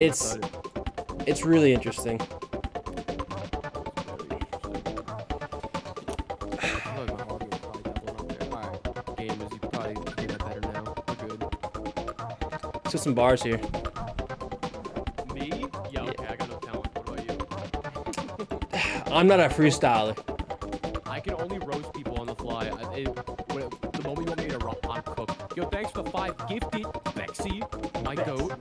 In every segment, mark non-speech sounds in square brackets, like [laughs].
It's it's really interesting. Let's get some bars here. Me? Yeah, okay, I got no talent. What about you? [sighs] I'm not a freestyler. I can only roast people on the fly. I, it, when, the moment you want me to rock, I'm cooked. Yo, thanks for the five gifted, Bexy, my goat.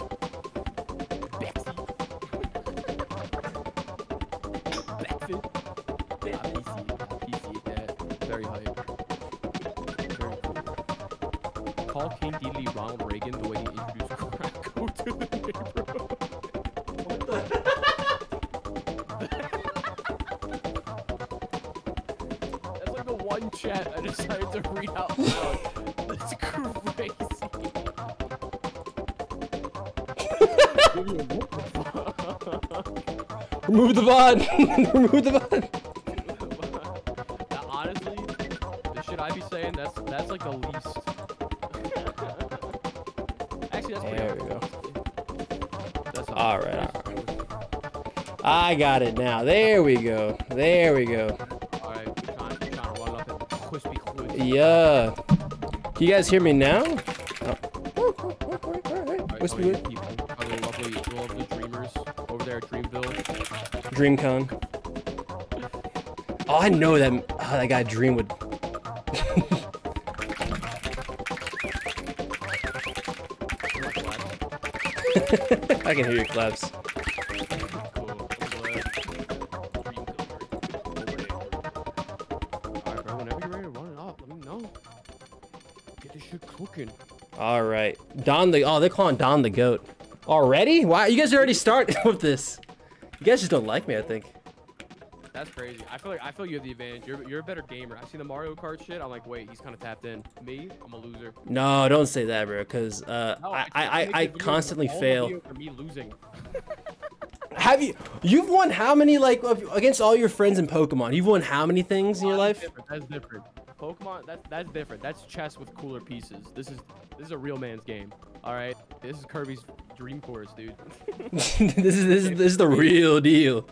Remove the VOD. [laughs] Remove the VOD. Now, honestly, the shit I be saying, that's that's like the least. Actually, that's pretty There we go. That's not- All right, all I got it now. There we go. There we go. All right, trying, trying to run up and crispy crispy. Yeah. Can you guys hear me now? DreamCon. Oh, I know that. Oh, that guy Dream would. [laughs] I can hear your claps. All right, Don the. Oh, they're calling Don the goat. Already? Wow, you guys already start [laughs] with this. You guys just don't like me, I think. That's crazy. I feel like I feel you have the advantage. You're you're a better gamer. I see the Mario Kart shit. I'm like, wait, he's kind of tapped in. Me, I'm a loser. No, don't say that, bro. Cause uh, No, I, I, I, I constantly fail. For me losing. [laughs] Have you? You've won how many like against all your friends in Pokemon? You've won how many things in your That's life? different, That's different. Pokemon, that's that's different. That's chess with cooler pieces. This is this is a real man's game. All right, this is Kirby's Dream Course, dude. [laughs] this is this is this is the real deal.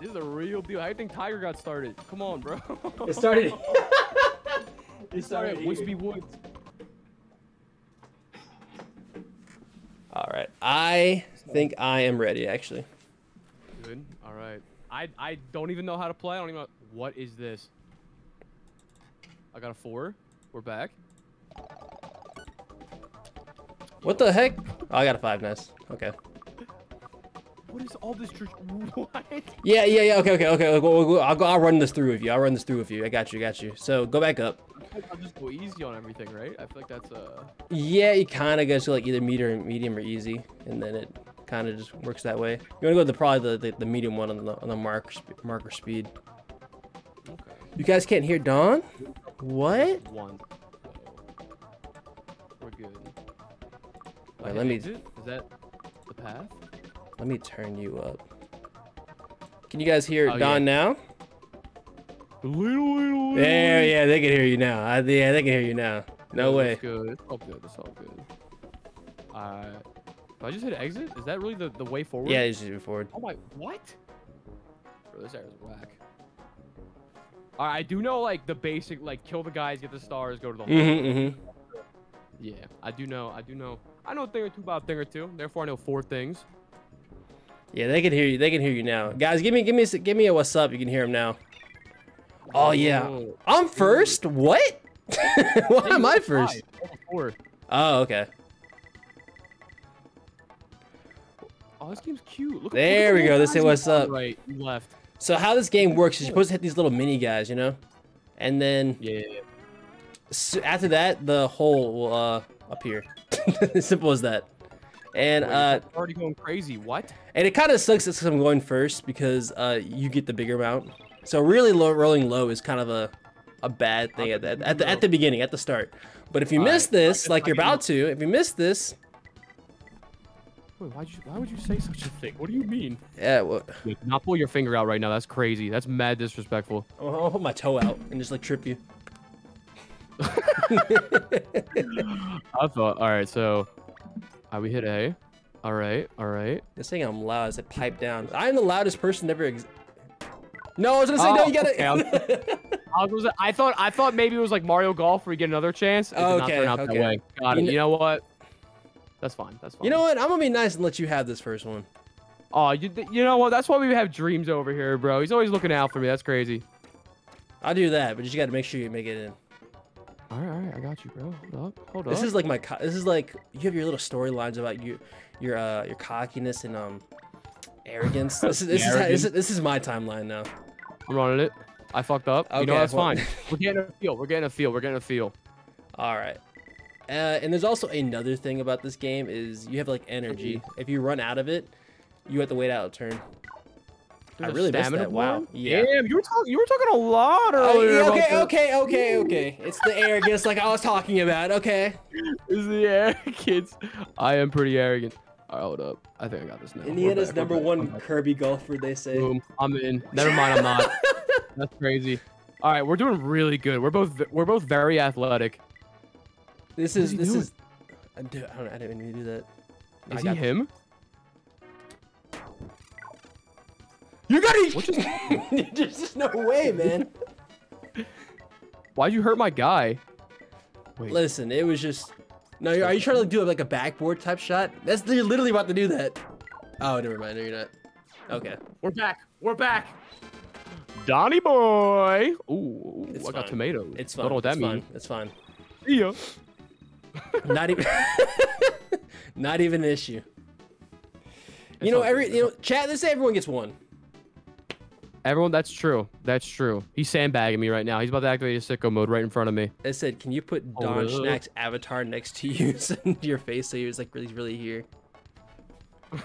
this is a real deal. How do you think Tiger got started? Come on, bro. It started. [laughs] [laughs] it started at Wispy Woods. All right, I think I am ready. Actually, Good. All right. I I don't even know how to play. I don't even know what is this. I got a four. We're back. what the heck? Oh, I got a five. Nice. Okay. What is all this? Tr- [laughs] what? Yeah, yeah, yeah. Okay, okay, okay. I'll go, I'll, go, I'll run this through with you. I'll run this through with you. I got you. Got you. So go back up. I'll just go easy on everything, right? I feel like that's a. Yeah, you kind of go to like either medium, medium or easy, and then it kind of just works that way. You want to go to the probably the, the, the medium one on the on the marker sp- marker speed. Okay. You guys can't hear Don? What? One. We're good. Wait, let me-? Is that the path? Let me turn you up. Can you guys hear Oh, Don yeah. now? There, yeah, they can hear you now. I, yeah, they can hear you now. No way. It's good. It's all good. It's all good. Uh, did I just hit exit? Is that really the, the way forward? Yeah, should move forward. Oh my, what? Bro, this area's whack. I do know like the basic, like kill the guys, get the stars, go to the. Mm-hmm, mm-hmm. Yeah, I do know. I do know. I know a thing or two about a thing or two. Therefore, I know four things. Yeah, they can hear you. They can hear you now. Guys, give me, give me, a- give me a what's up. You can hear him now. Oh yeah, Oh, I'm first. What? [laughs] Why am I first? five. Oh, okay. Oh, this game's cute. Look, look There the we go. This say what's up. Right, left. So how this game works is you're supposed to hit these little mini guys, you know, and then Yeah, yeah. after that the hole will uh appear. [laughs] Simple as that. And Wait, uh, already going crazy. What? and it kind of sucks that I'm going first because uh you get the bigger amount. So really low rolling low is kind of a a bad thing at the, at the, at the beginning at the start. But if you miss Alright, this, like you're about to, if you miss this, Wait, why'd you? Why would you say such a thing? What do you mean? yeah, well, Wait, not pull your finger out right now. That's crazy. That's mad disrespectful. I'll, I'll put my toe out and just like trip you. [laughs] I thought. All right, so, uh, we hit A. All right, all right. This thing I'm loud. as said pipe down. I'm the loudest person ever. Ex- no, I was gonna say no. Oh, You gotta. okay, I, was, [laughs] I thought I thought maybe it was like Mario Golf where you get another chance. It did not Okay, turn out okay. that way. Got it. You kn- You know what? That's fine. That's fine. you know what? I'm gonna be nice and let you have this first one. Oh, you you know what? That's why we have dreams over here, bro. He's always looking out for me. That's crazy. I'll do that, but you gotta make sure you make it in. All right, all right. I got you, bro. Hold up. Hold This up. is like my. This is like you have your little storylines about you, your uh, your cockiness and um, arrogance. [laughs] This is this, is, this is this is my timeline now. I'm running it. I fucked up. you know Okay, that's well- fine. We're getting a feel. We're getting a feel. We're getting a feel. All right. Uh, and there's also another thing about this game is you have like energy. If you run out of it, you have to wait out a turn. I There's a really missed stamina that. Wow. Yeah. Damn, you were talking. You were talking a lot Oh, earlier. yeah, about okay, okay, okay, okay. It's the arrogance like I was talking about. Okay. [laughs] This is the arrogance. I am pretty arrogant. All right, hold up. I think I got this now. We're Indiana's number one. Kirby golfer, they say. Boom. I'm in. Never mind. I'm not. [laughs] That's crazy. All right, we're doing really good. We're both we're both very athletic. This What is is this doing? is. I, do, I don't. I didn't mean to do that. Is I he got- him? You got it. What just? [laughs] There's just no way, man. [laughs] Why'd you hurt my guy? Wait. Listen, it was just. No, are you trying to do like a backboard type shot? That's you're literally about to do that. Oh, never mind. No, you're not. Okay. We're back. We're back. Donnie boy. Ooh, It's I got tomatoes. It's Don't fine. know what that it's means. fine. It's fine. See ya. Not even. [laughs] not even an issue. It's You know, all good, every you know, chat. Let's say everyone gets one. Everyone, that's true. That's true. He's sandbagging me right now. He's about to activate his sicko mode right in front of me. I said, can you put Oh, Don really? Shnack's avatar next to you, [laughs] so your face, so he was like really, really here. [laughs]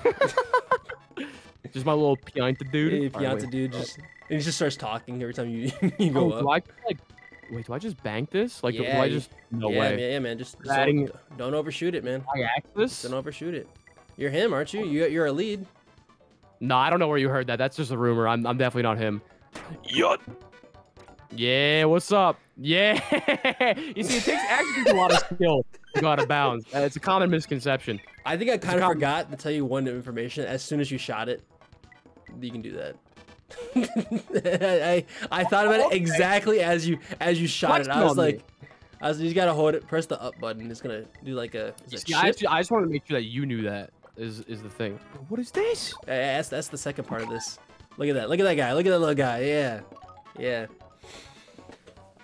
Just my little Pianta dude. Yeah, Pianta dude just and he just starts talking every time you you oh, go Oh, up. do I like? Wait, do I just bank this? Like, do I just? No yeah, way. man, yeah, man. Just, just don't, don't overshoot it, man. I act this? Don't overshoot it. You're him, aren't you? You you're a lead. No, I don't know where you heard that. That's just a rumor. I'm, I'm definitely not him. Yut. Yeah, what's up? Yeah. [laughs] you see, it takes actually a lot of skill to go out of bounds. Uh, it's a common misconception. I think I kind of forgot to tell you one information. As soon as you shot it, you can do that. [laughs] I I thought about it exactly as you as you shot Flex it. I was on me. like, I was you just gotta hold it, press the up button. It's gonna do like a, See, I, just, I just wanted to make sure that you knew that is is the thing. What is this? Uh, That's that's the second part of this. Look at that. Look at that guy. Look at that little guy. Yeah, yeah.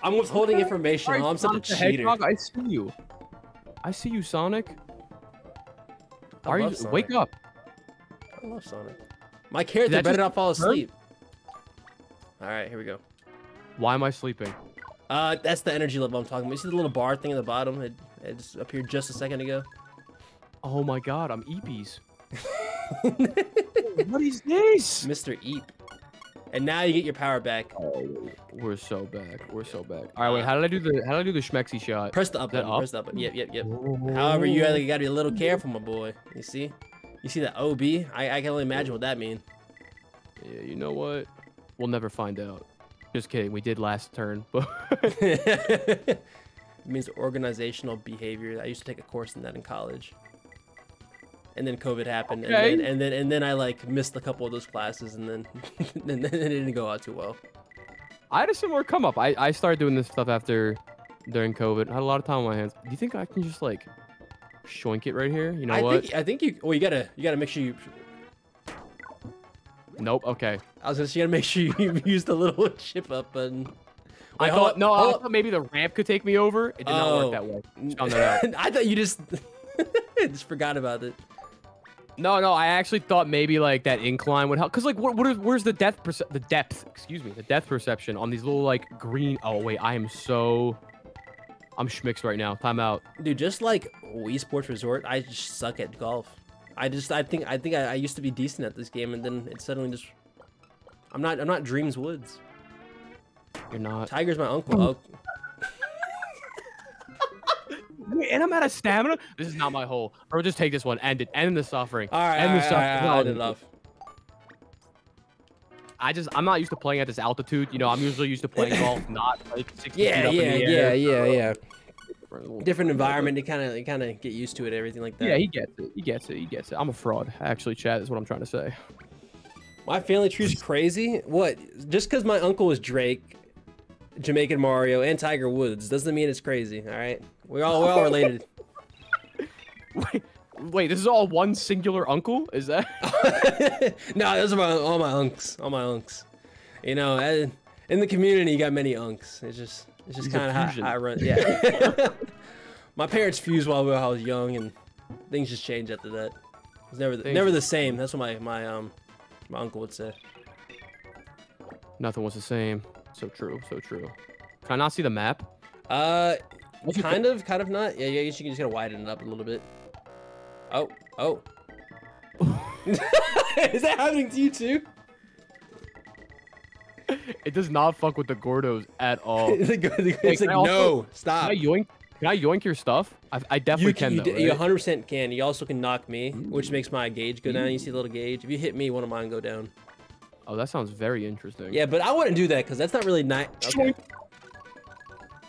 I'm withholding information. Alright, Oh, I'm such a Sonic cheater. Hedgehog, I see you. I see you, Sonic. I Are you? Sonic. Wake up. I love Sonic. My character better just not fall asleep. All right, here we go. Why am I sleeping? Uh, that's the energy level I'm talking about. You see the little bar thing at the bottom? It, it just appeared just a second ago. Oh my god, I'm Eepies. [laughs] what is this? Mr. Eep. And now you get your power back. Oh, we're so back. We're so back. All right, wait. How did I do the? How did I do the schmexy shot? Press the up Is button. up? Press the up button. Yep, yep, yep. However, you gotta, you gotta be a little careful, my boy. You see? You see that OB? I, I can only imagine what that means. Yeah, you know what? We'll never find out. Just kidding. We did last turn, [laughs] but [laughs] it means organizational behavior. I used to take a course in that in college. And then COVID happened, and, then, and then and then I like missed a couple of those classes, and then [laughs] and then it didn't go out too well. I had a similar come up. I I started doing this stuff after during COVID. I had a lot of time on my hands. Do you think I can just like shoink it right here? You know I what? think I think you. Well, you gotta you gotta make sure you. Nope. Okay. I was gonna you gotta make sure you [laughs] use the little [laughs] chip up button. I Wait, hold thought no. I thought maybe the ramp could take me over. It did not Oh. work that way. Just found that out. [laughs] I thought you just just forgot about it. No, no. I actually thought maybe like that incline would help. Cause like, what, what is, where's the depth the depth? Excuse me, the depth perception on these little like green. Oh wait, I am so. I'm schmixed right now. Time out. Dude, just like Wii Sports Resort, I just suck at golf. I just I think I think I, I used to be decent at this game, and then it suddenly just. I'm not I'm not Dreams Woods. You're not. Tiger's my uncle. Oh, [laughs] Wait, and I'm out of stamina. This is not my hole. Bro, just take this one. End it. End the suffering. all right, End all the right, all suffering. right, No, enough. I just I'm not used to playing at this altitude. You know, I'm usually used to playing golf [laughs] not like 60 feet Yeah, up yeah, in the air. yeah, yeah. different. a little different different, environment. You kind of you kind of get used to it, everything like that. Yeah, he gets it. He gets it. He gets it. I'm a fraud. Actually, Chad is what I'm trying to say. My family tree's crazy. What? Just because my uncle was Drake, Jamaican Mario, and Tiger Woods doesn't mean it's crazy. All right, we all we're all related. [laughs] Wait, wait. This is all one singular uncle? Is that? [laughs] no, those are my, all my unks, all my unks. You know, in the community, you got many unks. It's just it's just kind of how, how I run. Yeah. [laughs] my parents fused while I was young, and things just changed after that. It's never the, never the same. That's what my my um my uncle would say. Nothing was the same. So true. So true. Can I not see the map? Uh, What's your kind of, kind of not. Yeah, yeah. You should just gotta widen it up a little bit. Oh, oh. [laughs] Is that happening to you too? It does not fuck with the Gordos at all. [laughs] it's like, it's can like I also- no, Can stop. I yoink? Can I yoink your stuff? I, I definitely You can. you, though, you 100% can. You also can knock me, which makes my gauge go down. You see the little gauge. If you hit me, one of mine go down. Oh, that sounds very interesting. Yeah, but I wouldn't do that because that's not really nice. Okay.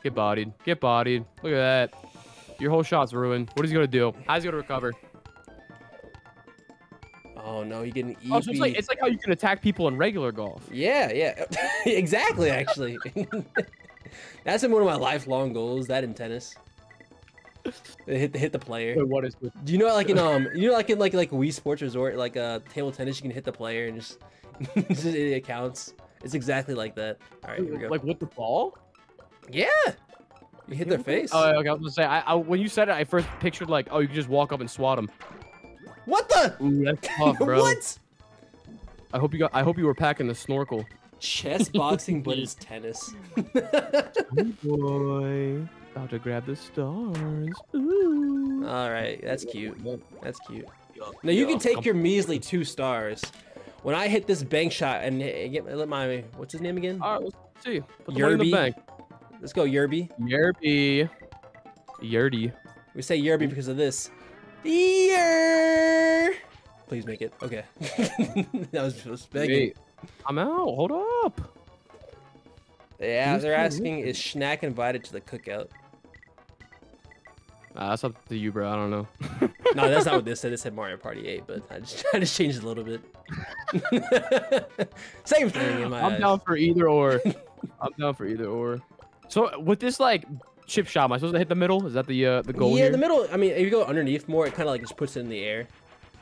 Get bodied. Get bodied. Look at that. Your whole shot's ruined. What is he gonna do? How's he gonna recover? Oh no, you getting Oh, so it's like it's like how you can attack people in regular golf. Yeah, yeah, [laughs] exactly. Actually, [laughs] that's been one of my lifelong goals. That in tennis, They hit hit the player. Wait, what is with Do you know like in [laughs] um you know like in like like Wii Sports Resort like uh table tennis you can hit the player and just, [laughs] just it counts. It's exactly like that. All right, here we go. like with the ball? yeah, you hit their face. Oh, okay. I was gonna say, I, I when you said it, I first pictured like, oh, you can just walk up and swat them. what the? Ooh, that's tough, [laughs] bro. what? I hope you got. I hope you were packing the snorkel. Chess [laughs] boxing, but it's [laughs] tennis. boy, about to grab the stars. Ooh. All right, that's cute. That's cute. Now you can take your measly two stars. When I hit this bank shot and hit- get let my what's his name again? All right, let's see. Put the money in Yerby. the bank. Let's go Yerby. Yerby. Yerdy. We say Yerby because of this. Yer. Please make it. Okay. [laughs] that was just begging. Wait, I'm out. Hold up. Yeah, they're asking, is Shnack invited to the cookout? Ah, that's up to you, bro. I don't know. [laughs] No, that's not what this said. [laughs] It said Mario Party 8, but I just, [laughs] I just changed it a little bit. Same thing in my I'm eyes. down for either or. I'm down for either or. So with this like chip shot, am I supposed to hit the middle? Is that the uh, the goal yeah, here? the middle. I mean, if you go underneath more, it kind of like just puts it in the air,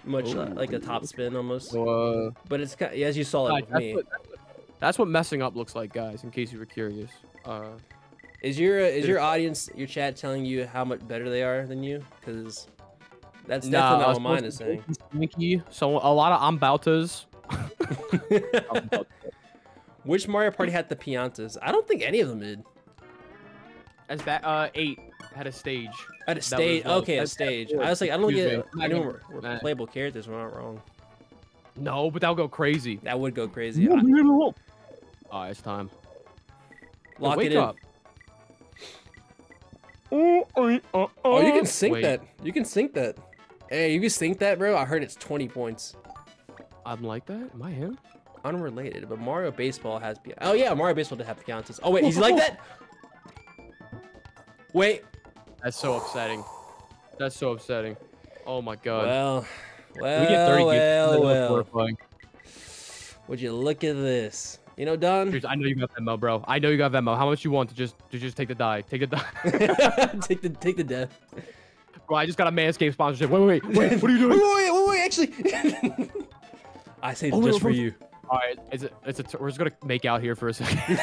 much Ooh. like a top spin almost. So, uh, But it's kind as you saw it with that's, me. what, that's, what, messing up looks like, guys. In case you were curious. Uh, Is your is your audience, your chat, telling you how much better they are than you? Because that's nah, definitely I not what mine is saying. to be Sneaky. So a lot of I'm. [laughs] Which Mario Party had the Piantas? I don't think any of them did. As that uh eight had a stage. At a stage, uh, okay, a stage. I was like, I don't Excuse get. me. I knew we're, we're Nah. playable characters. We're not wrong. No, but that'll go crazy. That would go crazy. I- All right, it's time. Yo, Lock wake it in. up. Oh, Oh, you can sync Wait, that. You can sync that. Hey, you can sync that, bro. I heard it's 20 points. I'm like that. Am I him? Unrelated, but Mario Baseball has. Pi- oh yeah, Mario Baseball did have Piantas. Oh wait, he's like [laughs] that. Wait. That's so upsetting. That's so upsetting. Oh my god. Well, well, we get 30 well, well. Horrifying. Would you look at this? You know, Don. Dude, I know you got Venmo, bro. I know you got Venmo. How much you want to just to just take the die? Take the die. [laughs] take the take the death. bro, I just got a Manscaped sponsorship. Wait, wait, wait. Wait, what are you doing? [laughs] wait, wait, wait, actually. [laughs] I saved Oh, wait, just for wait. you. All right, it's a, it's a we're just gonna make out here for a second.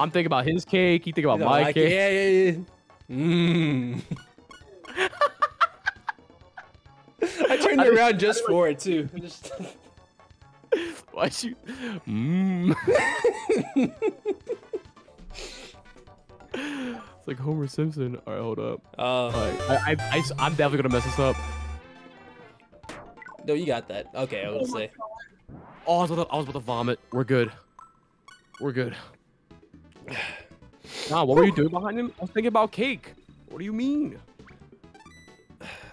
I'm thinking about his cake. You think about You my like, cake. Yeah, yeah, yeah. Mmm. [laughs] I turned it around just for it too. [laughs] Just- Why'd you? Mmm. [laughs] it's like Homer Simpson. All right, hold up. Uh, right, I, I, I, am definitely gonna mess this up. no, you got that. Okay, I would say. Oh, I was, to, I was about to vomit. We're good. We're good. Nah, what were you doing behind him? I was thinking about cake. What do you mean?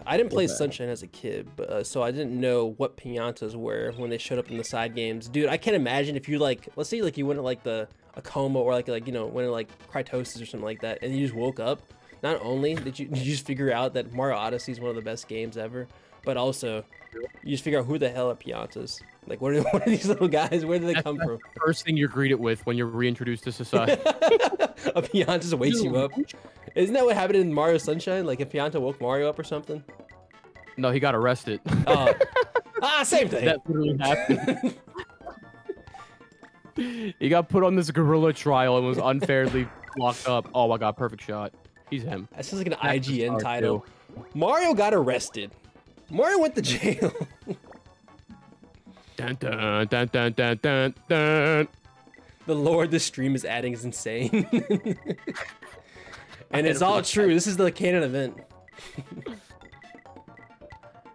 I didn't play Okay. Sunshine as a kid, but, uh, so I didn't know what Piantas were when they showed up in the side games. Dude, I can't imagine if you like, let's say like you went to like the a coma or like like you know when like critosis or something like that, and you just woke up. Not only did you [laughs] did you just figure out that Mario Odyssey is one of the best games ever, but also you just figure out who the hell are Piantas. Like what are, [laughs] what are these little guys? Where do they come from? First thing you're greeted with when you're reintroduced to [laughs] society. a Pianta just wakes you up. Isn't that what happened in Mario Sunshine? Like a Pianta woke Mario up or something? no, he got arrested. Oh, [laughs] ah, same thing. that literally happened. he got put on this gorilla trial and was unfairly locked up. Oh my god, perfect shot. He's him. That sounds like an That's IGN title. Mario got arrested. Mario went to jail. Dun, dun, dun, dun, dun, dun, dun. the lore this stream is adding is insane. [laughs] and it's all true. This is the canon event.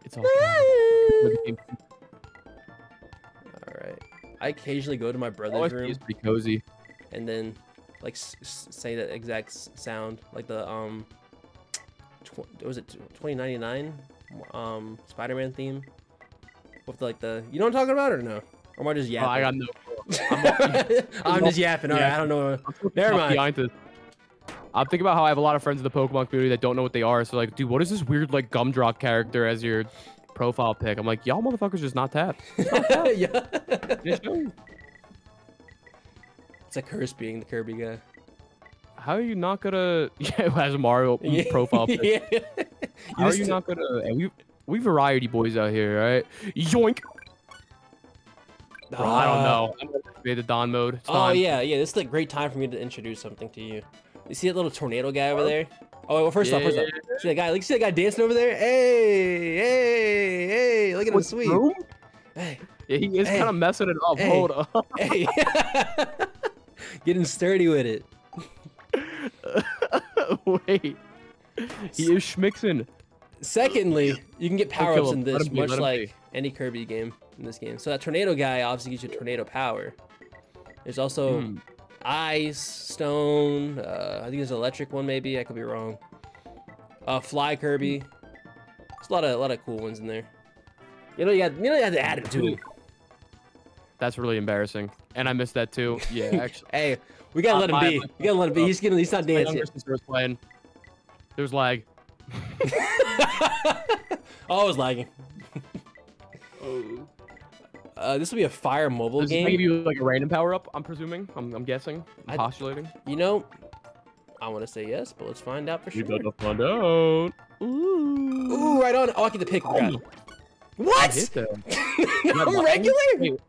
It's all good. All right. I occasionally go to my Oh, brother's it's room pretty cozy. and then like say that exact sound, like the um, tw- was it 2099 um Spider-Man theme with like the you know what I'm talking about or no? Or am I just yapping? Oh? I got no. [laughs] [laughs] I'm just yapping. All right, I don't know. Never mind. Behind this. I'm thinking about how I have a lot of friends in the Pokemon community that don't know what they are. So like, dude, what is this weird like gumdrop character as your profile pic? I'm like, y'all motherfuckers just not tapped. [laughs] yeah. It's a curse being the Kirby guy. How are you not gonna? Yeah, who has a Mario profile pic? yeah. How are you not gonna? And we we variety boys out here, right? Yoink. Bro, I don't Ah. know. I'm gonna activate the Don mode. It's Oh time. yeah, yeah. This is a great time for me to introduce something to you. You see that little tornado guy over there? Oh, well, first off, first off, see that guy? Like, see that guy dancing over there? Hey, hey, hey! Look at him, sweet. wrong? Hey, Yeah, he is Hey. kind of messing it up. Hey. Hold up. hey! [laughs] Getting sturdy with it. [laughs] Wait. He is schmixing. Secondly, you can get power ups in this, be, much like any Kirby game in this game. So that tornado guy obviously gives you tornado power. There's also Hmm. ice, stone. Uh, I think there's an electric one, maybe. I could be wrong. Uh, fly Kirby. There's a lot of a lot of cool ones in there. You know, you got you know you had to add it to it. That's really embarrassing. And I missed that too. Yeah, [laughs] actually. Hey, we gotta Uh, let him be. We gotta let him be. He's getting. He's not dancing. playing. There's lag. [laughs] oh, I was lagging. Uh, this will be a fire mobile Does it give you like a random power up? I'm presuming. I'm, I'm guessing. I'm I- postulating. You know, I want to say yes, but let's find out for sure. You gotta find out. Ooh. Ooh, right on. Oh, I get to pick. Oh, God. I What? [laughs] no regular? Wait.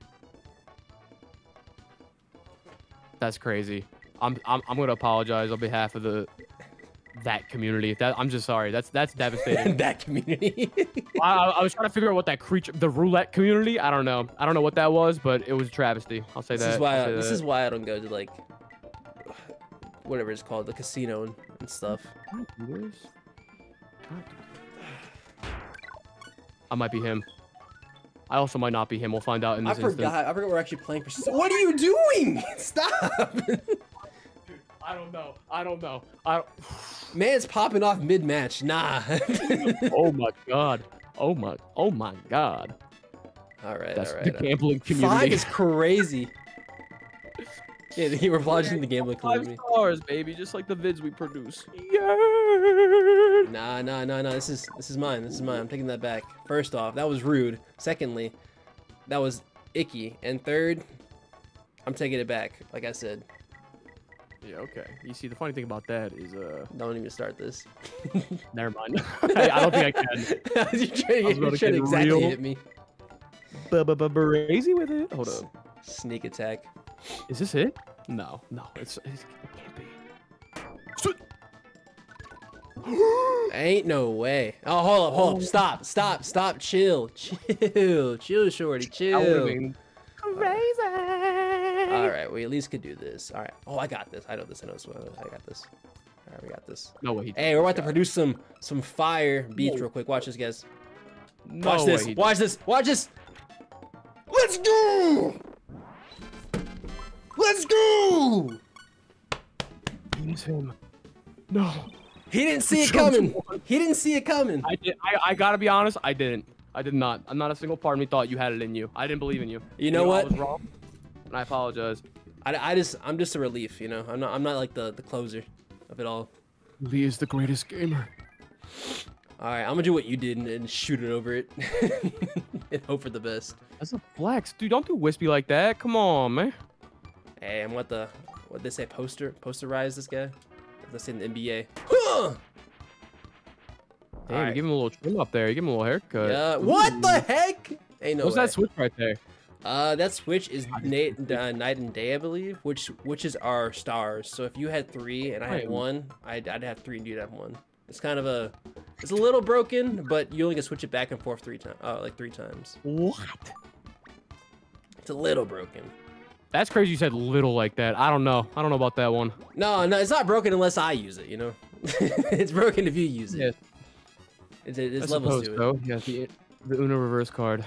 That's crazy. I'm, I'm I'm gonna apologize on behalf of the that community. That I'm just sorry. That's that's devastating. [laughs] that community. [laughs] I, I I was trying to figure out what that creature, the roulette community. I don't know. I don't know what that was, but it was a travesty. I'll say this that. is why. Say this that. is why I don't go to like whatever it's called, the casino and, and stuff. I do this? Can I do this? I might be him. I also might not be him. We'll find out in I this instant. forgot. I forgot we're actually playing for. What are you doing? [laughs] Stop! I don't know. I don't know. I don't... [sighs] Man's popping off mid match. Nah. [laughs] oh my god. Oh my. Oh my god. all right. That's all the right. gambling Five community. is crazy. [laughs] Yeah, he we're watching the gambling Five community. stars, baby, just like the vids we produce. Yeah. Nah, nah, nah, nah. This is this is mine. This is mine. I'm taking that back. First off, that was rude. Secondly, that was icky. And third, I'm taking it back. Like I said, Yeah. Okay. You see, the funny thing about that is, uh, don't even start this. [laughs] never mind. I, [laughs] [laughs] I don't think I can. you're trying, I was you're to trying to get exactly real. hit me. Crazy with it. Hold up. Sneak attack. Is this it? No. No. It's, it's it can't be. [gasps] Ain't no way. Oh, hold up, hold up. Stop, stop, stop. Chill, chill, chill, shorty, That would chill. Been crazy. All right, we at least could do this. All right. Oh, I got this. I know this. I know this. I got this. All right, we got this. No way. He Hey, we're about to produce some some fire beats real quick. Watch this, guys. No Watch this. Watch this. Watch this. Let's go. Let's go. did. He's him. No. He didn't see [laughs] it coming. He didn't see it coming. I did. I, I gotta be honest. I didn't. I did not. I'm not a single part of me thought you had it in you. I didn't believe in you. You know I what? was wrong, and I apologize. I, I just I'm just a relief, you know. I'm not I'm not like the the closer of it all. Lee is the greatest gamer. All right, I'm gonna do what you did and, and shoot it over it [laughs] and hope for the best. That's a flex, dude. Don't do wispy like that. Come on, man. Hey, I'm what the what they say poster posterize this guy. Let's say in the NBA. Huh! Damn, Alright. you give him a little trim up there. You give him a little haircut. Yeah. What the heck? Ain't no What's way. that switch right there? Uh, that switch is night, uh, night and day, I believe. Which which is our stars. So if you had three and I had one, I'd, I'd have three and you'd have one. It's kind of a, it's a little broken, but you only can switch it back and forth three times. Oh, like three times. What? It's a little broken. That's crazy. You said little like that. I don't know. I don't know about that one. No, no, it's not broken unless I use it. You know, [laughs] it's broken if you use it. Yeah. It's, it's I levels suppose to it. so. Yeah, the the Uno reverse card.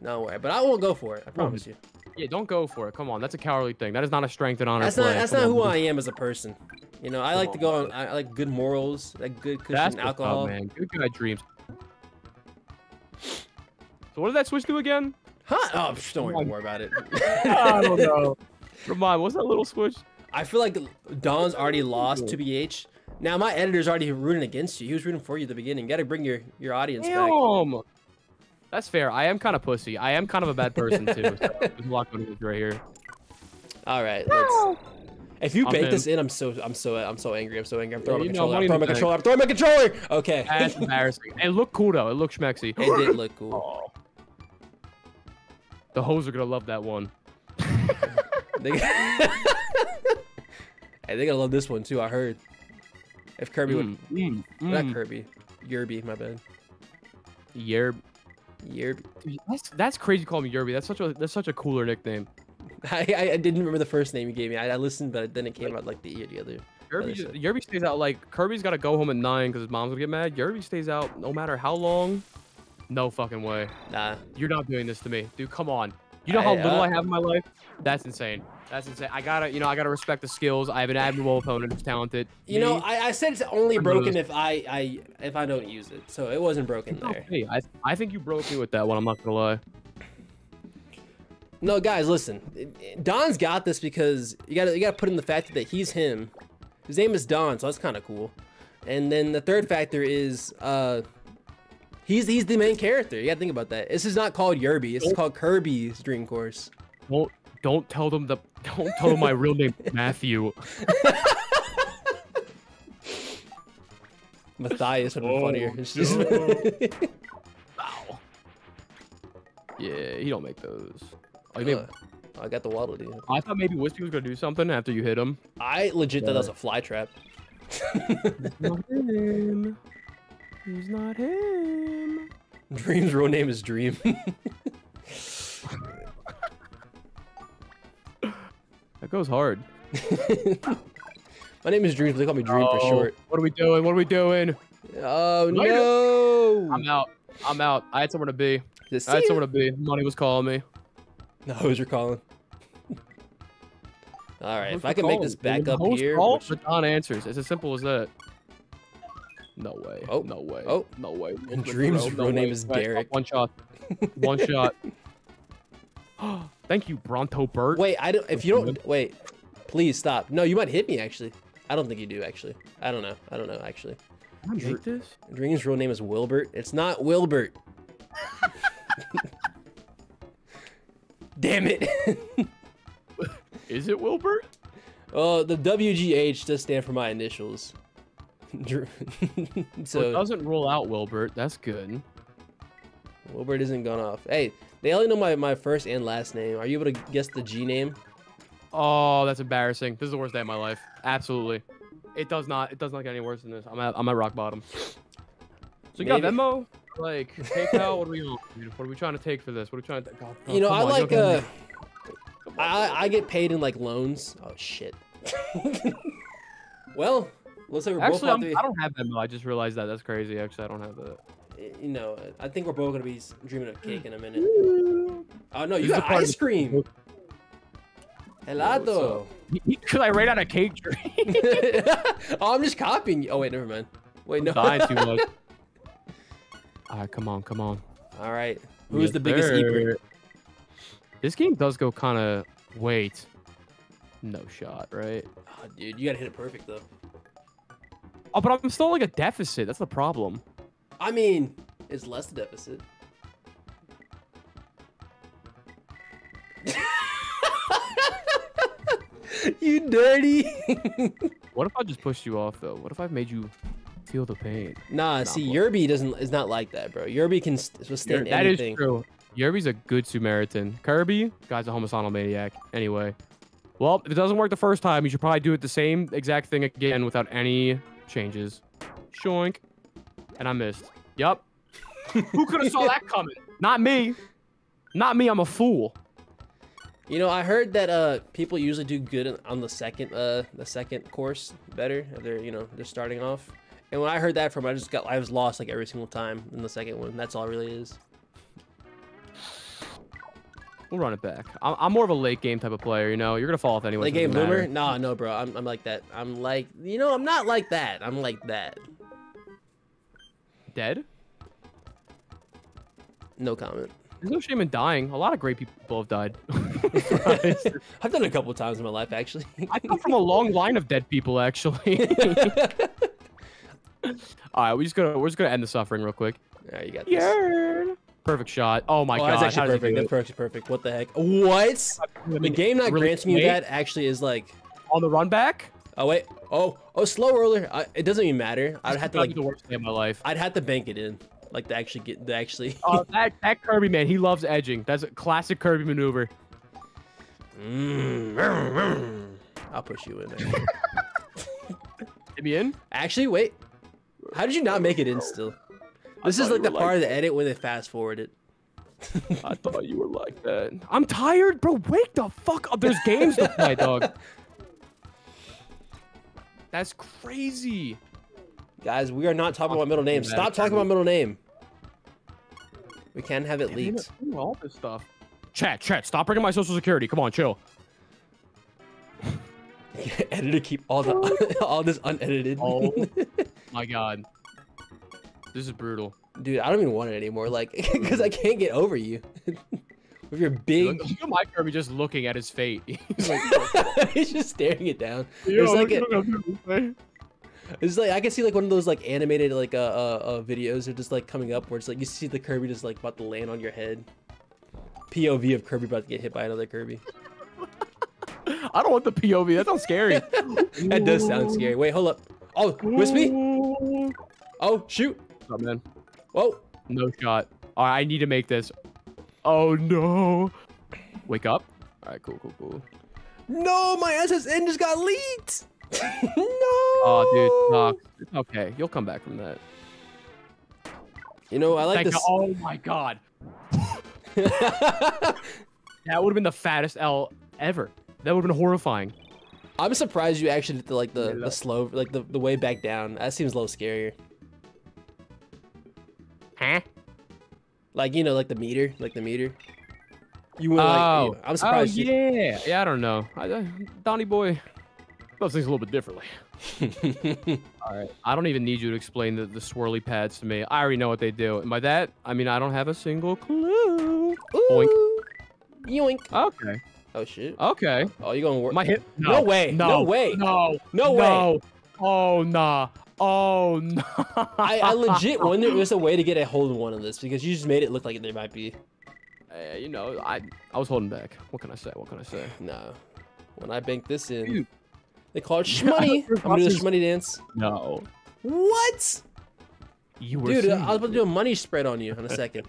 No way, but I won't go for it. I promise you. Yeah, don't go for it. Come on, that's a cowardly thing. That is not a strength and honor That's play. not that's Come not on, who. I am as a person. You know, I like to go on. I like good morals, like good cushion That's alcohol. up, man. Good guy dreams. So what did that switch do again? Huh? Oh, psh, don't worry Come on. more about it. [laughs] I don't [laughs] know. Remind, what's that little switch? I feel like Don's already lost to BH. Now my editor's already rooting against you. He was rooting for you at the beginning. You got to bring your your audience back. Damn. That's fair. I am kind of pussy. I am kind of a bad person too. [laughs] So there's a lot going on right here. All right, let's. If you I'm bake in. this in, I'm so I'm so I'm so angry. I'm so angry. I'm throwing you my know, controller. I'm throwing my controller. I'm throwing my controller. Okay. That's embarrassing. It looked cool though. It looked schmexy. it did look cool. Oh. The hoes are gonna love that one. [laughs] They, [laughs] hey, they're gonna love this one too. I heard. If Kirby would, Mm, mm, not mm. Kirby, Yerby, my bad. Yerb. Yerby. That's that's crazy. Call me Yerby. That's such a that's such a cooler nickname. [laughs] I, I didn't remember the first name you gave me. I, I listened, but then it came out like the the other. Yerby. Yerby stays out like Kirby's got to go home at nine because his mom's gonna get mad. Yerby stays out no matter how long. No fucking way. Nah. You're not doing this to me, dude. Come on. You know how I, little uh, I have in my life? That's insane. That's insane. I gotta, you know, I gotta respect the skills. I have an admirable opponent who's talented. You know, I, I said it's only broken if I, I if I don't use it. So it wasn't broken there. okay. I, I think you broke me with that one. I'm not gonna lie. No, guys, listen. Don's got this because you got to you got to put in the fact that he's him. His name is Don, so that's kind of cool. And then the third factor is uh he's he's the main character. You got to think about that. This is not called Yerby. This is called Kirby's Dream Course. Don't don't tell them the don't tell them my real name [laughs] Matthew. Matthias would have been Oh, funnier. It's just- [laughs] Wow. Yeah, he don't make those. Oh, made, Uh, I got the waddle dee. I thought maybe Wispy was gonna do something after you hit him. I legit thought that was a fly trap. Not him. He's not him. [laughs] Dream's real name is Dream. That goes hard. [laughs] My name is Dream, but they call me Dream for Oh, short. What are we doing? What are we doing? Oh Later. no! I'm out. I'm out. I had somewhere to be. Just I had see somewhere to be. Money was calling me. The hoser calling. [laughs] All right, if I can make this back up here. calls, which- but Don answers. It's as simple as that. No way. Oh. No way. Oh. No way. And [laughs] Bro, Dream's no real name way. is Right, Derek. One shot. One shot. [gasps] Thank you, Bronto Burt. Wait, I don't. If you don't, wait, please stop. No, you might hit me actually. I don't think you do actually. I don't know. I don't know actually. Can I this? Dream's real name is Wilbert. It's not Wilbert. [laughs] Damn it. [laughs] Is it Wilbert? oh, the WGH does stand for my initials. [laughs] Drew- So it doesn't rule out Wilbert. That's good. Wilbert isn't gone off. Hey, they only know my, my first and last name. Are you able to guess the G name? Oh, that's embarrassing. This is the worst day of my life. Absolutely. It does not. It does not get any worse than this. I'm at. I'm at rock bottom. So you got Maybe- Venmo? Like PayPal? what are we on? What are we trying to take for this? What are we trying to? God, oh, you know, I on, like uh, get me- Come on, I. I get paid in like loans. Oh shit. [laughs] well, like we're both Actually, about I'm. I don't have Venmo. I just realized that. That's crazy. Actually, I don't have that. You know, I think we're both gonna be dreaming of cake in a minute. [laughs] Oh no, you This is got the part of ice the- cream. Helado. Because I ran out of cake tree. [laughs] oh, I'm just copying you. Oh wait, never mind. Wait, no. Dying too much. [laughs] All right, come on, come on. All right. Who's Yes, the biggest eater? This game does go kind of. Wait. No shot, right? Oh, dude, you gotta hit it perfect though. Oh, but I'm still like a deficit. That's the problem. I mean, it's less the deficit. [laughs] you dirty. [laughs] What if I just pushed you off though? What if I made you feel the pain? nah, see, boy. Yerby doesn't is not like that, bro. Yerby can st- withstand That is anything. true. Yerby's a good Samaritan. Kirby, guy's a homicidal maniac. Anyway, well, if it doesn't work the first time, you should probably do it the same exact thing again without any changes. Shoink. And I missed. Yup. [laughs] Who could have saw that coming? Not me. Not me. I'm a fool. You know, I heard that uh people usually do good on- on the second uh the second course better. if They're you know they're starting off. And when I heard that from, I just got I was lost like every single time in the second one. That's all it really is. We'll run it back. I'm, I'm more of a late game type of player. You know, you're gonna fall off anyway. Late game doesn't boomer? Nah, no, bro. I'm I'm like that. I'm like you know I'm not like that. I'm like that. Dead? No comment. There's no shame in dying. A lot of great people have died. [laughs] [laughs] I've done it a couple times in my life actually. I come from a long line of dead people, actually. [laughs] All right, we just gonna we're just gonna end the suffering real quick. Alright, you got this. Yeah. Perfect shot. Oh my oh, god. that's actually perfect. That's perfect. Perfect. What the heck? What? it? The game not Really granting you that actually is like. on the run back. Oh wait. Oh oh slow roller. I, it doesn't even matter. I'd have to like. the worst day of my life. I'd have to bank it in. Like to actually get to actually. [laughs] Oh, that that Kirby man, he loves edging. That's a classic Kirby maneuver. Mm, I'll push you in there. [laughs] Get me in. Actually, wait. How did you not make it in still? This is like the part like of the edit when they fast forward it. I thought you were like that. I'm tired, bro. Wake the fuck up. There's games [laughs] to play, dog. That's crazy. Guys, we are not talking about middle names. Stop talking about middle name. We can't have it Damn leaked. All this stuff. Chat, chat. Stop bringing my social security. Come on, chill. [laughs] Editor keep all the [laughs] all this unedited. Oh. [laughs] My God. This is brutal. Dude, I don't even want it anymore. Like, because I can't get over you. With your big, Look, look at my Kirby just looking at his fate. [laughs] He's like, [laughs] he's just staring it down. Yo, There's like a, it's like I can see like one of those like animated like uh, uh, uh videos are just like coming up where it's like you see the Kirby just like about to land on your head. POV of Kirby about to get hit by another Kirby. [laughs] I don't want the POV. That sounds scary. That does sound scary. Wait, hold up. Oh, Wispy. Oh, shoot. What's up, man? Whoa. No shot. All right, I need to make this. Oh no. Wake up. All right, cool, cool, cool. No, my SSN just got leaked. [laughs] no. Oh, dude, sucks. It's okay. You'll come back from that. You know, I like Thank this. God- Oh my god. [laughs] That would have been the fattest L ever. That would have been horrifying. I'm surprised you actually did the, like the, Yeah, the slow like the, the way back down. That seems a little scarier. Huh? Like you know, like the meter, like the meter. You went like Oh, I'm surprised. Oh, you- yeah. Yeah, I don't know. I, I, Donnie boy does things a little bit differently. [laughs] All right. I don't even need you to explain the, the swirly pads to me. I already know what they do. And by that, I mean I don't have a single clue. Boink. Ooh. Yoink. Okay. Oh shit. Okay. Oh, you gonna work? My hit. No way, no way. No. No way. Oh nah. Oh no. I, I legit wonder if there's a way to get a hold of one of this because you just made it look like there might be. Eh, you know, I I was holding back. What can I say? What can I say? [sighs] No. When I bank this in, Dude. they call it shmoney. [laughs] I'm gonna do the shmoney dance. No. What? You were. Dude, I was about to do a money spread on you in a [laughs] second.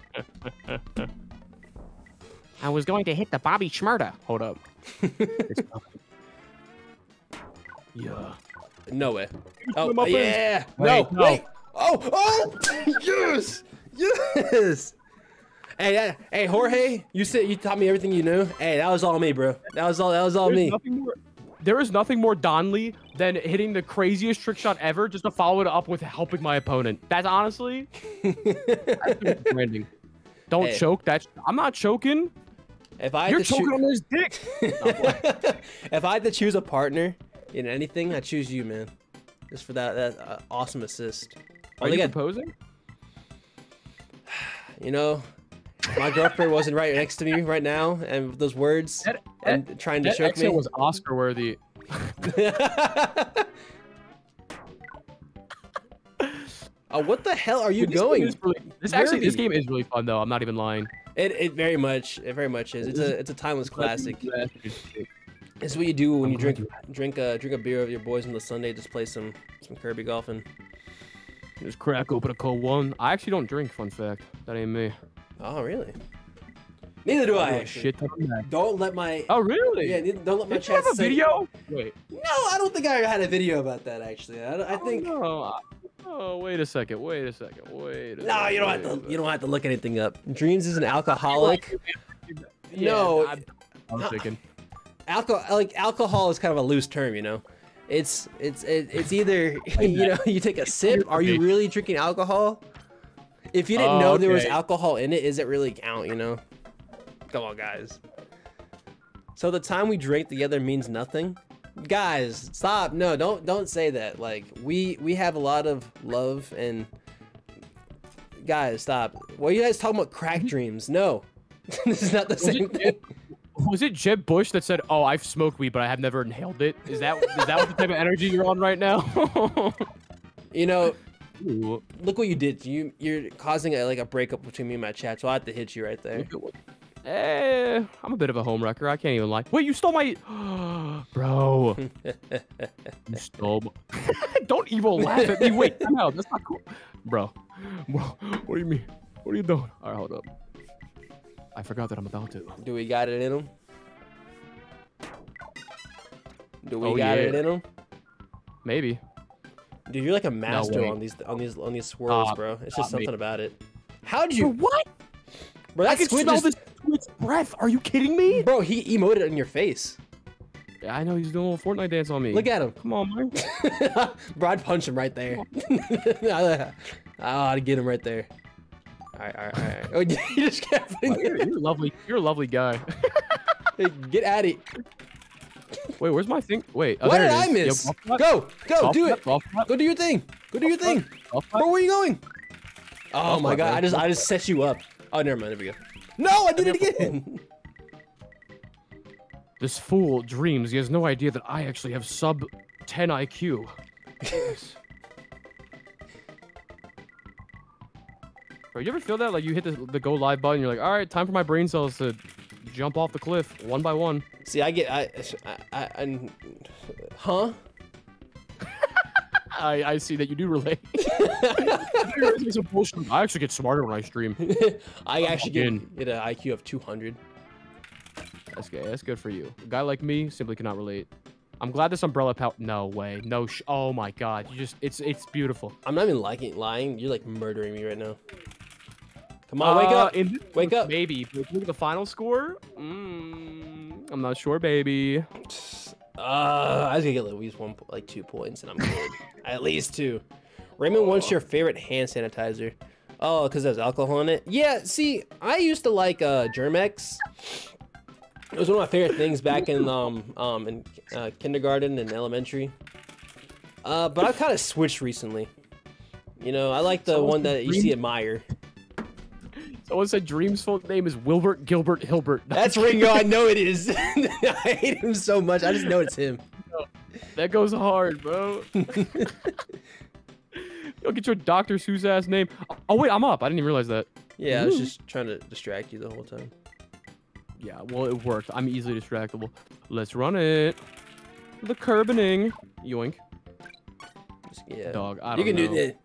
I was going to hit the Bobby Shmurda. Hold up. [laughs] yeah. No way. Oh, up yeah. Wait, no, no. wait. Oh, oh, [laughs] yes, yes. Hey, uh, hey, Jorge, you said you taught me everything you knew. Hey, that was all me, bro. That was all. That was all There's me. nothing more. There is nothing more Donley than hitting the craziest trick shot ever just to follow it up with helping my opponent. That's honestly [laughs] that's branding. Don't Hey. choke. That's I'm not choking. if I You're choking on his dick. [laughs] if I had to choose a partner in anything, I choose you, man. Just for that that uh, awesome assist. Are you got, proposing? [sighs] you know, my girlfriend wasn't right next to me right now, and those words That- and trying to That choke me. was Oscar worthy. oh, [laughs] what the hell are you going? This, really, this actually this game is really fun though. I'm not even lying. It, it very much it very much is. It's a it's a timeless classic. It's what you do when I'm you drink drink a drink a beer with your boys on the Sunday. Just play some some Kirby golfing. Just crack open a cold one. I actually don't drink. Fun fact. That ain't me. Oh really? Neither do I. I do a actually. shit ton of that. Don't let my Oh really? yeah. Don't let my Did you have a say- video? Wait. No, I don't think I had a video about that actually. I, I Oh, think no. I- Oh wait a second. Wait a second. Wait. A no. You don't have second, to. You don't have to look anything up. Dreams is an alcoholic. [laughs] Yeah, No. I'm, I'm thinking. Alcohol like alcohol is kind of a loose term you know? It's it's it's [laughs] either you know [laughs] you take a sip are you really drinking alcohol? If you didn't know there was alcohol in it is it really count you know? Come on guys. So the time we drank together means nothing? Guys stop. No don't don't say that. Like we we have a lot of love and guys stop. What are you guys talking about? Crack dreams? No. [laughs] This is not the same thing Was it Jeb Bush that said, "Oh, I've smoked weed, but I have never inhaled it"? Is that is that what the type of energy you're on right now? [laughs] you know Ooh, Look what you did. You you're causing a, like a breakup between me and my chat, so I have to hit you right there. look at what- Eh, I'm a bit of a home wrecker. I can't even lie. Wait, you stole my, [gasps] bro. [laughs] you stole. My... [laughs] Don't evil laugh at me. Wait, no, that's not cool, bro. Bro, what do you mean? What are you doing? All right, hold up. I forgot that I'm about to. Do we got it in him? Do we Oh, got it in him? Maybe. Dude, you're like a master way. on these on these on these swirls, Stop. bro. It's just me. something about it. How'd Bro, you, what? bro? I That can squid smell just, this squid's breath. Are you kidding me? bro. He emoted in your face. Yeah, I know he's doing a little Fortnite dance on me. Look at him. Come on, man. [laughs] bro, I'd punch him right there. oh, [laughs] [laughs] I'd get him right there. All right, all right, all right. Oh, [laughs] you just kept putting You're, you're lovely. You're a lovely guy. Hey, [laughs] [laughs] Get at it. Wait, where's my thing? Wait. Oh, what did I is. Yo, miss? Go, go, golf do it. golf Go do your thing. Go do your thing. Bro, where are you going? Oh my god, man. I just I just set you up. Oh, never mind. There we go. No, I did it again. This fool dreams he has no idea that I actually have sub 10 IQ. Bro, you ever feel that? Like you hit the, the go live button, you're like, all right, time for my brain cells to jump off the cliff one by one. See, I get I I, I, I huh? [laughs] I, I see that you do relate. [laughs] I actually get smarter when I stream. I actually get, get an IQ of 200. That's good. That's good for you. A guy like me simply cannot relate. I'm glad this umbrella pout. No way. No. Sh- oh my god. You just. It's it's beautiful. I'm not even liking lying. You're like murdering me right now. Come on, wake Uh, up. this Wake up. Maybe. But if you Look at the final score. Mm, I'm not sure, baby. Uh, I was gonna get at least one, like two points, and I'm good. [laughs] at least two. Raymond, what's your favorite hand sanitizer? Oh, because there's alcohol in it. Yeah. See, I used to like uh, Germ-X. It was one of my favorite things back in um um in uh, kindergarten and elementary. Uh, but I've kind of switched recently. You know, I like the one that you see at Meijer. Someone said Dream's full name is Wilbert Gilbert Hilbert. That's Ringo. I know it is. [laughs] I hate him so much. I just know it's him. that goes hard, bro. [laughs] You'll get your Dr. Seuss ass name. Oh wait, I'm up. I didn't even realize that. Yeah, I was just trying to distract you the whole time. Yeah, well, it worked. I'm easily distractible. Let's run it. The curbining. Yoink. Just- yeah. Dog. I You don't know. You can know. do that.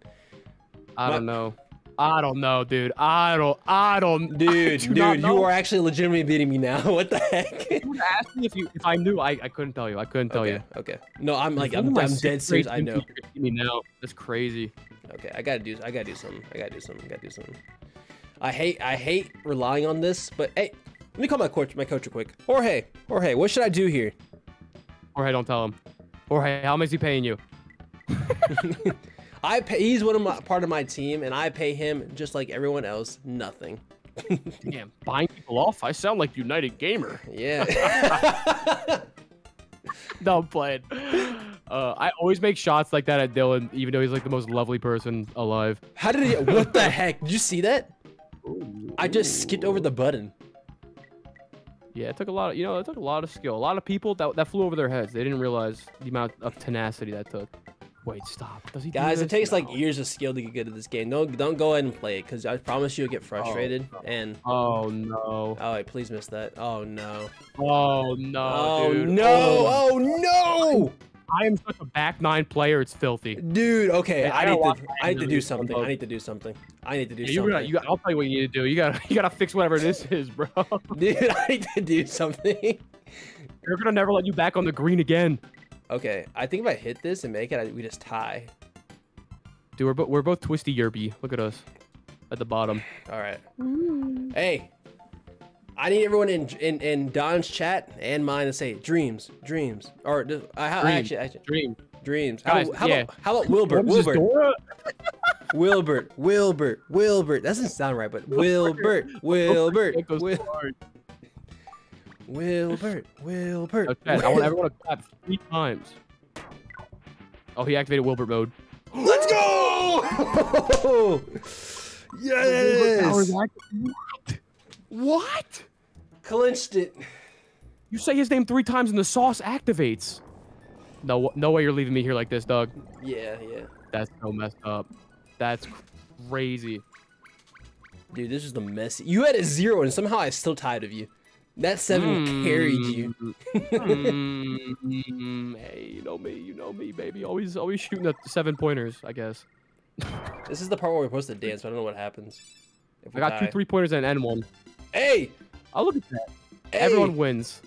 I My- don't know. I don't know, dude. I don't. I don't. [laughs] Dude, do dude, you are actually legitimately beating me now. [laughs] What the heck? You would ask me if you if I knew. I, I couldn't tell you. I couldn't tell okay, you. okay. No, I'm like, only I'm, I'm dead serious. I know. me now. That's crazy. Okay, I gotta do, I gotta do something. I gotta do something. I gotta do something. I hate, I hate relying on this, but hey, let me call my coach, my coach real quick. Jorge, Jorge, what should I do here? Jorge, don't tell him. Jorge, how much is he paying you? [laughs] I pay, he's one of my part of my team, and I pay him just like everyone else, nothing. [laughs] Damn, buying people off. I sound like United Gamer. Yeah. [laughs] No, I'm playing. Uh, I always make shots like that at Dylan, even though he's like the most lovely person alive. How did he? What the [laughs] heck? Did you see that? Ooh, I just skipped over the button. Yeah, it took a lot of you know, it took a lot of skill. A lot of people that that flew over their heads. They didn't realize the amount of tenacity that took. Wait, stop. Does he? do Guys, it this? takes like years of skill to get good at this game. Don't don't go ahead and play it because I promise you you'll get oh. frustrated. And Oh no. oh wait, please miss that. Oh no. Oh no. Oh dude. no. Oh, Oh no. I am such a back nine player. It's filthy. Dude, okay, I I need to I need to do something. I need to do something. I need to do Yeah, you something. gotta, you I'll tell you what you need to do. You gotta, [laughs] you gotta fix whatever this [laughs] is, bro. Dude, I need to do something. They're gonna never let you back on the green again. Okay, I think if I hit this and make it, I, we just tie. Dude, we're, bo- we're both twisty yerby. Look at us at the bottom. All right. Hey, I need everyone in in in Don's chat and mine to say dreams, dreams, or uh, I, I Dream. actually, actually Dream. dreams. How, Guys, how yeah. about how about Wilbert? What is this, Wilbert, [laughs] Wilbert, Wilbert, Wilbert. That doesn't sound right, but Wilbert, Wilbert, It goes Wil- hard. Wilbert, Wilbert. Chat, I want everyone to clap three times. Oh, he activated Wilbert mode. Let's go! [laughs] yes, What? clinched it. You say his name three times and the sauce activates. No, no way you're leaving me here like this, Doug. Yeah, yeah. That's so messed up. That's crazy. Dude, this is the messy. You had a zero, and somehow I still tied of you. That seven carried you. Mm, hey, you know me, you know me, baby. Always, always shooting at seven pointers. I guess. [laughs] This is the part where we're supposed to dance, but I don't know what happens. If I we got two three pointers and an N one. Hey! Oh, look at that. hey! Everyone wins.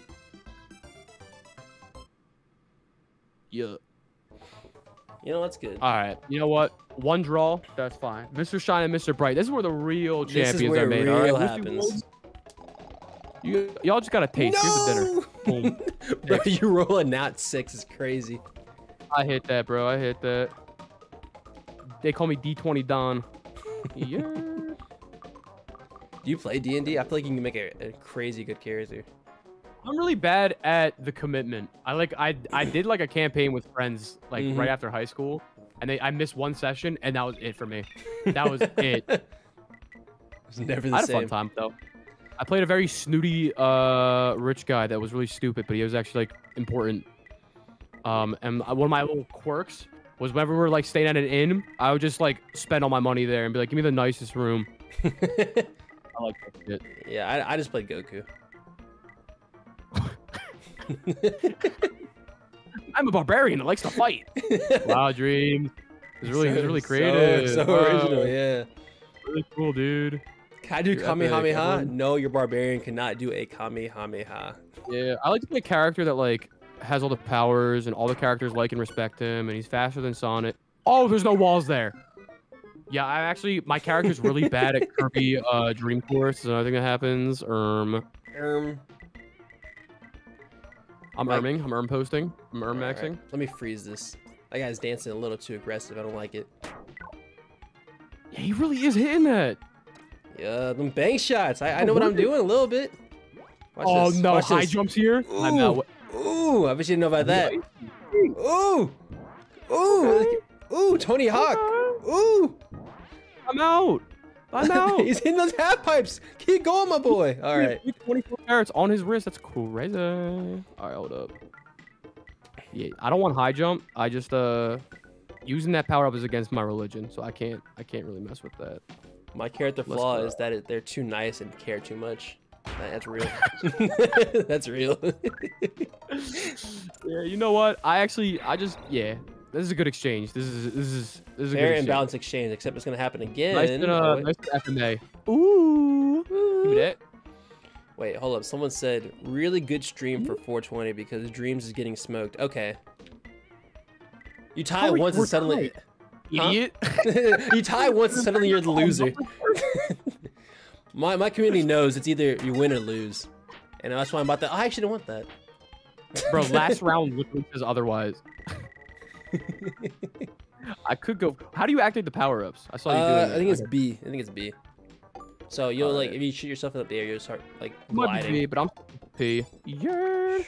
Yeah. You know, that's good. All right. You know what? One draw. That's fine. Mr. Shine and Mr. Bright. This is where the real champions are made. all right. Happens. Woods, You, y'all just got a taste. Here's the dinner. no! [laughs] Bro, you roll a nat six is crazy. I hit that, bro. I hit that. They call me D20 Don. [laughs] yeah. Do you play D&D? I feel like you can make a, a crazy good character. I'm really bad at the commitment. I like I I did like a campaign with friends like Mhm. right after high school, and they I missed one session, and that was it for me. That was it. [laughs] It was never the I had a fun time though. I played a very snooty uh rich guy that was really stupid, but he was actually like important. Um, and one of my little quirks was whenever we were like staying at an inn, I would just like spend all my money there and be like, "Give me the nicest room." [laughs] I like that shit. yeah, I, I just played Goku. [laughs] I'm a barbarian that likes to fight. [laughs] wow, dreams. It was really, So- really so- creative. So, Wow. original, yeah. Really cool, dude. Can I do Dude, epic, Kamehameha? No, your barbarian cannot do a Kamehameha. Yeah, I like to play a character that like has all the powers and all the characters like and respect him, and he's faster than Sonic. Oh, there's no walls there. Yeah, I actually my character's really [laughs] bad at Kirby uh, Dream Course. Is another thing that happens. Um, Um, I'm Like- erming. I'm erm posting. I'm erm alright, maxing. Let me freeze this. That guy's dancing a little too aggressive. I don't like it. Yeah, he really is hitting that. Yeah, them bang shots. I, I know what I'm doing a little bit. Watch oh this, no, watch high this. jumps here. I'm Ooh. Ooh, I bet you didn't know about that. Ooh, ooh, ooh, Tony Hawk. Ooh, I'm out. I'm [laughs] out. he's hitting those half pipes. Keep going, my boy. All right. 24 carats on his wrist. That's crazy. All right, hold up. Yeah, I don't want high jump. I just uh using that power up is against my religion, so I can't I can't really mess with that. My character Let's flaw is that it, they're too nice and care too much. That's real. [laughs] [laughs] That's real. [laughs] Yeah, you know what? I actually I just yeah. This is a good exchange. This is this is this is a Fair good and exchange. except it's gonna happen again. Nice and uh, nice FMA. Ooh, give me that. Wait, hold up. Someone said really good stream for 420 because Dreams is getting smoked. Okay. You tie we- once and suddenly Huh? Idiot. [laughs] you tie once and suddenly you're the loser. [laughs] my my community knows it's either you win or lose, and that's why I'm about to. I actually don't want that. Bro, [laughs] last round literally says otherwise. I could go. How do you activate the power ups? I saw you doing Uh, that. I think it's B. I think it's B. So you'll like if you shoot yourself up there, you'll start like It might be gliding. B, but I'm P. Yeah.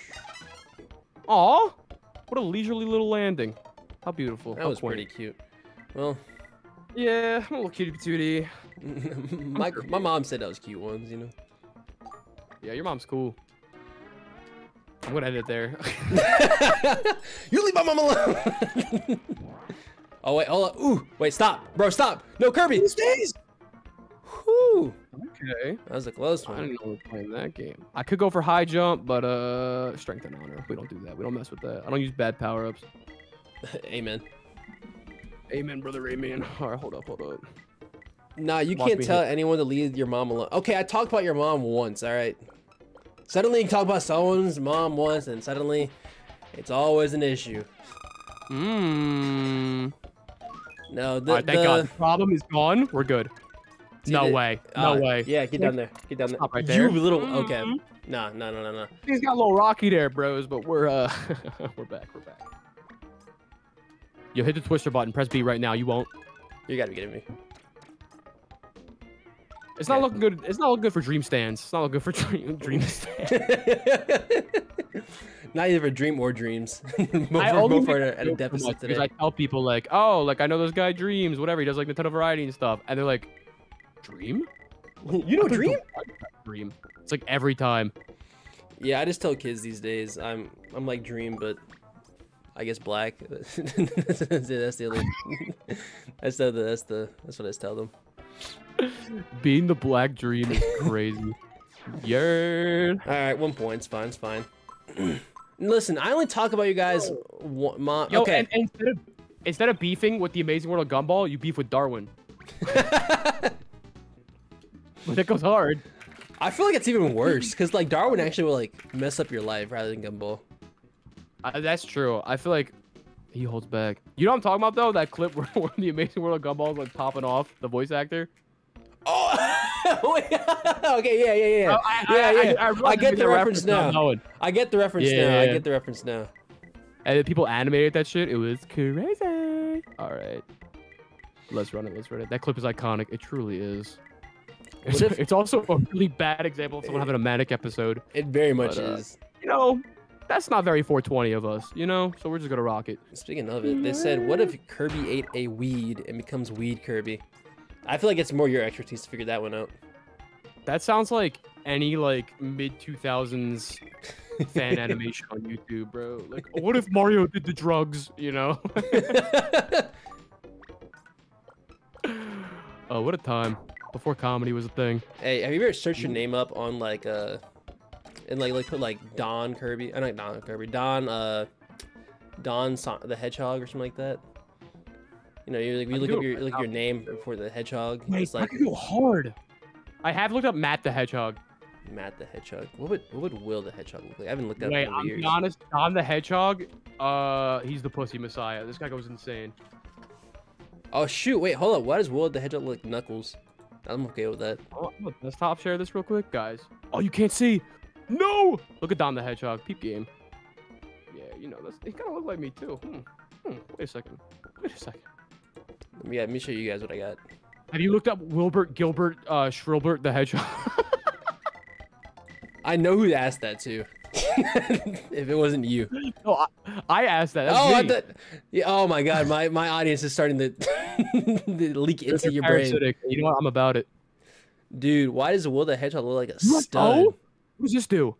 Aw, what a leisurely little landing. How beautiful. That How was quaint. pretty cute. Well, Yeah, I'm a little cutie patootie. [laughs] my my mom said that was cute ones, you know. Yeah, your mom's cool. I'm gonna end it there. [laughs] you leave my mom alone. [laughs] oh wait, hold on. Ooh, wait, stop, bro, stop. No, Kirby. stays. Whoo, Okay. that was a close one. I one. didn't know we were playing that game. I could go for high jump, but uh, strength and honor. We don't do that. We don't mess with that. I don't use bad power ups. Amen. Amen, brother. Amen. [laughs] All right, hold up, hold up. Nah, you Watch can't tell hit. anyone to leave your mom alone. Okay, I talked about your mom once, all right? Suddenly you talk about someone's mom once, and suddenly it's always an issue. Mmm. No, the, All right, thank the, God. The problem is gone. We're good. See, no the- way. No uh, way. Yeah, get down there. Get down there. Stop right there. You little. Okay. Mhm. No, no, no, no, no. Things got a little rocky there, bros, but we're uh [laughs] we're back, we're back. Yo, hit the twister button, press B right now. You won't. You gotta be kidding me. It's not Okay. looking good. It's not looking good for dream stands. It's not looking good for [laughs] dream dream stands. [laughs] Not even a dream or dreams. [laughs] both I only both are at a deficit today. I tell people like, oh, like I know this guy dreams, whatever. He does like a ton of variety and stuff, and they're like, dream? you know dream? Dream. It's like every time. Yeah, I just tell kids these days. I'm I'm like dream, but I guess black. [laughs] that's, the only. [laughs] that's the that's the that's what I tell them. Being the black dream is crazy. [laughs] Yerd. All right, one point. It's fine. It's fine. [clears throat] Listen, I only talk about you guys. One, mom. Yo, okay. and, and instead of instead of beefing with the Amazing World of Gumball, you beef with Darwin. But that goes hard. I feel like it's even worse because like Darwin actually will like mess up your life rather than Gumball. Uh, that's true. I feel like he holds back. You know what I'm talking about though? That clip [laughs] where, where the Amazing World of Gumball is like popping off the voice actor. Oh, [laughs] okay, yeah, yeah, yeah, Oh, I- yeah, I- yeah. I- I get the that reference now. I get the reference Yeah, now. yeah, I get the reference now. And people animated that shit. It was crazy. All right. Let's run it. Let's run it. That clip is iconic. It truly is. It's, if- [laughs] it's also a really bad example of someone having a manic episode. It very much But, uh, is. You know, that's not very 420 of us, you know? So we're just gonna rock it. Speaking of it, they said, "What if Kirby ate a weed and becomes Weed Kirby?" I feel like it's more your expertise to figure that one out. That sounds like any like mid 2000s [laughs] fan animation on YouTube, bro. Like, what if Mario did the drugs, you know? [laughs] [laughs] oh, what a time. Before comedy was a thing. hey, have you ever searched your name up on like uh, and like like put like Don Kirby? I not Don Kirby. Don uh, Don Son- the Hedgehog or something like that. You know, you like you look do up your right look now. your name before the Hedgehog. Wait, it's I like could go hard. I have looked up Matt the Hedgehog. Matt the Hedgehog. What would what would Will the Hedgehog look like? I haven't looked at that Wait, up in I'm years. be honest. Don the Hedgehog, uh, he's the pussy messiah. This guy goes insane. Oh shoot! Wait, hold up. Why does Will the Hedgehog look like Knuckles? I'm okay with that. Oh, I'm gonna desktop share this real quick, guys. Oh, you can't see. No! Look at Don the Hedgehog. Peep game. Yeah, you know, that's, he kind of look like me too. Hmm. Hmm. Wait a second. Wait a second. Let me, let me show you guys what I got. Have you looked up Wilbert Gilbert uh, Shrilbert the Hedgehog? [laughs] I know who asked that too. [laughs] if it wasn't you. no, I, I asked that. That's oh, I thought. Yeah, oh my God, my my audience is starting to, [laughs] to leak into your brain. You know what? I'm about it. dude. Why does Will the Hedgehog look like a stud? Oh? What does this do?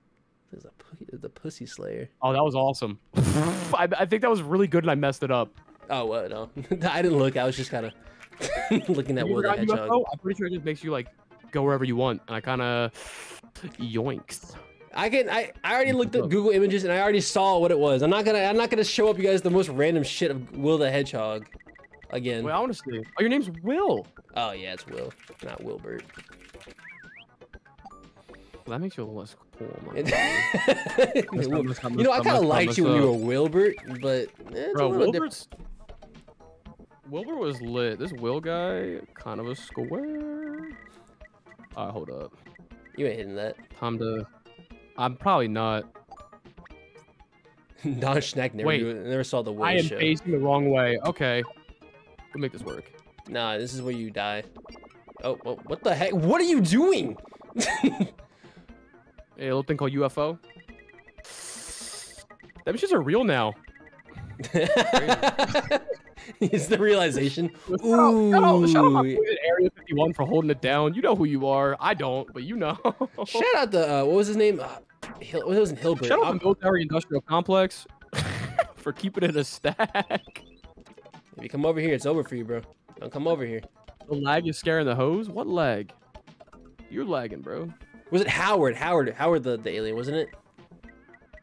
There's a the Pussy Slayer. Oh, that was awesome. [laughs] I, I think that was really good and I messed it up. Oh what? No, [laughs] I didn't look. I was just kind of [laughs] looking at You Will the ever Hedgehog. UFO? I'm pretty sure it just makes you like go wherever you want. And I kind of [sighs] yoinks. I can. I, I already looked up Google Images and I already saw what it was. I'm not gonna. I'm not gonna show up you guys the most random shit of Will the Hedgehog, again. Wait, I want to see. Oh, your name's Will. oh yeah, it's Will, not Wilbert. That makes you a little less cool. I'm not It- gonna lie. Wil- messed up, you know, I kind of liked you when you were Wilbert, but eh, it's Bro, a little different. Wilbert's Wilbur was lit. This Will guy, kind of a square. Alright, hold up. You ain't hitting that. Time to. I'm probably not. [laughs] Don Shnack never, Wait. never saw the Will I am show. facing the wrong way. Okay, we'll make this work. Nah, this is where you die. Oh, oh, what the heck? What are you doing? [laughs] A little thing called UFO. Them shits are real now. [laughs] it's the realization. Out, shout out, shout out my Ooh. boys at Area 51 for holding it down. You know who you are. I don't, but you know. Shout out the uh, what was his name? Uh, Hill, it wasn't Hilbert. Shout out I'm- the military industrial complex [laughs] for keeping it a stack. if you come over here, it's over for you, bro. Don't come over here. The lag is scaring the hose. What lag? You're lagging, bro. Was it Howard? Howard, Howard the, the alien, wasn't it?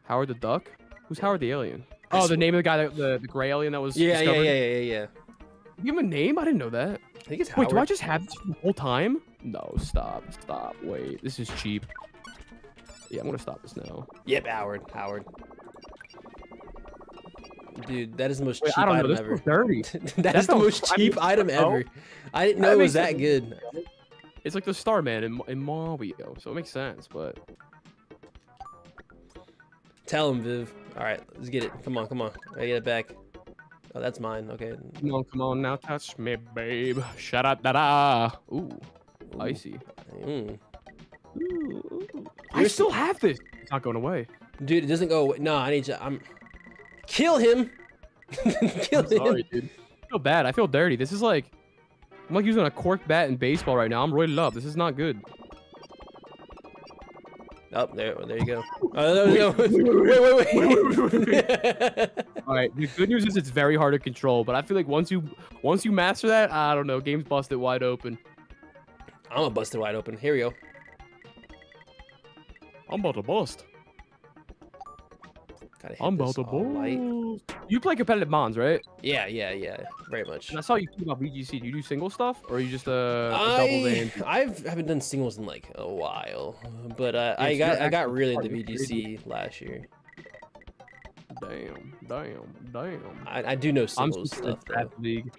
Howard the Duck? Who's Howard the alien? Oh, the name of the guy, that, the the gray alien that was Yeah, yeah, discovered. yeah, yeah, yeah, yeah. Give him a name? I didn't know that. I think it's Wait, do I just have this the whole time? No, stop, stop. Wait, this is cheap. Yeah, I'm gonna stop this now. Yep, Howard. Howard. Dude, that is the most Wait, cheap I don't know. item This ever. dirty. [laughs] that That is the most I mean, cheap item ever. I didn't know it was that good. It's like the Starman in in Mario, so it makes sense. But Tell him, Viv. All right, let's get it. Come on, come on. I get it back. Oh, that's mine. Okay. come on, come on, now touch me, babe. Shout out, da da. Ooh, Ooh. icy. Mm. Ooh, ooh. I still have this. It's not going away. Dude, it doesn't go. away. No, I need to. I'm. Kill him. [laughs] Kill I'm sorry, him. dude. I feel bad. I feel dirty. This is like I'm like using a cork bat in baseball right now. I'm roided up. This is not good. Oh, there, there you go. Oh, there we go. [laughs] Wait, wait, wait. [laughs] All right. The good news is it's very hard to control, but I feel like once you once you master that, I don't know, game's busted wide open. I'm gonna bust it wide open. Here we go. I'm about to bust. Gotta hit I'm about to all light. You play competitive mons, right? Yeah, yeah, yeah. Very much. And I saw you tweet about VGC. Do you do single stuff, or are you just uh, a double I? I've haven't done singles in like a while, but uh, I got I got really into VGC last year. Damn, damn, damn. I, I do know I'm singles in stuff though. league.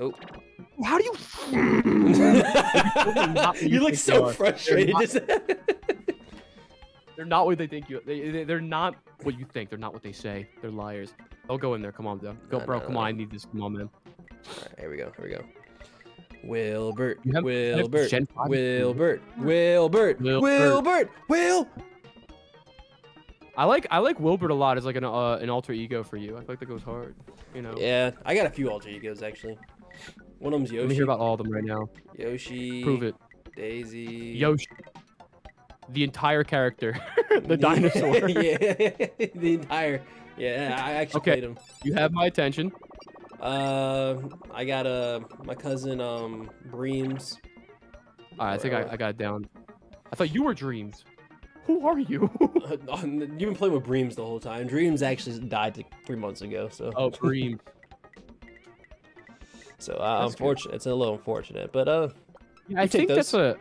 Oh. How do you? [laughs] [laughs] you look so frustrated. [laughs] They're not what they think you. They, they they're not what you think. They're not what they say. They're liars. They'll go in there. Come on, bro. Go, No, bro. no, come no. on. I need this. Come on, man. Alright, here we go. Here we go. Wilbert, have- Wilbert, Wilbert, Wilbert, Wilbert. Wilbert, Will. I like I like Wilbert a lot as like an uh, an alter ego for you. I feel like that goes hard. You know. Yeah, I got a few alter egos actually. One of them's Yoshi. Let me hear about all of them right now. Yoshi. Prove it. Daisy. Yoshi. The entire character. [laughs] the [laughs] dinosaur. [laughs] yeah, the entire. Yeah, I actually Okay. played him. You have my attention. Uh, I got uh my cousin um Breams. All right, I think I, I got it down. I thought you were Dreams. Who are you? Uh, You've been playing with Breams the whole time. Dreams actually died like three months ago, so oh, Dream. so uh, That's good. unfortunate. It's a little unfortunate, but uh, Yeah, I think that's a.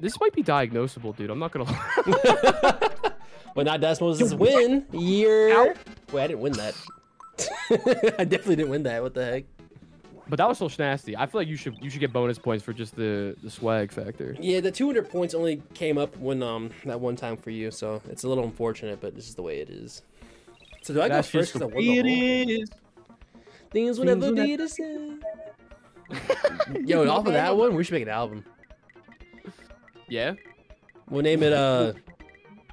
This might be diagnosable, dude. I'm not gonna lie. [laughs] but not Desmos' win. Year. Ow. Wait, I didn't win that. [laughs] I definitely didn't win that. What the heck? But that was so nasty. I feel like you should you should get bonus points for just the the swag factor. Yeah, the 200 points only came up when um that one time for you, so it's a little unfortunate, but this is the way it is. So do I That's go first just the way it is. Things will never be the same. Yo, and off of that [laughs] one, we should make an album. Yeah, We'll name it uh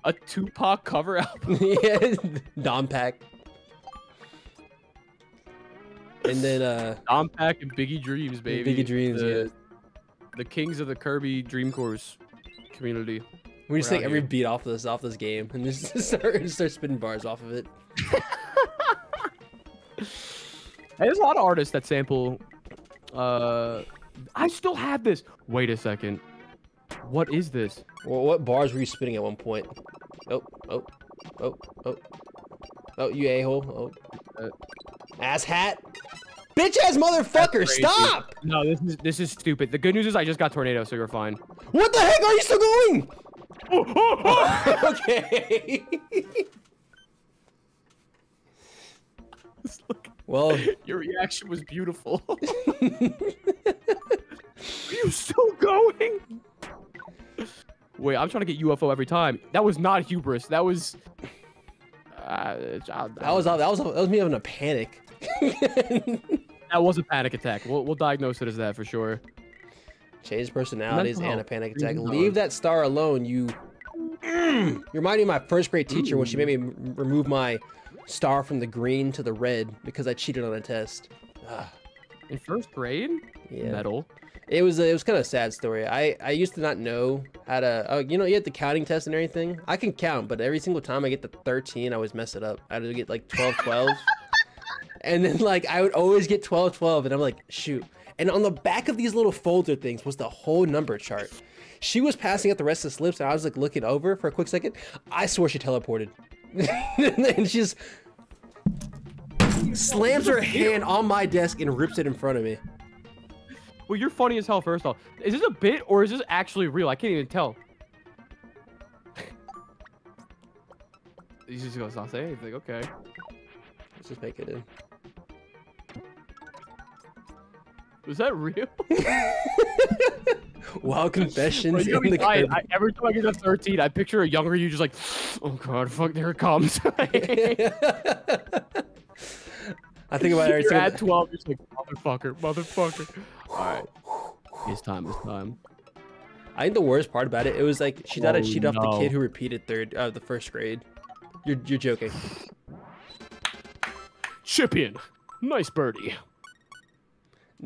a Tupac cover album. [laughs] yeah, Dom Pack. And then uh Dom Pack and Biggie Dreams, baby. Biggie Dreams, the, yeah. The kings of the Kirby Dream Course community. we just take out every here. beat off this off this game and just [laughs] start just start spinning bars off of it. Hey, [laughs] there's a lot of artists that sample. Uh, I still have this. Wait a second. What is this? Well, what bars were you spinning at one point? Oh, oh, oh, oh. Oh, you a-hole. Oh. Uh, Ass hat. Bitch ass motherfucker, stop! No, this is this is stupid. The good news is I just got tornado, so you're fine. What the heck are you still going? [laughs] okay. [laughs] well, Your reaction was beautiful. [laughs] Are you still going? Wait, I'm trying to get UFO every time. That was not hubris. That was. [sighs] Uh, that was that was that was me having a panic. [laughs] that was a panic attack. We'll, we'll diagnose it as that for sure. Change personalities Mental and a panic attack. Mental Leave that star alone, you. Mm. You remind me of my first grade teacher when she made me remove my star from the green to the red because I cheated on a test. Ah, In first grade? yeah. Metal. It was a, it was kind of a sad story. I I used to not know how to. Oh, you know, you had the counting test and everything. I can count, but every single time I get the 13, I always mess it up. I had to get like 12, 12. [laughs] and then like I would always get 12, 12, and I'm like, shoot. And on the back of these little folder things was the whole number chart. She was passing out the rest of the slips, and I was like looking over for a quick second. I swear she teleported, [laughs] and she just slams her hand on my desk and rips it in front of me. Well, you're funny as hell, first off. Is this a bit or is this actually real? I can't even tell. He's just gonna not say anything. Okay. Let's just make it in. Was that real? [laughs] Wild Bro, confessions in the gonna crib. I, every time I get to 13, I picture a younger you just like, oh god, fuck, there it comes. [laughs] [laughs] I think about it every single at 12, you're just like, motherfucker, motherfucker. Alright. It's time, it's time. I think the worst part about it, it was like she thought I Oh, cheated off the kid who repeated third, uh, the first grade. You're you're joking. Chip in. Nice birdie.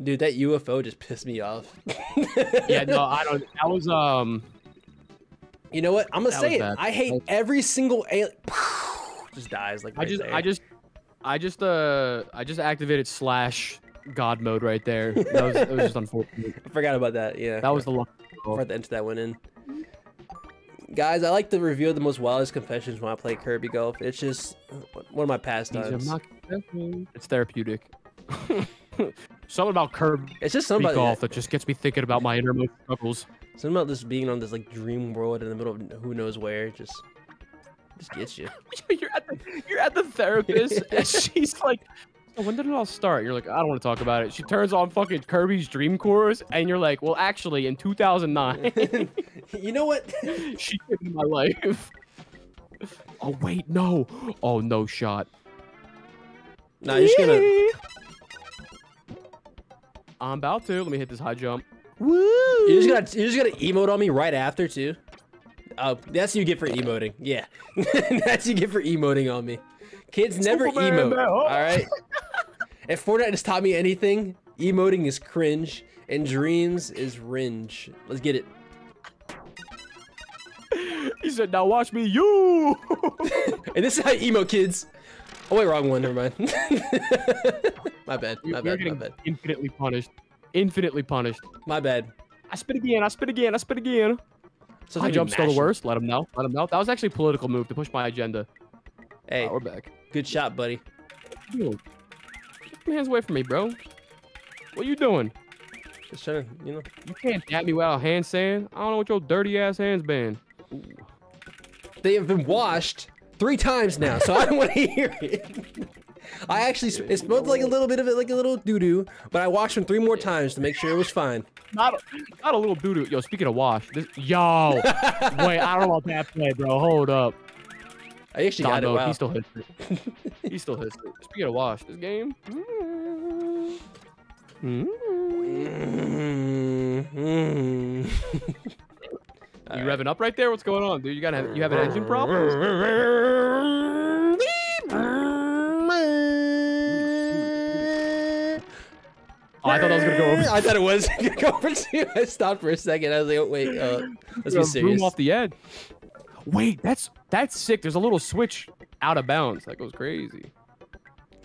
Dude, that UFO just pissed me off. [laughs] Yeah, no, I don't. That was, um, You know what? I'm gonna say it. bad. I hate every single alien. [sighs] Just dies like Right I just, there. I just, I just, uh, I just activated slash god mode right there. That was, that was just [laughs] unfortunate. I forgot about that. Yeah. That was the luck. before the enter that went in. Guys, I like to reveal the most wildest confessions when I play Kirby Golf. It's just one of my pastimes. are my confessions. It's therapeutic. [laughs] Something about Kirby It's just something about, golf that just gets me thinking about my innermost struggles. something about this being on this like dream world in the middle of who knows where. Just, just gets you. [laughs] you're at the you're at the therapist [laughs] and she's like when did it all start you're like i don't want to talk about it she turns on fucking kirby's dream course and you're like well actually in 2009 [laughs] you know what? she into my life oh wait no oh no shot nah, you're just gonna. i'm about to let me hit this high jump You're just gonna. You're just gonna emote on me right after too. Oh, that's what you get for emoting. Yeah, [laughs] that's what you get for emoting on me. Kids never Superman emote. Oh. All right. if Fortnite has taught me anything, emoting is cringe and dreams is ringe. Let's get it. [laughs] he said now watch me you [laughs] And this is how you emote, kids. Oh wait, wrong one. Never mind. my bad. My you're bad. My bad. infinitely punished infinitely punished My bad. i spit again i spit again i spit again So high jump's still the worst let him know let him know that was actually a political move to push my agenda Hey, Uh, we're back good shot, buddy. Yo, Keep your hands away from me, bro. What are you doing? Just trying to, you know. You can't tap me without hand sand. I don't know what your dirty ass hands been. They have been washed three times now, so I don't want to hear it. [laughs] I actually, it smelled like a little bit of it, like a little doo doo, but I washed them three more times to make sure it was fine. Not a, not a little doo doo. Yo, speaking of wash, this, yo, [laughs] wait, I don't about that play, bro. Hold up. I actually God got it. Wow. he still hits it. he still hits it. Speaking of wash, this game. Mm. [laughs] You revving up right there? What's going on, dude? You got you have an engine problem? [laughs] Oh, I thought I was gonna go over. [laughs] I thought it was gonna go over. [laughs] I stopped for a second. I was like, oh, wait, uh, let's be serious. Off the edge. Wait, that's that's sick. There's a little switch out of bounds. That goes crazy.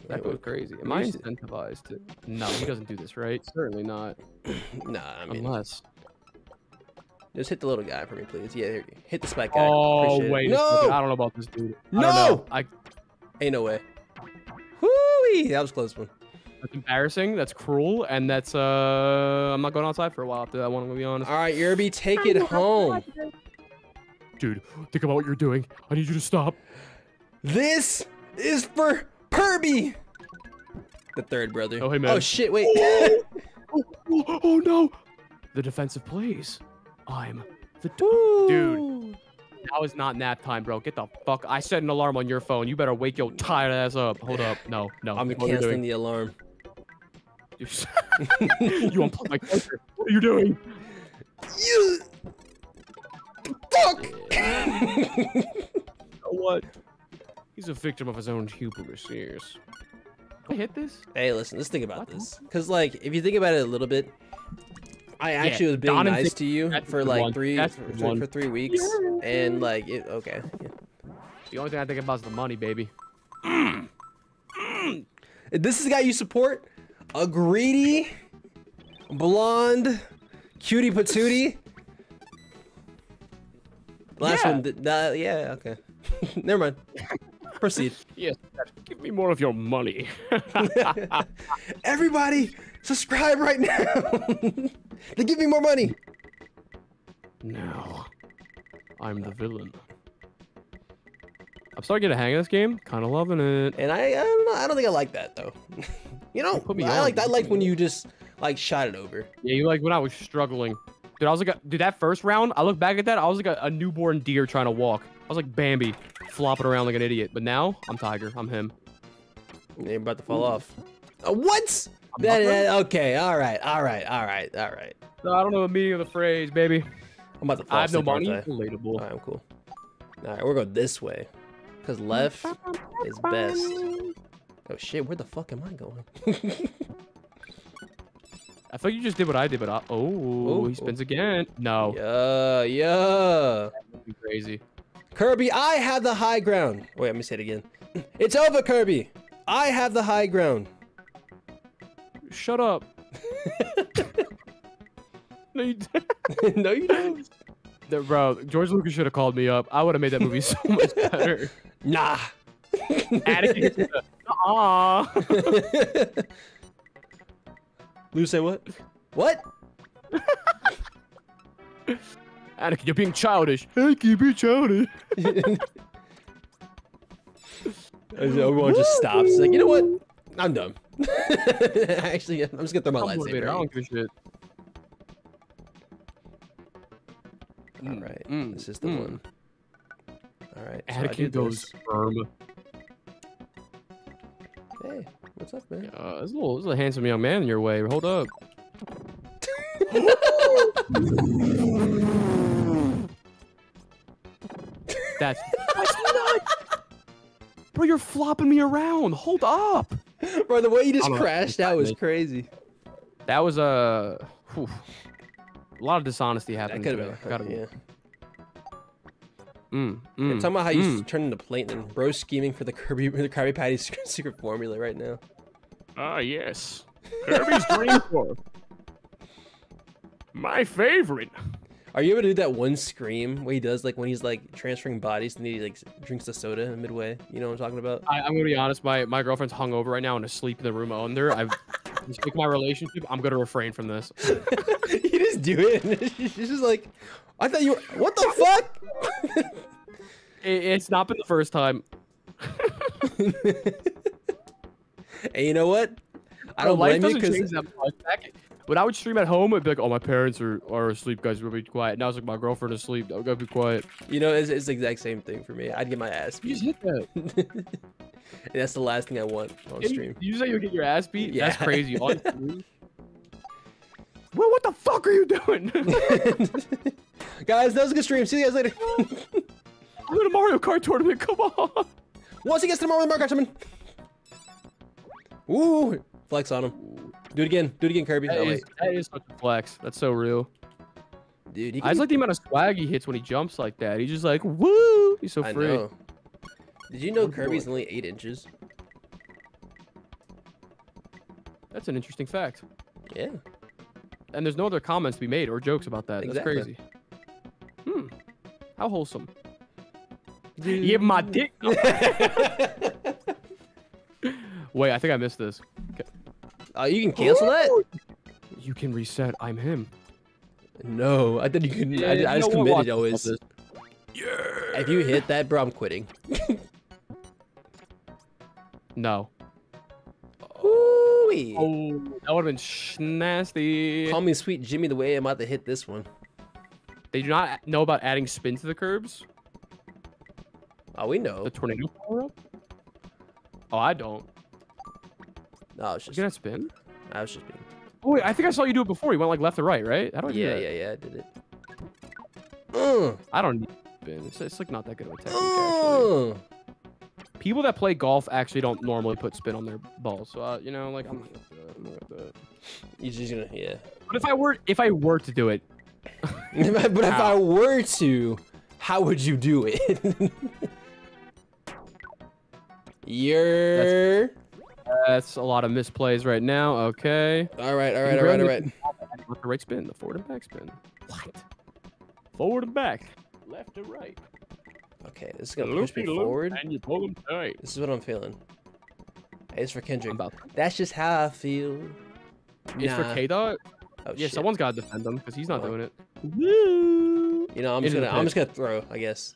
That Wait, goes crazy. Am I incentivized to? No, he doesn't do this, right? Certainly not. [clears throat] Nah, I mean, Unless. just hit the little guy for me, please. Yeah, here, hit the spike guy. Oh Appreciate wait, no. I don't know about this dude. No! I, ain't no way. Whoo! That was a close one. That's embarrassing. That's cruel, and that's uh. I'm not going outside for a while after that one. I'm gonna be honest. All right, Yerby, take it home. Dude, think about what you're doing. I need you to stop. This is for Perby. The third brother. Oh, hey, man. Oh shit! Wait. Oh, [laughs] oh, oh, no! The defensive plays. I'm the dude. Dude. That was not nap time, bro. Get the fuck. I set an alarm on your phone. You better wake your tired ass up. Hold up. No, no. I'm What are you canceling the alarm. [laughs] you unplugged my charger. What are you doing? You. Fuck. [laughs] What? He's a victim of his own hubris. Yes. I hit this. Hey, listen, let's think about What? this. Because, like, if you think about it a little bit, I actually was being Don nice to you for like one. three for, the for- three weeks, and like, it, okay. yeah. The only thing I think about is the money, baby. This is the guy you support? A greedy, blonde, cutie patootie? Last Yeah. one, that- yeah, okay. [laughs] Never mind. Proceed. [laughs] Yes. Give me more of your money. [laughs] Everybody, subscribe right now. they give me more money. no. I'm the villain. I'm starting to get a hang of this game. Kind of loving it. And I, I don't know. I don't think I like that though. You know, put me I like I you like when you just like shot it over. Yeah, you like when I was struggling. Dude, I was like, a, dude, that first round, I look back at that, I was like a, a newborn deer trying to walk. I was like Bambi, flopping around like an idiot. But now, I'm Tiger. I'm him. You're about to fall off. Uh, what? That, that- okay. All right. All right. All right. All right. No, I don't know the meaning of the phrase, baby. I'm about to fall off. I have no asleep, money. Relatable. All right. I'm cool. All right. We're going this way, cause left [laughs] is best. Oh shit. Where the fuck am I going? [laughs] I thought you just did what I did, but I, oh, Oh. he spins oh. again. No, yeah. Yeah. crazy. Kirby, I have the high ground. Wait, let me say it again. [laughs] It's over, Kirby. I have the high ground. Shut up. [laughs] no, you didn't. no, you don't. The- Bro, George Lucas should have called me up. I would have made that movie so much better. Nah. Atticus, [laughs] ah. Lou say what? What? [laughs] Anakin, you're being childish. Hey, keep being childish. [laughs] Everyone just stops. It's like, you know what? I'm done. Actually, I'm just gonna throw my I'm motivated. I don't give a shit. All right, Mm, this is the mm. one. All right, so Anakin goes this. firm. Hey, what's up, man? Uh, there's a little, there's a handsome young man in your way. Hold up. [laughs] That's, that's nuts. Bro, you're flopping me around. Hold up. Bro, the way you just know. crashed out was crazy. That was a, uh, a lot of dishonesty That happening. could have been. Yeah. Mm, mm, talking about how you mm. s turn into plankton. Bro, scheming for the Kirby, the Krabby Patty [laughs] secret- secret formula right now. Ah, yes. Kirby's Dream [laughs] Course. My favorite. Are you able to do that one scream where he does like when he's like transferring bodies and he like drinks the soda in the midway? You know what I'm talking about? I, I'm gonna be honest. My my girlfriend's hungover right now and asleep in the room under. I've [laughs] to speak my relationship. I'm gonna refrain from this. you just do it. And she's just like, I thought you were. What the fuck? It, it's not been the first time. [laughs] and you know what? I don't blame you because change that much. Back when I would stream at home, it'd be like, "Oh, my parents are, are asleep, guys. We'll be quiet." Now it's like my girlfriend is asleep. I gotta be quiet. you know it's, it's the exact same thing for me. I'd get my ass You beat. just hit that. [laughs] and that's the last thing I want on you, stream. did you say you get your ass beat? Yeah. That's crazy. On stream? [laughs] Well, what the fuck are you doing? [laughs] guys, that was a good stream. See you guys later. [laughs] I'm in a Mario Kart tournament. Come on. Once he gets to the Mario Kart tournament. Ooh, flex on him. Do it again. Do it again, Kirby. That Oh, is, that is such a flex. That's so real. Dude, he I just like the amount of swag he hits when he jumps like that. He's just like, woo! He's so I free. know. Did you know What Kirby's doing? only eight inches? That's an interesting fact. Yeah. And there's no other comments to be made or jokes about that. Exactly. That's crazy. Hmm. How wholesome. Yeah, my dick. [laughs] Wait, I think I missed this. Oh, you can cancel that? You can reset. I'm him. No, I thought you could. Yeah, I, I just? Committed always. Yeah. If you hit that, bro, I'm quitting. [laughs] No. Ooh, Oh, that would have been sh- nasty. Call me Sweet Jimmy the way I'm about to hit this one. They do not know about adding spin to the curbs. Oh, we know. The tornado power up. Oh, I don't. No, it's just. gonna spin? I was just being. Oh, wait, I think I saw you do it before. You went like left to right, right? How do I do Yeah, that? yeah, yeah. I did it. Uh, I don't need spin. It's, it's like not that good of a technique, actually. People that play golf actually don't normally put spin on their balls. So uh, you know, like I'm. Not gonna do it, I'm not gonna do it. You're just gonna yeah. But if I were if I were to do it, [laughs] but if I were to, how would you do it? [laughs] You're that's a lot of misplays right now. Okay. all right, all right, all right, all right. With the right spin, the forward and back spin. What? Forward and back, left to right. Okay, this is gonna push me forward. and you pull them tight. This is what I'm feeling. It's for Kendrick. I'm about. That's just how I feel. It's for K Dot. Oh, Yeah, shit. someone's got to defend him because he's not Oh. doing it. Woo! You know, I'm just Into gonna, I'm just gonna throw. I guess.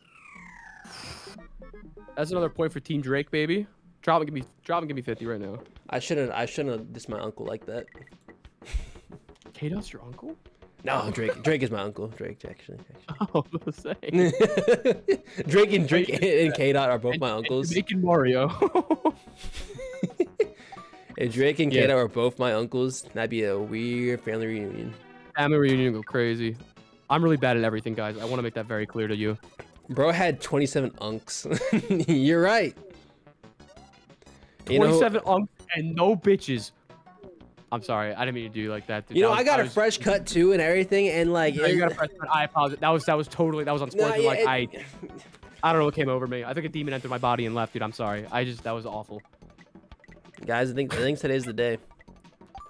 That's another point for Team Drake, baby. Drop and give me, drop and give me 50 right now. I shouldn't, I shouldn't have dissed my uncle like that. K Dot's your uncle? No, Drake. Drake is my uncle. Drake, actually. actually. Oh, [laughs] I was gonna say. actually. [laughs] Drake and Drake and K Dot are both my uncles. Making Mario. [laughs] If Drake and Yeah. K Dot are both my uncles, that'd be a weird family reunion. Family reunion go crazy. I'm really bad at everything, guys. I want to make that very clear to you. Bro had 27 unks. You're right. You know, 27 unks and no bitches. I'm sorry. I didn't mean to do like that. dude. you know, was- I got a was- fresh cut too and everything, and like, No, you got a fresh cut. I apologize. That was that was totally that was Nah, unsportsmanlike. yeah, like it- I I don't know what came over me. I think a demon entered my body and left, dude. I'm sorry. I just that was awful. guys, I think I think today's the day.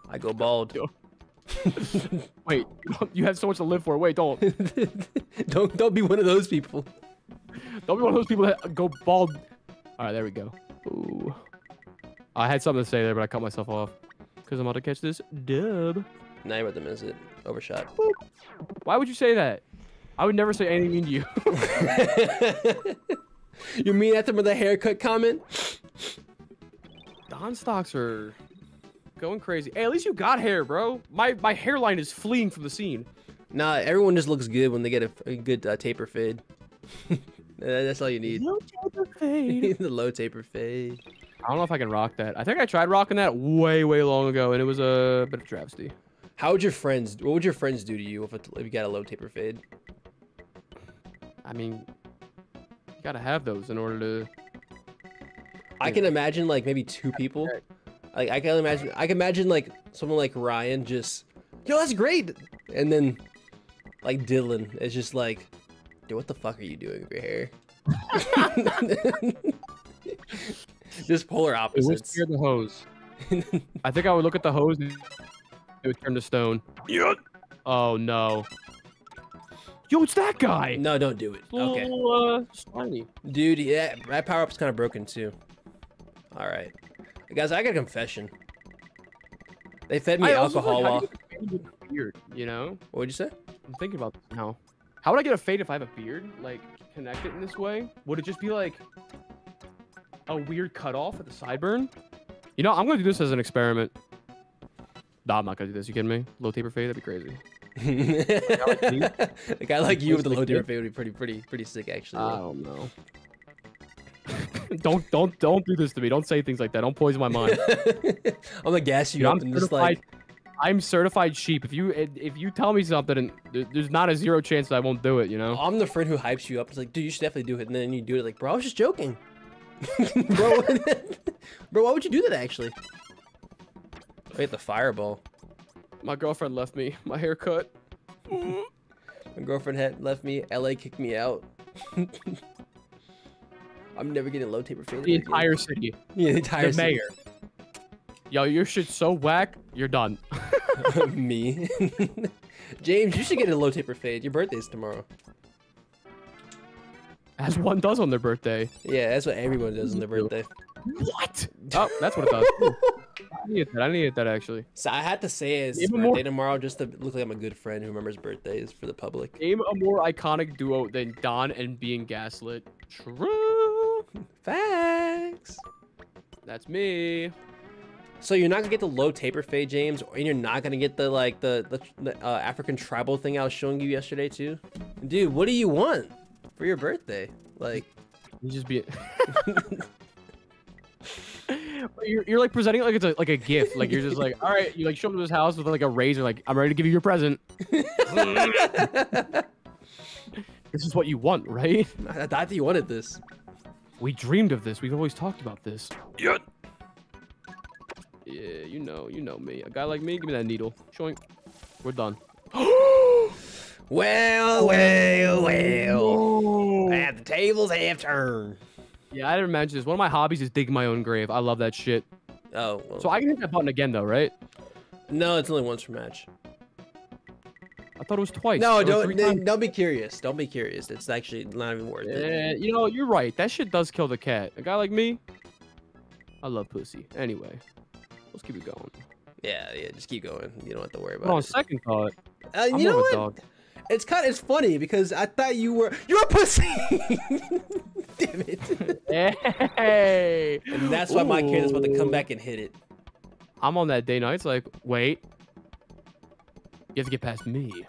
I go bald. [laughs] Wait, you have so much to live for. Wait, don't [laughs] don't don't be one of those people. don't be one of those people that go bald. All right, there we go. Ooh. I had something to say there, but I cut myself off because I'm about to catch this dub. Now you're about to miss it. Overshot. Why would you say that? I would never say anything mean to you. [laughs] you mean after the haircut comment? Don stocks are going crazy. Hey, at least you got hair, bro. My my hairline is fleeing from the scene. Nah, everyone just looks good when they get a, a good uh, taper fade. [laughs] That's all you need. No taper fade. [laughs] the low taper fade. I don't know if I can rock that. I think I tried rocking that way, way long ago, and it was a bit of a travesty. How would your friends? What would your friends do to you if, it, if you got a low taper fade? I mean, you gotta have those in order to. I can imagine like maybe two people. Like I can imagine. I can imagine like someone like Ryan just, yo, that's great, and then like Dylan is just like, dude, what the fuck are you doing with your [laughs] [laughs] [laughs] hair? just polar It would opposites. the hose. [laughs] I think I would look at the hose and it would turn to stone. Oh no. Yo, it's that guy. no, don't do it. Okay. Little, uh, slimy. Dude, yeah, that power up's kind of broken too. All right, guys, I got a confession. They fed me I alcohol like how while. you get a fade with a beard, you know? What would you say? I'm thinking about this now. How would I get a fade if I have a beard? Like, connect it in this way? Would it just be like a weird cutoff at the sideburn? You know, I'm gonna do this as an experiment. Nah, I'm not gonna do this. You kidding me? Low taper fade? That'd be crazy. [laughs] a guy like you with the low taper fade would be pretty, pretty, pretty sick actually. I don't know. [laughs] don't don't don't do this to me. Don't say things like that. Don't poison my mind. [laughs] I'm gonna gas you Dude, up I'm and just certified. like, I'm certified sheep. If you if you tell me something, and there's not a zero chance that I won't do it. You know. I'm the friend who hypes you up. It's like, dude, you should definitely do it. And then you do it like, bro, I was just joking. [laughs] bro, [laughs] bro, why would you do that actually? Wait, the fireball. My girlfriend left me. My haircut. My girlfriend had left me. LA kicked me out. [laughs] I'm never getting a low taper fade. The again. entire city. yeah, the entire The city. mayor. Yo, your shit's so whack. You're done. me. James, you should get a low taper fade. Your birthday's tomorrow. As one does on their birthday. Yeah, that's what everyone does on their birthday. What? [laughs] Oh, that's what it does. I needed that. I needed that actually. So I had to say it's his Even more- birthday tomorrow just to look like I'm a good friend who remembers birthdays for the public. Name a more iconic duo than Don and being gaslit. True. Facts. That's me. So you're not gonna get the low taper fade, James, and you're not gonna get the like the the, the uh, African tribal thing I was showing you yesterday too. Dude, what do you want for your birthday? Like, You just be. [laughs] you're, you're like presenting it like it's a, like a gift. Like you're just like, [laughs] all right, you like show up to his house with like a razor. Like I'm ready to give you your present. [laughs] this is what you want, right? I thought you wanted this. We dreamed of this. We've always talked about this. Yeah. Yeah, you know, you know me. A guy like me, give me that needle. Showing. We're done. [gasps] [gasps] [gasps] Well, well, well. Oh. At the tables have turned. Yeah, I didn't mention this. One of my hobbies is dig my own grave. I love that shit. Oh, well. So I can hit that button again, though, right? no, it's only once per match. I thought it was twice. No, don't three don't don't be curious. Don't be curious. It's actually not even worth it. Yeah, you know, you're right. That shit does kill the cat. A guy like me, I love pussy. Anyway, let's keep it going. Yeah, yeah. Just keep going. You don't have to worry But on about it. second thought, Uh, I'm you know what? a dog. It's kind of it's funny because I thought you were you're a pussy. [laughs] Damn it. Hey! And that's why my kid is about to come back and hit it. I'm on that day night. It's like, wait, you have to get past me.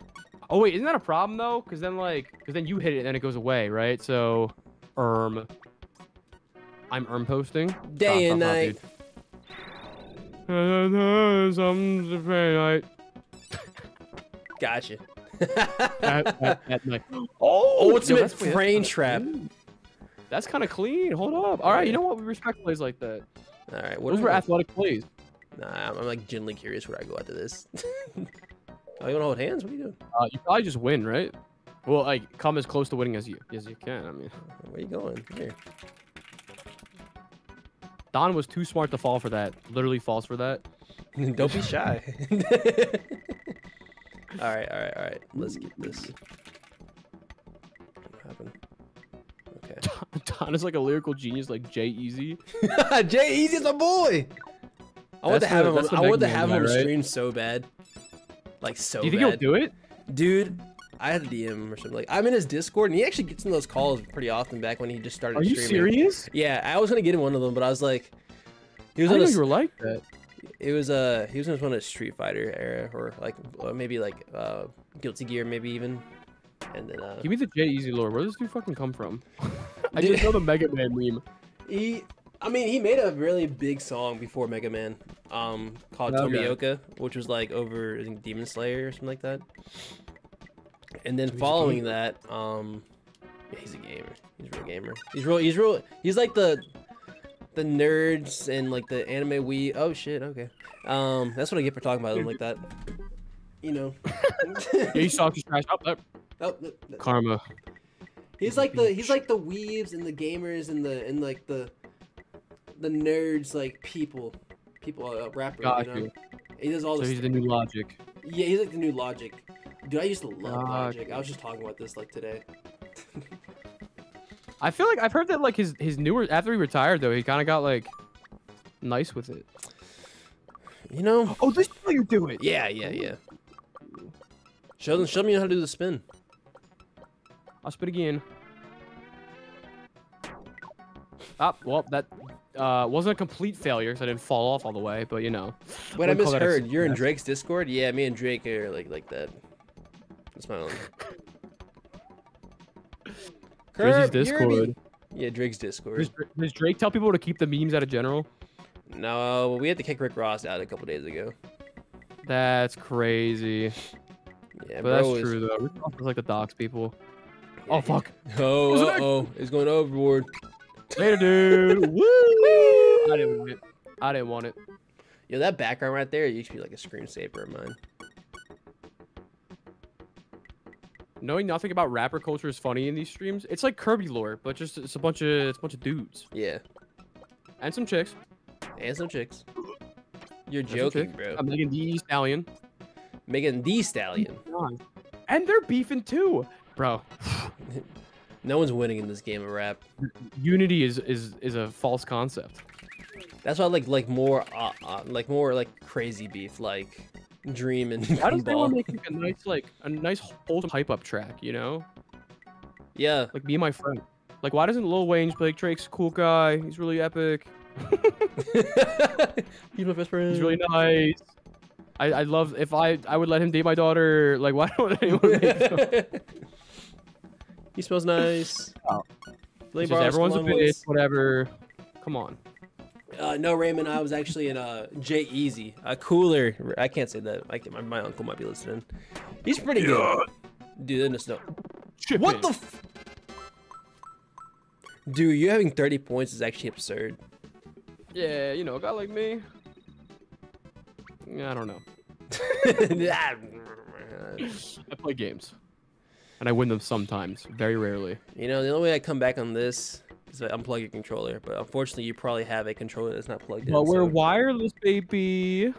Oh wait, isn't that a problem though? Because then like, because then you hit it and then it goes away, right? So, erm, I'm erm posting. Day Stop, and stop, night. dude. [laughs] Something night. Gotcha. At, at, at night. oh, ultimate that's- wait, frame trap. clean. That's kind of clean. Hold up. All right, you know what? We respect plays like that. All right, what Those were athletic plays. Nah, I'm, I'm like genuinely curious where I go after this. [laughs] oh, you wanna hold hands? What are you doing? Uh, you probably just win, right? Well, like come as close to winning as you as you can. I mean, Where you going? Here. Don was too smart to fall for that. Literally falls for that. [laughs] Don't be shy. [laughs] all right, all right, all right. Let's get this. What happened? Okay. [laughs] Don is like a lyrical genius, like Jay Easy. [laughs] Jay Easy's my boy. I want to have the- him. I want to have him right? stream so bad, like so do you think bad. he'll do it? Dude, I had to DM him or something. Like I'm in his Discord, and he actually gets in those calls pretty often. Back when he just started. Are you streaming. serious? Yeah, I was gonna get in one of them, but I was like, he I was didn't on know a, you were like that. It was uh he was in one of the Street Fighter era or like uh, maybe like uh Guilty Gear maybe even, and then uh Give me the Jay Easy lore. Where does this dude fucking come from? [laughs] I just know the Mega Man meme. he. I mean, he made a really big song before Mega Man, um, called Okay. Tomioka, which was like over I think Demon Slayer or something like that. And then he's following that, um, yeah, he's a gamer. He's a real gamer. He's real. He's real. He's like the the nerds and like the anime we. Oh shit. Okay. Um, that's what I get for talking about them like that. You know. [laughs] Yeah, you saw his trash. Oh, that- Oh, no. karma. He's like the he's like the weaves and the gamers and the and like the the nerds like people people uh, rapper. Got you know? you. He does all So this. he's the new Logic. Yeah, he's like the new Logic. Dude, I used to love Logic. I was just talking about this like today. [laughs] I feel like I've heard that like his his newer after he retired though he kind of got like nice with it. You know? Oh, this is how you do it. Yeah, yeah, yeah. Show them, show me how to do the spin. I'll spit again. Ah, well, that uh, wasn't a complete failure, so I didn't fall off all the way, but you know. Wait, I Wouldn't call that a misheard. You're in. Drake's Discord? Yeah, me and Drake are like like that. That's my own. [laughs] Drizzy's Curb, you hear me? Discord. Yeah, Drake's Discord. Does, does Drake tell people to keep the memes out of general? No, we had to kick Rick Ross out a couple days ago. That's crazy. Yeah, But bro that's is- true though. Rick Ross is like the docs people. Yeah, Oh he- fuck. Oh, uh oh, it's going overboard. Later, dude. [laughs] Woo! I didn't want it. I didn't want it. Yo, that background right there used to be like a screensaver of mine. Knowing nothing about rapper culture is funny in these streams. It's like Kirby lore, but just it's a bunch of it's a bunch of dudes Yeah, and some chicks. and some chicks. You're And joking, bro. I'm making the Stallion. Megan the Stallion. [laughs] And they're beefing too, bro. No one's winning in this game of rap. Unity is is is a false concept. That's why I like like more uh, uh, like more like crazy beef like Dream and Why does Ball. anyone make like, a nice like a nice wholesome hype up track? You know, Yeah, like be my friend. Like why doesn't Lil Wayne play like Drake's a cool guy? He's really epic. [laughs] he's my best friend. He's really nice. I, I love if I I would let him date my daughter. Like [laughs] why don't anyone make them? he smells nice. Oh. Just everyone's a bitch, whatever. Come on. Uh, no, Raymond, I was actually in uh, Jay Easy, a cooler. I can't say that. I can, my, my uncle might be listening. He's pretty good. Dude, in the snow. Shit, What man. the? F- Dude, you having 30 points is actually absurd. Yeah, you know, a guy like me. I don't know. [laughs] I play games, and I win them sometimes, very rarely. you know, the only way I come back on this is to unplug your controller, but unfortunately, you probably have a controller that's not plugged in. But we're so- wireless, baby.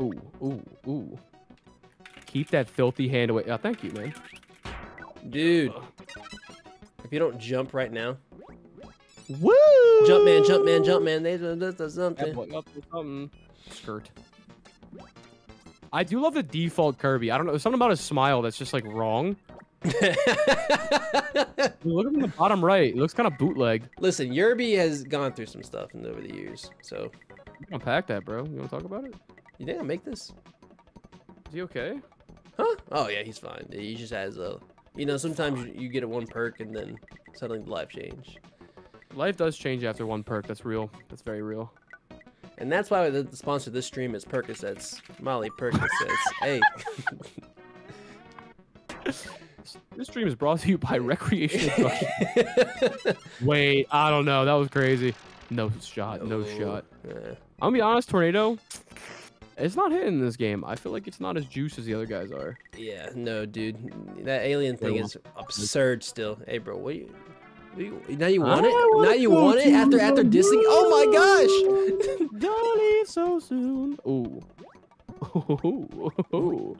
Ooh, ooh, ooh. Keep that filthy hand away. Oh, thank you, man. Dude, if you don't jump right now, Woo! jump man, jump man, jump man, they do do- do something. boy oh, up to something. Skirt. I do love the default Kirby. I don't know. There's something about his smile that's just like wrong. Look at him in the bottom right. It looks kind of bootleg. Listen, Yerby has gone through some stuff over the years, so You unpack that, bro. You want to talk about it? you think I'll make this? Is he okay? Huh? Oh yeah, he's fine. He just has a, you know, sometimes you, you get a one perk and then suddenly life change, Life does change after one perk. That's real. That's very real. and that's why the, the sponsor of this stream is Percocets. Molly Percocets. [laughs] hey. [laughs] This stream is brought to you by [laughs] Recreational Drugs. [laughs] Wait, I don't know. That was crazy. No shot. No shot. Yeah. I'm gonna be honest, Tornado. It's not hitting in this game. I feel like it's not as juice as the other guys are. Yeah, no, dude. That alien thing is absurd still. Hey, bro, what you, what you now you want it? Now you want it after after dissing? Oh my gosh! [laughs] Don't leave so soon. Ooh. Ooh.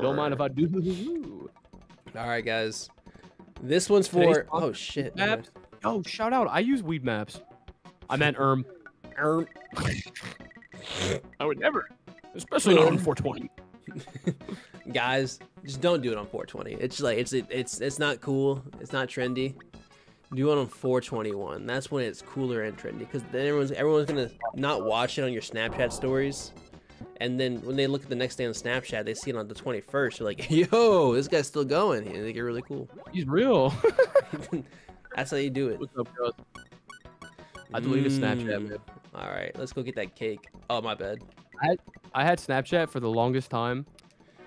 Don't mind if I do. All right, guys. This one's for sponsor oh shit. Maps. Oh, shout out. I use Weedmaps. I meant erm. Erm. [laughs] I would never. Especially not on Erm. 420. [laughs] Guys, just don't do it on 420. It's like it's it's it's not cool. It's not trendy. Do it on 421. That's when it's cooler and trendy. Because then everyone's everyone's gonna not watch it on your Snapchat stories, and then when they look at the next day on Snapchat, they see it on the 21st. They're like, [laughs] "Yo, this guy's still going." And they get really cool. He's real. [laughs] [laughs] That's how you do it. What's up, guys? I deleted Snapchat, Mm. man. All right, let's go get that cake. Oh my bad. I I had Snapchat for the longest time,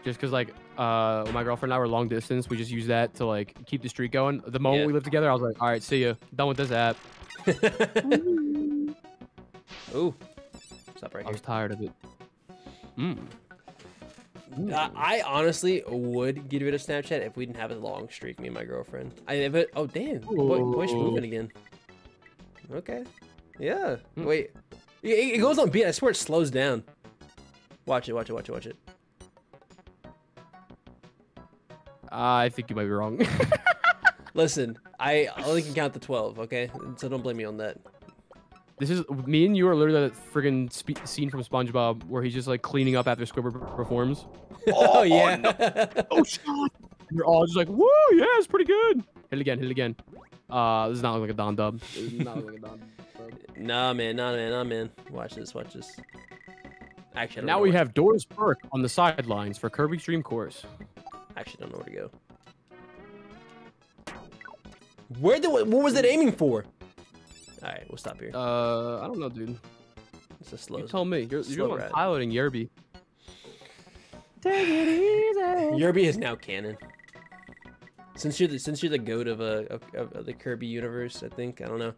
just because like uh, my girlfriend and I were long distance, we just used that to like keep the streak going. The moment Yeah. we lived together, I was like, all right, see you done with this app. Ooh, stop right I was tired of it. Mm. Uh, I honestly would get rid of Snapchat if we didn't have a long streak, me and my girlfriend. I if it, oh damn, boy, boy's moving again. Okay, yeah. Hmm. Wait, it, it goes on beat. I swear it slows down. Watch it, watch it, watch it, watch it. I think you might be wrong. [laughs] Listen, I only can count to twelve. Okay, so don't blame me on that. This is me and you are literally that friggin' spe- scene from SpongeBob where he's just like cleaning up after Squidward performs. [laughs] Oh, yeah. Oh shot! And you're all just like, woo, yeah, it's pretty good. Hit it again, hit it again. Uh, this is not like a Don Dub. This not like a Don Dub. nah, man, nah, man, nah, man. Watch this, watch this. Actually, Now we have Doris Burke on the sidelines for Kirby's Dream Course. Actually, don't know where to go. Where the what was it aiming for? All right, we'll stop here. Uh, I don't know, dude. It's a slow. You tell me. You're, slow you're the one ride. piloting Yerby. Take it easy. Yerby is now canon. Since you're the since you're the goat of uh, of, of, of the Kirby universe, I think I don't know,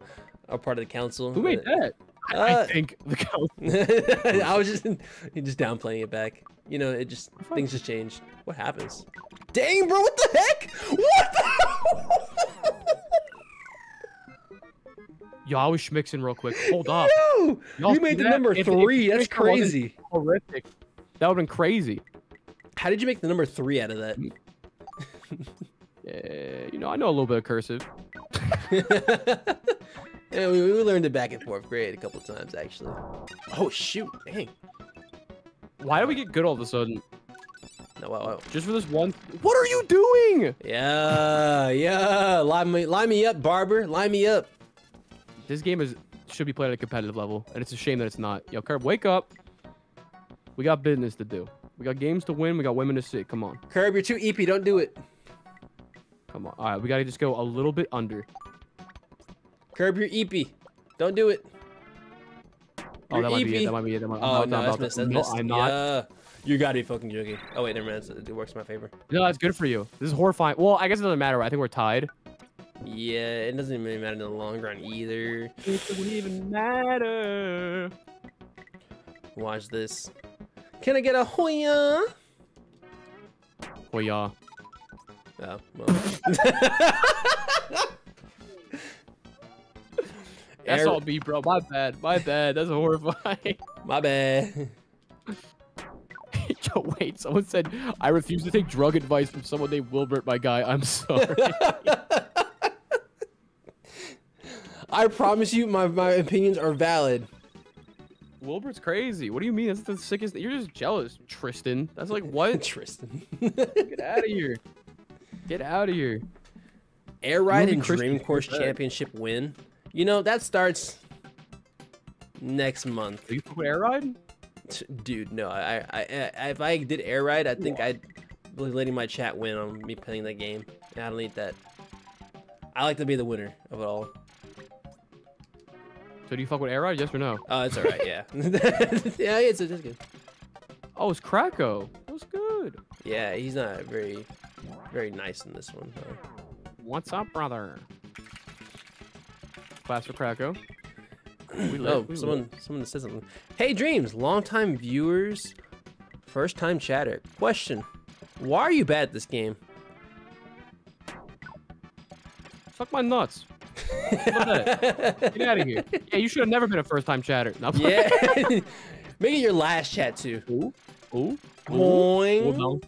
a part of the council. Who made but- that? I- Uh, I think the council. [laughs] I was just [laughs] just downplaying it back. You know, it just things just changed. What happens? Dang, bro! What the heck? What? Yo, I was schmixing real quick. Hold [laughs] up. Yo, you made the that? number If- if three. That's crazy. Horrific. That would have been crazy. How did you make the number three out of that? [laughs] Yeah, you know, I know a little bit of cursive. [laughs] yeah, we, we learned it back in fourth grade a couple times actually. Oh shoot! Dang. Why do we get good all of a sudden? No, wow, wow. Just for this one? What are you doing? Yeah, yeah. Line me, line me up, Barber. Line me up. This game is should be played at a competitive level, and it's a shame that it's not. Yo, Curb, wake up. We got business to do. We got games to win. We got women to sit. Come on. Curb, you're too EP. Don't do it. Come on. All right, we got to just go a little bit under. Curb your EP. Don't do it. Oh, You're that might be it. That might be it. That might, Oh I'm no, not that's missed. That's no, missed. I'm not. Yeah. You gotta be fucking joking. Oh wait, never mind. It works in my favor. No, that's good for you. This is horrifying. Well, I guess it doesn't matter. I think we're tied. Yeah, it doesn't even matter in the long run either. It doesn't even matter. Watch this. Can I get a Hoya? Hoya. Oh, well. [laughs] That's Air- all me, bro. My bad. My bad. That's horrifying. [laughs] My bad. [laughs] Yo, wait. Someone said I refuse to take drug advice from someone named Wilbert. My guy. I'm sorry. I promise you, my, my opinions are valid. Wilbert's crazy. What do you mean? That's the sickest. You're just jealous, Tristan. That's like [laughs] what? Tristan. Get out of here. Get out of here. Air Ride and Dream Course Championship win. You know, that starts next month. Are you with air ride? [laughs] Dude, no. I, I, I if I did Air Ride, I think I'd be letting my chat win on me playing that game. I don't need that. I like to be the winner of it all. So do you fuck with air ride? Yes or no? Oh, it's alright, [laughs] [laughs] yeah. yeah, it's, it's good. Oh, it's Kracko. What's good? Yeah, he's not very, very nice in this one. though. What's up, brother? Class for Kracko. [clears throat] Oh, someone, someone said something. Hey, Dreams, longtime viewers, first time chatter. Question: Why are you bad at this game? Suck my nuts. Get out of here. Yeah, you should have never been a first time chatter. No, yeah, [laughs] make it your last chat too. Ooh. Ooh. Boing. No.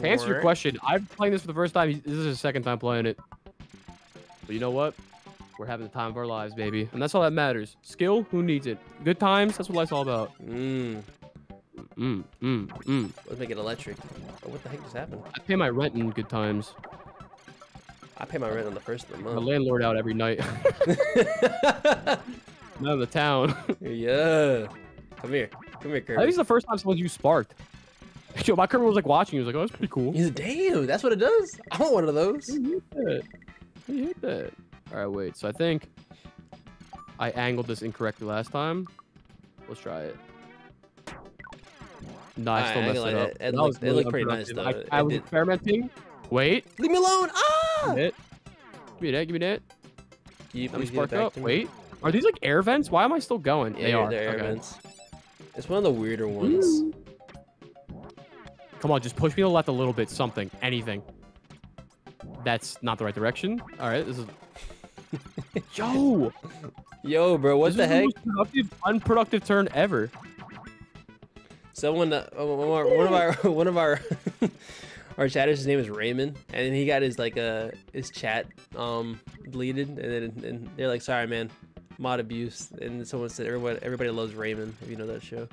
To answer your question, I'm playing this for the first time. This is his second time playing it. But you know what? We're having the time of our lives, baby. And that's all that matters. Skill, who needs it? Good times, that's what life's all about. Mm, Mm, mm, mm. let's make it electric. Oh, what the heck just happened? I pay my rent in good times. I pay my rent on the first of the My month. landlord out every night. [laughs] Not of the town. yeah. Come here. Come here, I think Kirby. it's the first time someone used Sparked. [laughs] Yo, my Kirby was like watching. He was like, "Oh, that's pretty cool." He's a damn. That's what it does. I want one of those. Hit that. Hit that. All right, wait. So I think I angled this incorrectly last time. Let's try it. No, I still messed it up. it- it looked- was it looked pretty nice, though. I, I was did. experimenting. Wait, Leave me alone. Ah! give me that. Give me that. Give me that. Can you Let me please give it spark back up. to me? Wait, are these like air vents? Why am I still going? Yeah, they are. They're air vents. It's one of the weirder ones. Come on, just push me to the left a little bit. Something. Anything. That's not the right direction. All right, this is. [laughs] Yo, Yo, bro, what this the is heck? most productive, unproductive turn ever. Someone, uh, one of our, one of our, [laughs] one of our, [laughs] our chatters, his name is Raymond, and he got his like uh his chat um deleted, and then and they're like, sorry, man, mod abuse, and someone said everyone, everybody loves Raymond, if you know that show.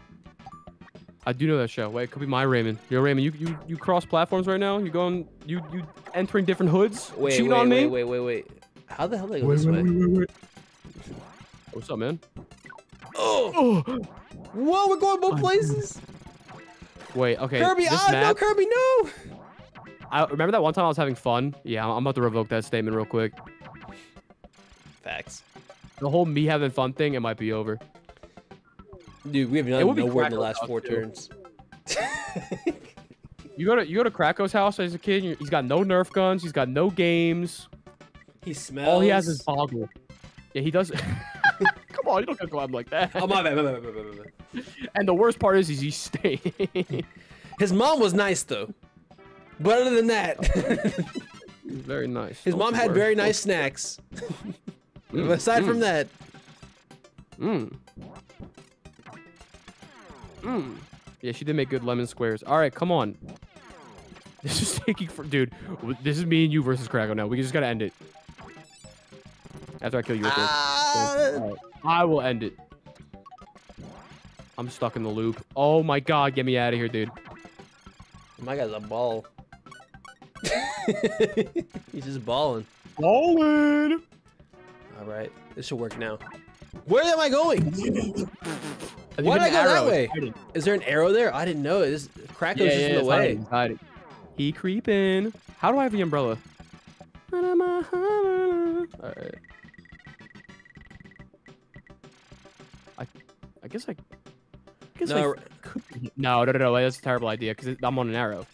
I do know that show. Wait, it could be my Raymond. Yo, Raymond, you you you cross platforms right now? You going? You you entering different hoods? Wait, cheating wait, on wait, me? wait, wait, wait. How the hell did I go this way? wait. What's up, man? Oh, Oh, [gasps] whoa, we're going both places. wait. Okay. Kirby, this ah, no, Kirby, no. I remember that one time I was having fun. Yeah, I'm about to revoke that statement real quick. Facts, The whole me having fun thing, it might be over. dude. We have done would be nowhere in the last four too. turns. [laughs] You go to you go to Kracko's house as a kid. He's got no Nerf guns. He's got no games. he smells. All he has is boggle. Yeah, he does. [laughs] Come on, you don't gotta go out like that. Oh my bad, my bad, my bad, my bad. [laughs] And the worst part is, is he's staying. His mom was nice though. But other than that, very nice. his Don't mom had worry. very nice snacks. [laughs] Mm, aside mm, from that, Mm. Mm. Yeah, she did make good lemon squares. All right, come on. [laughs] This is taking for dude. This is me and you versus Kracko now. We just gotta end it. After I kill you with this. ah, Alright, I will end it. I'm stuck in the loop. Oh my god, get me out of here, dude. my guy's a ball. [laughs] He's just balling. Bowling. All right, this should work now. Where am I going? [laughs] Why did I go that way? Is there an arrow there? I didn't know. This Kracko's Yeah, just yeah, in the it's way. hiding, hiding. He creeping. How do I have the umbrella? [laughs] Alright. I I guess I guess No, I could no, no, no, no. That's a terrible idea because I'm on an arrow.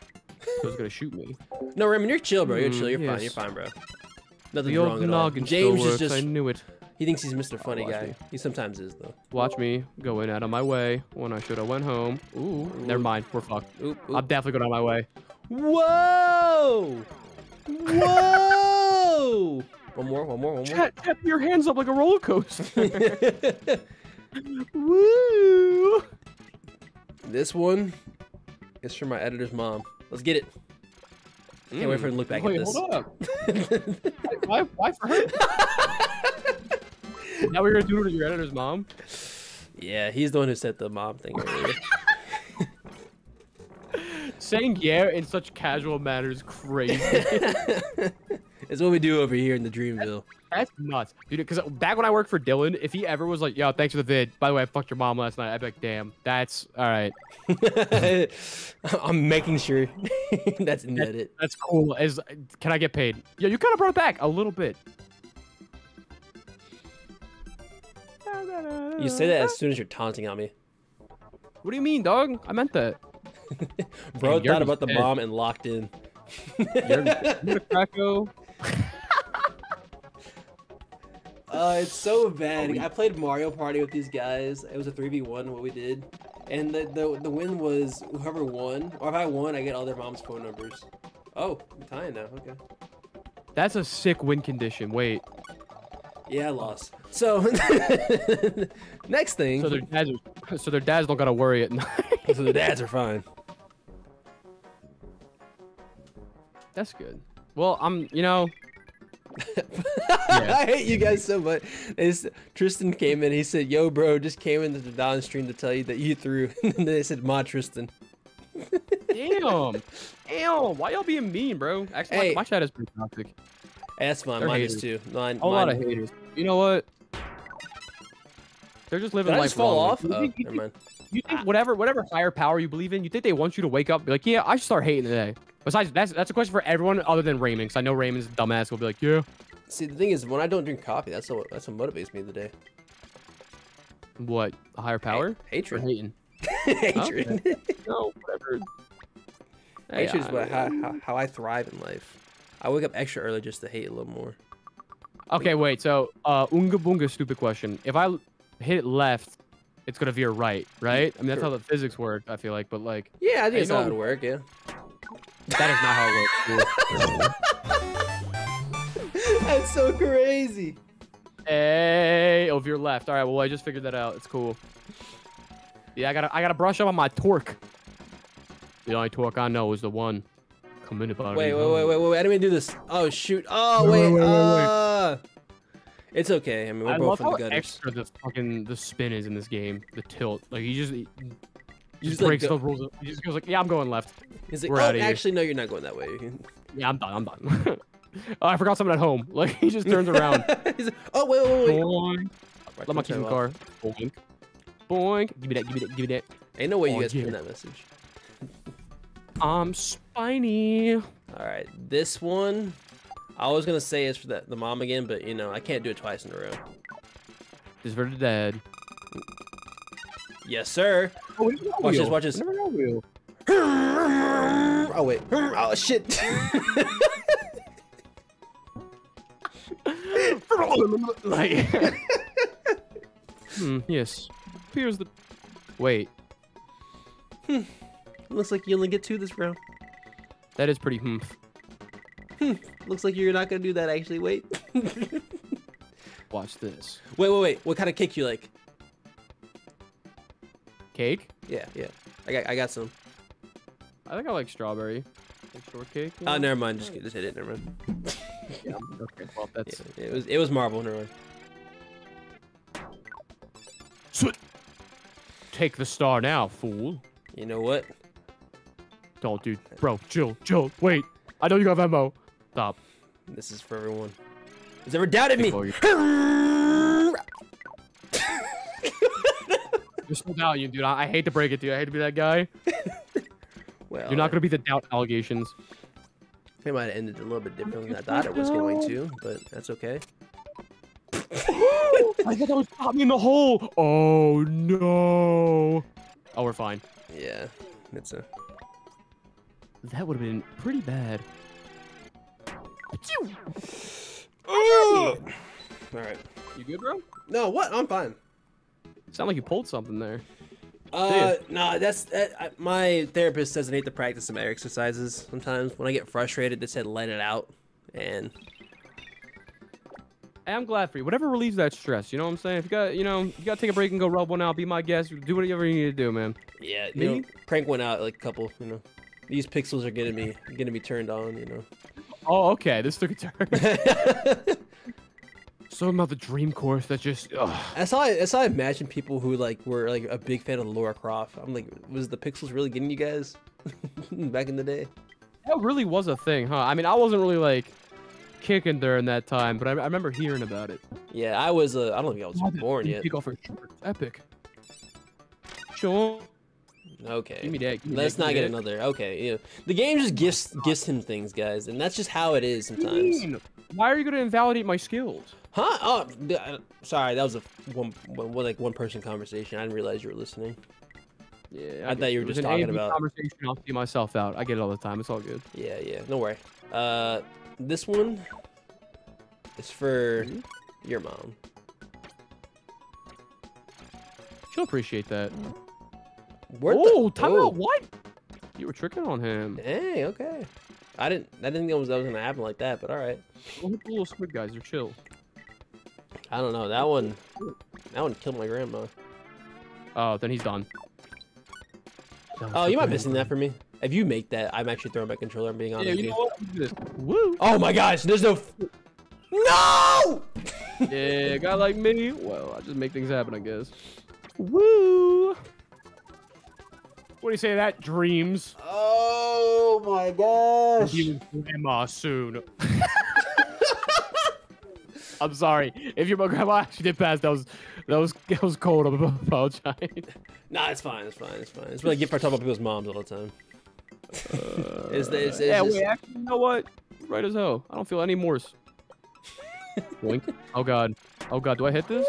So it's gonna shoot me. No, Raymond, you're chill, bro. You're chill. Mm, You're fine. You're fine, bro. Nothing's The wrong at all. James is just I knew it. he thinks he's Mr. Funny watch guy. me. He sometimes is though. Watch me going out of my way when I should have went home. Ooh, never mind. We're fucked. Oop, oop. I'm definitely going out of my way. Whoa! Whoa! one more, one more, one more. Chat, tap your hands up like a roller coaster. [laughs] Woo! this one is for my editor's mom. Let's get it. Can't wait for her to look back at this. hold up. [laughs] why, why for her? [laughs] now we're gonna do it to your editor's mom. yeah, he's the one who said the mom thing earlier. [laughs] Saying yeah in such casual manner is crazy. It's what we do over here in the Dreamville. That's nuts, dude. Because back when I worked for Dylan, if he ever was like, "Yo, thanks for the vid," by the way, I fucked your mom last night. I'd be like, "Damn, that's all right. [laughs] I'm making sure [laughs] that's edit. That's cool." As can I get paid? Yeah, you kind of brought it back a little bit. You say that as soon as you're taunting on me. What do you mean, dog? I meant that. [laughs] Bro thought about the dead. bomb and locked in. You're, you're a Kracko. Uh, it's so bad. I played Mario Party with these guys. It was a 3v1 what we did. And the, the the win was whoever won, or if I won, I get all their mom's phone numbers. Oh, I'm tying now. Okay. That's a sick win condition. Wait, Yeah, I lost. So [laughs] next thing, so so, their dads, are, so their dads don't gotta worry at night. [laughs] the dads are fine. That's good. Well, I'm, you know, [laughs] I hate you guys so much. It's, Tristan came in. He said, "Yo, bro, just came into the Don stream to tell you that you threw." [laughs] and then they said, "Ma, Tristan." damn, damn. Why y'all being mean, bro? Actually, Hey. my, my chat is pretty toxic. Hey, that's fine. They're Mine is too. Mine, A lot of haters. You know what? They're just living Did I just fall wrong. off? Oh, never mind. You think whatever, whatever higher power you believe in, you think they want you to wake up, and be like, yeah, I should start hating today. Besides, that's that's a question for everyone other than Raymond, because I know Raymond's a dumbass. Will be like, yeah, See, the thing is, when I don't drink coffee, that's what that's what motivates me today. what? Higher power? Or Hatred. hating? [laughs] Hatred. [laughs] No, whatever. Hey, Hatred is I- what, how, how, how I thrive in life. I wake up extra early just to hate a little more. Okay, wait. So, uh, Unga Bunga, stupid question. If I hit left, it's gonna veer right, right? I mean, that's how the physics work. I feel like, but like, Yeah, I think Hey, that's how it would work. Yeah. that is not how it works. [laughs] that's so crazy. hey, oh, your left. All right. Well, I just figured that out. It's cool. Yeah, I gotta, I gotta brush up on my torque. The only torque I know is the one committed by. Wait, wait, wait, wait, wait, wait! I didn't mean to do this. Oh shoot! Oh Wait, wait! wait, wait, wait, wait. uh, It's okay. I mean, we're I both from the gutters. extra the fucking the spin is in this game. The tilt, like he just, he just just, breaks go- the rules. He just goes like, yeah, I'm going left. He's like, we're oh, outta here." actually, no, you're not going that way. [laughs] Yeah, I'm done. I'm done. [laughs] oh, I forgot something at home. [laughs] Like he just turns around. He's like, oh wait, wait, wait! Boing. Right, Let my keys in the car. Boink. Boink. Give me that. Give me that. Give me that. Ain't no way you Oh, guys yeah. that message. I'm spiny. All right, this one, I was gonna say it's for the, the mom again, but you know I can't do it twice in a row. This is for the dad. Yes, sir. Oh, Watch this, watch this. Never know wheel. Oh wait. Oh shit. [laughs] like. [laughs] hmm. Yes. Here's the. Wait. Hmm. Looks like you only get two this round. That is pretty humph. Looks like you're not gonna do that actually. Wait. wait, [laughs] Watch this. wait, wait. Wait. What kind of cake you like? Cake. Yeah, yeah. I got, I got some. I think I like strawberry. Like shortcake. Oh, know? never mind. Just, just hit it. Never mind. [laughs] Yeah. Okay. Well, Yeah, that's. it was, it was marble. Never mind. Take the star now, fool. You know what? Don't, dude. Bro, chill, chill. Wait. I know you got Venmo. Stop. This is for everyone. Who's ever doubted me? Before you- [laughs] You're still doubting you, dude. I, I hate to break it to you. I hate to be that guy. [laughs] well, You're not uh, gonna be the doubt allegations. It might have ended a little bit differently than I thought it was going to, but that's okay. [gasps] I thought that was got me in the hole. Oh no. Oh, we're fine. Yeah, it's a. That would have been pretty bad. All right. You good, bro? No, what? I'm fine. Sound like you pulled something there. Uh, no, that's that, I, my therapist says I need to practice some air exercises. Sometimes when I get frustrated, they said let it out, and Hey, I'm glad for you. Whatever relieves that stress, you know what I'm saying? If you got, you know, you got to take a break and go rub one out, be my guest, do whatever you need to do, man. yeah, Me? you know, crank one out like a couple. You know, these pixels are getting me getting me turned on. You know. Oh, okay. This took a turn. [laughs] so about the dream course that just. Ugh. how I that's how I imagine people who like were like a big fan of Lara Croft. I'm like, was the pixels really getting you guys [laughs] back in the day? That really was a thing, huh? I mean, I wasn't really like kicking during that time, but I, I remember hearing about it. Yeah, I was. Uh, I don't think I was Why born yet. Take off her shirt. Epic. Sure. Okay. Give me that. Give me Let's that, not get me another. Okay, yeah. The game just gifts gifts him things, guys, and that's just how it is that. What do you sometimes. mean? Why are you gonna invalidate my skills? Huh? Oh, uh, sorry. That was a one, one, one like one person conversation. I didn't realize you were listening. Yeah, I get thought you were just an talking A&B about- conversation. I'll see myself out. I get it all the time. It's all good. Yeah, yeah. No worry. Uh, this one is for Mhm. your mom. She'll appreciate that. Where oh, time oh. out. What? You were tricking on him. Hey, okay. I didn't. I didn't think that was that was gonna happen like that, but all right. Look at the little squid guys. They're chill. I don't know. That one. That one killed my grandma. Oh, then he's done. Oh, you might be missing that for me. If you make that, I'm actually throwing my controller. I'm being honest. Yeah, you you. know what? Let's do this. Woo! Oh my gosh, there's no. f- No! Yeah, a guy like me. Well, I just make things happen, I guess. Woo! What do you say to that, dreams? Oh my gosh. You grandma soon. [laughs] I'm sorry. If your grandma actually did pass, that was that was that was cold. I'm apologize. Nah, it's fine. It's fine. It's fine. It's really I get for talking about people's moms all the time. Uh, is the- is- is yeah, this- wait, actually, you know what? Right as hell. I don't feel any morse. [laughs] Boink. Oh god. Oh god, do I hit this?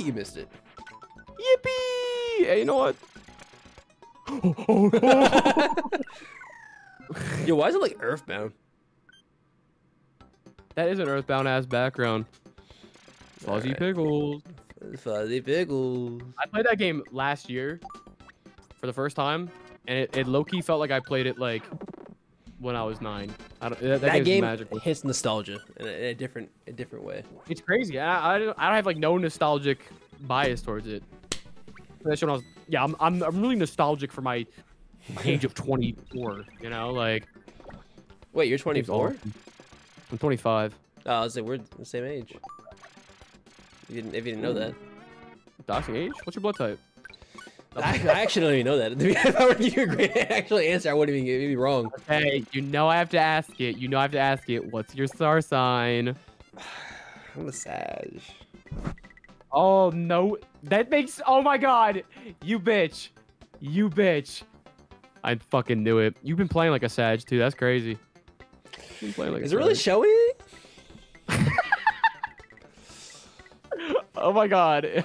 You missed it. Yippee! Hey, you know what? [laughs] Yo, why is it like Earthbound? that is an earthbound ass background. Fuzzy Alright. pickles. Fuzzy pickles. I played that game last year for the first time, and it, it low key felt like I played it like when I was nine. I don't, that, that, That, game magical. hits nostalgia in a, in a different, a different way. It's crazy. I, I, don't, I don't have like no nostalgic bias towards it. That's when I was. Yeah, I'm, I'm, I'm really nostalgic for my age of 24. You know, like. Wait, you're 24? I'm 25. Oh, I was like, we're the same age. You didn't, if you didn't know that. Doxing age? What's your blood type? [laughs] I, I actually don't even know that. [laughs] if I were to give you a great [laughs] actual answer, I wouldn't even get me wrong. Hey, you know I have to ask it. You know I have to ask it. What's your star sign? [sighs] I'm a Sag. Oh no, that makes. Oh my god, you bitch, you bitch. I fucking knew it. You've been playing like a Sag too. That's crazy. You've been playing like a Is it really showy? [laughs] Oh my god.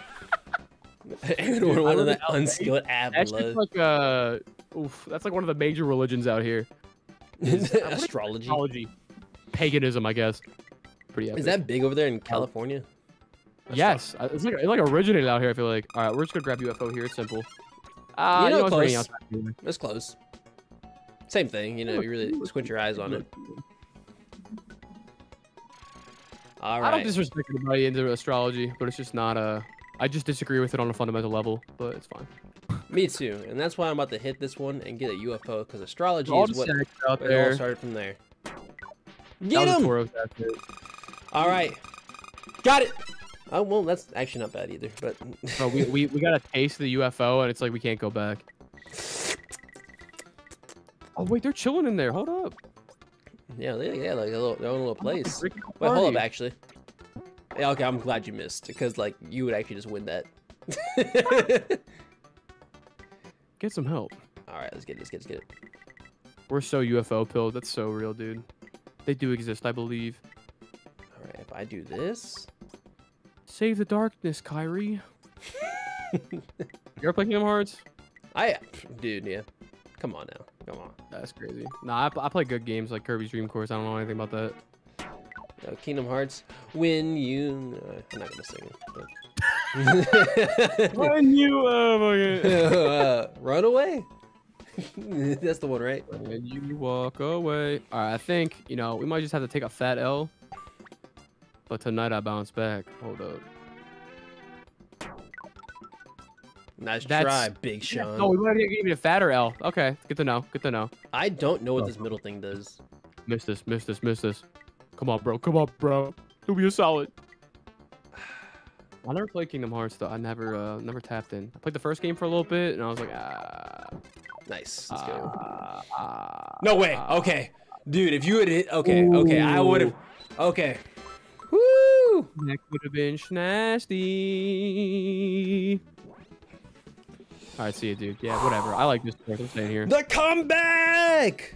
Everyone I wanted live in that LA. unskilled ab That's like uh, oof, that's like one of the major religions out here. [laughs] Astrology. Astrology, paganism, I guess. Pretty epic. Is that big over there in California? Yes, uh, it's like it like originated out here. I feel like. All right, we're just gonna grab UFO here. It's simple. Uh, You know, it's raining close. outside anyway. That's close. Same thing, you know, you really squint your eyes on it. All right. I don't disrespect anybody into astrology, but it's just not a. I just disagree with it on a fundamental level, but it's fine. Me too. And that's why I'm about to hit this one and get a UFO because astrology All is what Sags out it all started from there. Get him! All right. Got it. Oh, well, that's actually not bad either, but [laughs] Bro, we, we we got a taste of the UFO, and it's like we can't go back. Oh wait, they're chilling in there. Hold up. yeah, they, yeah, like a little, their own little place. Wait, hold up, actually. Yeah, okay, I'm glad you missed because like you would actually just win that. [laughs] Get some help. All right, let's get it. Let's get it. Let's get it. We're so UFO pilled. That's so real, dude. They do exist, I believe. All right, if I do this, Save the darkness, Kyrie. [laughs] you ever play Kingdom Hearts? I, dude, yeah. Come on now. Come on. That's crazy. Nah, I, I play good games like Kirby's Dream Course. I don't know anything about that. Uh, Kingdom Hearts. When you, uh, I'm not gonna sing it. but- [laughs] [laughs] when you uh, uh, Runaway. That's the one, right? when you walk away. All right, I think you know we might just have to take a fat L. But tonight I bounce back. Hold up. Nice That's- try, Big Sean. No, we might give you a fatter L. Okay, good to know. Good to know. I don't know what this middle thing does. Miss this. Miss this. Miss this. Come on, bro. Come on, bro. Do me a solid. I never played Kingdom Hearts though. I never, uh, never tapped in. I played the first game for a little bit, and I was like, ah. Nice. Let's go. ah, No way. Okay, dude. If you had hit, okay, okay, I would have. Okay. Woo! That could have been nasty. All right, see you, dude. Yeah, whatever. I like this. I'm staying here. The comeback.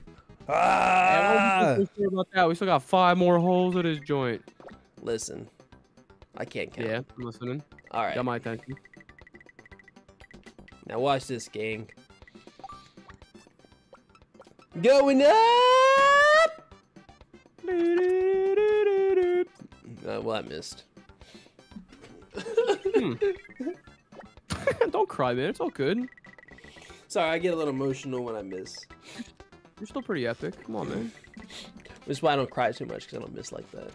Ah! do about that? We still got five more holes at this joint. Listen, I can't count. Yeah, I'm listening. All right. Got my attention. Now watch this, gang. Going up. Uh, well, I missed. [laughs] Don't cry, man. It's all good. Sorry, I get a little emotional when I miss. You're still pretty epic. Come on, man. Is why I don't cry too much because I don't miss like that.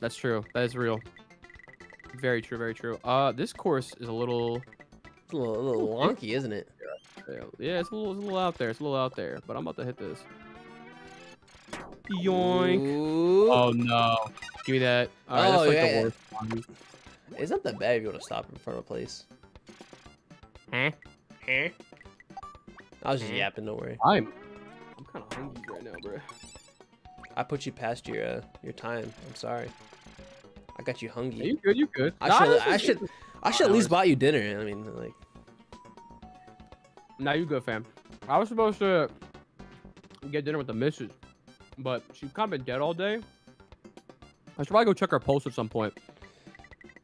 That's true. That is real. Very true. Very true. Uh, this course is a little. It's a little, a little wonky, isn't it? Yeah, it's a little, it's a little out there. It's a little out there. But I'm about to hit this. Yoink. Ooh. Oh no. Give me that. All right, Oh, that's like yeah, yeah. the worst one. It's not that bad if you want to stop in front of a place. Huh? Huh? I was just yapping, don't worry. I'm. I'm kind of hungry right now, bro. I put you past your uh, your time. I'm sorry. I got you Yeah, hungry. you good? You good? I Nah, should I is- should I should at least buy you dinner. I mean, like Nah, you good, fam. I was supposed to get dinner with the missus, but she's kind of been dead all day. I should probably go check our pulse at some point.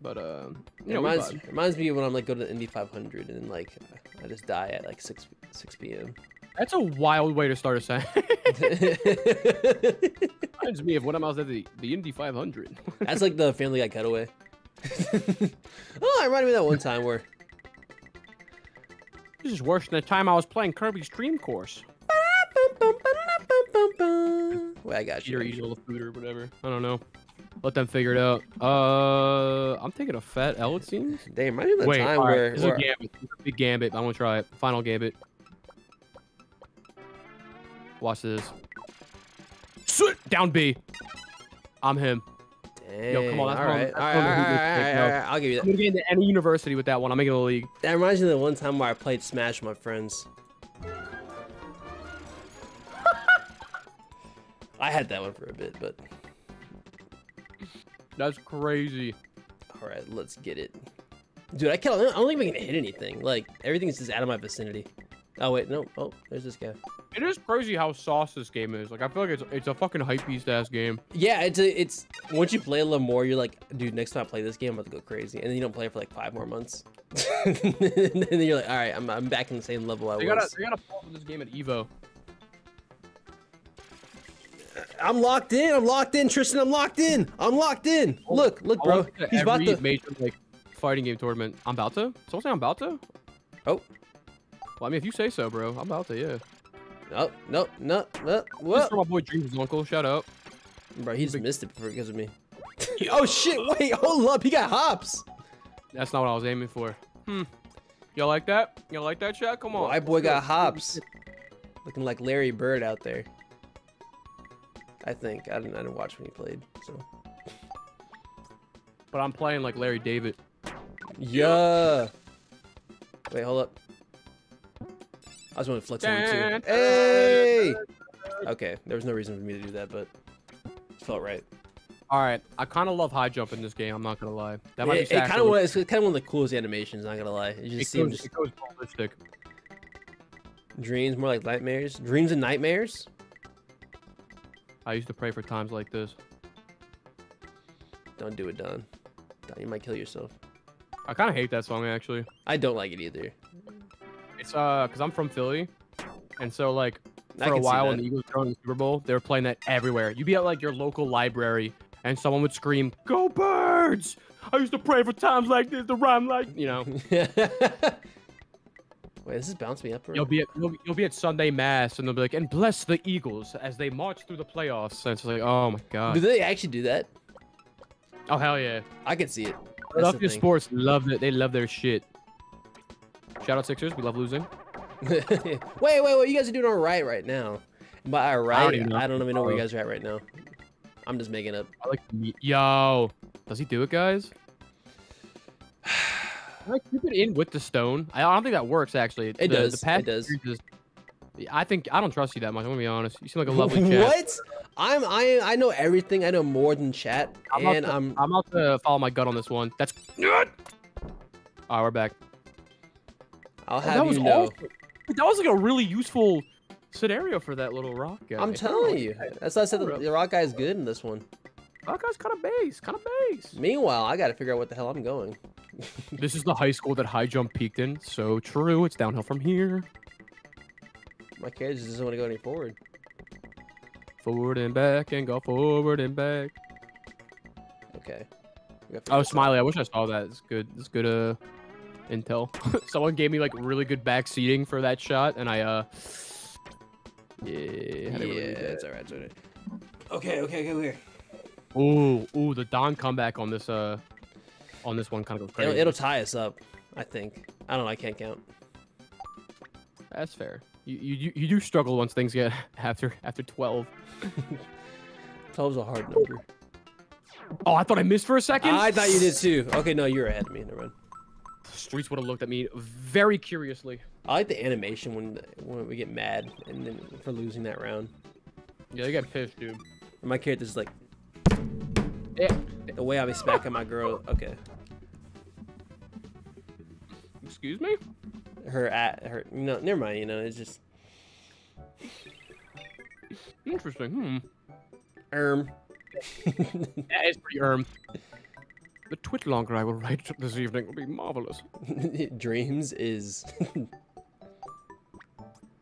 But uh, it you know, reminds reminds me of when I'm like go to the Indy 500 and like I just die at like six six p.m. that's a wild way to start a sentence. [laughs] [laughs] Reminds me of when I was at the the Indy 500. [laughs] That's like the Family Guy cutaway. oh, it reminded me of that one time where this is worse than the time I was playing Kirby's Dream Course. Wait, I got you. all the food or whatever. I don't know. Let them figure it out. Uh, I'm taking a fat L. It seems. Damn, reminded me of the Wait, time all right, where, this is a gambit. This is a big gambit. I'm going to try it. Final gambit. Watch this. Sit down, B. I'm him. Dang, come on, that's all one- right, that's all right, one all of the right, good all right, picks, all yo. right, I'll give you that. I'm gonna get into any university with that one. I'm making a league. That reminds me of the one time where I played Smash with my friends. [laughs] I had that one for a bit, but That's crazy. all right, let's get it. Dude, I can't. I don't can hit anything. Like everything's just out of my vicinity. Oh wait, no. Oh, there's this guy. It is crazy how sauce this game is. Like I feel like it's it's a fucking hype beast ass game. Yeah, it's a, it's once you play a little more, you're like, dude, next time I play this game, I'm about to go crazy, and then you don't play it for like five more months, [laughs] and then you're like, all right, I'm I'm back in the same level I They was. gotta they gotta pull this game at Evo. I'm locked in. I'm locked in, Tristan. I'm locked in. I'm locked in. Look, look, bro. He's about every to. major like fighting game tournament. I'm about to. Someone say I'm about to. Oh. Well, I mean, if you say so, bro, I'm about to. Yeah. No, no, no, no. This is What? for my boy Dreams' uncle. Shout out. Bro, he just missed it because of me. [laughs] oh shit! Wait, hold up. He got hops. That's not what I was aiming for. Hmm. Y'all like that? Y'all like that chat? Come on. My boy got hops. Looking like Larry Bird out there. I think. I didn't. I didn't watch when he played. So. But I'm playing like Larry David. Yeah. Wait, hold up. I just want to flex on you too. Hey. Okay, there was no reason for me to do that, but it felt right. All right. I kind of love high jump in this game. I'm not gonna lie. That might it, be it kind of was it's kind of one of the coolest animations. I'm not gonna lie, it It just goes, seems it goes ballistic. dreams more like nightmares. Dreams and nightmares. I used to pray for times like this. Don't do it, Don. Don, you might kill yourself. I kind of hate that song actually. I don't like it either. It's uh, cause I'm from Philly, and so like for a while when the Eagles were in the Super Bowl, they were playing that everywhere. You'd be at like your local library, and someone would scream, "Go Birds!" I used to pray for times like this to rhyme like you know. [laughs] Wait, this bounce me up? or- You'll be at you'll, you'll be at Sunday Mass, and they'll be like, "And bless the Eagles as they march through the playoffs." And it's like, oh my god. Do they actually do that? Oh hell yeah. I can see it. Philadelphia sports love it. They love their shit. Shout out Sixers. We love losing. [laughs] wait, wait, wait! You guys are doing all right right now. By all right, even know. I don't even know where you uh, guys are at right now. I'm just making up. I like. Yo, does he do it, guys? [sighs] [sighs] [sighs] Can I keep it in with the stone? I don't think that works actually. It The- does, The past it does. years is- I think I don't trust you that much. I'm gonna be honest. You seem like a lovely [laughs] chat. what? I'm I I know everything. I know more than chat, I'm about, and to, I'm I'm about to follow my gut on this one. That's good. All right, we're back. I'll Oh, have that was you know. awesome. That was like a really useful scenario for that little rock guy. I'm telling you. That's why I said the, the rock guy is good in this one. That guy's kind of base, kind of base. Meanwhile, I got to figure out what the hell I'm going. [laughs] This is the high school that high jump peaked in. So true. It's downhill from here. My carriage just doesn't want to go any forward. Forward and back and go forward and back. Okay. We gotta figure Oh, this out. Smiley, I wish I saw that. It's good. It's good uh intel. [laughs] Someone gave me like really good back seating for that shot, and I uh [sighs] yeah, Yeah, had really it's bad. alright. It's alright. Okay, okay, okay, okay. Ooh, ooh, the Don comeback on this uh on this one kind of goes crazy. It'll, it'll tie us up, I think. I don't know. I can't count. That's fair. You, you you- you do struggle once things get [laughs] after after twelve. [laughs] 12 is a hard number. Oh, I thought I missed for a second. I thought you did too. Okay, no, you're ahead of me. in the run. Streets would have looked at me very curiously. I like the animation when when we get mad and then for losing that round. Yeah, they got pissed, dude. And my character's like Yeah. the way I be smacking my girl. Okay, Excuse me. her at her. No, never mind. You know, it's just Interesting. Hmm. erm. [laughs] Yeah, it's pretty erm. The twit longer I will write this evening will be marvelous. [laughs] Dreams is [laughs]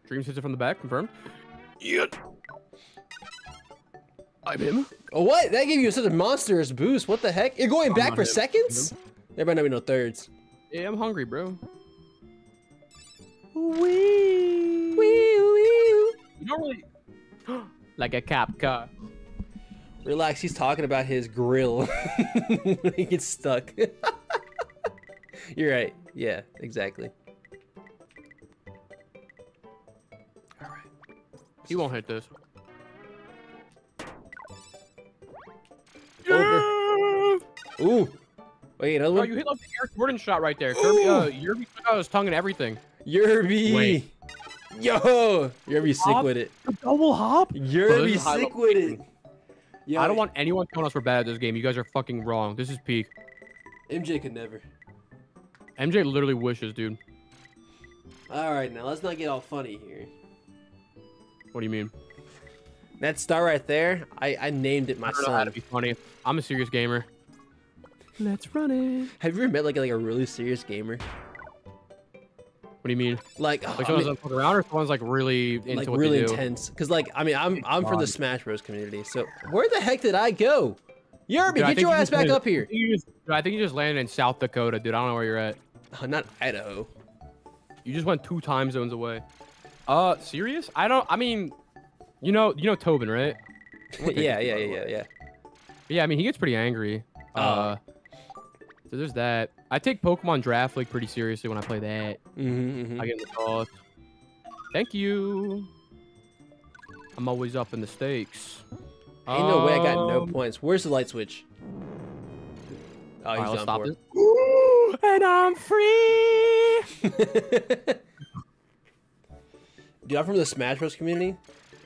Dreams hits it from the back, confirmed. Yeah. I'm him. oh what? That gave you such a monstrous boost. What the heck? You're going I'm back for him. seconds? There might not be no thirds. Yeah, I'm hungry, bro. Wee wee wee. You don't really. [gasps] like a cap car. Relax. He's talking about his grill [laughs] he gets stuck. [laughs] You're right. Yeah, exactly. All right. He won't hit this. Over. Ooh. Wait, another Oh, one. you hit like the Eric Gordon shot right there. Kirby, uh, Yerby took out his tongue and everything. Yerby. Wait. Yo, Yerby sick with it. double hop? Yerby is high sick with it. Yo, I don't want anyone telling us we're bad at this game. You guys are fucking wrong. This is peak. MJ could never. MJ literally wishes, dude. All right, now let's not get all funny here. What do you mean? That star right there, I, I named it my I don't know how to son. be funny. I'm a serious gamer. Let's run it. Have you ever met like a, like a really serious gamer? What do you mean? Like, Like I someone's mean, like fuck around or someone's like really into like what really they do? intense. Cause like I mean I'm I'm from the Smash Bros community. So where the heck did I go? Yerby, Dude, get your you ass back landed- up here. You just, dude, I think you just landed in South Dakota, dude. I don't know where you're at. Oh, not Idaho. You just went two time zones away. Uh, serious? I don't. I mean, you know, you know Tobin, right? Yeah, yeah, yeah, yeah, yeah. Yeah, I mean, he gets pretty angry. Oh. Uh, so there's that. I take Pokemon Draft League pretty seriously when I play that. Mm-hmm, I get in the toss. Thank you. I'm always up in the stakes. Ain't no way I got no Um, points. Where's the light switch? Oh, he's let's stop for this. [gasps] Ooh, and I'm free. it. Dude, I'm from the Smash Bros community,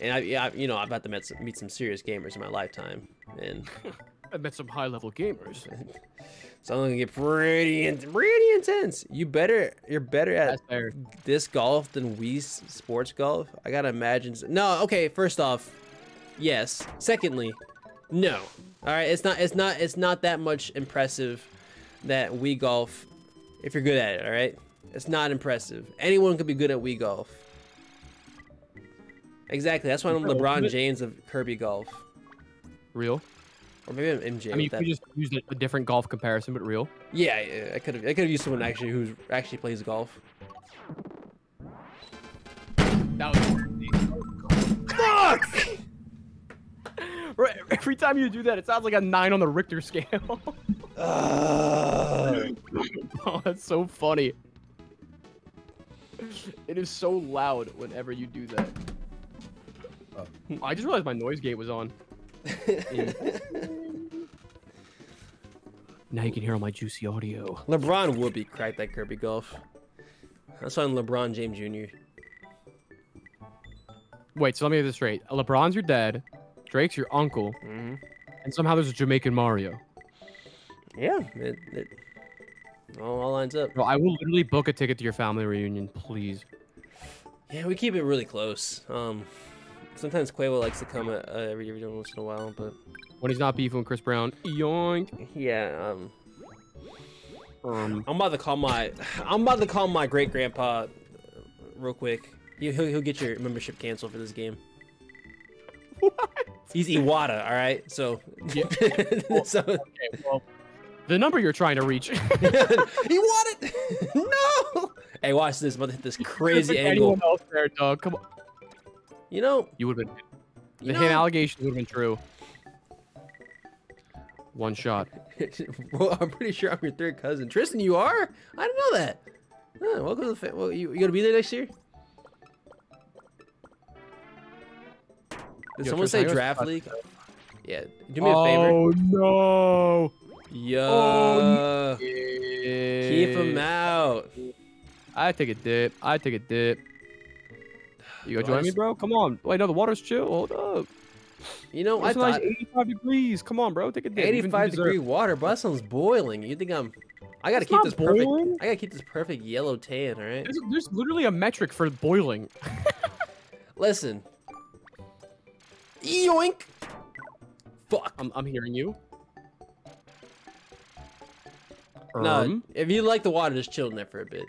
and I, yeah, you know, I've had to meet some, meet some serious gamers in my lifetime, and [laughs] I've met some high level gamers. [laughs] so I'm gonna get pretty, in, pretty intense. You better, you're better at this golf than Wii's sports golf? I gotta imagine. No, okay. First off, yes. Secondly, no. All right, it's not. It's not. It's not that much impressive that Wii golf, if you're good at it. All right. It's not impressive. Anyone could be good at Wii Golf. Exactly. That's why I'm LeBron ultimate- James of Kirby Golf. Real. Or maybe I'm MJ. I mean, you that. could just use a- a different golf comparison, but real. Yeah, yeah, I could have. I could have used someone actually who's actually plays golf. That was Fuck! Every time you do that, it sounds like a nine on the Richter scale. [laughs] Ugh. oh, that's so funny. It is so loud whenever you do that. I just realized my noise gate was on. [laughs] Now you can hear all my juicy audio. LeBron would be cracked at Kirby Golf. That's on LeBron James Jr. Wait, so let me get this straight. LeBron's your dad, Drake's your uncle, hmm and somehow there's a Jamaican Mario. Yeah, it, it all, all lines up. Bro, I will literally book a ticket to your family reunion, please. Yeah, we keep it really close. Um, sometimes Quavo likes to come uh, every every once in a while, but When he's not beefing with Chris Brown. Yoink. yeah, um, Um, I'm about to call my I'm about to call my great grandpa real quick. He, he'll, he'll get your membership canceled for this game. what? He's Iwata, all right. So, Yeah. [laughs] so Okay, well, the number you're trying to reach. [laughs] he wanted [laughs] no. Hey, watch this. I'm about to hit this crazy Pick angle. Anyone else there, dog? Come on. You know, You would have been. The know. allegations would have been true. One shot. [laughs] well, I'm pretty sure I'm your third cousin. Tristan, you are? I didn't know that. Huh, welcome to the fa- well, you, you gonna be there next year? Did Yo, someone Tristan, say draft league? Yeah. Do me a favor. Oh no! Yo. Oh, keep Keep him out. I take a dip. I take a dip. You go Bro, I join me, bro? Come on. Wait, no, the water's chill. Hold up. You know, I It's like thought 85 degrees. Come on, bro. Take a dip. You can 85 deserve- degree water, but that sounds boiling. You think I'm? I gotta It's keep not this perfect. boiling. I gotta keep this perfect yellow tan. All right. There's, there's literally a metric for boiling. [laughs] Listen. Yoink. Fuck. I'm, I'm hearing you. No, Um, if you like the water, just chill in there for a bit.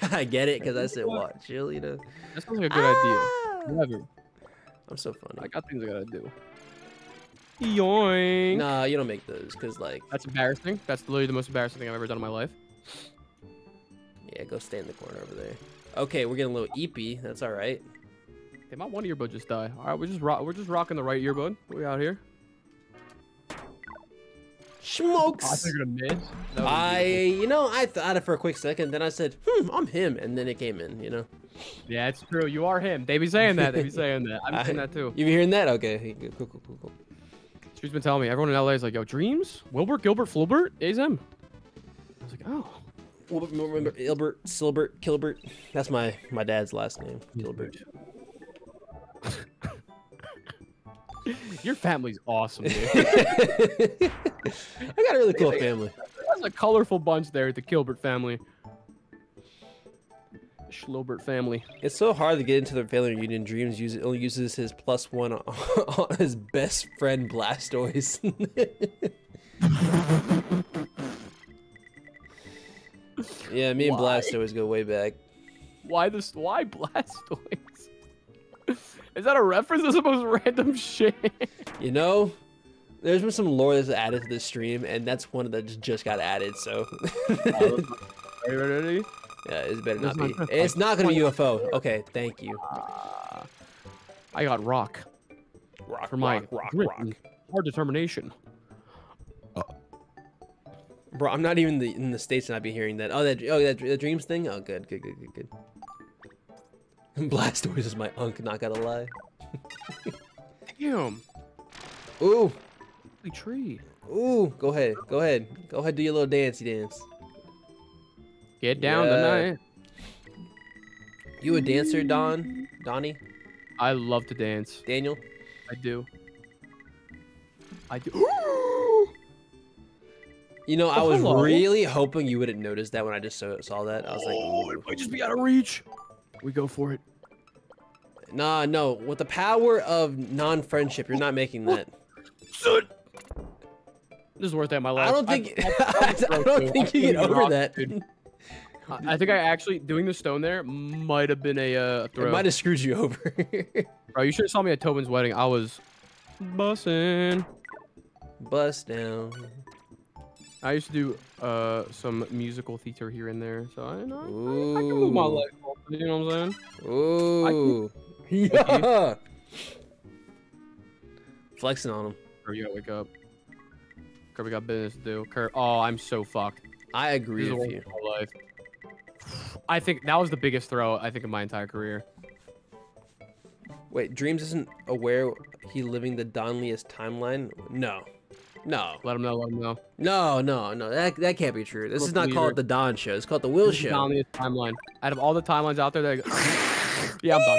[laughs] I get it, because I said [laughs] what? Chill, you know? that sounds like a good idea. Ah! Whatever. I'm so funny. I got things I gotta do. Yoink. Nah, you don't make those, because, like, That's embarrassing. That's literally the most embarrassing thing I've ever done in my life. yeah, go stay in the corner over there. Okay, we're getting a little eepy. That's all right. Hey, my one earbud just died. All right, we're just rock. We're just rocking the right earbud. We out here. Smokes! I think you're gonna miss. That was I, you know, I thought it for a quick second, then I said, hmm, I'm him, and then it came in, you know? Yeah, it's true. You are him. They be saying that. They be saying that. I'm [laughs] saying that too. You be hearing that? Okay, cool, cool, cool, cool. She's been telling me. Everyone in LA is like, "Yo, Dreams, Wilbert, Gilbert, Fulbert, is him." I was like, "Oh, Well, remember, Ilbert, Silbert, Kilbert? That's my, my dad's last name, Gilbert. [laughs] your family's awesome, dude." [laughs] I got a really cool family. That's a colorful bunch there, at the Kilbert family. The Schlobert family. It's so hard to get into the family reunion. Dreams use only uses his plus one on, on his best friend Blastoise. [laughs] yeah, me and Why? Blastoise go way back. Why this? Why Blastoise? Is that a reference? That's the most random shit. You know, there's been some lore that's added to this stream, and that's one that just- just got added. So Are you ready? yeah, it better not That's be. not- It's not gonna be UFO. Okay, thank you. Uh, I got rock Rock, for my rock, rock, rock. hard determination. Bro, I'm not even in the, in the states, and I'd be hearing that. Oh, that oh that the dreams thing. Oh, good, good, good, good, good. [laughs] Blastoise is my unk. Not gonna lie. Damn. Ooh, Holy tree. ooh. Go ahead, go ahead, go ahead. Do your little dancey dance. Get down Yeah. tonight. You a dancer, Don? Donnie? I love to dance. Daniel? I do. I do. [gasps] You know, I Oh, was hello. really hoping you wouldn't notice that when I just saw, saw that. I was like, oh, ooh. it might just be out of reach. We go for it. Nah, no. With the power of non-friendship, you're not making that. Son. This is worth it my life. [laughs] [laughs] I don't think I've- I've- I I've- don't think you get over that. I I think I actually doing the stone there might have been a uh, It throw. might have screwed you over. [laughs] Bro, you should have saw me at Tobin's wedding. I was bussing. Bust down. I used to do uh some musical theater here and there, so I know I, I can move my Ooh. leg. You know what I'm saying? Ooh. [laughs] Yeah. Flexing on him. Kirby, you gotta wake up. Kirby got business to do. Kirby, oh, I'm so fucked. I agree with you. my life. [sighs] I think that was the biggest throw I think of my entire career. Wait, Dreams isn't aware he living the Donliest timeline? No. No. Let him know. Let him know. No, no, no. That that can't be true. This Look is not called the Don Show. It's called the Will This Show. the timeline. Out of all the timelines out there, that [laughs] yeah, I'm done.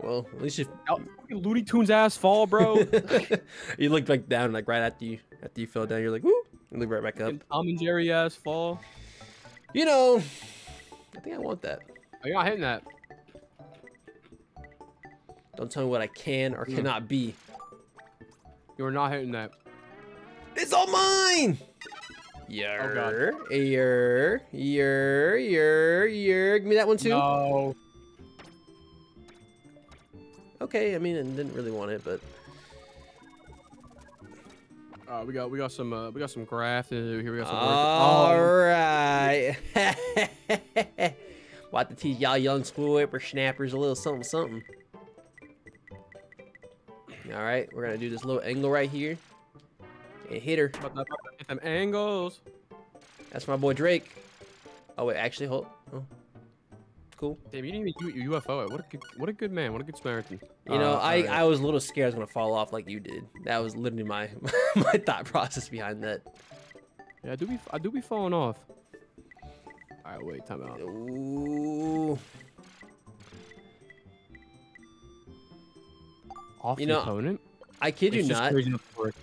Well, at least you Oh, Looney Tunes ass fall, bro. [laughs] you looked back down, like right after you after you fell down. You're like, woo, and look right back up. Tom and Jerry ass fall. You know, I think I want that. Are you not hitting that? Don't tell me what I can or Mm. cannot be. You are not hitting that. It's all mine. Oh, Yer, yer, yer, yer, yer. Give me that one too. No. Okay, I mean, I didn't really want it, but Uh, we got we got some uh, we got some graft to do here. We got some all work. right. [laughs] We'll have to teach y'all young school whippersnappers a little something, something. All right, we're gonna do this little angle right here and hit her. Hit them angles. That's my boy Drake. Oh wait, actually, hold. Oh, cool. Damn, you didn't even do UFO. What a good, what a good man. What a good Samaritan. You know, Uh, I, alright. I was a little scared I was gonna fall off like you did. That was literally my [laughs] my thought process behind that. yeah, I do be I do be falling off. All right, wait, time out. Ooh. Off You the know, opponent. I kid you It's just not. crazy enough to work.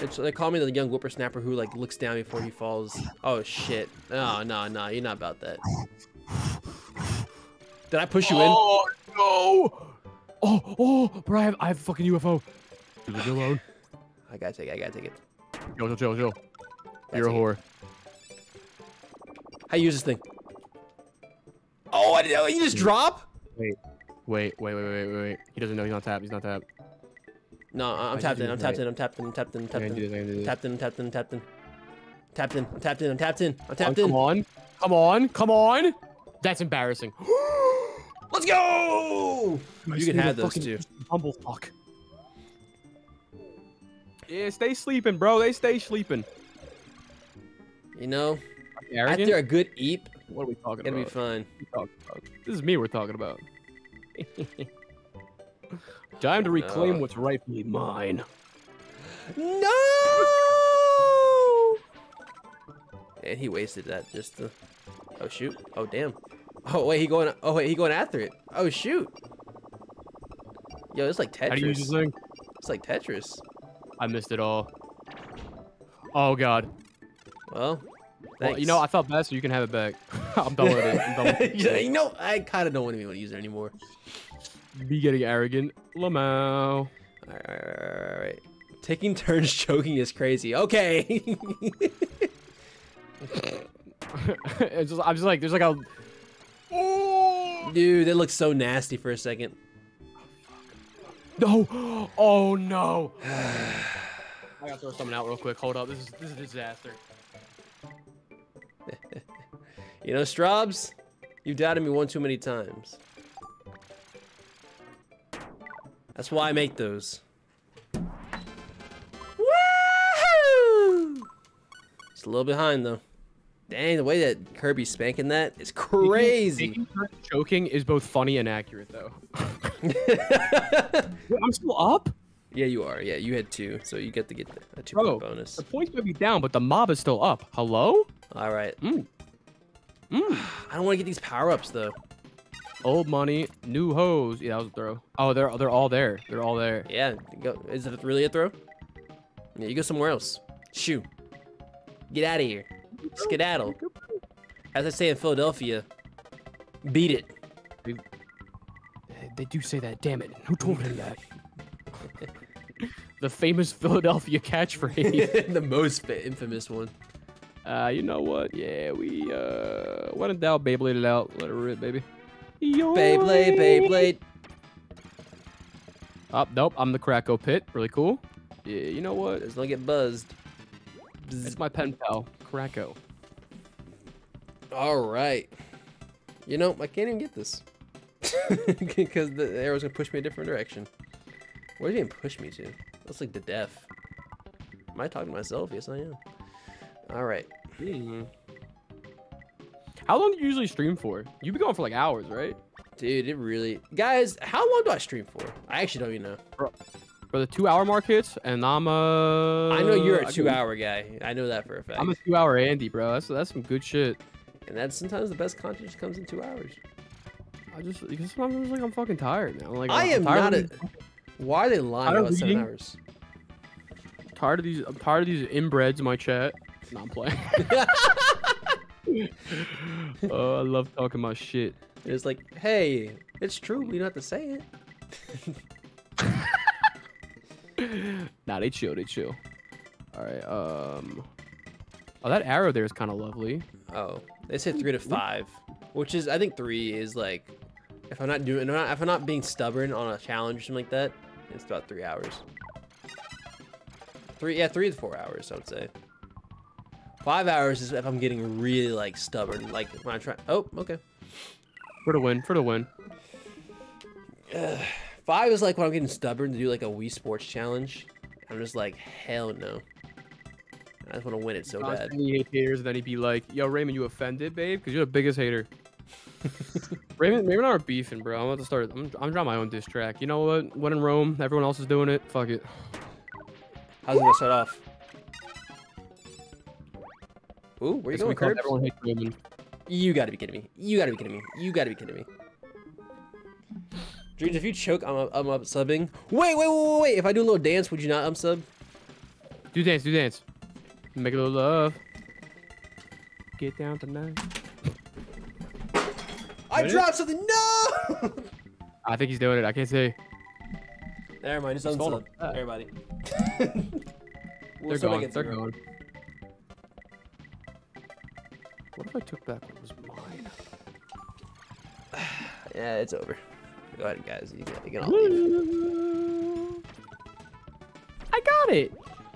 It's, they call me the young whippersnapper who like looks down before he falls. Oh shit! No, no, no, you're not about that. Did I push you in? Oh no! Oh, oh, bro, I have, I have a fucking UFO. Leave it alone. I gotta take it. I gotta take it. Chill, chill, chill, chill. You're a whore. How you use this thing? Oh, I didn't. You just drop? Wait, wait, wait, wait, wait, wait. He doesn't know he's not tapped. He's not tapped. No, I- I'm tapped in. I'm tapped in. I'm tapped in. I'm tapped in. I'm tapped in. this. I can do this. Tapped in. Tapped in. Tapped in. Tapped in. I'm tapped in. I'm tapped in. I'm tapped in. Come on, come on, come on. That's embarrassing. [gasps] Let's go! You can have those too. Humble fuck. Yeah, stay sleeping, bro. They stay sleeping. You know, after a good eep, What are we talking about? it'll be about? fun. What are we talking about? This is me we're talking about. [laughs] Time to reclaim No. what's rightfully mine. No! And he wasted that just to. Oh shoot! Oh damn! Oh wait, he going. Oh wait, he going after it. Oh shoot! Yo, it's like Tetris. How do you use this thing? It's like Tetris. I missed it all. Oh god. Well, Well, you know, I felt bad, so you can have it back. [laughs] I'm done with it. I'm done [laughs] with yeah, it. you know, I kind of don't want anyone to use it anymore. Be getting arrogant. Lamau. All right, all right, all right. Taking turns [laughs] choking is crazy. Okay. just, I'm just like, there's like a. Dude, that looks so nasty for a second. [gasps] No! [gasps] Oh no! [sighs] I gotta throw something out real quick. Hold up. This is this is a disaster. [laughs] You know, Strobs, you've doubted me one too many times. That's why I make those. Woo! It's a little behind though. Dang, the way that Kirby's spanking that is crazy. Turns choking is both funny and accurate, though. [laughs] [laughs] Wait, I'm still up. Yeah, you are. Yeah, you had two, so you get to get a two Bro, point bonus. The points might be down, but the mob is still up. Hello? All right. Mm. Mm. [sighs] I don't want to get these power ups though. Old money, new hose. Yeah, that was a throw. Oh, they're they're all there. They're all there. Yeah, go. Is it really a throw? Yeah, you go somewhere else. Shoo. Get out of here. Skedaddle. As I say in Philadelphia, beat it. They do say that. Damn it! Who told me that? [laughs] [laughs] the famous Philadelphia catchphrase. [laughs] the most infamous one. Uh, you know what? Yeah, we uh, when in doubt, Beyblade it out. Let it rip, baby. Beyblade, Yoink. Beyblade. Oh, nope. I'm the Kracko Pit. Really cool. Yeah, you know what? Let's not get buzzed. It's my pen pal, Kracko. All right. You know, I can't even get this. [laughs] Because the arrow's gonna push me a different direction. Where's it even push me to? That's like the death. Am I talking to myself? Yes, I am. All right. Hmm. How long do you usually stream for? You've been going for like hours, right? Dude, it really... Guys, how long do I stream for? I actually don't even know. Bro, For the two-hour mark hits, and I'm a. I know you're a two-hour guy. I know that for a fact. I'm a two-hour Andy, bro. That's that's some good shit. And that's sometimes the best content just comes in two hours. I just because sometimes I'm like I'm fucking tired now. Like I I'm am not a... Why are they lying about seven reading. hours? tired of these. I'm tired of these inbreds in my chat. No, I'm playing. [laughs] oh, I love talking about shit. It's like, hey, it's true. We don't have to say it. [laughs] Nah, they chill. They chill. All right. Um. Oh, that arrow there is kind of lovely. Oh, they said three to five, which is I think three is like, if I'm not doing, if I'm not, if I'm not being stubborn on a challenge or something like that, it's about three hours. Three, yeah, three to four hours, I would say. Five hours is if I'm getting really like stubborn, like when I try. Oh, okay. For the win. For the win. [sighs] Five is like when I'm getting stubborn to do like a Wii Sports challenge. I'm just like, hell no. I just want to win it so bad. Constantly hate haters, and then he'd be like, "Yo, Raymond, you offended, babe? Because you're the biggest hater." [laughs] Raymond, Raymond and I are beefing, bro. I'm about to start. I'm, I'm drawing my own diss track. You know what? When in Rome, everyone else is doing it. Fuck it. How's it gonna start off? Ooh, where you going, gonna be called Curbs? Everyone hates Raymond. You gotta be kidding me. You gotta be kidding me. You gotta be kidding me. Dreams, if you choke, I'm up, I'm up subbing. Wait, wait, wait, wait, wait. If I do a little dance, would you not unsub? Do dance, do dance. Make a little love. Get down tonight. I Ready? dropped something. No! [laughs] I think he's doing it. I can't say. Never mind. Just Just hold unsub. on. Everybody. [laughs] We'll They're still gone. They're through. gone. What if I took back what was mine? [sighs] Yeah, it's over. Go ahead, guys. You can, you can all leave. [laughs] I got it.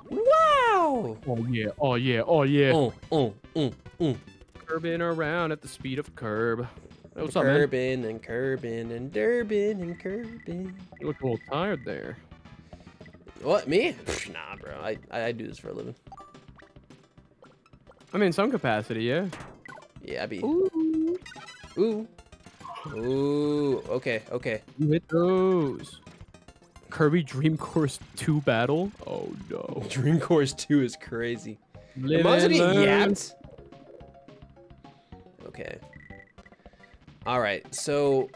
Wow! Oh yeah. Oh yeah. Oh yeah. Mm, mm, mm, oh, oh, oh, oh. Curbing around at the speed of a curb. Hey, what's up, man? Curbin and curbin and Durbin and curbin. You look a little tired there. What, me? Nah, bro. I, I, I do this for a living. I mean, in some capacity, yeah. Yeah, I be. Ooh. Ooh. Ooh. Okay, okay. You hit those. Kirby Dream Course 2 battle? Oh no. [laughs] Dream Course 2 is crazy. Live Am I getting yapped? Okay. Alright, so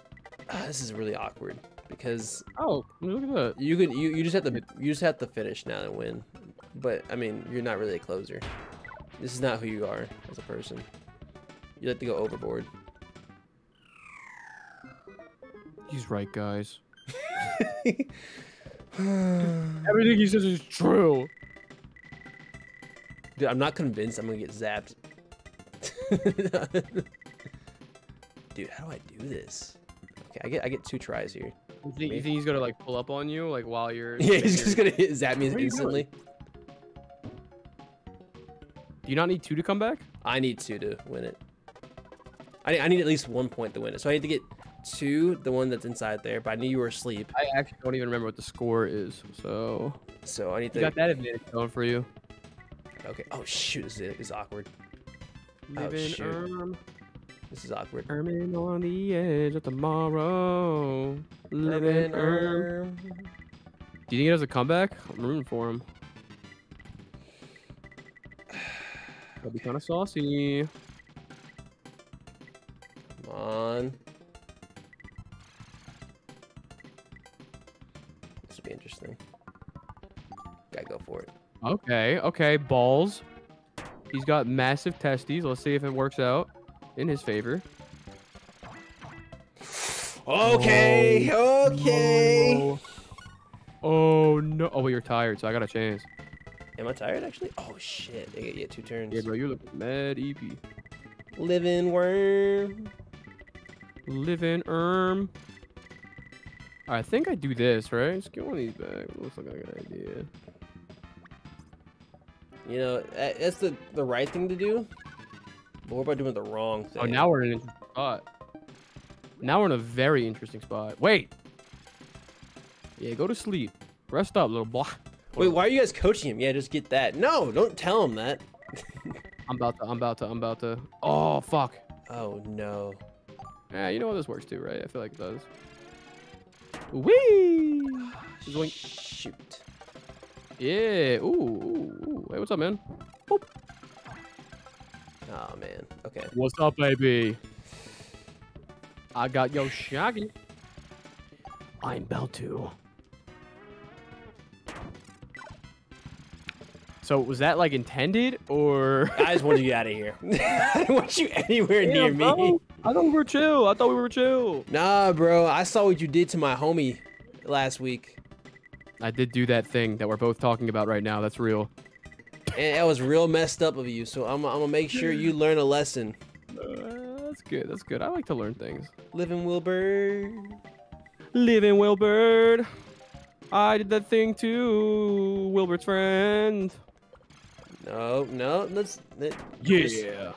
ah, this is really awkward because Oh, look at that. you can you, you just have to you just have to finish now and win. But I mean you're not really a closer. This is not who you are as a person. You like to go overboard. He's right, guys. [laughs] Everything he says is true. Dude, I'm not convinced I'm gonna get zapped. [laughs] Dude, how do I do this? Okay, I get I get two tries here. You think, you think he's gonna like pull up on you like while you're? [laughs] Yeah, he's just gonna hit [laughs] zap me What doing? instantly. Do you not need two to come back? I need two to win it. I need, I need at least one point to win it. So I need to get two, the one that's inside there. But I knew you were asleep, I actually don't even remember what the score is. So so I need you to. got that advantage going for you. Okay. Oh shoot, this is, this is awkward. Oh, shoot. Erm, This is awkward. Erming on the edge of tomorrow. Living Erm. Erm. Do you think he has a comeback? I'm rooting for him. [sighs] That'd be kind of saucy. Come on. This will be interesting. Gotta go for it. Okay, okay, balls. He's got massive testes. Let's see if it works out in his favor. Okay, okay. Oh, oh no! Oh, wait, you're tired, so I got a chance. Am I tired actually? Oh shit! They get two turns. Yeah, bro, you're looking mad EP. Living worm. Living erm. I think I do this, right? Just get one of these back. Looks like a good idea. You know, that's the the right thing to do. But what about doing the wrong oh, thing? Oh, now we're in an interesting spot. Now we're in a very interesting spot. Wait. Yeah, go to sleep. Rest up, little boy. Wait, why are you guys coaching him? Yeah, just get that. No, don't tell him that. [laughs] I'm about to. I'm about to. I'm about to. Oh fuck. Oh no. Yeah, you know what this works too, right? I feel like it does. Whee! [sighs] Zoink. Shoot. Yeah. Ooh, ooh, ooh. Hey, what's up, man? Oh man. Okay. What's up, baby? I got yo shaggy. I'm about to. So was that like intended or? [laughs] I just want you out of here. [laughs] I don't want you anywhere near Damn, me. I thought we were chill. I thought we were chill. Nah, bro. I saw what you did to my homie last week, I did do that thing that we're both talking about right now. That's real. And that was real messed up of you. So I'm, I'm gonna make sure you learn a lesson. Uh, that's good. That's good. I like to learn things. Living Wilbur. Living Wilbur. I did that thing too, Wilbert's friend. No, no. Let's let, just, Yeah.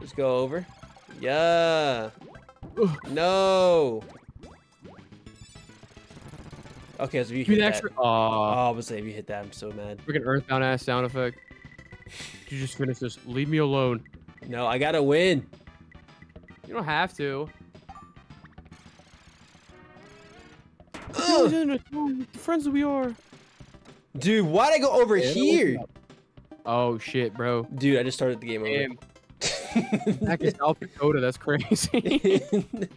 just go over. Yeah. Ugh. No. Okay, so if you hit that. extra. Oh, Aw, I was say if you hit that, I'm so mad. freaking Earthbound ass sound effect. [sighs] You just finished this. Leave me alone. No, I gotta win. You don't have to. Friends that we are. Dude, why'd I go over Yeah, here? Oh shit, bro. Dude, I just started the game over. Damn, [laughs] back in South Dakota, that's crazy. [laughs]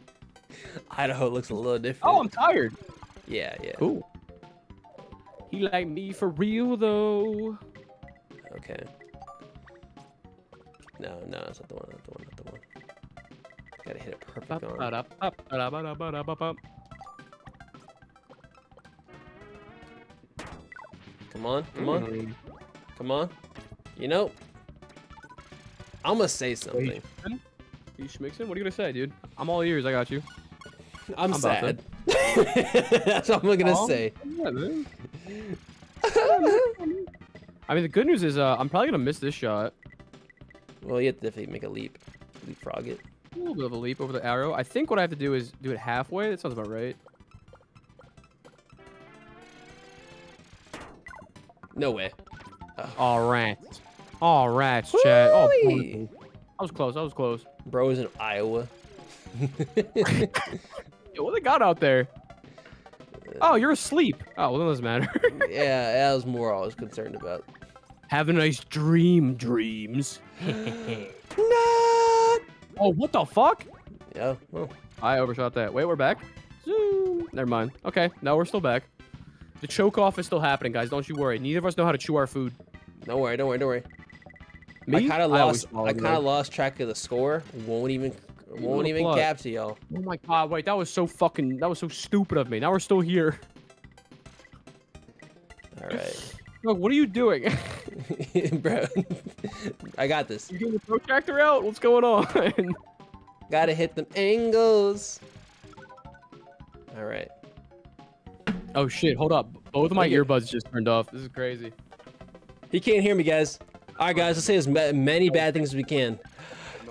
Idaho looks a little oh, different. oh, I'm tired. Yeah, yeah. Cool. He like me for real though. Okay. No, no, that's not the one. Not the one. Not the one. Gotta hit it perfect on. Come on, come on, come on. You know, I'm gonna say Wait, something. You Schmixon? What are you gonna say, dude? I'm all ears. I got you. I'm, I'm about sad. [laughs] that's all I'm gonna Aw. say. Yeah. I mean, the good news is, uh, I'm probably gonna miss this shot. Well, you have to definitely make a leap. Leapfrog it. A little bit of a leap over the arrow. I think what I have to do is do it halfway. That sounds about right. No way. All right. All right, Chad. Oh. I was close. I was close. Bro is in Iowa. [laughs] [laughs] What they got out there? Oh, you're asleep. Oh, well, that doesn't matter. [laughs] yeah, that was more I was concerned about. Have a nice dream, dreams. [gasps] no. Oh, what the fuck? Yeah. Well, I overshot that. Wait, we're back. Zoom. Never mind. Okay, no, we're still back. The choke off is still happening, guys. Don't you worry. Neither of us know how to chew our food. don't worry. Don't worry. Don't worry. Me? I kind of lost. follow I kind of lost track of the score. Won't even. Won't even slut. cap to y'all. Oh my god! Wait, that was so fucking. That was so stupid of me. Now we're still here. All right, [laughs] Look, what are you doing? [laughs] [laughs] bro. I got this. you getting the protractor out? What's going on? Gotta hit them angles. All right. oh shit! Hold up. Both of my earbuds just turned off. This is crazy. He can't hear me, guys. All right, guys. Let's say as many bad things as we can.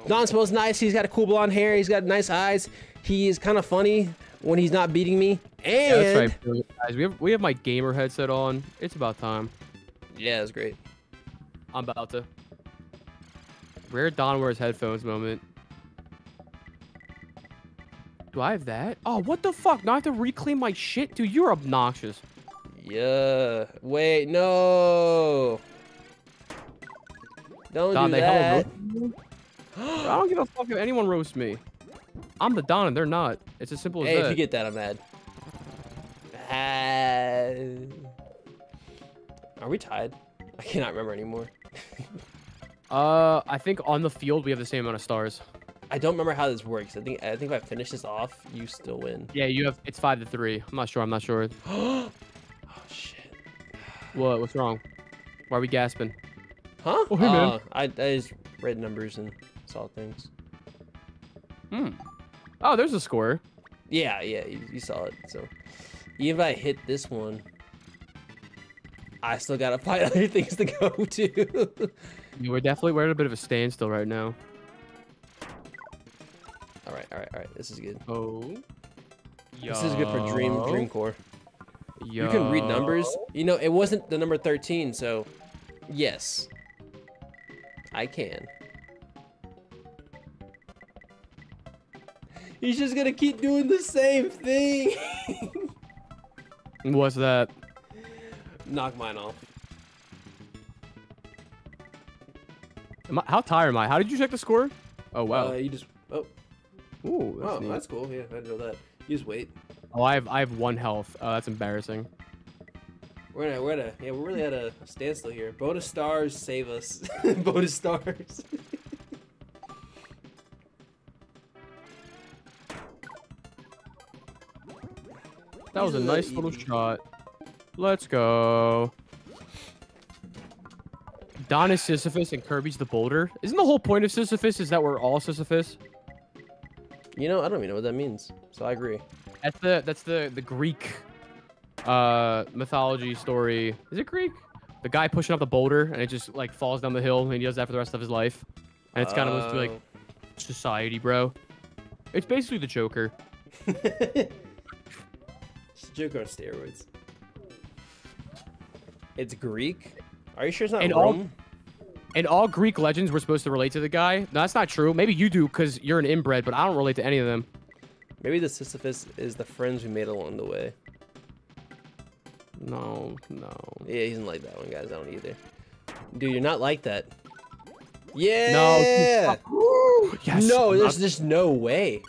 Don smells nice. He's got a cool blonde hair. He's got nice eyes. He is kind of funny when he's not beating me. And Yeah, that's right, guys. We have we have my gamer headset on. It's about time. Yeah, that's great. I'm about to. Rare Don wears headphones moment. Do I have that? Oh, what the fuck? Now I have to reclaim my shit? Dude, you're obnoxious. Yeah. Wait, no. Don't Don, do they that. I don't give a fuck if anyone roasts me. I'm the Don and they're not. It's as simple as that. Hey, if you get that, I'm mad. Ah. Are we tied? I cannot remember anymore. [laughs] Uh, I think on the field we have the same amount of stars. I don't remember how this works. I think I think if I finish this off, you still win. Yeah, you have. It's five to three. I'm not sure. I'm not sure. [gasps] oh shit. What? What's wrong? Why are we gasping? Huh? Oh, hey, man. Uh, I, I just read numbers and saw things. Hmm. Oh, there's a score. Yeah, yeah, you, you saw it. So even if I hit this one, I still gotta [laughs] find other things to go to. [laughs] Yeah, We're definitely we're at a bit of a standstill right now. all right, all right, all right. This is good. Oh. Yo. This is good for Dream Yo. Dream Core. You can read numbers. You know, it wasn't the number 13, so yes. I can. He's just gonna keep doing the same thing. What's that? Knock mine off. I, how tired am I? How did you check the score? Oh wow. Uh, you just. Oh, Ooh, that's oh, neat. that's cool. Yeah, I know that. You just wait. Oh, I have I have one health. Oh, that's embarrassing. We're at we're at a, yeah, we're really at a standstill here. Bonus stars, save us. [laughs] Bonus stars. [laughs] That was a These are the nice little shot. Let's go. Don is Sisyphus and Kirby's the boulder. Isn't the whole point of Sisyphus is that we're all Sisyphus? You know, I don't even know what that means. So I agree. That's the that's the the Greek uh mythology story. Is it Greek? The guy pushing up the boulder and it just like falls down the hill and he does that for the rest of his life. And it's kind of supposed to be like society, bro. It's basically the Joker. [laughs] It's Joker steroids. It's Greek. Are you sure it's not And all- And all Greek legends were supposed to relate to the guy. No, that's not true. Maybe you do because you're an inbred, but I don't relate to any of them. Maybe the Sisyphus is the friends we made along the way. No, no. Yeah, he doesn't like that one, guys. I don't either. Dude, you're not like that. Yeah. No. [gasps] yes. no, there's just no way.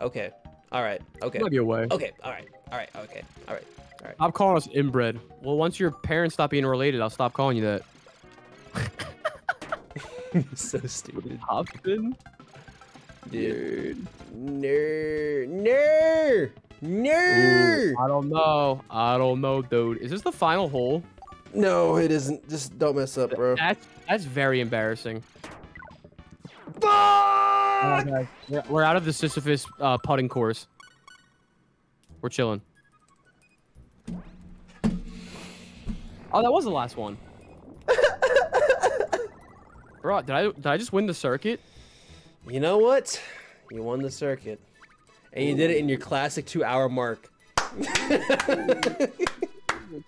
Okay. All right. Okay. might be a way. Okay. All right. All right. Okay. All right. All right. Stop calling us inbred. Well, once your parents stop being related, I'll stop calling you that. [laughs] so stupid. Hobson? Dude. Nerd. Nerd. Nerd. Ooh, I don't know. I don't know, dude. Is this the final hole? No, it isn't. Just don't mess up, bro. That's that's very embarrassing. Fuck! We're, we're out of the Sisyphus uh, putting course. We're chilling. Oh, that was the last one. [laughs] Bro, did I did I just win the circuit? You know what? You won the circuit. And you did it in your classic two hour mark. [laughs]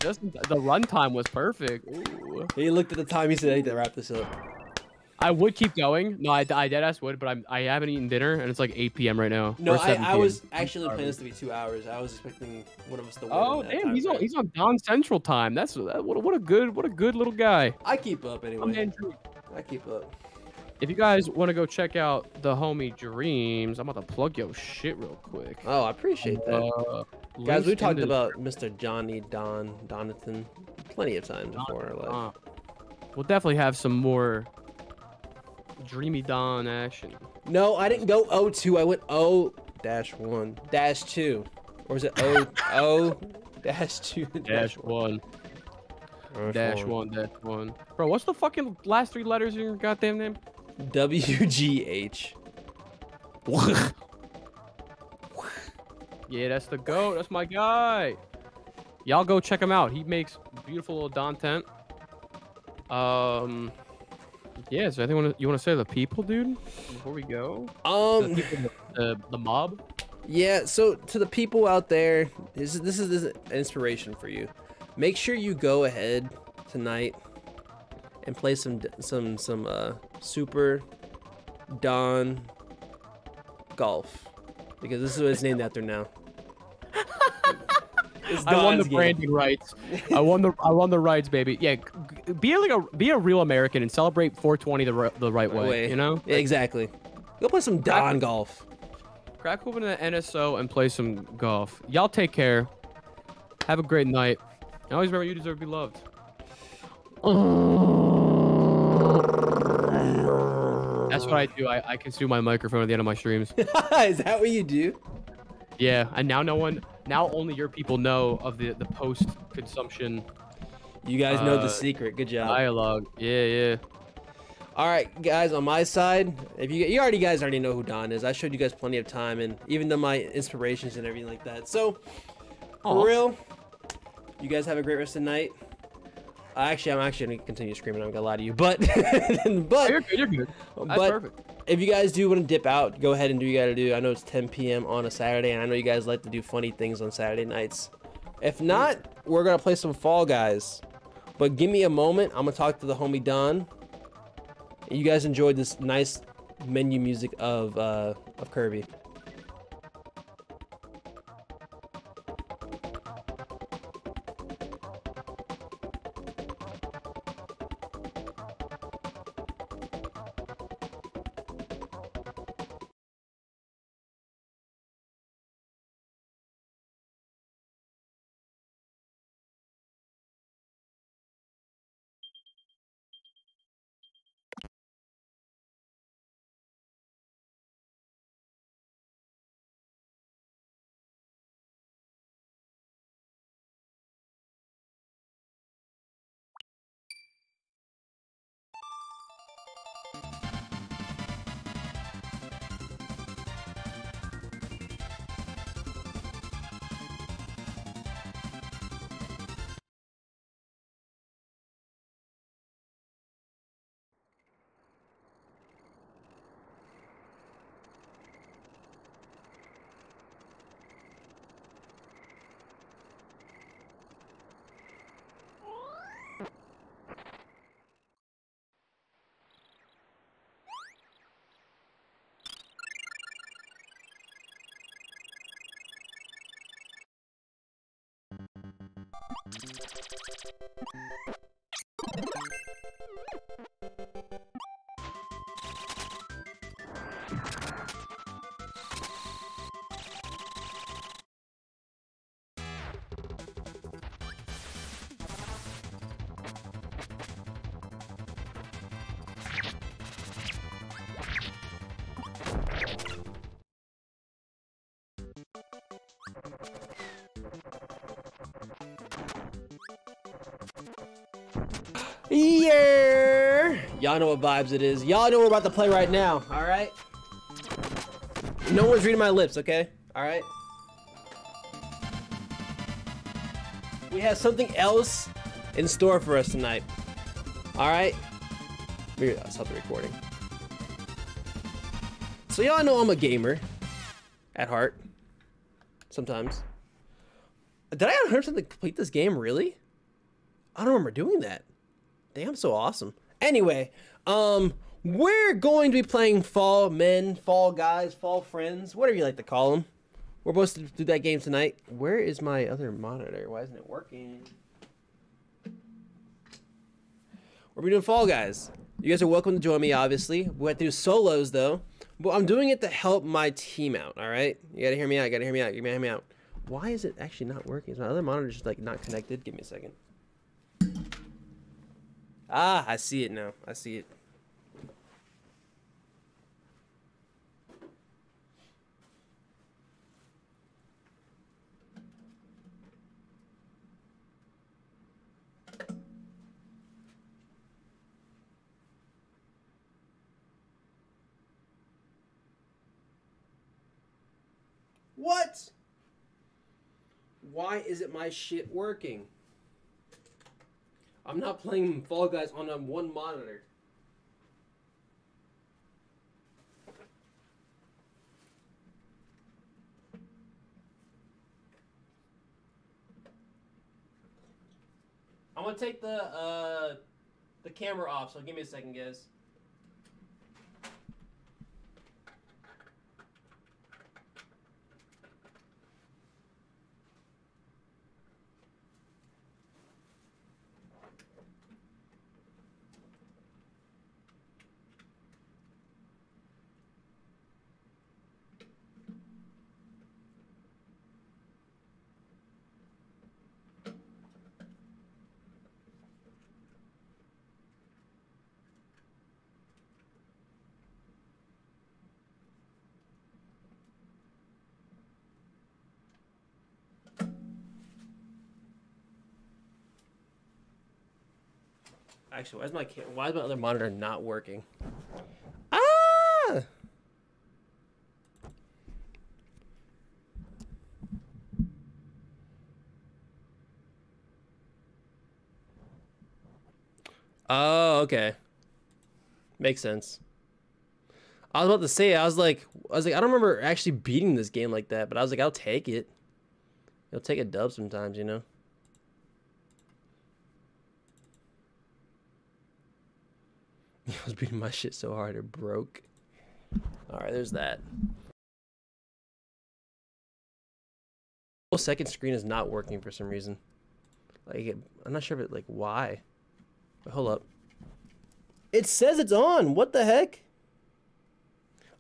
Just the runtime was perfect. Ooh. he looked at the time, he said, I need to wrap this up. I would keep going. No, I, I dead ass would, but I'm I haven't eaten dinner and it's like 8 p.m. right now. No, I, I was actually planning this to be two hours. I was expecting one of us to win. Oh damn, he's on he's on Don Central time. That's that, what a, what a good what a good little guy. I keep up anyway. I keep up. If you guys want to go check out the homie Dreams, I'm about to plug your shit real quick. Oh, I appreciate that. Uh, Guys, we talked about Mr. Johnny Don Donathan plenty of times before in our life. Uh, we'll definitely have some more Dreamy Don action. No, I didn't go O2. I went O dash one dash two. Or is it O [laughs] O dash two Dash one, dash one, dash one. Bro, what's the fucking last three letters in your goddamn name? W G H. [laughs] Yeah, that's the goat. That's my guy. Y'all go check him out. He makes beautiful little Don tent. Um, yeah. Is there anything you want to say to the people, dude? Before we go, the, Um. people, the, the mob. Yeah, so to the people out there, this is, this is this is an inspiration for you. Make sure you go ahead tonight and play some some some uh super Don golf because this is what it's named after now. It's I won the game. branding rights. I won the I won the rights, baby. Yeah, be like a be a real American and celebrate 420 the the right way. Way. You know, Yeah, exactly. Go play some Don golf. crack open an NSO and play some golf. Y'all take care. Have a great night. And always remember you deserve to be loved. That's what I do. I, I consume my microphone at the end of my streams. [laughs] is that what you do? Yeah, and now no one, now only your people know of the the post consumption You guys know the Uh, secret. Good job. Dialogue. Yeah, yeah. All right, guys. On my side, if you you already guys already know who Don is. I showed you guys plenty of time and even though my inspirations and everything like that. So Aw. for real, you guys have a great rest of the night. Uh, actually, I'm actually gonna continue screaming. I'm gonna lie to you, but [laughs] but You're good. You're good. That's but perfect. If you guys do want to dip out, go ahead and do you gotta do. I know it's 10 p.m. on a Saturday, and I know you guys like to do funny things on Saturday nights. If not, we're gonna play some Fall Guys. But give me a moment. I'm gonna talk to the homie Don. You guys enjoyed this nice menu music of uh, of Kirby. you Yeah. Y'all know what vibes it is. Y'all know we're about to play right now. All right. No one's reading my lips, okay? All right. We have something else in store for us tonight. All right. Maybe I'll stop the recording. So y'all know I'm a gamer at heart. Sometimes. Did I 100% complete this game? Really? I don't remember doing that. Damn, so awesome. Anyway, um, we're going to be playing Fall Men, Fall Guys, Fall Friends, whatever you like to call them. We're supposed to do that game tonight. Where is my other monitor? Why isn't it working? We're doing Fall Guys. You guys are welcome to join me, obviously. We to do solos, though. But I'm doing it to help my team out, all right? You gotta hear me out, you gotta hear me out, you gotta hear me out. Why is it actually not working? Is my other monitor just, like, not connected? Give me a second. Ah, I see it now. I see it. What? Why isn't my shit working? I'm not playing Fall Guys on a one monitor. I'm gonna take the uh the camera off, so give me a second, guys. Actually, why is my why is my other monitor not working? Ah! Oh, okay. Makes sense. I was about to say, I was like, I was like, I don't remember actually beating this game like that, but I was like, I'll take it. You'll take a dub sometimes, you know. Was beating my shit so hard it broke. All right, there's that. Whole second screen is not working for some reason. Like, I'm not sure if it like why. But hold up. It says it's on. What the heck?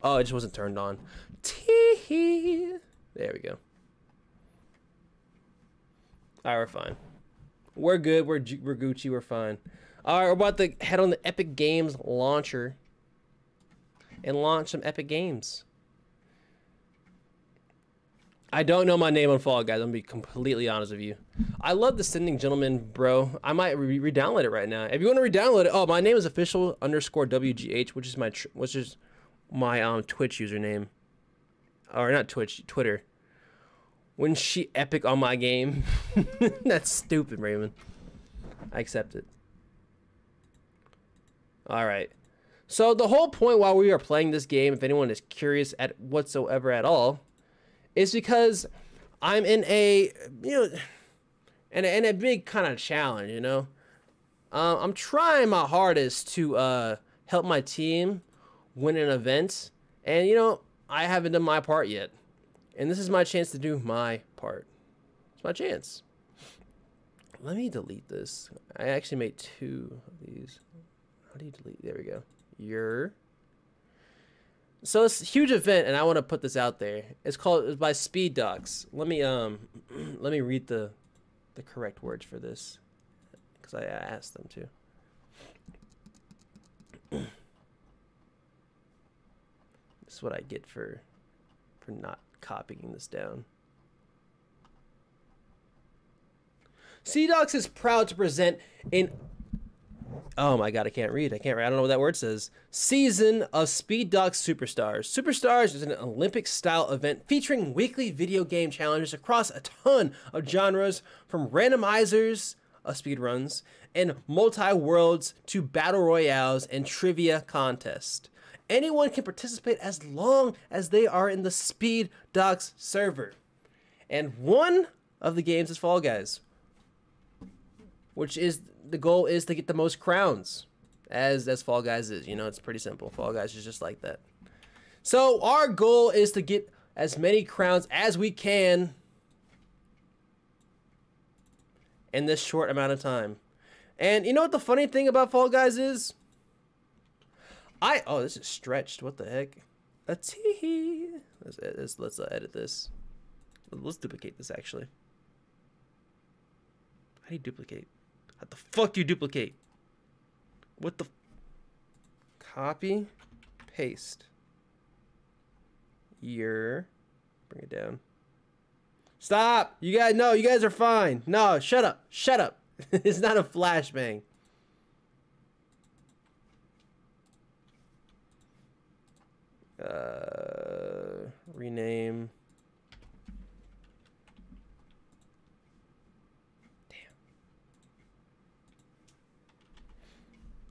Oh, it just wasn't turned on. Tee. There we go. All right, we're fine. We're good. We're we're Gucci. We're fine. All right, we're about to head on the Epic Games launcher and launch some Epic Games. I don't know my name on Fall Guys. I'm gonna be completely honest with you. I love the Sending Gentleman, bro. I might re- re-download it right now. If you want to re-download it, oh, my name is official underscore WGH, which is my tr- which is my um Twitch username, or not Twitch, Twitter. When she epic on my game, [laughs] that's stupid, Raymond. I accept it. All right. So the whole point while we are playing this game, if anyone is curious at whatsoever at all, is because I'm in a you know, and a, in a big kind of challenge. You know, uh, I'm trying my hardest to uh, help my team win an event, and you know, I haven't done my part yet, and this is my chance to do my part. It's my chance. Let me delete this. I actually made two of these. How do you delete? There we go. Your. So it's a huge event, and I want to put this out there. It's called it's by Speed Dogs. Let me um, [clears throat] let me read the, the correct words for this, because I asked them to. [clears throat] this is what I get for, for not copying this down. Dogs is proud to present an Oh my god, I can't read. I can't read. I don't know what that word says. Season of Speed Dogs Superstars. Superstars is an Olympic style event featuring weekly video game challenges across a ton of genres from randomizers uh, of speed runs and multi worlds to battle royales and trivia contests. Anyone can participate as long as they are in the Speed Dogs server. And one of the games is Fall Guys, which is the goal is to get the most crowns as as fall guys is you know it's pretty simple. Fall guys is just like that. So our goal is to get as many crowns as we can in this short amount of time. And you know what the funny thing about fall guys is? I oh this is stretched. What the heck? A tee let's let's, let's uh, edit this. Let's duplicate this actually. How do you duplicate how the fuck do you duplicate? What the? Copy, paste. Year, bring it down. Stop! You guys, no, you guys are fine. No, shut up, shut up. [laughs] it's not a flashbang. Uh, rename.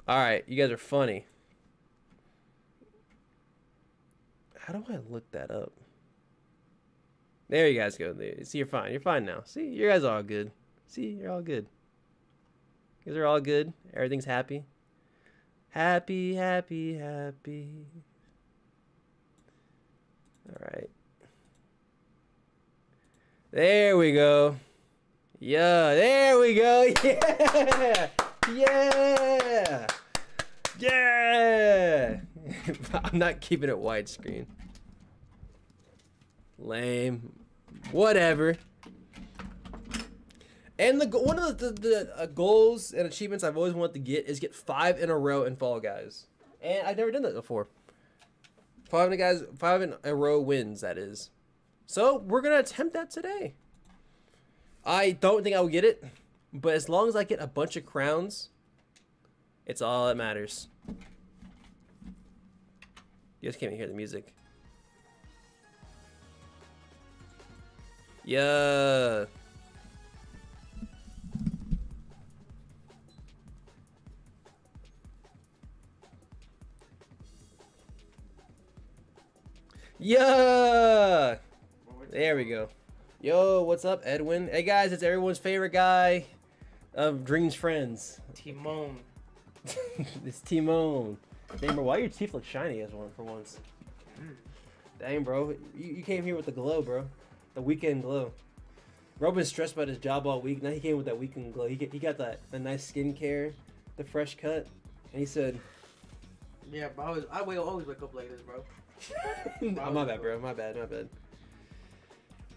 All right, you guys are funny. How do I look that up? There you guys go. See, you're fine. You're fine now. See, you guys are all good. See, you're all good. You guys are all good. Everything's happy. Happy, happy, happy. All right. There we go. Yeah, there we go. [laughs] Yeah. Yeah! Yeah! [laughs] I'm not keeping it widescreen. Lame. Whatever. And the one of the, the, the uh, goals and achievements I've always wanted to get is get five in a row in Fall Guys, and I've never done that before. Five in a guys, five in a row wins. That is. So we're gonna attempt that today. I don't think I will get it. But as long as I get a bunch of crowns, It's all that matters. You guys can't even hear the music. Yeah. Yeah. There we go. Yo, what's up, Edwin? Hey guys, it's everyone's favorite guy of Dreams Friends. Timon. [laughs] it's Timon. Dang, bro, why your teeth look shiny as one for once? Hmm. Dang, bro, you, you came here with the glow, bro. The weekend glow. Bro been stressed about his job all week. Now he came with that weekend glow. He, get, he got that the nice skincare, the fresh cut, and he said, Yeah, but I always I wake, always wake up like this, bro. [laughs] oh, my bad, bro. My bad, my bad.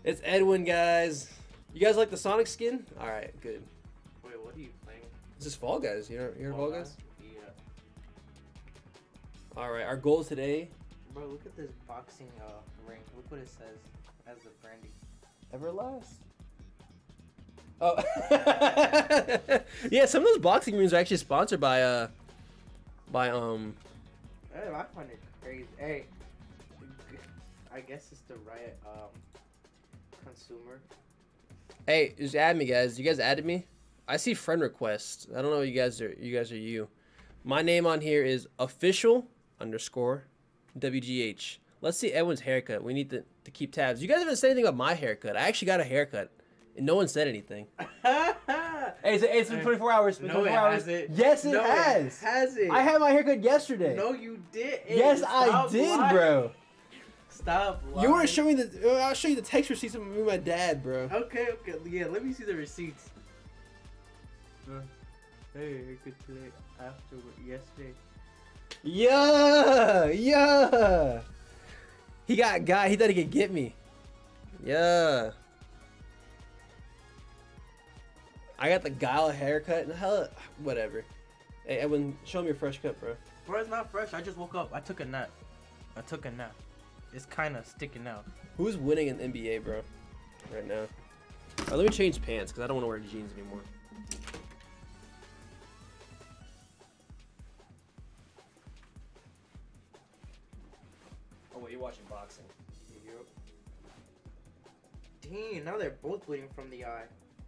It's Edwin, guys. You guys like the Sonic skin? All right, good. This is Fall Guys. You know, you of Fall Guys? Yeah. All right, our goal today. Bro, look at this boxing uh ring. Look what it says as the brandy. Everlast. Oh, [laughs] yeah. Some of those boxing rings are actually sponsored by uh, by um. Hey, I find it crazy. Hey, I guess it's the right um consumer. Hey, just add me, guys. You guys added me. I see friend requests. I don't know. You guys are. You guys are you. My name on here is official underscore WGH. Let's see Edwin's haircut. We need to, to keep tabs. You guys haven't said anything about my haircut. I actually got a haircut, and no one said anything. [laughs] Hey, it's, it's been 24 hours. Been no, it hours. hasn't. Yes, it no, has. has it? I had my haircut yesterday. No, you did. yes, I did, bro. Stop. Lying. You want to show me the? uh, I'll show you the text receipts from my dad, bro. Okay, okay, yeah. Let me see the receipts. Hey, good today. After yesterday. Yeah, yeah. He got guy. He thought he could get me. Yeah. I got the Guile haircut and hell, whatever. Hey, Edwin, show me your fresh cut, bro. Bro, it's not fresh. I just woke up. I took a nap. I took a nap. It's kind of sticking out. Who's winning in NBA, bro? Right now. Alright, let me change pants because I don't want to wear jeans anymore. Watching boxing. Dang, now they're both bleeding from the eye.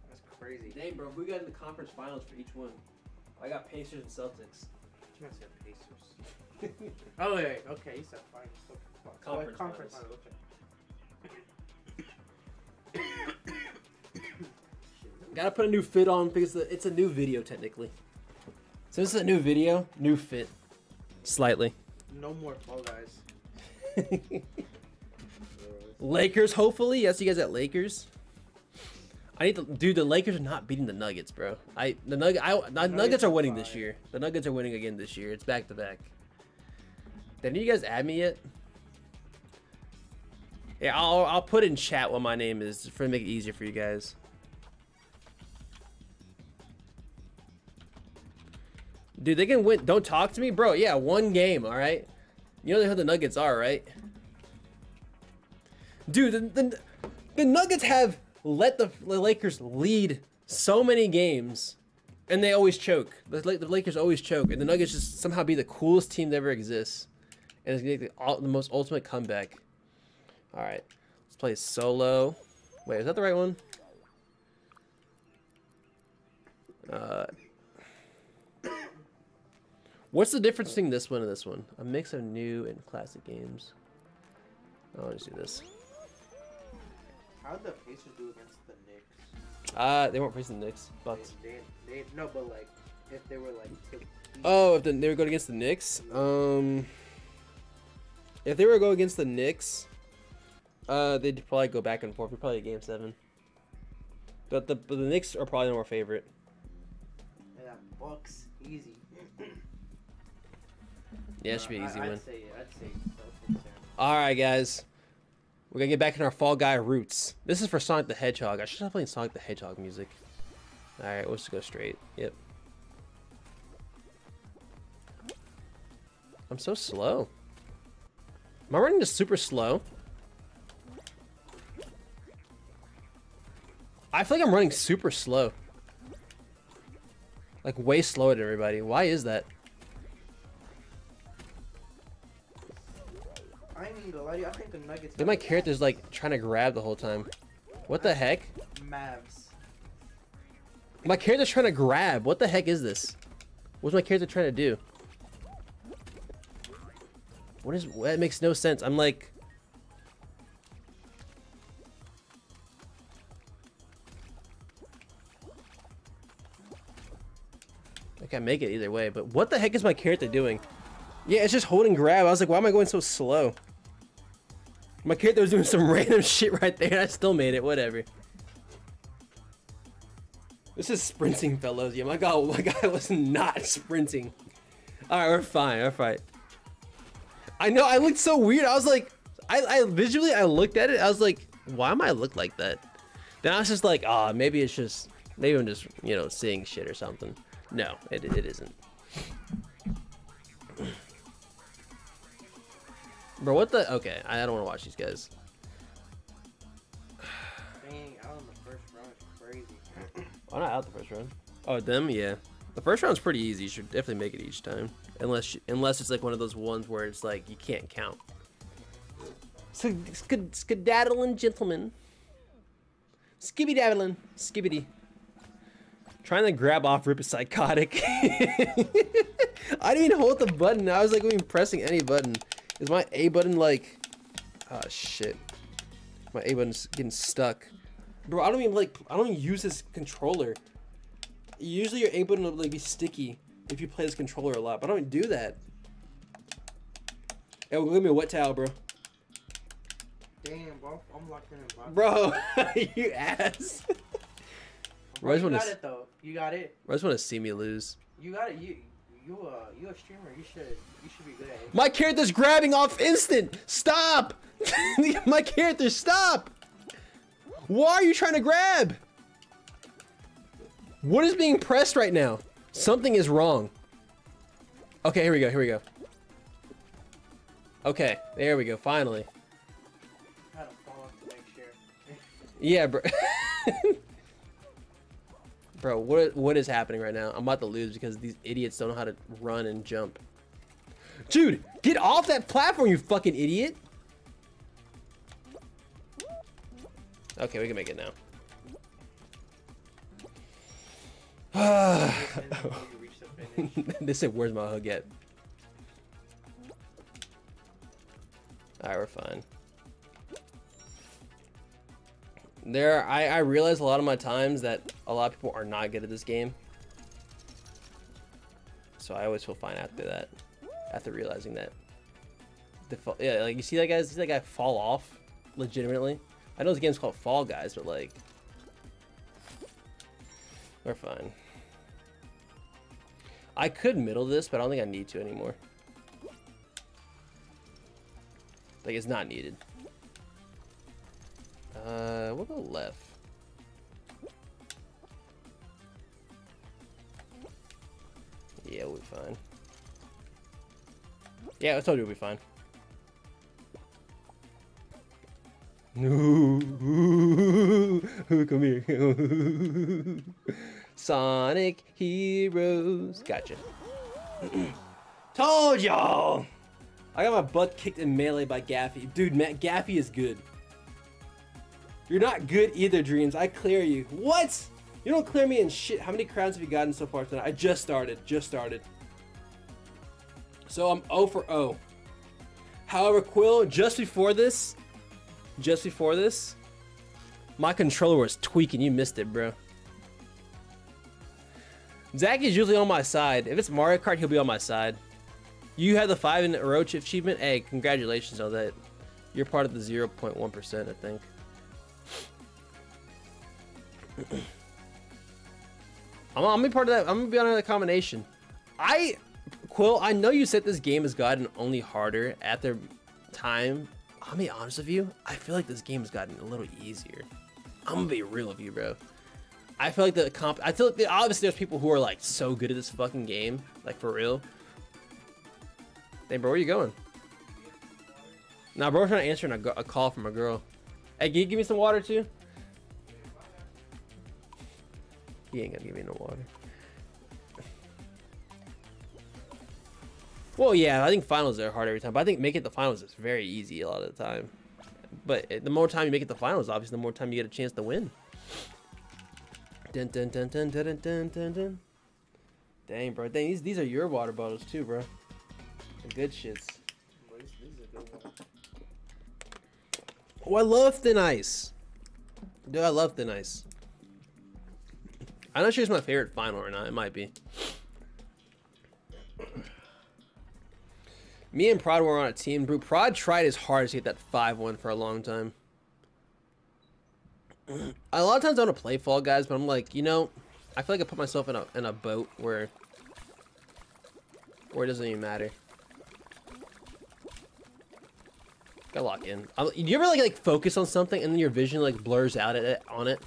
That's crazy. Dang, bro, who got in the conference finals for each one? I got Pacers and Celtics. You must say Pacers. [laughs] oh, wait, wait, okay, you said finals. Okay, fuck. Oh, wait, Conference finals. Okay. [coughs] Gotta put a new fit on because it's a new video technically. So this is a new video, new fit. Slightly. No more Fall Guys. [laughs] Lakers, hopefully. Yes, you guys at Lakers. I need to, dude. The Lakers are not beating the Nuggets, bro. I the Nugget, I the Nuggets, Nuggets are are winning this year. The Nuggets are winning again this year. It's back to back. Did you guys add me yet? Yeah, I'll I'll put in chat what my name is for to make it easier for you guys. Dude, they can win. Don't talk to me, bro. Yeah, one game. All right. You know who the Nuggets are, right? Dude, the, the, the Nuggets have let the, the Lakers lead so many games, and they always choke. The, the Lakers always choke, and the Nuggets just somehow be the coolest team that ever exists, and it's gonna be the, the most ultimate comeback. All right, let's play solo. Wait, is that the right one? Uh, what's the difference between this one and this one? A mix of new and classic games. Oh, let's do this. How'd the Pacers do against the Knicks? Uh, they weren't facing the Knicks. but... They, they, they, no, but like, if they were like, Oh, if the, they were going against the Knicks. Um, if they were to go against the Knicks, uh, they'd probably go back and forth. We're probably a game seven. But the but the Knicks are probably more favorite. yeah, Bucks, easy. Yeah, it should be an I- easy I'd win. Say, I'd say All right, guys. We're gonna get back in our Fall Guy roots. This is for Sonic the Hedgehog. I should have played Sonic the Hedgehog music. All right, let's just go straight. Yep. I'm so slow. Am I running just super slow? I feel like I'm running super slow. Like way slower than everybody. Why is that? Think the Nuggets. Then my character's like trying to grab the whole time. What the heck? Mavs. My character's trying to grab. What the heck is this? What's my character trying to do? What is that makes no sense. I'm like I can't make it either way, but what the heck is my character doing? Yeah, it's just holding grab. I was like, why am I going so slow? My character was doing some [laughs] random shit right there. And I still made it. Whatever. This is sprinting, fellows. Yeah, my god, my [laughs] guy was not sprinting. All right, we're fine. We're fine. I know. I looked so weird. I was like, I, I visually, I looked at it. I was like, why am I look like that? Then I was just like, ah, oh, maybe it's just, maybe I'm just, you know, seeing shit or something. No, it, it isn't. Bro, what the? Okay, I don't want to watch these guys. Dang, out in the first round is crazy. [clears throat] Why not out the first round? Oh, them? Yeah. The first round's pretty easy. You should definitely make it each time. Unless you, unless it's like one of those ones where it's like you can't count. So, skid, skedaddling gentlemen. Skibby dabbling. Skibbity. Trying to grab off Rip is psychotic. [laughs] I didn't even hold the button. I was like even pressing any button. Is my A button like... Oh shit. My A button's getting stuck. Bro, I don't even like, I don't even use this controller. Usually your A button will like be sticky if you play this controller a lot, but I don't do that. Hey, well, give me a wet towel, bro. Damn, bro, I'm locked in. Bro, [laughs] you ass. [laughs] Bro, I you got it though. You got it. I just want to see me lose. You got it. You you uh you a streamer. You should you should be good at it. My character's grabbing off instant. Stop. [laughs] My character, stop. Why are you trying to grab? What is being pressed right now? Something is wrong. Okay, here we go. Here we go. Okay, there we go. Finally. I had to fall off to make sure. Yeah, bro. [laughs] bro, what what is happening right now? I'm about to lose because these idiots don't know how to run and jump. Dude, get off that platform, you fucking idiot. Okay, we can make it now. They said, "Where's my hug at?" All right, we're fine. There, I I realize a lot of my times that a lot of people are not good at this game. So I always feel fine after that, after realizing that. Fa- yeah, like you see that guy, see that guy fall off, legitimately. I know this game's called Fall Guys, but like, we're fine. I could middle this, but I don't think I need to anymore. Like, it's not needed. Uh, we'll go left. Yeah, we'll be fine. Yeah, I told you we'll be fine. [laughs] Come here. [laughs] Sonic Heroes. Gotcha. [clears throat] Told y'all. I got my butt kicked in melee by Gaffy. Dude, Matt, Gaffy is good. You're not good either, Dreams. I clear you. What? You don't clear me in shit. How many crowns have you gotten so far tonight? I just started. Just started. So I'm 0 for 0. However, Quill, just before this, just before this, my controller was tweaking. You missed it, bro. Zach is usually on my side. If it's Mario Kart, he'll be on my side. You had the five in Orochi achievement. Hey, congratulations on that. You're part of the 0.1%, I think. I'm, I'm gonna be part of that. I'm gonna be on that combination. I, Quill, I know you said this game has gotten only harder at the time. I'll be honest with you. I feel like this game has gotten a little easier. I'm gonna be real with you, bro. I feel like the comp. I feel like the, obviously there's people who are like so good at this fucking game, like for real. Hey, bro, where you going? Nah, bro, we're trying to answer a, a call from a girl. Hey, can you give me some water too? He ain't gonna give me no water. Well, yeah, I think finals are hard every time, but I think making it the finals is very easy a lot of the time. But the more time you make it the finals, obviously, the more time you get a chance to win. Dun dun dun dun dun dun dun dun. Dang, bro. Dang, these these are your water bottles too, bro. The good shits. Oh, I love thin ice. Dude, I love thin ice. I'm not sure it's my favorite final or not. It might be. Me and Prod were on a team. Bro, Prod tried his hardest to get that 5-1 for a long time. A lot of times I want to play Fall Guys, but I'm like, you know, I feel like I put myself in a in a boat where where it doesn't even matter. Gotta lock in. Do you ever like like focus on something and then your vision like blurs out it on it?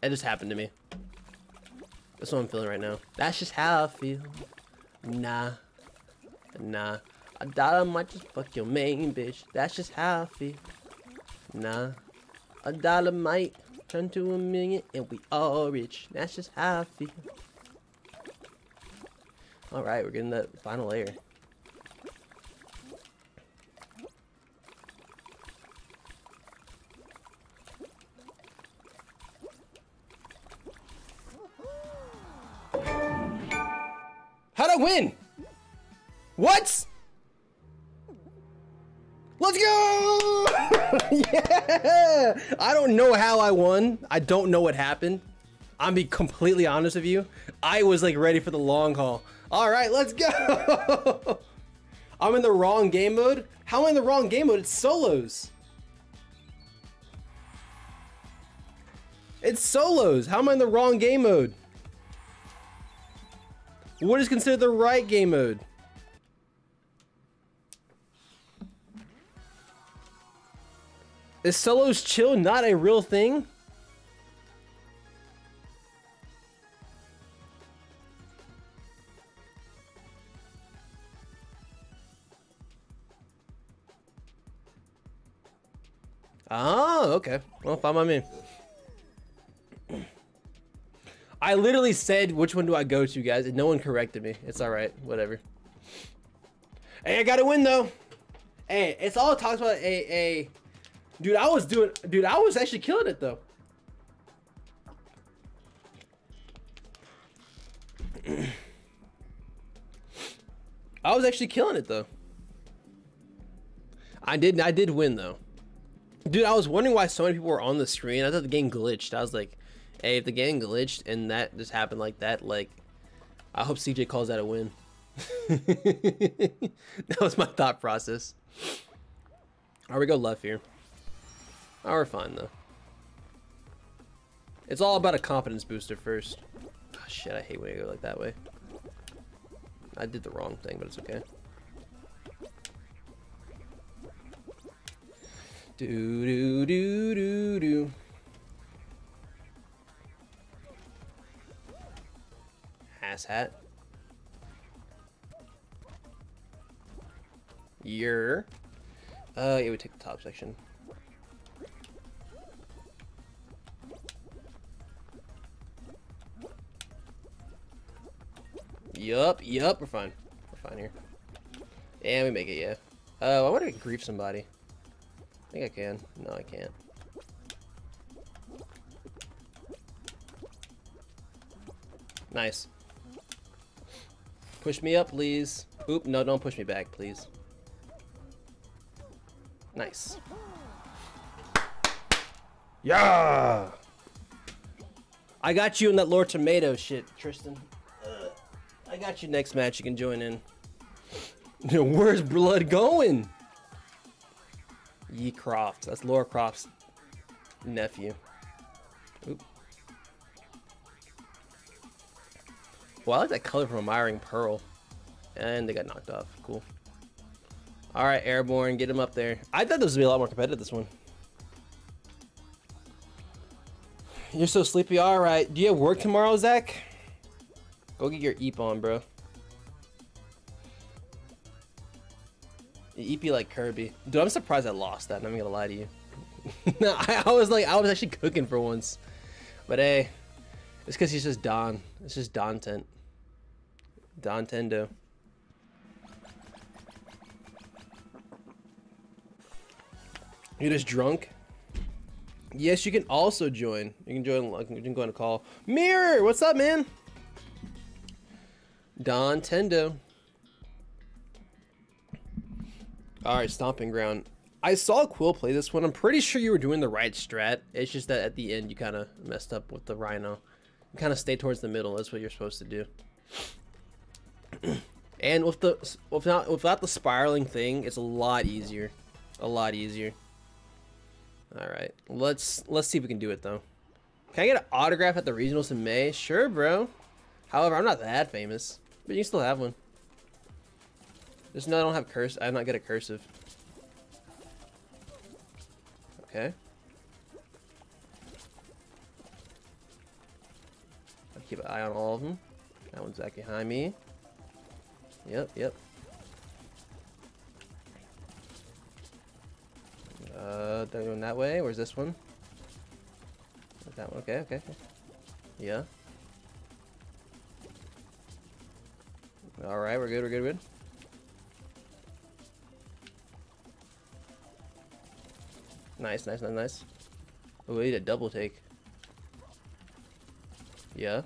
That just happened to me. That's what I'm feeling right now. That's just how I feel. Nah. Nah. I thought I might just fuck your main bitch. That's just how I feel. Nah. A dollar might turn to a million and we all rich. That's just how I feel. Alright, we're getting that final layer. Don't know how I won. I don't know what happened. I'm be completely honest with you. I was like ready for the long haul. All right, let's go. [laughs] I'm in the wrong game mode. How am I in the wrong game mode? It's solos. It's solos. How am I in the wrong game mode? What is considered the right game mode? Is solos chill not a real thing? Oh, okay. Well, fine by me. I literally said, which one do I go to, guys? And no one corrected me. It's all right. Whatever. Hey, I got to win, though. Hey, it's all talks about a, a... Dude, I was doing... Dude, I was actually killing it, though. [clears throat] I was actually killing it, though. I did, I did win, though. Dude, I was wondering why so many people were on the screen. I thought the game glitched. I was like, hey, if the game glitched and that just happened like that, like, I hope CJ calls that a win. [laughs] that was my thought process. All right, we go left here. Oh, we're fine, though. It's all about a confidence booster first. Oh, shit, I hate when you go like that way. I did the wrong thing, but it's okay. Do do do do do. Ass hat. You're. Uh, yeah, we take the top section. Yup, yup, we're fine. We're fine here. And we make it, yeah. Uh, I want to grief somebody. I think I can. No, I can't. Nice. Push me up, please. Oop, no, don't push me back, please. Nice. Yeah! I got you in that Lord Tomato shit, Tristan. I got you next match. You can join in. [laughs] Where's blood going? Ye Croft. That's Lara Croft's nephew. Oop. Well, I like that color from Admiring Pearl. And they got knocked off. Cool. Alright, Airborne. Get him up there. I thought this would be a lot more competitive, this one. You're so sleepy. Alright. Do you have work tomorrow, Zach? Go get your Eep on, bro. Eep like Kirby. Dude, I'm surprised I lost that. I'm gonna lie to you. [laughs] no, I, I, was like, I was actually cooking for once. But hey, it's because he's just Don. It's just Don Tent. Don Tendo. You're just drunk? Yes, you can also join. You can join. You can go on a call. Mirror, what's up, man? Don Tendo. All right, stomping ground. I saw Quill play this one. I'm pretty sure you were doing the right strat. It's just that at the end you kind of messed up with the Rhino. You kind of stay towards the middle. That's what you're supposed to do. [clears throat] and with the without without the spiraling thing, it's a lot easier. A lot easier. All right, let's let's see if we can do it though. Can I get an autograph at the regionals in May? Sure, bro. However, I'm not that famous, but you still have one. Just no, I don't have curse. I'm not good at cursive. Okay. I'll keep an eye on all of them. That one's back behind me. Yep, yep. Uh, going that way. Where's this one? That one. Okay. okay. Yeah. All right, we're good. We're good. We're good. Nice, nice, nice, nice. Oh, we need a double take. Yeah.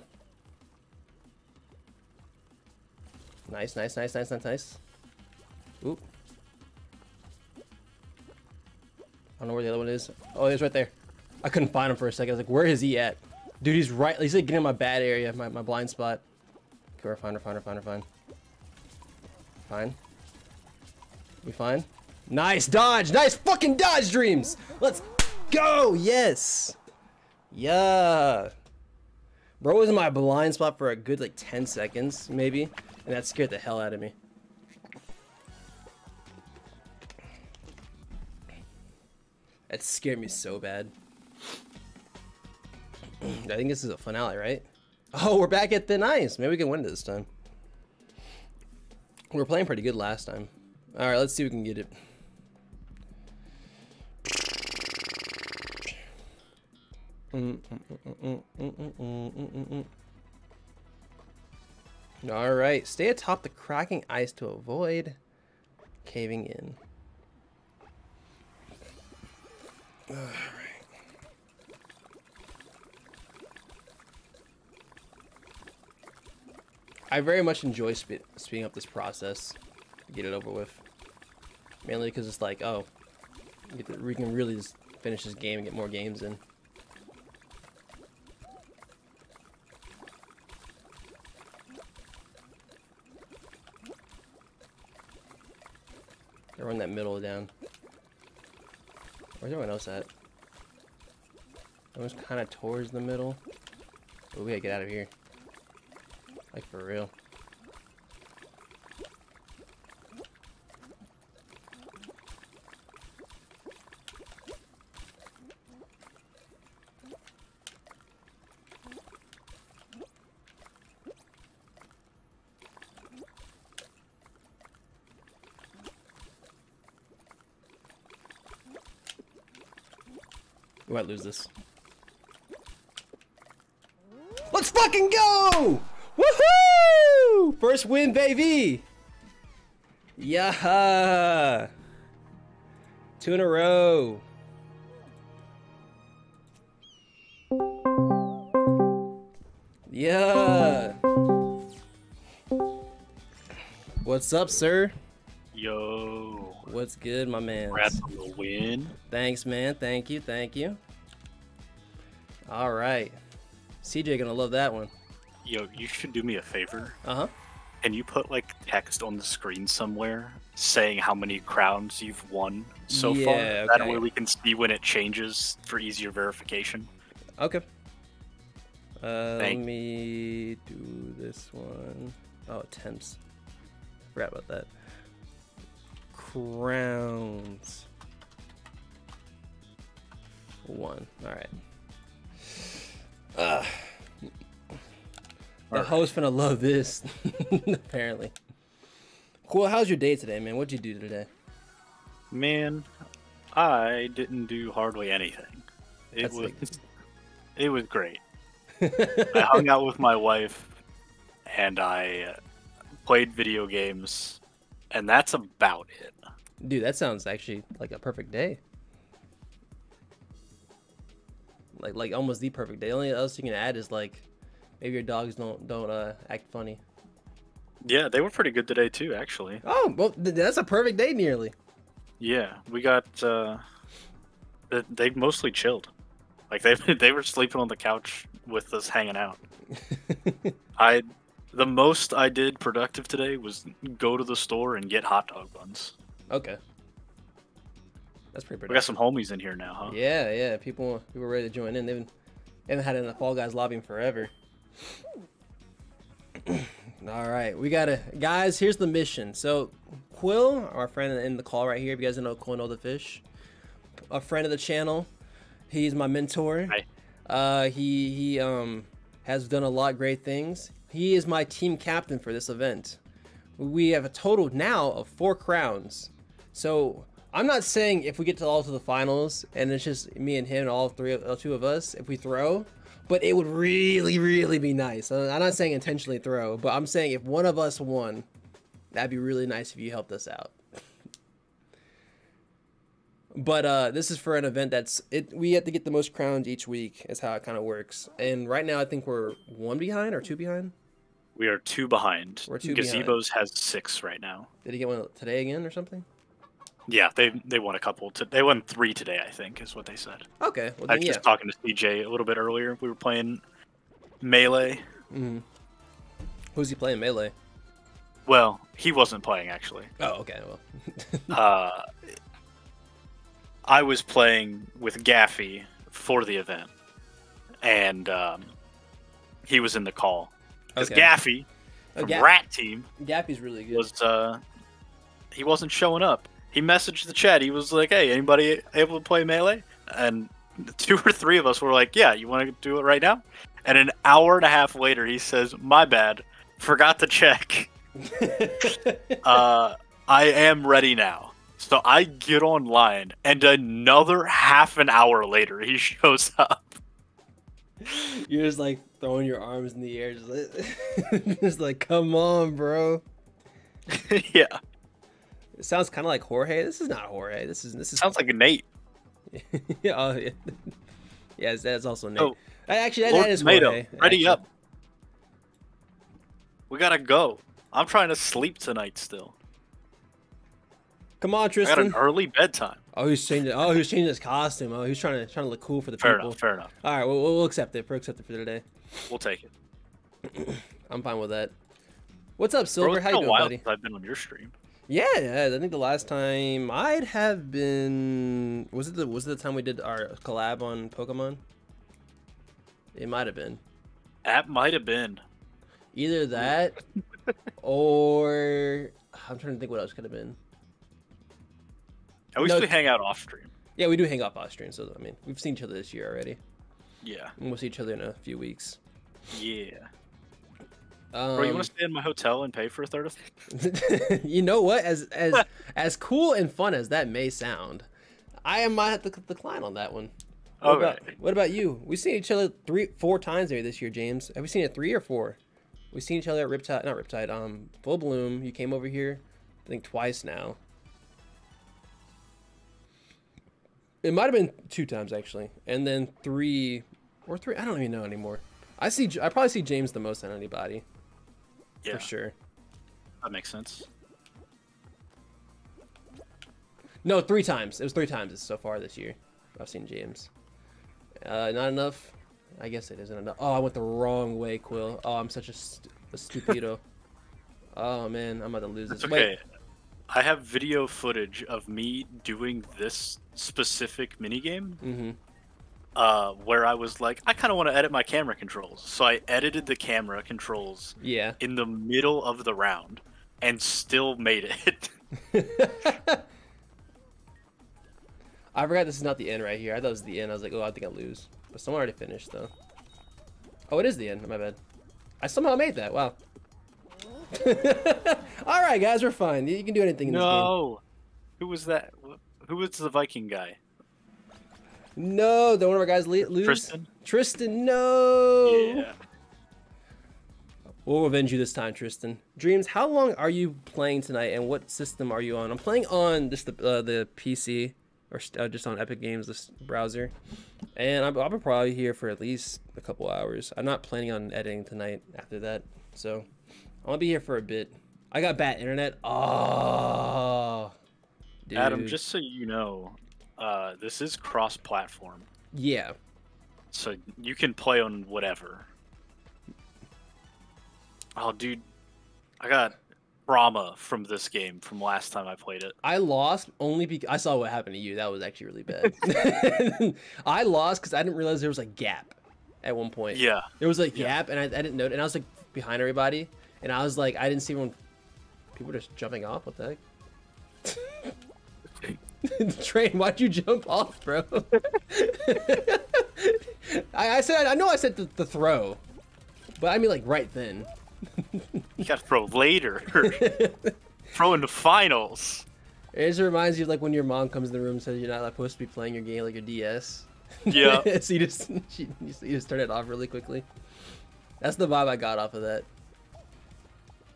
Nice, nice, nice, nice, nice, nice. Oop. I don't know where the other one is. Oh, he's right there. I couldn't find him for a second. I was like, where is he at? Dude, he's right. He's like getting in my bad area, my, my blind spot. Okay, we're fine, we're fine, we're fine, we're fine. Fine. We fine? Nice dodge! Nice fucking dodge, Dreams! Let's go! Yes! Yeah! Bro was in my blind spot for a good like 10 seconds, maybe. And that scared the hell out of me. That scared me so bad. [clears throat] I think this is a finale, right? Oh, we're back at Thin Ice. Maybe we can win this time. We were playing pretty good last time. Alright, let's see if we can get it. Alright, stay atop the cracking ice to avoid caving in. Alright. I very much enjoy spe speeding up this process, to get it over with. Mainly because it's like, oh, we can really just finish this game and get more games in. run that middle down. Where's everyone else at? Everyone's kind of towards the middle. Oh, we gotta get out of here. Like, for real. We might lose this. Let's fucking go! Woohoo! First win, baby! Yeah! Two in a row. Yeah! What's up, sir? Yo. What's good, my man? Congrats on the win. Thanks, man. Thank you. Thank you. All right. CJ gonna love that one. Yo, you should do me a favor. Uh huh. Can you put like text on the screen somewhere saying how many crowns you've won so Yeah, far? That way we can see when it changes for easier verification. Okay. Uh, let me do this one. Oh, attempts. Forgot about that. Crowns. One. All right. Uh, the Alright. host gonna love this. [laughs] Apparently. Cool. How's your day today, man? What'd you do today? Man, I didn't do hardly anything. It That's was it was great. [laughs] I hung out with my wife and I played video games and that's about it. Dude, that sounds actually like a perfect day. Like like almost the perfect day. The only else you can add is like maybe your dogs don't don't uh act funny. Yeah, they were pretty good today too, actually. Oh, well, th- that's a perfect day nearly. Yeah, we got. uh They, mostly chilled. Like they [laughs] they were sleeping on the couch with us hanging out. [laughs] I, the most I did productive today was go to the store and get hot dog buns. okay. That's pretty We got some homies in here now, huh? Yeah, yeah. People people ready to join in. They've been, they haven't had it in the Fall Guys lobby in forever. [clears throat] All right, we gotta guys. Here's the mission. So, Quill, our friend in the call right here. If you guys don't know Quill, know the fish, a friend of the channel. He's my mentor. Hi. Uh, he he um has done a lot of great things. He is my team captain for this event. We have a total now of four crowns. So I'm not saying if we get to all to the finals and it's just me and him and all three of all two of us if we throw, but it would really really be nice. Uh, I'm not saying intentionally throw, but I'm saying if one of us won, that'd be really nice if you helped us out. But uh, this is for an event that's it. We have to get the most crowns each week. Is how it kind of works. And right now, I think we're one behind or two behind. We are two behind. We're two behind. Gazebos has six right now. Did he get one today again or something? Yeah, they they won a couple. To, they won three today, I think, is what they said. Okay, well I then was yeah. talking to CJ a little bit earlier. We were playing melee. hmm Who's he playing melee? Well, he wasn't playing actually. Oh, okay. Well, [laughs] Uh, I was playing with Gaffy for the event, and um, he was in the call. Because Okay. Gaffy Oh, from Ga- Rat Team Gaffy's really good. was uh, he wasn't showing up. He messaged the chat. He was like, "Hey, anybody able to play melee?" And two or three of us were like, "Yeah, you want to do it right now?" And an hour and a half later, he says, "My bad, forgot to check. [laughs] Uh, I am ready now." So I get online, and another half an hour later, he [laughs] shows up. You're just like throwing your arms in the air, just like, [laughs] just like come on, bro. yeah, It sounds kind of like Jorge. This is not Jorge. This is this is sounds like Nate. [laughs] yeah, oh, yeah. yes, that's also Nate. Oh, uh, Actually, that, Lord that is Tomato, Jorge. ready actually. up. We gotta go. I'm trying to sleep tonight still. Come on, Tristan. I got an early bedtime. Oh, he's changing. Oh, he's changing his costume. Oh, he's trying to trying to look cool for the Fair people. enough. Fair enough. All right, we'll, we'll accept it. We'll accept it for today. We'll take it. [clears throat] I'm fine with that. What's up, Bro, Silver? it's How you doing, buddy? I've been on your stream. Yeah. I think the last time I'd have been was it the was it the time we did our collab on Pokemon? It might have been That might have been. either that [laughs] or I'm trying to think what else could have been. And we No, still hang out off stream. Yeah, we do hang out off stream, so I mean we've seen each other this year already, Yeah. and we'll see each other in a few weeks. Yeah. Um, Bro, you want to stay in my hotel and pay for a third of? [laughs] [laughs] you know what? As as [laughs] as cool and fun as that may sound, I might have to decline on that one. What Okay. about what about you? We've seen each other three, four times maybe this year, James. Have we seen it three or four? We've seen each other at Riptide, not Riptide, um, Full Bloom. You came over here, I think twice now. It might have been two times actually, and then three or three. I don't even know anymore. I see. I probably see James the most than anybody Yeah, for sure. that makes sense. No, three times. It was three times so far this year. I've seen James. Uh, not enough. I guess it isn't enough. Oh, I went the wrong way, Quill. Oh, I'm such a, st- a stupido. [laughs] oh man, I'm about to lose this. It's Wait, okay. I have video footage of me doing this specific minigame Mm-hmm. Uh, where I was like, I kind of want to edit my camera controls. So I edited the camera controls Yeah. in the middle of the round and still made it. [laughs] I forgot this is not the end right here. I thought it was the end. I was like, oh, I think I lose. But someone already finished though. Oh, it is the end. My bad. I somehow made that. Wow. [laughs] All right, guys, we're fine. You can do anything in this game. no. Who was that? Who was the Viking guy? No, the one of our guys le- lose. Tristan? Tristan, no. Yeah. We'll revenge you this time, Tristan. Dreams, how long are you playing tonight, and what system are you on? I'm playing on just the uh, the PC or uh, just on Epic Games this browser, and I'm, I'll be probably here for at least a couple hours. I'm not planning on editing tonight after that, so I'll be here for a bit. I got bad internet. Oh, dude. Adam, just so you know, uh, this is cross-platform, yeah. so you can play on whatever. Oh, dude, I got trauma from this game from last time I played it. I lost only because I saw what happened to you. That was actually really bad. [laughs] [laughs] I lost because I didn't realize there was a gap at one point. Yeah, There was a Yeah. gap, and I, I didn't know, and I was like behind everybody, and I was like, I didn't see when people were just jumping off. What the heck? [laughs] Train, why'd you jump off, bro? [laughs] I, I said, I know I said the, the throw, but I mean like right then. [laughs] you got to throw later. throw in the finals. It just reminds you of like when your mom comes in the room and says you're not supposed to be playing your game like your DS. Yeah. so you just she, you just- you just turn it off really quickly. That's the vibe I got off of that.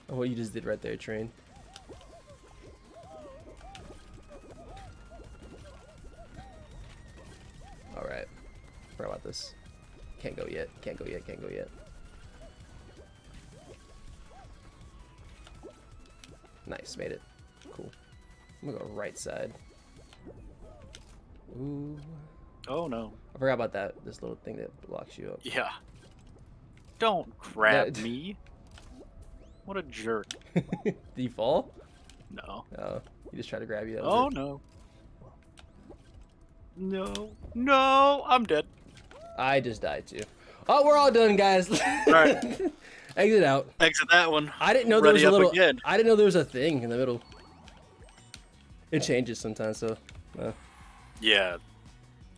What you just did right there, train. All right. Forgot about this. Can't go yet. Can't go yet. Can't go yet. Nice, made it. Cool. I'm gonna go right side. Ooh. Oh no. I forgot about that. This little thing that blocks you up. Yeah. Don't grab Yeah. me. What a jerk. [laughs] Did you fall? No. Oh, he just tried to grab you. That Oh it. no. No. No, I'm dead. I just died too. Oh, we're all done, guys. right. [laughs] Exit out. Exit that one. I didn't know there was a little. again. I didn't know there was a thing in the middle. It changes sometimes, so uh, Yeah.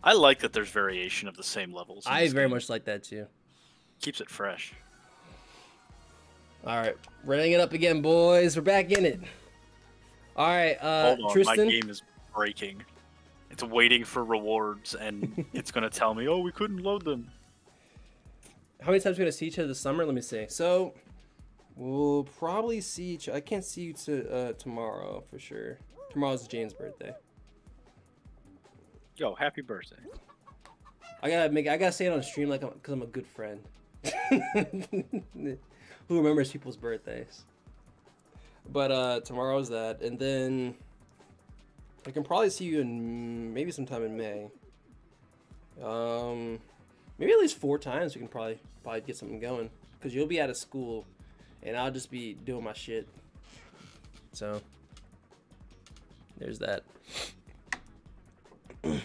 I like that there's variation of the same levels. I very game. much like that too. keeps it fresh. All right, running it up again, boys. We're back in it. All right, uh, Hold on, Tristan. my game is breaking. It's waiting for rewards, and [laughs] it's gonna tell me, "Oh, we couldn't load them." How many times are we gonna see each other this summer? Let me see. So we'll probably see each. I can't see you to uh, tomorrow for sure. Tomorrow's Jane's birthday. Yo, happy birthday! I gotta make. I gotta say it on stream like I'm, because I'm a good friend [laughs] who remembers people's birthdays. But uh, tomorrow's that, and then I can probably see you in maybe sometime in May. Um, maybe at least four times. We can probably probably get something going because you'll be out of school, and I'll just be doing my shit. So there's that. [clears throat]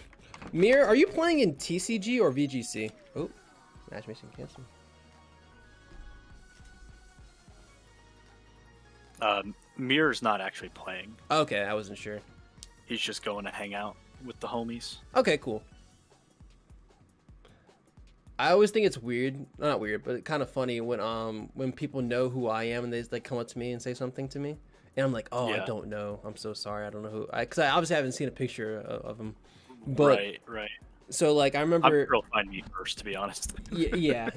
Mir, are you playing in TCG or VGC? Oh, matchmaking cancel. Um, Mirror's not actually playing. Okay, I wasn't sure. He's just going to hang out with the homies. Okay, cool. I always think it's weird, not weird, but kind of funny when um when people know who I am and they like come up to me and say something to me, and I'm like, oh, I don't know. I'm so sorry. I don't know who. I because I obviously haven't seen a picture of, of him. But right, right. so like I I'm remember. sure he'll find me first, to be honest. Y- yeah.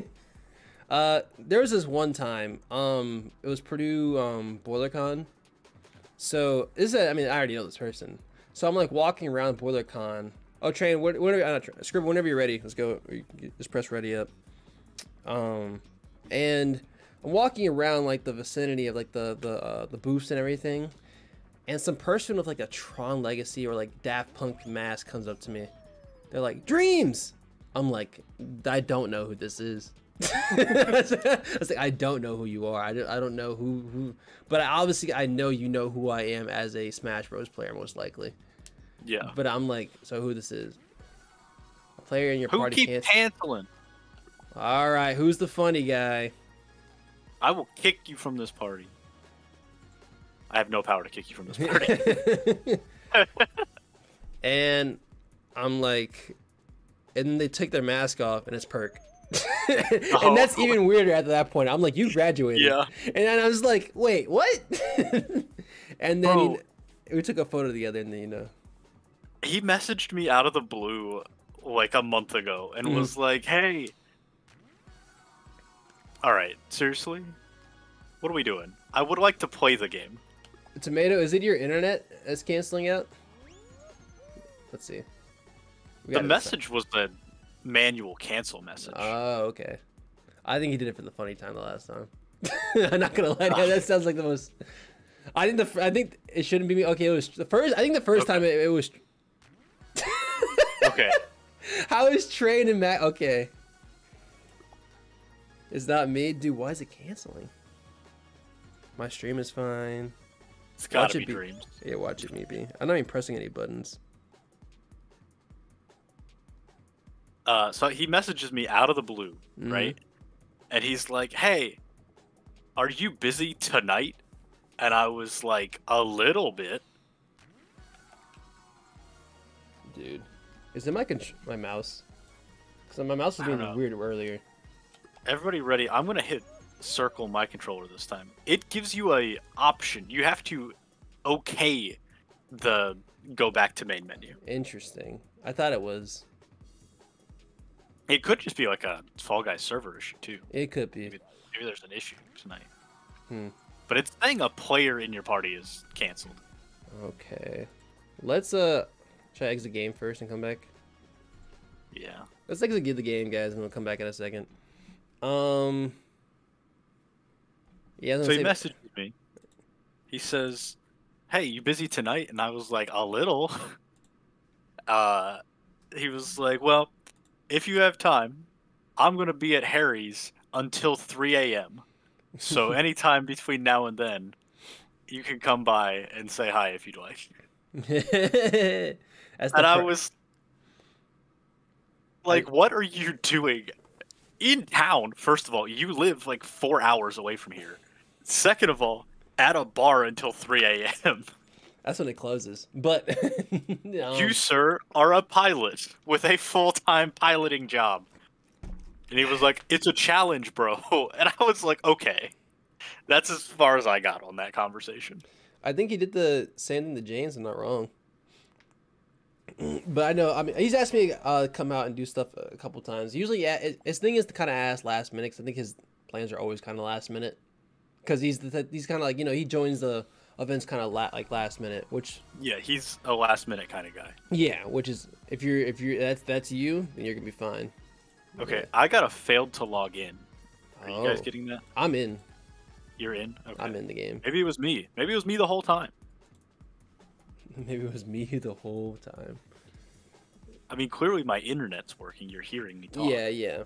[laughs] uh, there was this one time. Um, it was Purdue um BoilerCon. So this is a, I mean I already know this person. So I'm like walking around BoilerCon. Oh, train. Whenever, uh, scribble. Whenever you're ready, let's go. Just press ready up. Um, and I'm walking around like the vicinity of like the the uh, the booths and everything, and some person with like a Tron Legacy or like Daft Punk mask comes up to me. They're like, "Dreams." I'm like, I don't know who this is. [laughs] I was like, I don't know who you are. I don't, I don't know who, who, but I, obviously I know you know who I am as a Smash Bros. player, most likely. yeah. But I'm like, so who this is? A player in your Who party keep can't. canceling? All right, who's the funny guy? I will kick you from this party. I have no power to kick you from this party. [laughs] and I'm like, and they take their mask off, and it's Perk. [laughs] and that's Oh. even weirder at that point. I'm like, you graduated. yeah. And then I was like, wait, what? [laughs] and then Bro. he- we took a photo together, and then you know, he messaged me out of the blue like a month ago and Mhm. was like, "Hey, all right, seriously, what are we doing? I would like to play the game." tomato, is it your internet that's canceling out? Let's see. The We got it this time. message was the manual cancel message. Oh, okay. I think he did it for the funny time the last time. [laughs] I'm not gonna lie. you, That sounds like the most. I think the. I think it shouldn't be me. Okay, it was the first. I think the first Okay. time it, it was. [laughs] okay. How is Train and Matt? Okay. It's not me, dude. Why is it canceling? My stream is fine. It's gotta Watch it be be- dreams. Yeah, watch it, me be. I'm not even pressing any buttons. Uh, so he messages me out of the blue, Mhm. right? And he's like, "Hey, are you busy tonight?" And I was like, "A little bit." Dude, is it my contr- my mouse? Because my mouse was being weird earlier. Everybody ready? I'm gonna hit circle my controller this time. It gives you a option. You have to okay the go back to main menu. Interesting. I thought it was. It could just be like a Fall Guys server issue too. It could be. Maybe there's an issue tonight. Hmm. But it's saying a player in your party is canceled. Okay. Let's uh try to exit game first and come back. Yeah. Let's exit the game, guys, and we'll come back in a second. Um. Yeah. So he messaged me. He says, "Hey, you busy tonight?" And I was like, "A little." [laughs] Uh, he was like, "Well, if you have time, I'm gonna be at Harry's until 3 a.m. So [laughs] anytime between now and then, you can come by and say hi if you'd like." [laughs] And I was like, "What are you doing in town?" First of all, you live like four hours away from here. Second of all, at a bar until 3 a.m. [laughs] That's when it closes. But [laughs] um, you, sir, are a pilot with a full-time piloting job. And he was like, "It's a challenge, bro." [laughs] And I was like, "Okay." That's as far as I got on that conversation. I think he did the same thing to James. I'm not wrong. But I know. I mean, he's asked me to uh, come out and do stuff a couple times. Usually, yeah. His thing is to kind of ask last minute. 'cause I think his plans are always kind of last minute. Because he's the, he's kind of like you know he joins the events kind of la- like last minute, which Yeah, he's a last-minute kind of guy. yeah, which is if you're if you're that's that's you, then you're gonna be fine. Okay, I got a failed to log in. Are you guys Oh. getting that? I'm in. You're in. Okay. I'm in the game. Maybe it was me. Maybe it was me the whole time. [laughs] Maybe it was me [laughs] the whole time. I mean, clearly my internet's working. You're hearing me talk. Yeah, yeah.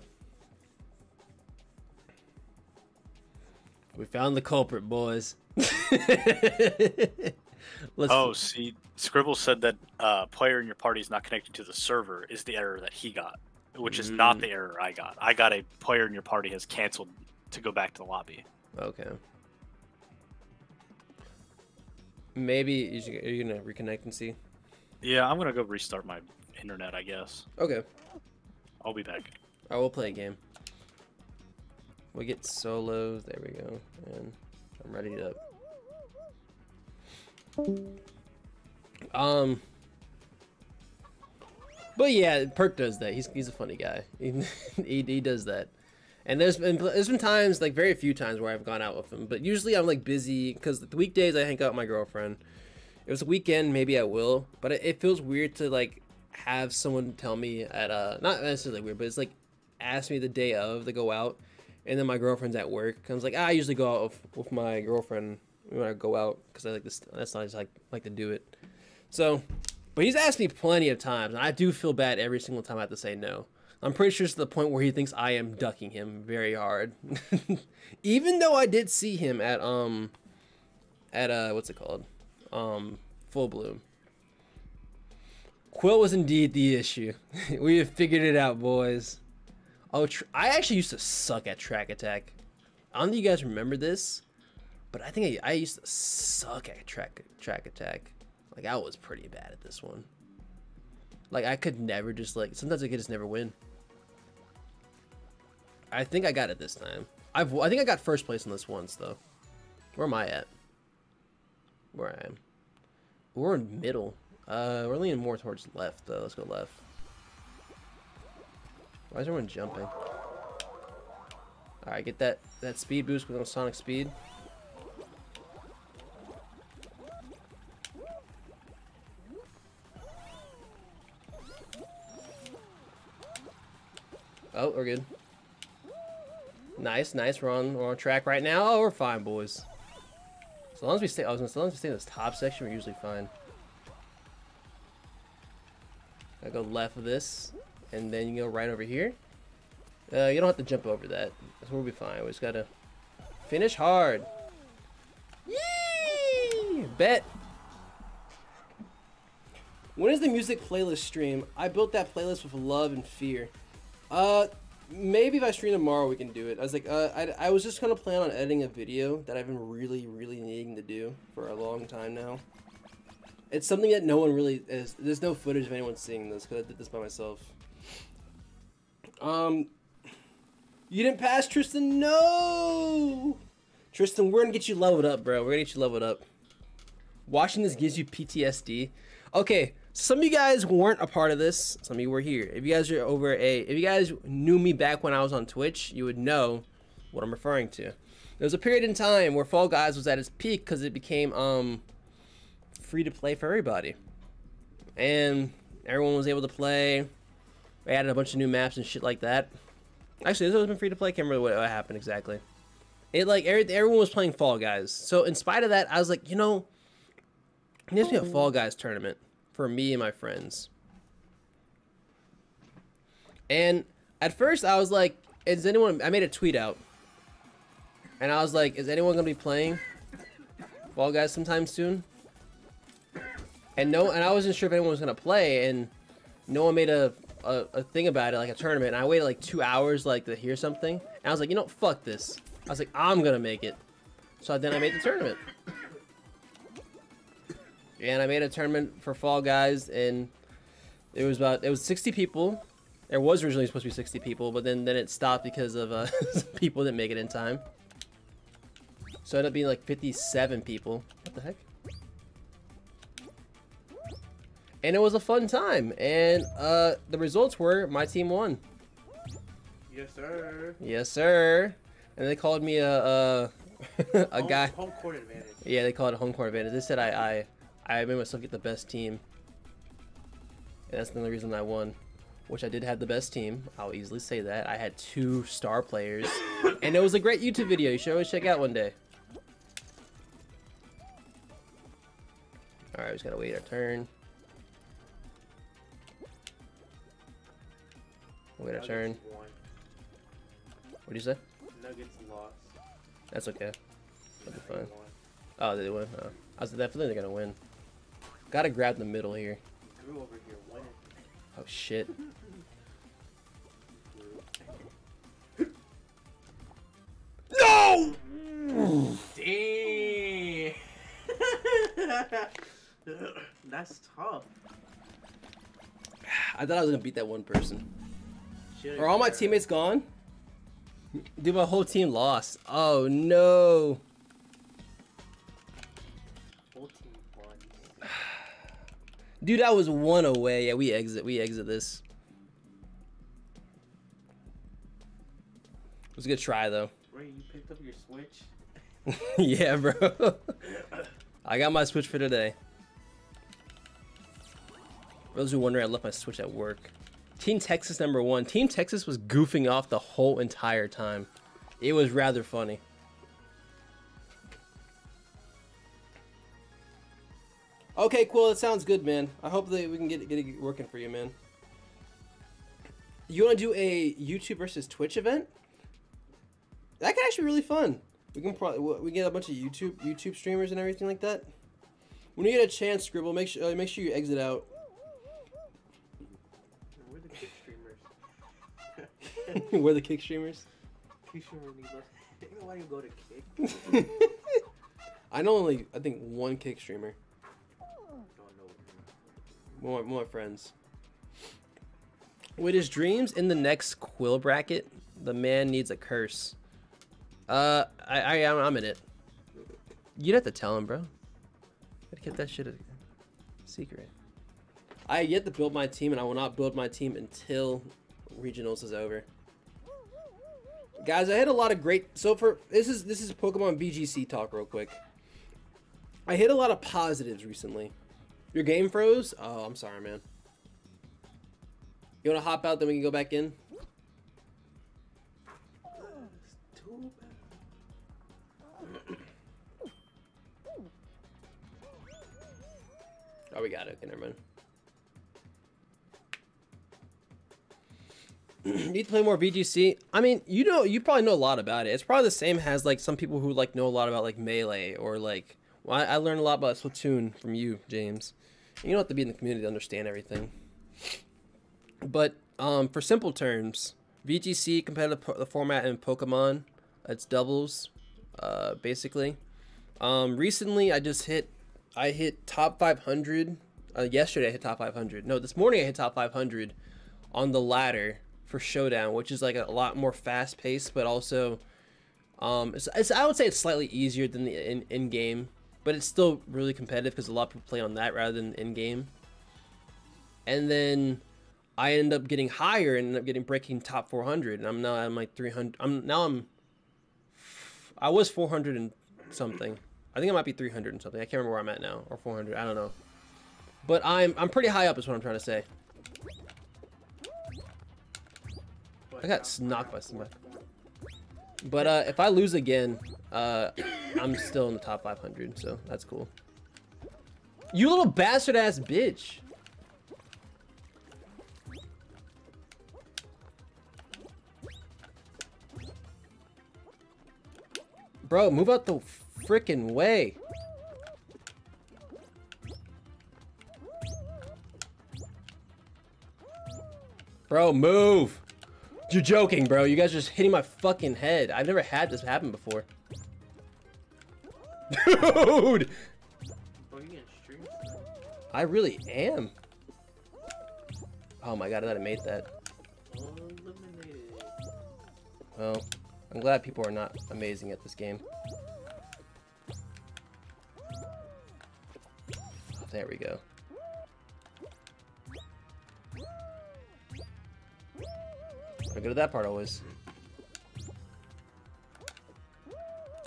We found the culprit, boys. [laughs] Let's Oh, see, Scribble said that uh, player in your party is not connected to the server is the error that he got, which is not Mm. the error I got. I got a player in your party has canceled to go back to the lobby. Okay. Maybe you should, are you gonna reconnect and see? Yeah, I'm gonna go restart my internet. I guess Okay. I'll be back. I will play a game. We get solos. There we go. And I'm ready to. Um. But yeah, Perk does that. He's he's a funny guy. [laughs] He, he, he does that. And there's been there's been times like very few times where I've gone out with him, but usually I'm like busy because the weekdays I hang out with my girlfriend. It was a weekend, maybe I will, but it, it feels weird to like have someone tell me at uh not necessarily weird, but it's like ask me the day of to go out, and then my girlfriend's at work. I was like, ah, I usually go out with, with my girlfriend when I go out because I like this. That's not just like like to do it. So, but he's asked me plenty of times, and I do feel bad every single time I have to say no. I'm pretty sure it's to the point where he thinks I am ducking him very hard. [laughs] Even though I did see him at um at uh what's it called? Um Full Bloom. Quill was indeed the issue. [laughs] we have figured it out, boys. Oh, I actually used to suck at track attack. I don't know if you guys remember this, but I think I, I used to suck at track track attack. Like I was pretty bad at this one. Like I could never just like sometimes I could just never win. I think I got it this time. I've I think I got first place on this once though. Where am I at? Where I am? We're in middle. Uh, we're leaning more towards left though. Let's go left. Why is everyone jumping? All right, get that that speed boost with Sonic speed. Oh, we're good. Nice, nice. We're on, we're on track right now. Oh, we're fine, boys. As long as we stay, I was gonna, as long as we stay in this top section, we're usually fine. I go left of this, and then you go right over here. Uh, you don't have to jump over that. So we'll be fine. We just gotta finish hard. Yee! Bet. When is the music playlist stream? I built that playlist with love and fear. Uh, maybe if I stream tomorrow, we can do it. I was like, uh, I, I was just gonna plan on editing a video that I've been really, really needing to do for a long time now. It's something that no one really is. There's no footage of anyone seeing this because I did this by myself. Um, you didn't pass, Tristan. No, Tristan, we're gonna get you leveled up, bro. We're gonna get you leveled up. Watching this gives you PTSD. Okay, some of you guys weren't a part of this. Some of you were here. If you guys are over a, if you guys knew me back when I was on Twitch, you would know what I'm referring to. There was a period in time where Fall Guys was at its peak because it became um free to play for everybody, and everyone was able to play. We added a bunch of new maps and shit like that. Actually, this has been free to play. I Can't remember what, happened exactly. It like every, everyone was playing Fall Guys. So in spite of that, I was like, you know, there needs to be a Fall Guys tournament for me and my friends. And at first, I was like, is anyone? I made a tweet out, and I was like, is anyone gonna be playing Fall Guys sometime soon? And no, and I wasn't sure if anyone was gonna play, and no one made a, a, a thing about it, like a tournament. And I waited like two hours, like to hear something, and I was like, you know, fuck this. I was like, I'm gonna make it. So then I made the tournament. And I made a tournament for Fall Guys, and it was about it was 60 people. There was originally supposed to be 60 people, but then then it stopped because of uh, [laughs] people didn't make it in time. So it ended up being like 57 people. What the heck? And it was a fun time, and uh, the results were my team won. Yes, sir. Yes, sir. And they called me a a, [laughs] a home, guy. Home court advantage. Yeah, they called it home court advantage. They said I I I made myself get the best team, and that's the only reason I won. Which I did have the best team. I'll easily say that. I had two star players, and it was a great YouTube video. You should always check out one day. All right, we just gotta wait our turn. Wait our Nuggets turn. Won. What do you say? Nuggets lost. That's okay. That'll be fine. won. Oh, they win. Oh. I was definitely they're gonna win. Gotta grab the middle here. Drew over here. Oh shit. No! Dang. [laughs] That's tough. I thought I was gonna beat that one person. Should've Are all my teammates gone? Dude, my whole team lost. Oh no. Dude, I was one away. Yeah, we exit. We exit this. It was a good try though. Ray, you picked up your Switch. [laughs] yeah, bro. [laughs] I got my Switch for today. For those who wonder, I left my Switch at work. Team Texas number one. Team Texas was goofing off the whole entire time. It was rather funny. Okay, cool. That sounds good, man. I hope that we can get, get it working for you, man. You want to do a YouTube versus Twitch event? That could actually be really fun. We can probably we get a bunch of YouTube YouTube streamers and everything like that. When you get a chance, Scribble, make sure uh, make sure you exit out. We're the kick streamers. [laughs] We're the kick streamers. kick streamer needs [laughs] us. Know why you go to kick? [laughs] I know only I think one kick streamer. Of my friends. With his dreams in the next quill bracket, the man needs a curse. Uh, I, I I'm, in it. You'd have to tell him, bro. Gotta keep that shit a secret. I yet to build my team, and I will not build my team until regionals is over. Guys, I had a lot of great. So for this is this is Pokemon VGC talk real quick. I hit a lot of positives recently. Your game froze? Oh, I'm sorry, man. You want to hop out, then we can go back in? [clears throat] Oh, we got it. Okay, never mind. [clears throat] Need to play more VGC. I mean, you know, you probably know a lot about it. It's probably the same as like some people who like know a lot about like melee or like. Well, I, I learned a lot about Splatoon from you, James. You don't have to be in the community to understand everything. But um, for simple terms, VGC competitive format in Pokemon, it's doubles, uh, basically. Um, recently, I just hit, I hit top 500. Uh, yesterday, I hit top 500. No, this morning I hit top 500 on the ladder for Showdown, which is like a lot more fast paced, but also, um, it's, it's, I would say it's slightly easier than the in, in game, but it's still really competitive because a lot of people play on that rather than in game. And then I end up getting higher and end up getting breaking top 400, and I'm now I'm like 300. I'm now I'm I was 400 and something. I think I might be 300 and something. I can't remember where I'm at now, or 400. I don't know. But I'm I'm pretty high up, is what I'm trying to say. I got knocked by somebody. But uh, if I lose again, uh, I'm still in the top 500, so that's cool. You little bastard ass bitch. Bro, move out the freaking way. Bro, move. You're joking, bro. You guys are just hitting my fucking head. I've never had this happen before. Dude! Oh, you getting streamed? I really am. Oh my god, I thought I made that. Well, I'm glad people are not amazing at this game. There we go. Go to that part always.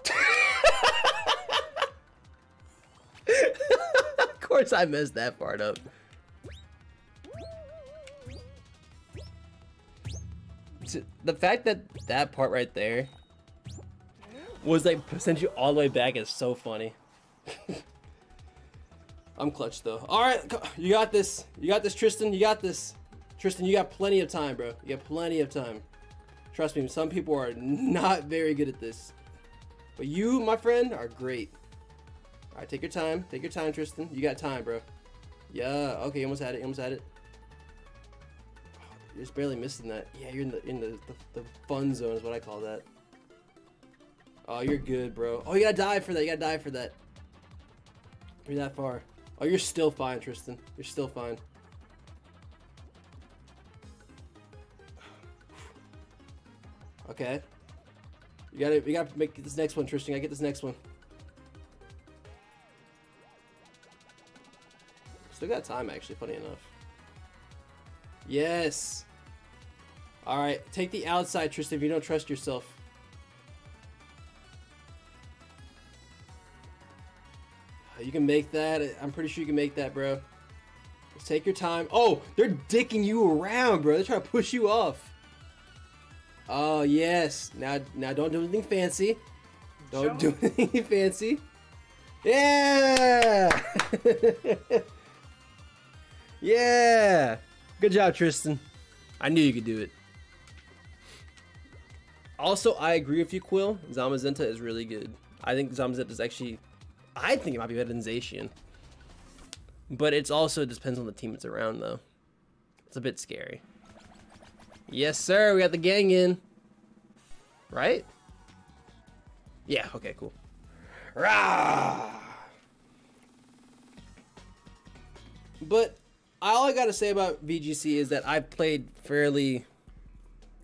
[laughs] of course I messed that part up. the fact that that part right there was like sent you all the way back is so funny. [laughs] I'm clutch though. All right, you got this. You got this, Tristan. You got this, Tristan. You got plenty of time, bro. You got plenty of time. Trust me, some people are [laughs] not very good at this, but you, my friend, are great. All right, take your time. Take your time, Tristan. You got time, bro. Yeah. Okay, almost had it. Almost had it. You're just barely missing that. Yeah, you're in the in the, the, the fun zone is what I call that. Oh, you're good, bro. Oh, you gotta die for that. You gotta die for that. You're that far. Oh, you're still fine, Tristan. You're still fine. Okay. You gotta you gotta make this next one, Tristan. I get this next one. Still got time, actually. Funny enough. Yes. All right, take the outside, Tristan. If you don't trust yourself. You can make that. I'm pretty sure you can make that, bro. Just take your time. Oh, they're dicking you around, bro. They're trying to push you off. Oh yes. Now, now, don't do anything fancy. Don't Show do [laughs] anything fancy. Yeah. [laughs] yeah. Good job, Tristan. I knew you could do it. Also, I agree with you, Quill. Zamazenta is really good. I think Zamazenta is actually, I think it might be better than Zacian. But it's also it depends on the team it's around, though. It's a bit scary. Yes, sir. We got the gang in. Right? Yeah. Okay. Cool. Rah! But all I gotta say about VGC is that I've played fairly,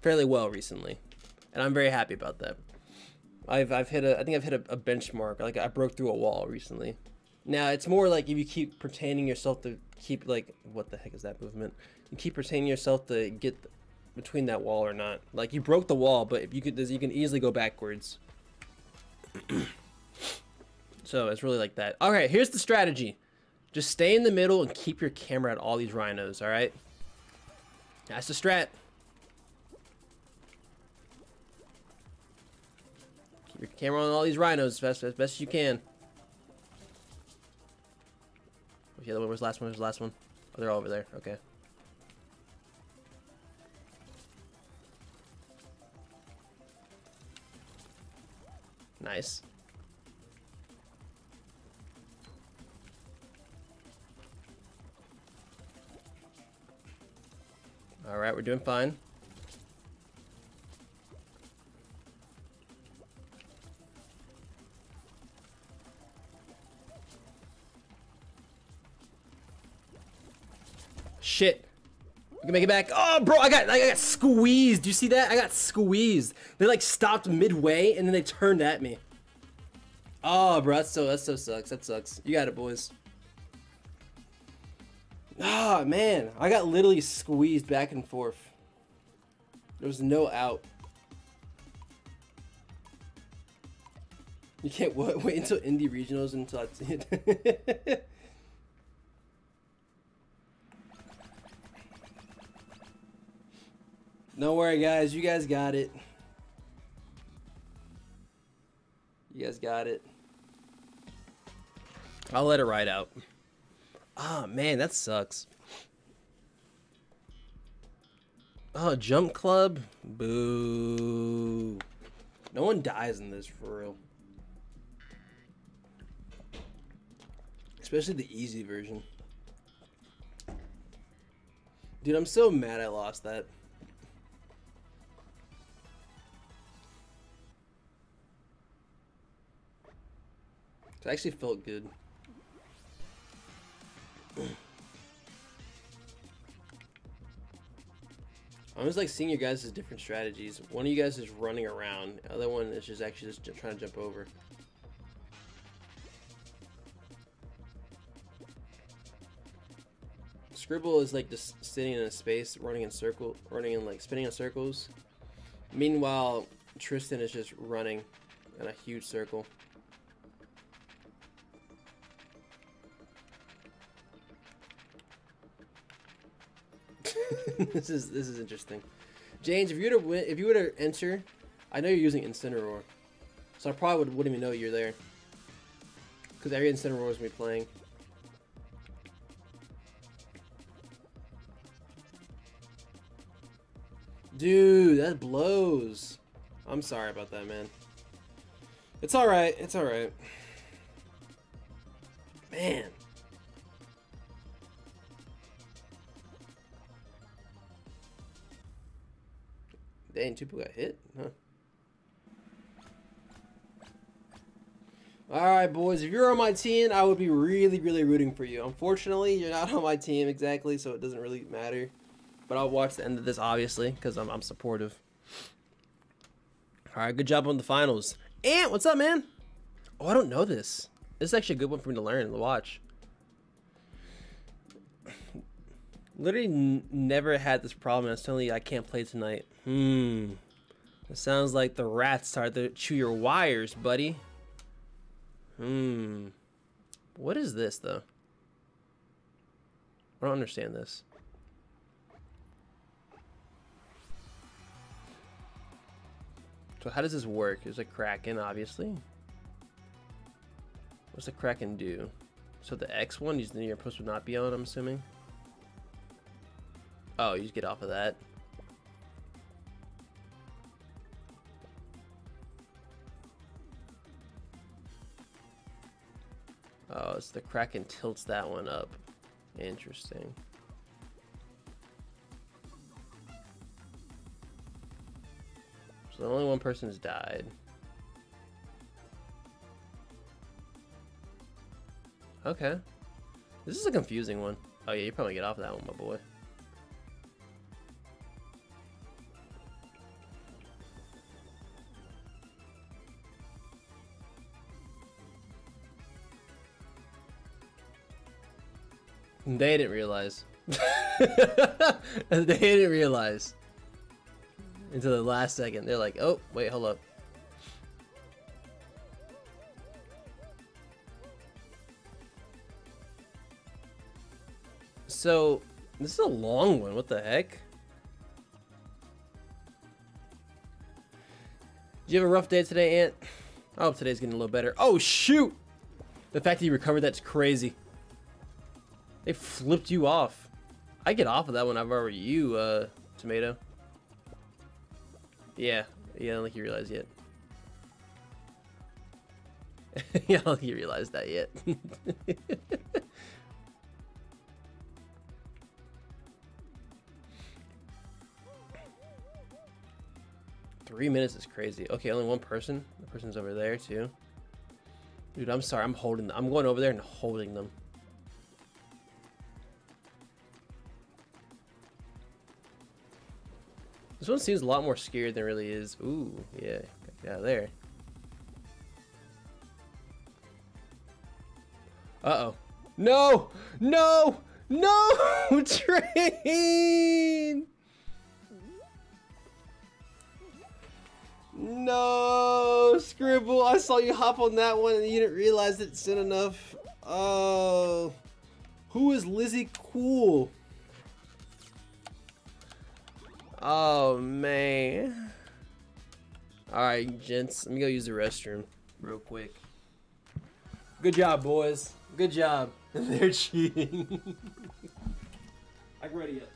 fairly well recently, and I'm very happy about that. I've I've hit a I think I've hit a, a benchmark. Like I broke through a wall recently. Now it's more like if you keep pertaining yourself to keep like what the heck is that movement? You keep pertaining yourself to get between that wall or not. Like you broke the wall, but if you could, you can easily go backwards. [clears throat] so it's really like that. All right, here's the strategy. Just stay in the middle and keep your camera at all these rhinos, all right? That's the strat. Keep your camera on all these rhinos as best as best you can. Oh, yeah, where was the last one? The last one? Oh, they're all over there. Okay. Nice. All right, we're doing fine. Shit. We can make it back. Oh, bro, I got I got squeezed. Do you see that? I got squeezed. They like stopped midway and then they turned at me. Oh, bro, that's so that so sucks. That sucks. You got it, boys. Ah, oh, man, I got literally squeezed back and forth. There was no out. You can't wait until indie regionals until I see it. [laughs] Don't worry, guys. You guys got it. You guys got it. I'll let it ride out. Ah, oh, man, that sucks. Oh, Jump Club? Boo. No one dies in this, for real. Especially the easy version. Dude, I'm so mad I lost that. It actually felt good. I was like seeing your guys' different strategies. One of you guys is running around. The other one is just actually just trying to jump over. Scribble is like just sitting in a space, running in circle, running in like spinning in circles. Meanwhile, Tristan is just running in a huge circle. [laughs] this is this is interesting. James, if you were to win, if you were to enter, I know you're using Incineroar, so I probably would, wouldn't even know you're there. Because every Incineroar is me playing. Dude, that blows. I'm sorry about that, man. It's alright, it's alright. Man. Dang, two people got hit, huh? Alright, boys, if you're on my team, I would be really, really rooting for you. Unfortunately, you're not on my team exactly, so it doesn't really matter. But I'll watch the end of this, obviously, because I'm, I'm supportive. Alright, good job on the finals. Ant, what's up, man? Oh, I don't know this. This is actually a good one for me to learn to watch. Literally never had this problem, and suddenly I can't play tonight. Hmm. It sounds like the rats started to chew your wires, buddy. Hmm. What is this, though? I don't understand this. So how does this work? There's a Kraken, obviously. What's the Kraken do? So the X one, you're supposed to not be on, I'm assuming? Oh, you just get off of that. Oh, it's the Kraken tilts that one up. Interesting. So only one person has died. Okay. This is a confusing one. Oh yeah, you probably get off of that one, my boy. They didn't realize. [laughs] they didn't realize. Until the last second. They're like, oh, wait, hold up. So, this is a long one. What the heck? Did you have a rough day today, Ant? I hope today's getting a little better. Oh, shoot! The fact that you recovered, that's crazy. They flipped you off. I get off of that one I've already you, uh, Tomato. Yeah. Yeah, I don't think you realize yet. [laughs] yeah, I don't think you realized that yet. [laughs] Three minutes is crazy. Okay, only one person. The person's over there too. Dude, I'm sorry. I'm holding them. I'm going over there and holding them. This one seems a lot more scared than it really is. Ooh, yeah. Of there. Uh-oh. No! No! No! [laughs] Train! No, Scribble. I saw you hop on that one and you didn't realize it's soon enough. Oh. Who is Lizzie Cool? Oh, man. Alright, gents. Let me go use the restroom real quick. Good job, boys. Good job. [laughs] They're cheating. I can ready yet,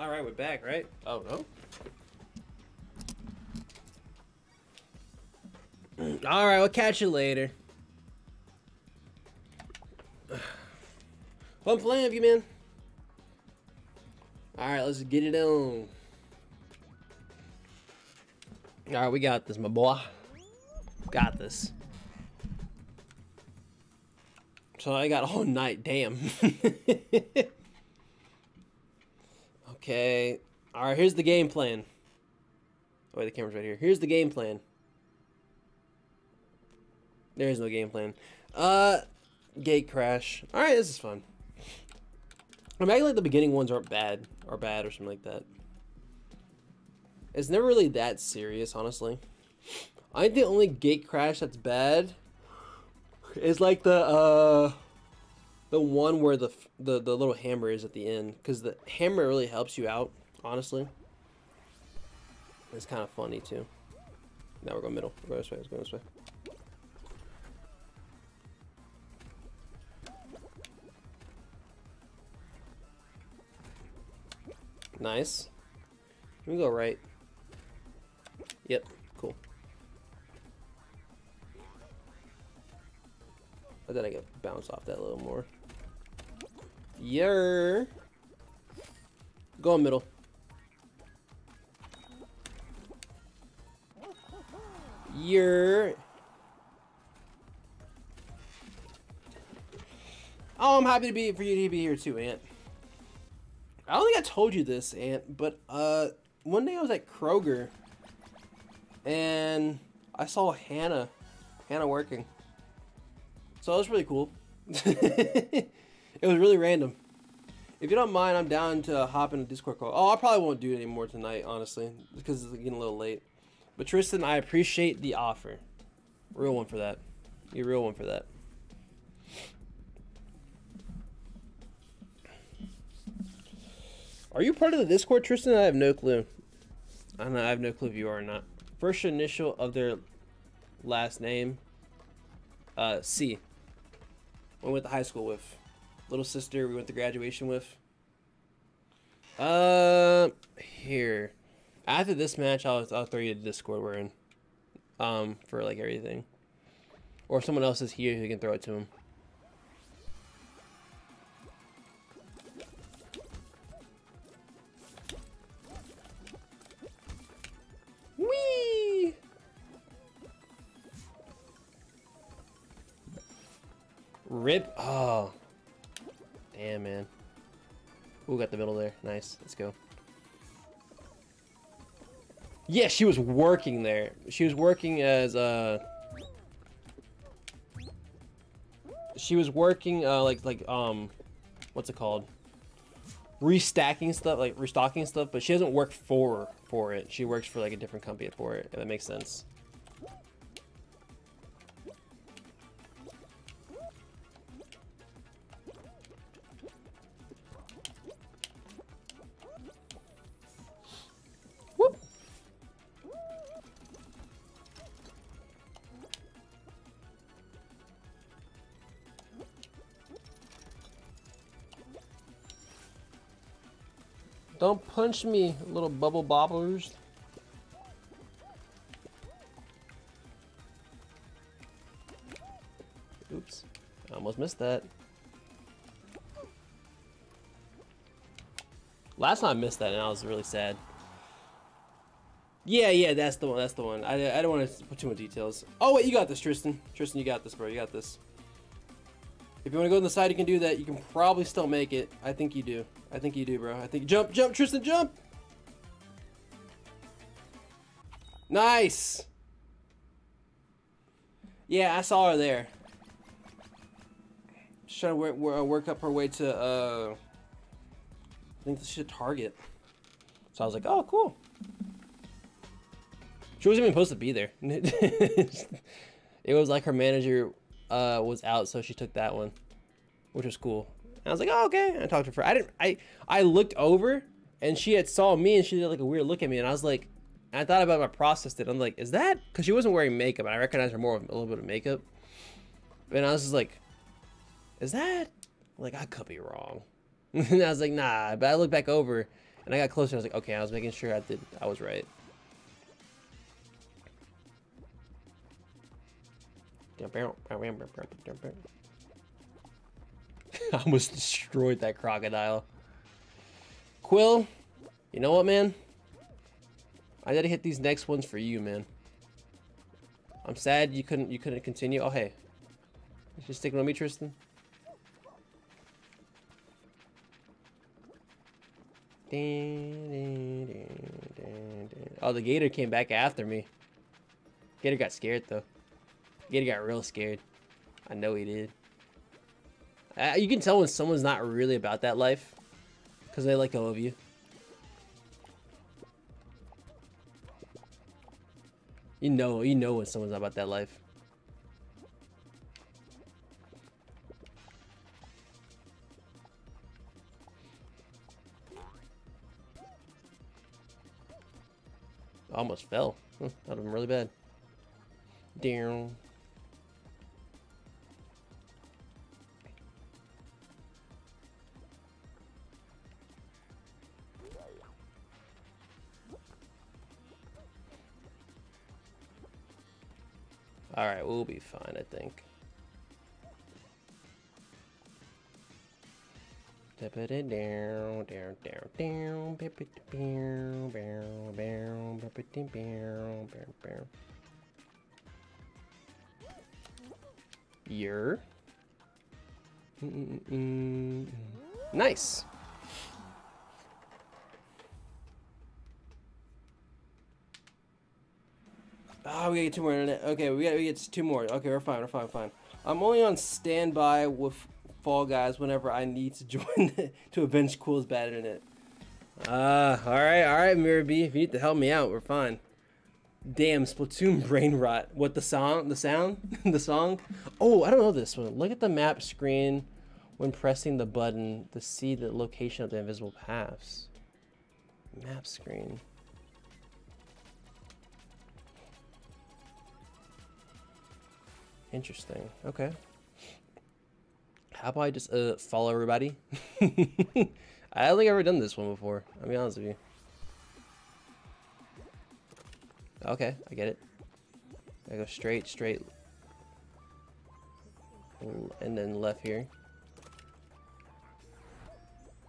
All right, we're back, right? Oh no. Mm. All right, we'll catch you later. Fun playing with you, man. All right, let's get it on. All right, we got this, my boy. Got this. So I got all night. Damn. [laughs] Okay. All right, here's the game plan. Oh, wait, the camera's right here. Here's the game plan. There is no game plan. Uh, gate crash. All right, this is fun. I'm acting like the beginning ones aren't bad or bad or something like that. It's never really that serious, honestly. I think the only gate crash that's bad is like the uh the one where the the the little hammer is at the end because the hammer really helps you out honestly. It's kind of funny too. Now we're going middle. We're going this way let's go this way. Nice. We go right. Yep cool. I then I get bounce off that a little more Yer. Go in middle. Yer. Oh, I'm happy to be for you to be here too, Ant. I don't think I told you this, Ant, but uh, one day I was at Kroger, and I saw Hannah, Hannah working. So it was really cool. [laughs] It was really random. If you don't mind, I'm down to hop in a Discord call. Oh, I probably won't do it anymore tonight, honestly, because it's getting a little late. But Tristan, I appreciate the offer. Real one for that. You real one for that. Are you part of the Discord, Tristan? I have no clue. I know. I have no clue if you are or not. First initial of their last name. Uh, C. Went with the high school with little sister we went to graduation with. Uh, here. After this match, I'll, I'll throw you the Discord we're in. Um, for like everything. Or if someone else is here who can throw it to him. Rip. Oh. Damn, man. Ooh, got the middle there. Nice. Let's go. Yeah, she was working there. She was working as uh She was working uh like like um what's it called? Restacking stuff, like restocking stuff, but she doesn't work for for it. She works for like a different company for it, if that makes sense. Don't punch me, little bubble bobblers. Oops. I almost missed that. Last time I missed that and I was really sad. Yeah, yeah, that's the one. That's the one. I, I don't want to put too much details. Oh, wait, you got this, Tristan. Tristan, you got this, bro. You got this. If you want to go on the side, you can do that. You can probably still make it. I think you do. I think you do, bro. I think jump, jump, Tristan, jump. Nice. Yeah, I saw her there. She's trying to work, work, work up her way to, uh, I think this should target. So I was like, oh, cool. She wasn't even supposed to be there. [laughs] it was like her manager uh, was out, so she took that one, which was cool. And I was like, oh, okay. And I talked to her. I didn't. I I looked over, and she had saw me, and she did like a weird look at me, and I was like, I thought about my process. It. I'm like, is that because she wasn't wearing makeup, and I recognized her more with a little bit of makeup. And I was just like, is that like I could be wrong? [laughs] and I was like, nah. But I looked back over, and I got closer. And I was like, okay. I was making sure I did. I was right. [laughs] I almost destroyed that crocodile. Quill, you know what, man? I gotta hit these next ones for you, man. I'm sad you couldn't you couldn't continue. Oh hey. You just sticking with me, Tristan? Oh, the gator came back after me. Gator got scared though. Gator got real scared. I know he did. Uh, you can tell when someone's not really about that life. Because they let go of you. You know, you know when someone's not about that life. Almost fell. Huh, that would have been really bad. Down. Alright, we'll be fine, I think. Yer. -mm. Nice. Ah, oh, we gotta get two more internet. Okay, we gotta we get two more. Okay, we're fine, we're fine, fine. I'm only on standby with Fall Guys whenever I need to [laughs] join to avenge Quill's bad internet. Ah, uh, alright, alright, Mirror B. If you need to help me out, we're fine. Damn, Splatoon [laughs] brain rot. What the song? The sound? [laughs] the song? Oh, I don't know this one. Look at the map screen when pressing the button to see the location of the invisible paths. Map screen. Interesting. Okay. How about I just uh, follow everybody? [laughs] I don't think I've ever done this one before. I'll be honest with you. Okay, I get it. I go straight, straight. And then left here.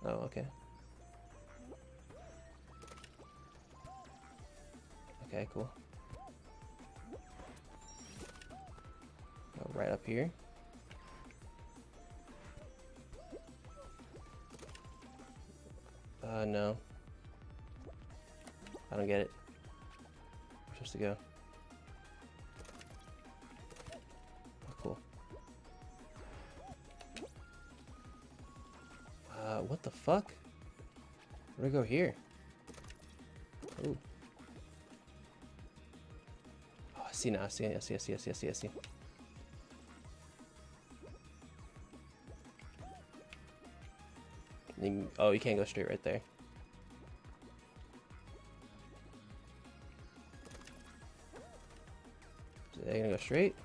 Oh, okay. Okay, cool. Right up here. Uh, no. I don't get it. We're supposed to go. Oh, cool. Uh, what the fuck? Where do I go here? Ooh. Oh, I see now. I see, I see, I see, I see, I see, I see. Oh, you can't go straight right there. Are they gonna go straight?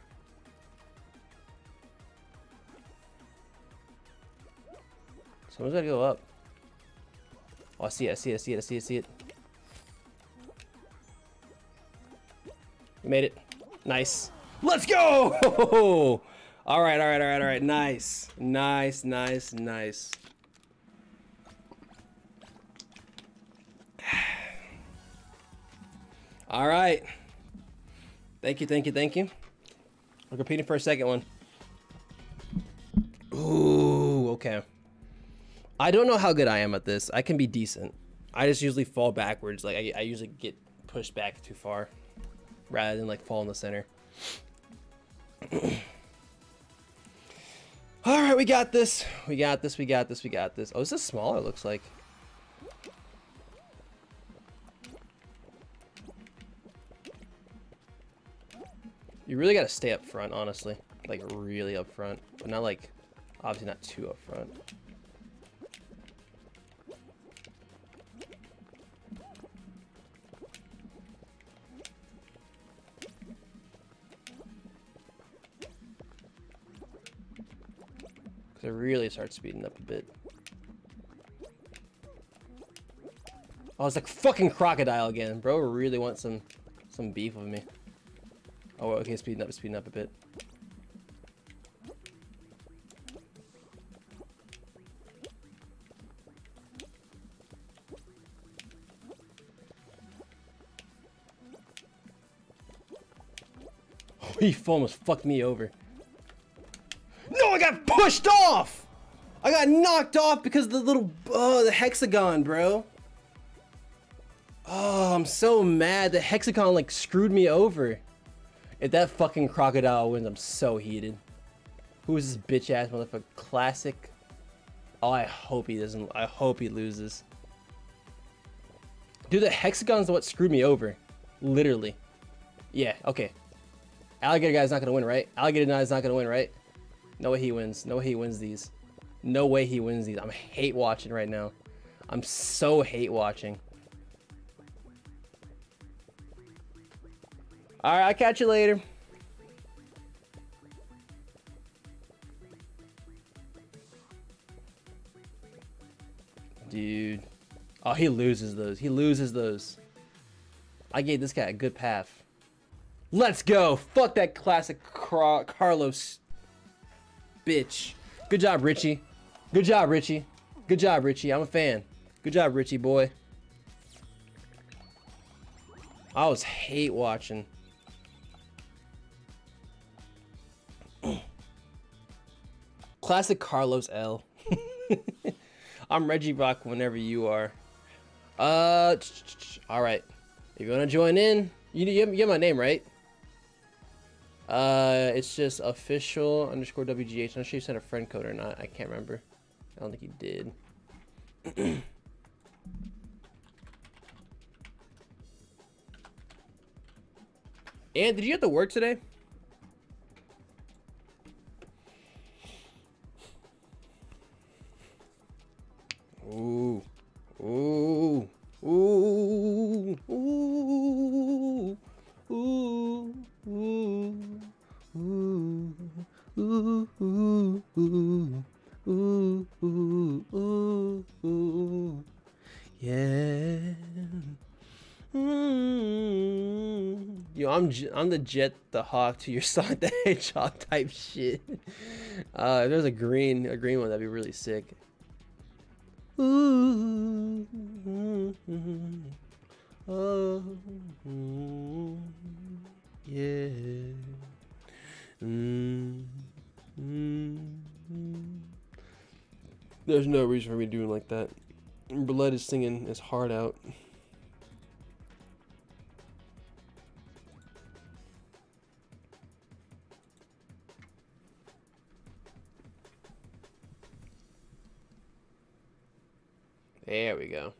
Someone's gotta go up. Oh, I see it, I see it, I see it, I see it, I see it. You made it. Nice. Let's go! [laughs] All right, all right, all right, all right. Nice. Nice, nice, nice. All right. Thank you, thank you, thank you. We're competing for a second one. Ooh, okay. I don't know how good I am at this. I can be decent. I just usually fall backwards. Like I, I usually get pushed back too far, rather than like fall in the center. [clears throat] All right, we got this. We got this. We got this. We got this. Oh, this is smaller. Looks like. You really got to stay up front, honestly. Like really up front, but not like, obviously not too up front. Cause it really starts speeding up a bit. Oh, it's like fucking crocodile again, bro. Really want some, some beef with me. Oh, okay, speeding up, speeding up a bit. [laughs] he almost fucked me over. No, I got pushed off! I got knocked off because of the little, oh, the hexagon, bro. Oh, I'm so mad. The hexagon, like, screwed me over. If that fucking crocodile wins, I'm so heated. Who is this bitch ass motherfucker? Classic. Oh, I hope he doesn't. I hope he loses. Dude, the hexagon's what screwed me over. Literally. Yeah, okay. Alligator guy's not gonna win, right? Alligator guy's not gonna win, right? No way he wins. No way he wins these. No way he wins these. I'm hate watching right now. I'm so hate watching. Alright, I'll catch you later. Dude. Oh, he loses those. He loses those. I gave this guy a good path. Let's go. Fuck that classic Car Carlos bitch. Good job, Richie. Good job, Richie. Good job, Richie. I'm a fan. Good job, Richie boy. I was hate watching. Classic Carlos L. [laughs] I'm Reggie Rock whenever you are. Uh, all right. If you want to join in, you, you, you get my name, right? Uh, it's just official underscore WGH. I'm not sure you sent a friend code or not. I can't remember. I don't think you did. [clears throat] and did you have to work today? Ooh. Ooh. Ooh. Ooh. Ooh. Ooh. Ooh. Ooh. Ooh. Ooh. Ooh. Ooh. Ooh. Ooh. Yeah. Mm. Yo, I'm I'm the Jet the Hawk to your Sonic the Hedgehog type shit. Uh, if there's a green a green one, that'd be really sick. Ooh, oh, mm, yeah. Mm, mm, mm. There's no reason for me doing like that. Blood is singing his heart out. There we go.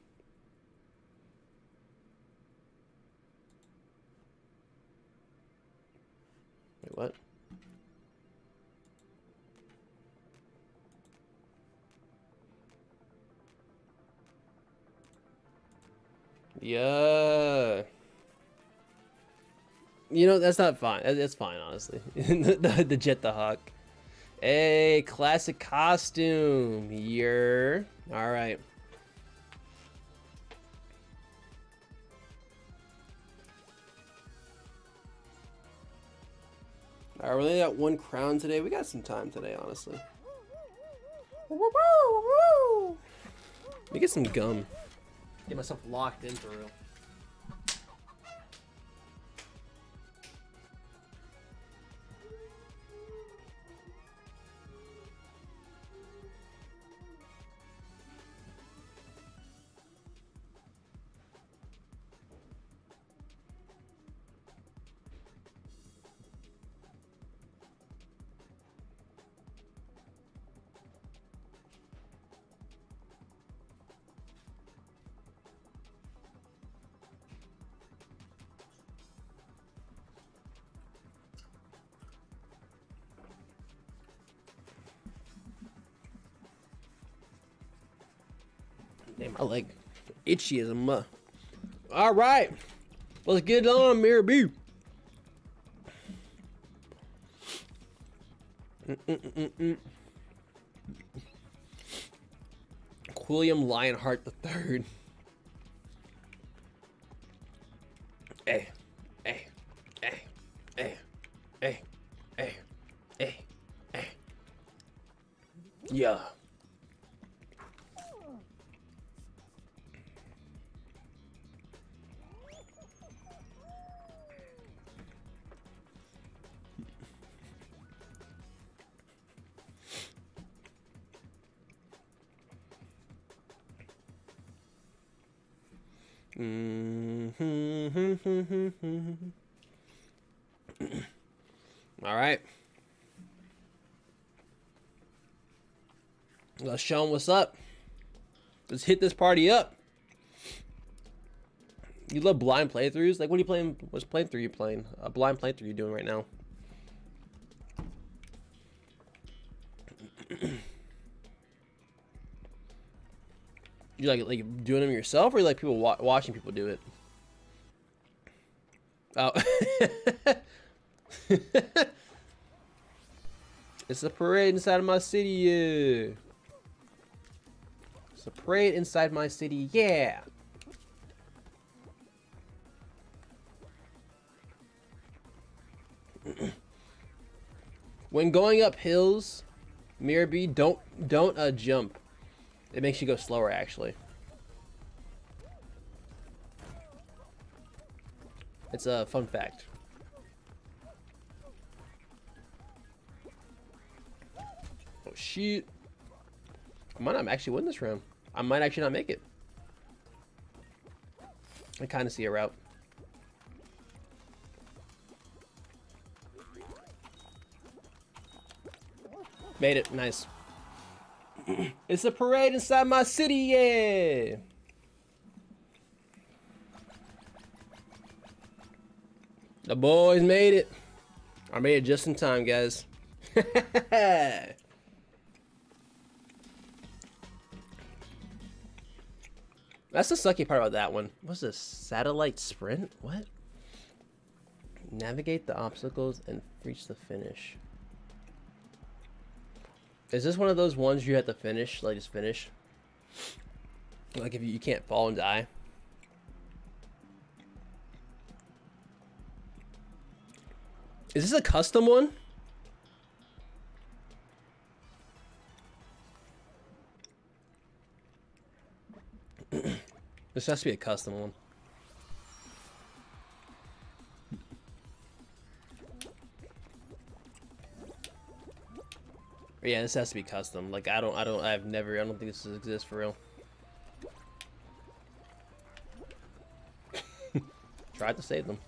Wait, what? Yeah. You know, that's not fine. That- That's fine, honestly. [laughs] the, the, Jet the Hawk. Hey, classic costume. You're. Alright. Alright, we only got one crown today. We got some time today, honestly. Let me get some gum. Get myself locked in for real. My itchy as a mu. All right, let's get it on, Mirror B. Quilliam Lionheart the Third. Hey, Show what's up. Let's hit this party up. You love blind playthroughs? Like, what are you playing? What's playthrough you playing? A blind playthrough you doing right now? [clears throat] You like like doing them yourself, or like people wa- watching people do it? Oh, [laughs] it's a parade inside of my city. Yeah. A parade inside my city. Yeah. when going up hills, Mirabee, don't don't uh, jump. It makes you go slower, actually. It's a fun fact. Oh, shit. I might not actually win this round. I might actually not make it. I kind of see a route. Made it. Nice. [clears throat] it's a parade inside my city, yeah! The boys made it. I made it just in time, guys. [laughs] That's the sucky part about that one. What's this? Satellite sprint? What? Navigate the obstacles and reach the finish. Is this one of those ones you have to finish? Like, just finish? Like, if you, you can't fall and die? Is this a custom one? This has to be a custom one. Yeah, this has to be custom. Like I don't I don't I've never I don't think this exists for real. [laughs] Tried to save them.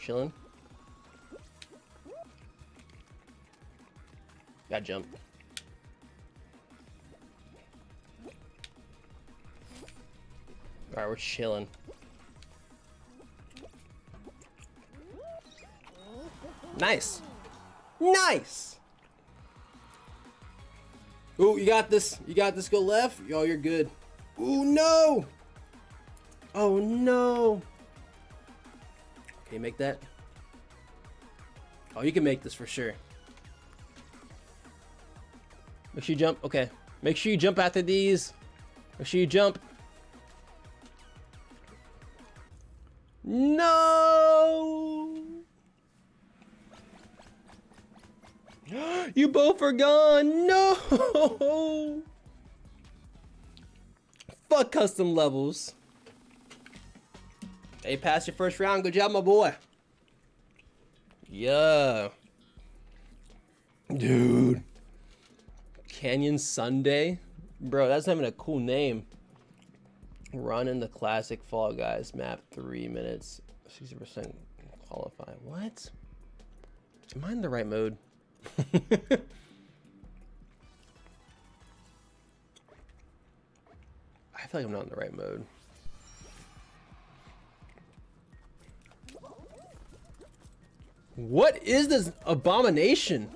Chilling. Got jump. All right, we're chilling. Nice. Nice. Ooh, you got this. You got this. Go left. Yo, you're good. Ooh, no. Oh, no. Can you make that? Oh, you can make this for sure. Make sure you jump. Okay. Make sure you jump after these. Make sure you jump. No! [gasps] You both are gone. No! [laughs] Fuck custom levels. Hey, pass your first round. Good job, my boy. Yeah. Dude. Canyon Sunday? Bro, that's not even a cool name. Run in the classic Fall Guys map, three minutes, 60% qualify. What? Am I in the right mode? [laughs] I feel like I'm not in the right mode. What is this abomination?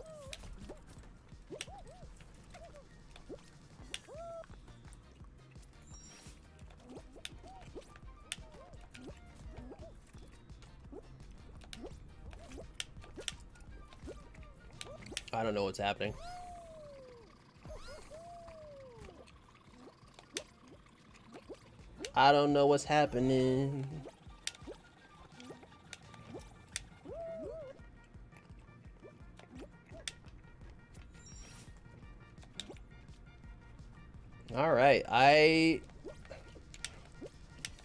I don't know what's happening. I don't know what's happening. All right, I.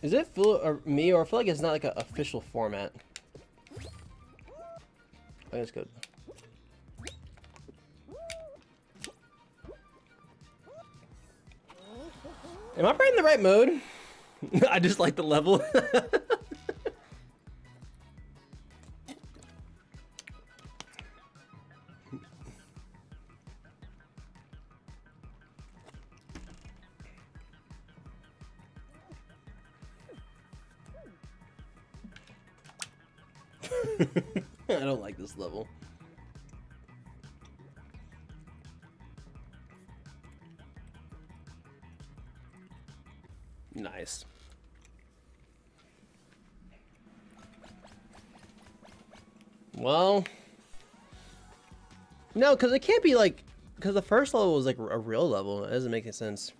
Is it or me or I feel like it's not like an official format? I guess good. Am I in the right mode? [laughs] I just like the level. [laughs] this level. Nice. Well, no, because it can't be like, because the first level was like a real level. It doesn't make any sense.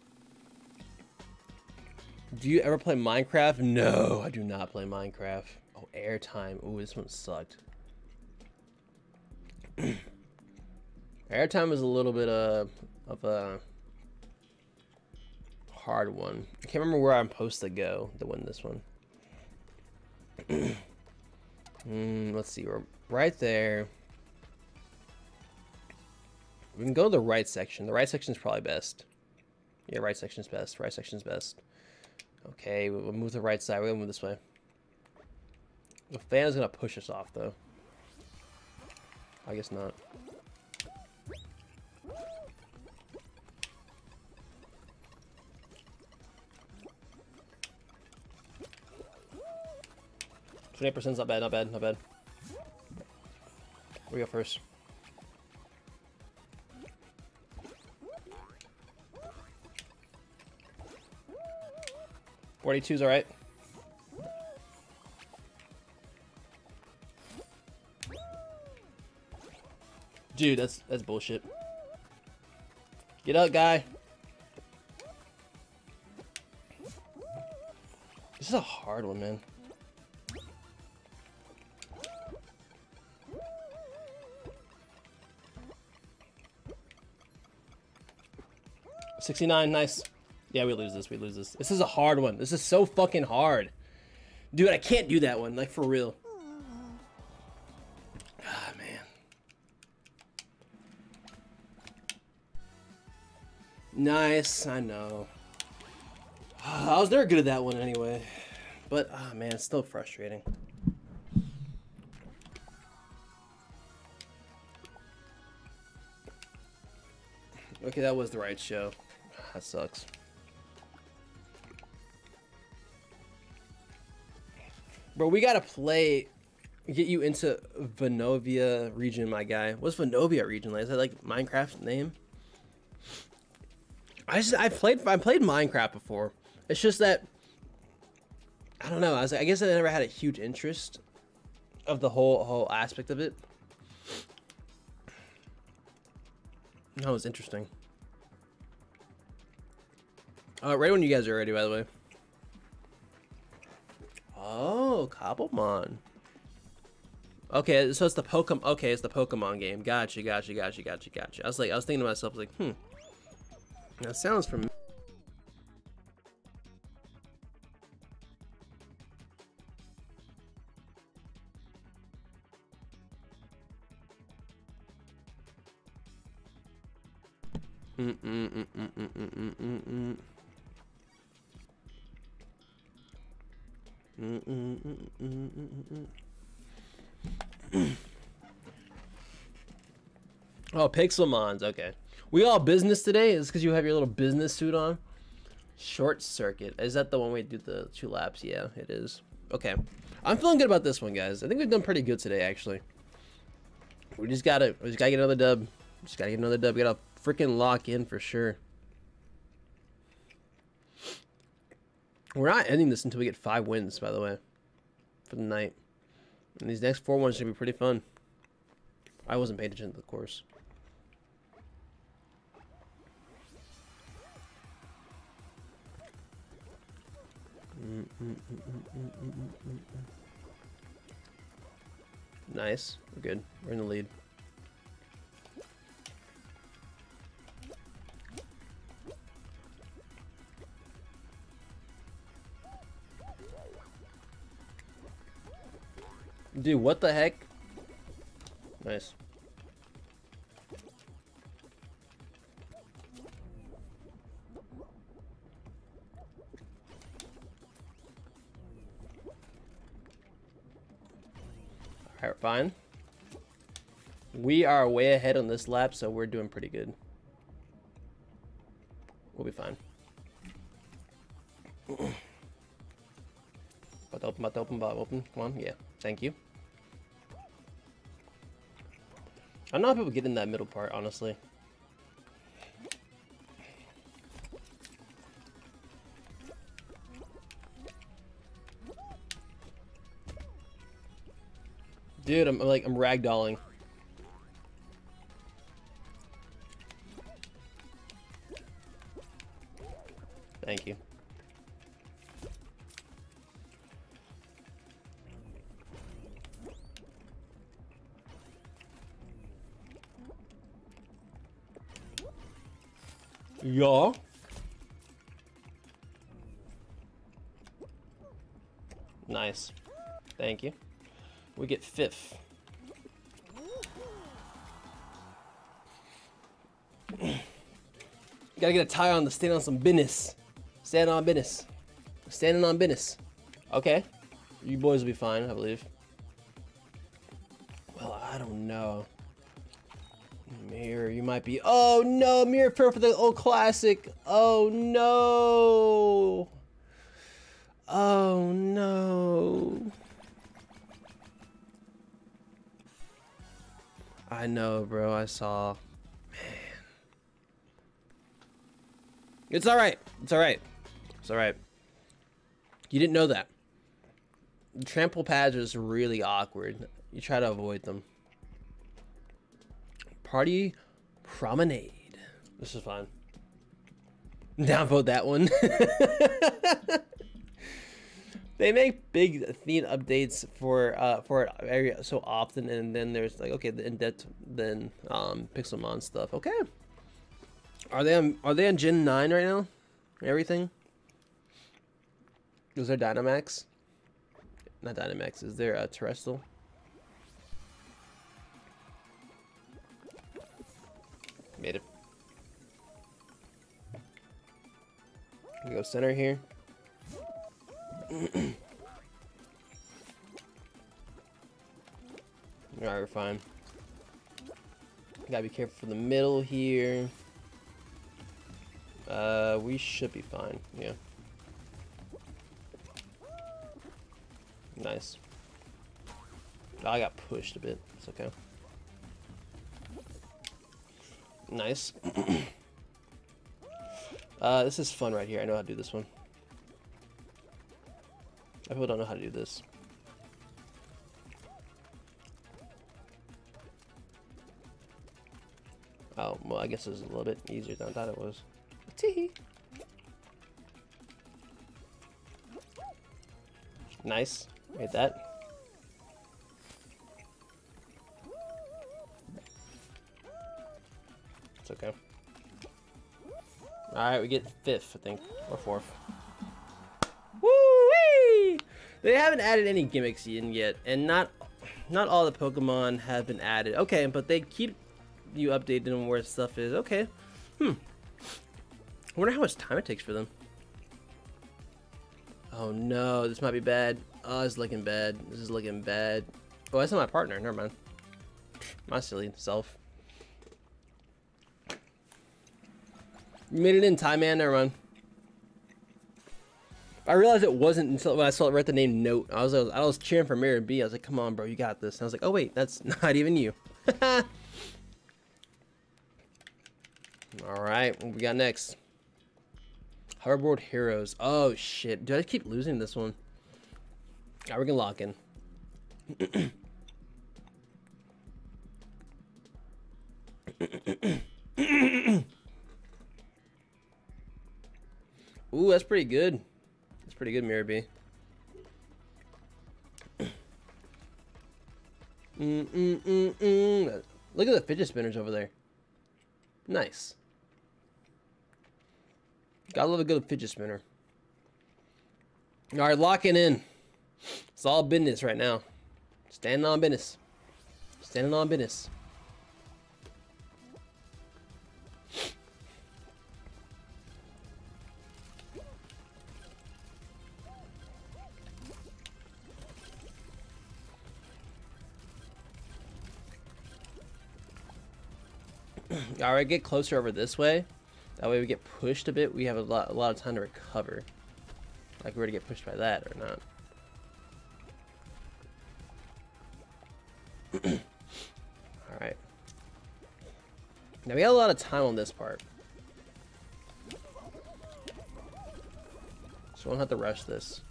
Do you ever play Minecraft? No, I do not play Minecraft. Oh, airtime. Ooh, this one sucked. Airtime is a little bit uh, of a hard one. I can't remember where I'm supposed to go to win this one. [clears throat] mm, let's see. We're right there. We can go to the right section. The right section is probably best. Yeah, right section is best. Right section is best. Okay, we'll move to the right side. We're gonna move this way. The fan is gonna push us off, though. I guess not. Twenty percent is not bad, not bad, not bad. We go first. Forty-two's all right. Dude, that's that's bullshit. Get up, guy. This is a hard one, man. 69, nice. Yeah, we lose this. We lose this. This is a hard one. This is so fucking hard. Dude, I can't do that one. Like, for real. Ah, man. Nice. I know. I was never good at that one anyway. But, ah, man, it's still frustrating. Okay, that was the right show. That sucks. Bro, we gotta play, get you into Vanovia region, my guy. What's Vanovia region like? Is that like Minecraft name? I just, I played I played Minecraft before. It's just that I don't know. I was I guess I never had a huge interest of the whole whole aspect of it. That was interesting. Uh, right when you guys are ready, by the way. Oh, Cobblemon. Okay, so it's the Pokemon. Okay, it's the Pokemon game. Gotcha, gotcha, gotcha, gotcha, gotcha. I was like, I was thinking to myself, like, hmm, that sounds familiar. Oh, Pixelmons. Okay. We all business today? Is because you have your little business suit on? Short circuit. Is that the one we do the two laps? Yeah, it is. Okay. I'm feeling good about this one, guys. I think we've done pretty good today, actually. We just gotta, we just gotta get another dub. Just gotta get another dub. We gotta freaking lock in for sure. We're not ending this until we get five wins, by the way, for the night. And these next four ones should be pretty fun. I wasn't paying attention to the course. Nice. We're good. We're in the lead. Dude, what the heck? Nice. Alright, fine. We are way ahead on this lap, so we're doing pretty good. We'll be fine. [clears throat] But open, but open, but open. Come on, yeah. Thank you. I don't know how people get in that middle part, honestly. Dude, I'm like, I'm ragdolling. Thank you. Ja. Nice. Thank you. We get fifth. Gotta get a tie on to stand on some business. Stand on business. Standing on business. Okay. You boys will be fine, I believe. Well, I don't know. Mirror, you might be. Oh no, Mirror Pro for the old classic. Oh no. Oh no. I know, bro. I saw. Man. It's alright. It's alright. It's alright. You didn't know that. Trample pads are just really awkward. You try to avoid them. Party Promenade. This is fun. [laughs] Downvote that one. [laughs] they make big theme updates for uh for it very so often, and then there's like okay, the in depth then um Pixelmon stuff. Okay, Are they on are they on Gen 9 right now? Everything? Is there Dynamax? Not Dynamax, is there a uh, Terrestrial? Made it. We go center here. Alright, we're fine. Gotta be careful for the middle here. Uh, we should be fine, yeah. Nice. Oh, I got pushed a bit. It's okay. Nice. [coughs] uh, this is fun right here. I know how to do this one. People don't know how to do this. Oh, well, I guess it was a little bit easier than I thought it was. Tee Nice. Hit that. It's okay. Alright, we get fifth, I think. Or fourth. They haven't added any gimmicks in yet, and not not all the Pokemon have been added. Okay, but they keep you updated on where stuff is. Okay. Hmm. I wonder how much time it takes for them. Oh no, this might be bad. Oh, it's looking bad. This is looking bad. Oh, that's not my partner. Never mind. My silly self. You made it in time, man. Never mind. I realized it wasn't until when I saw it read the name Note. I was, I was I was cheering for Mirror B. I was like, come on, bro, you got this. And I was like, oh wait, that's [laughs] not even you. [laughs] All right, what we got next? Hoverboard Heroes. Oh shit, do I keep losing this one? Alright, we're gonna lock in. [coughs] Ooh, that's pretty good. Pretty good, B. Mm, mm, mm, mm. Look at the fidget spinners over there. Nice. Gotta love a good fidget spinner. All right, locking in. It's all business right now. Standing on business. Standing on business. [clears throat] All right, get closer over this way. That way we get pushed a bit, we have a lot, a lot of time to recover. Like we're to get pushed by that or not. [clears throat] Alright. Now we got a lot of time on this part. So we don't have to rush this.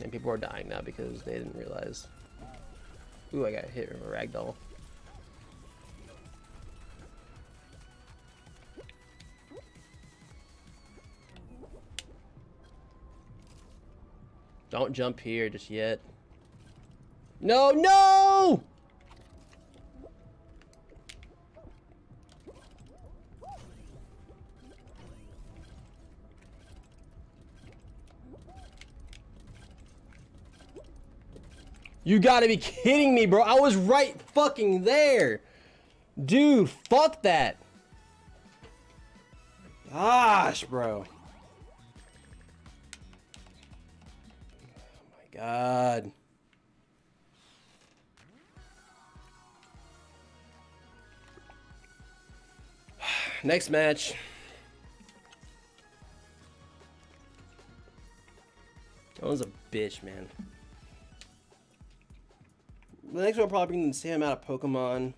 And people are dying now because they didn't realize. Ooh, I got hit with a ragdoll. Don't jump here just yet. No, no! You gotta be kidding me, bro. I was right fucking there. Dude, fuck that. Gosh, bro. God. [sighs] Next match. That was a bitch, man. The next one will probably bring the same amount of Pokemon,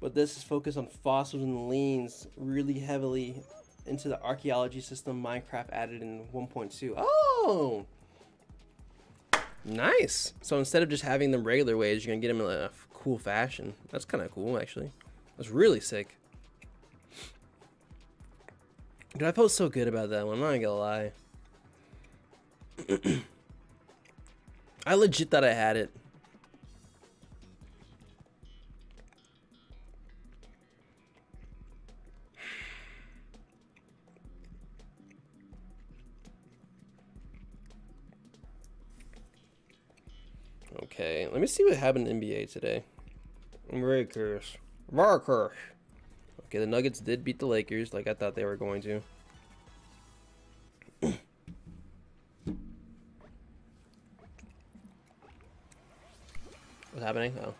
but this is focused on fossils and leans really heavily into the archaeology system Minecraft added in 1.2. Oh! Nice. So instead of just having them regular ways, you're to get them in a cool fashion. That's kind of cool, actually. That's really sick. Dude, I felt so good about that one. I'm not gonna lie. [clears throat] I legit thought I had it. Okay, let me see what happened in NBA today. I'm very curious. Very curious. Okay, the Nuggets did beat the Lakers like I thought they were going to. What's happening? Oh.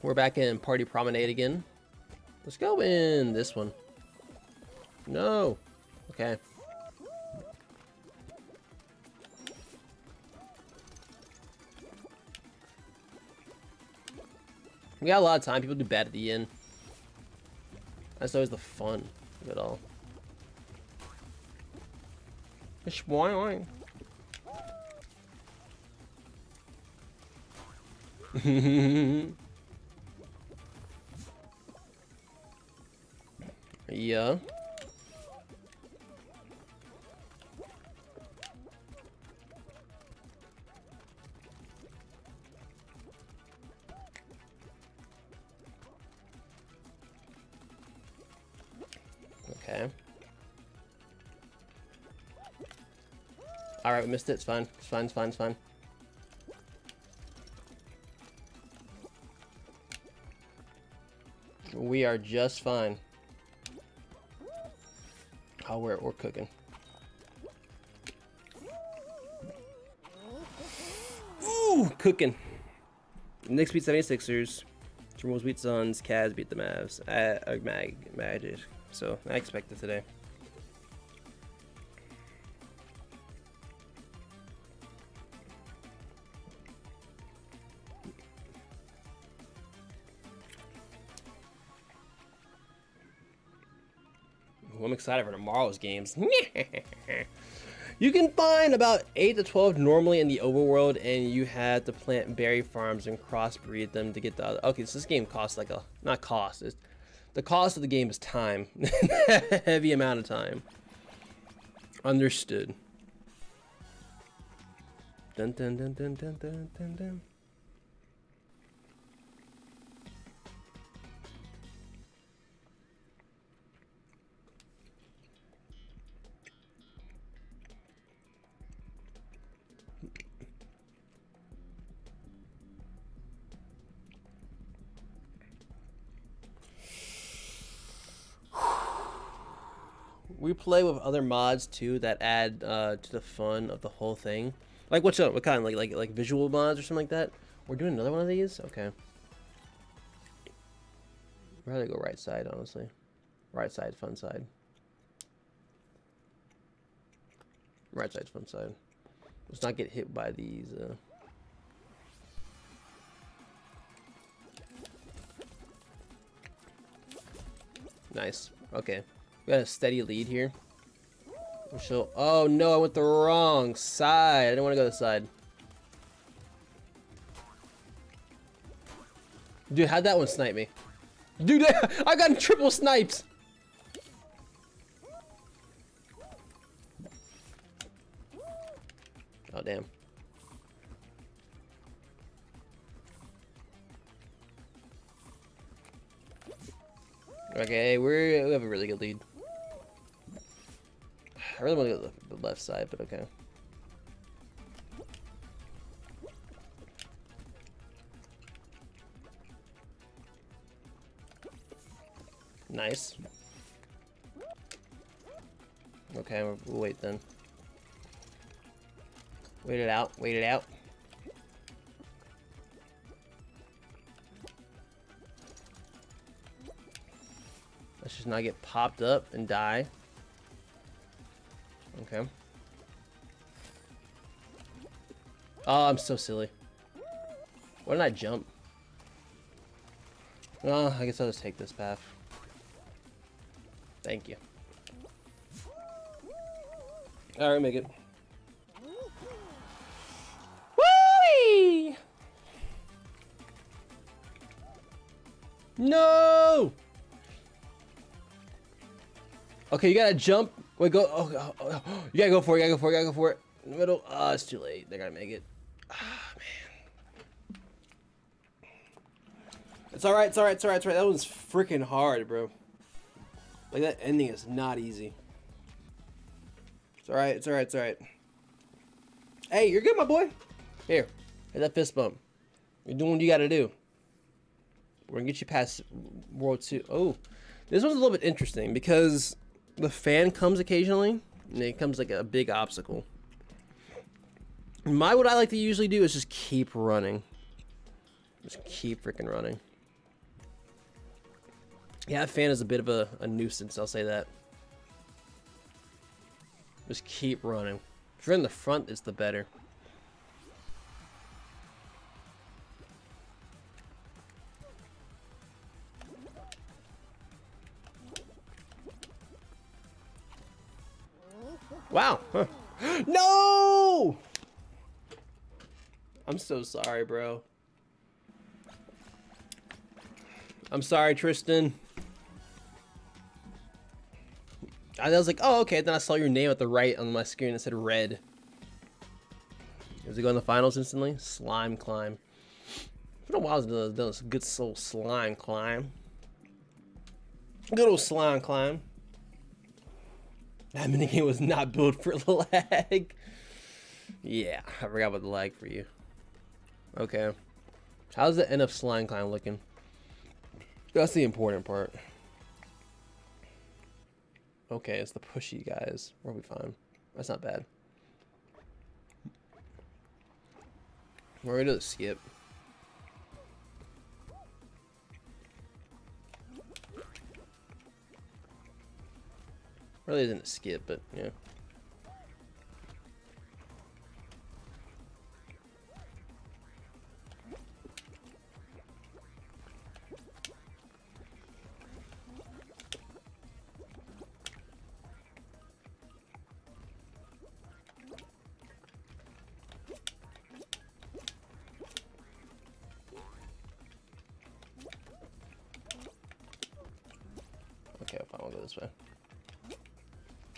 We're back in Party Promenade again. Let's go in this one. No. Okay. We got a lot of time. People do bad at the end. That's always the fun of it all. Schwoing. [laughs] yeah. Alright, we missed it. It's fine. It's fine, it's fine, it's fine. We are just fine. Oh, we're, we're cooking. Ooh, cooking. Knicks beat 76ers. Timberwolves beat Suns. Cavs beat the Mavs. Uh, Mag, Magic. So, I expect it today. Excited for tomorrow's games. [laughs] you can find about 8 to 12 normally in the overworld, and you had to plant berry farms and crossbreed them to get the other. Okay, so this game costs like a. Not cost. It's, the cost of the game is time. [laughs] Heavy amount of time. Understood. Dun dun dun dun dun dun dun dun. We play with other mods too that add uh, to the fun of the whole thing. Like what's up? What kind? Like like like visual mods or something like that? We're doing another one of these. Okay. I'd rather go right side, honestly. Right side, fun side. Right side's fun side. Let's not get hit by these. Uh... Nice. Okay. We got a steady lead here. So, oh no, I went the wrong side. I didn't want to go this side. Dude, how'd that one snipe me? Dude, [laughs] I got triple snipes! Oh, damn. Okay, we're, we have a really good lead. I really want to go to the left side, but okay. Nice. Okay, we'll, wait then. Wait it out, wait it out. Let's just not get popped up and die. Okay. Oh, I'm so silly. Why didn't I jump? Oh, I guess I'll just take this path. Thank you. Alright, make it. Whee! No! Okay, you gotta jump. Wait, go. Oh, oh, oh, [gasps] you gotta go for it. You gotta go for it. You gotta go for it. In the middle. Ah, oh, it's too late. They gotta make it. Ah, man. It's alright. It's alright. It's alright. It's alright. That one's freaking hard, bro. Like, that ending is not easy. It's alright. It's alright. It's alright. Hey, you're good, my boy. Here, hit that fist bump. You're doing what you gotta do. We're gonna get you past World 2. Oh, this one's a little bit interesting because the fan comes occasionally, and it comes like a big obstacle. My what I like to usually do is just keep running. Just keep freaking running. Yeah, that fan is a bit of a, a nuisance, I'll say that. Just keep running. If you're in the front, it's the better. Wow. [gasps] No! I'm so sorry, bro. I'm sorry, Tristan. I was like, oh, okay. Then I saw your name at the right on my screen. It said red. Is it going in the finals instantly? Slime climb. It's been a while since I've done this good soul slime climb. Good old slime climb. That minigame was not built for the [laughs] lag. Yeah, I forgot about the lag for you. Okay. How's the end of slime climb looking? That's the important part. Okay, it's the pushy guys. We'll be fine. That's not bad. We're gonna skip. Really isn't a skip, but yeah.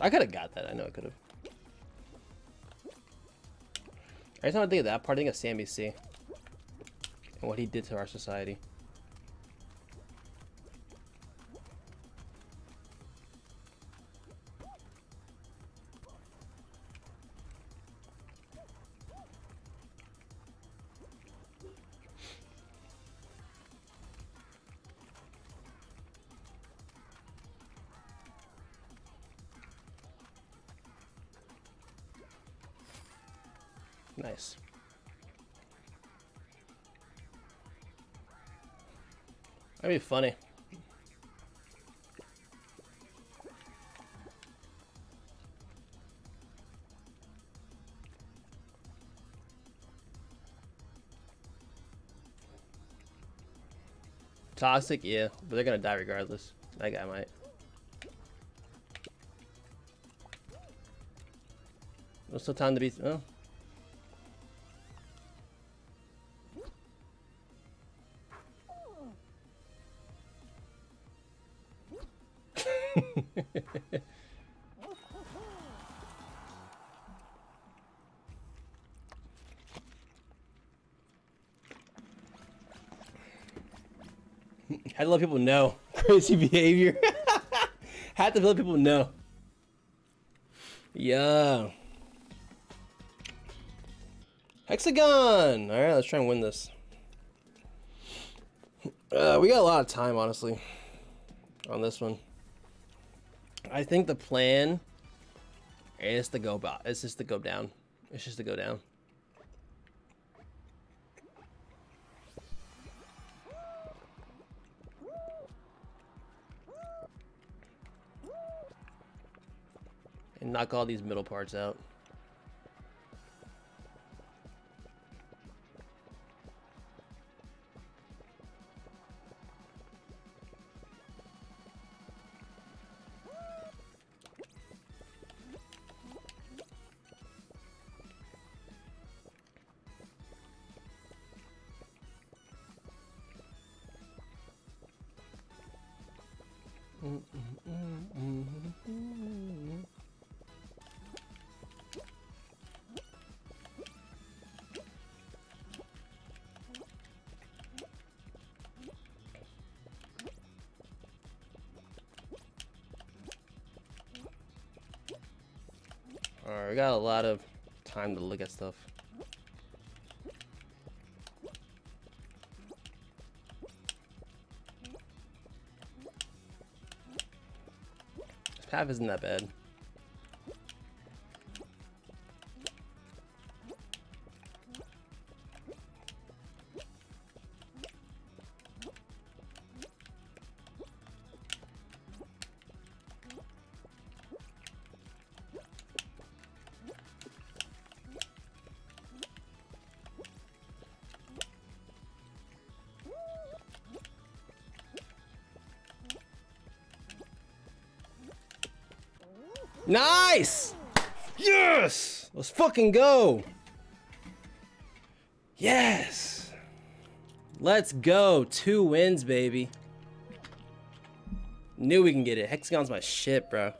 I could have got that. I know I could have. Every time I think of that part, I think of Sammy C. And what he did to our society. That'd be funny. Toxic, yeah, but they're gonna die regardless. That guy might. There's still time to be. Oh. [laughs] Had to let people know. [laughs] Crazy behavior. [laughs] Had to let people know. Yeah. Hexagon! Alright, let's try and win this. Uh, we got a lot of time, honestly, on this one. I think the plan is to go about. It's just to go down. It's just to go down. And knock all these middle parts out. Got a lot of time to look at stuff. This path isn't that bad. Fucking go! Yes! Let's go. Two wins, baby. Knew we can get it. Hexagon's my shit, bro.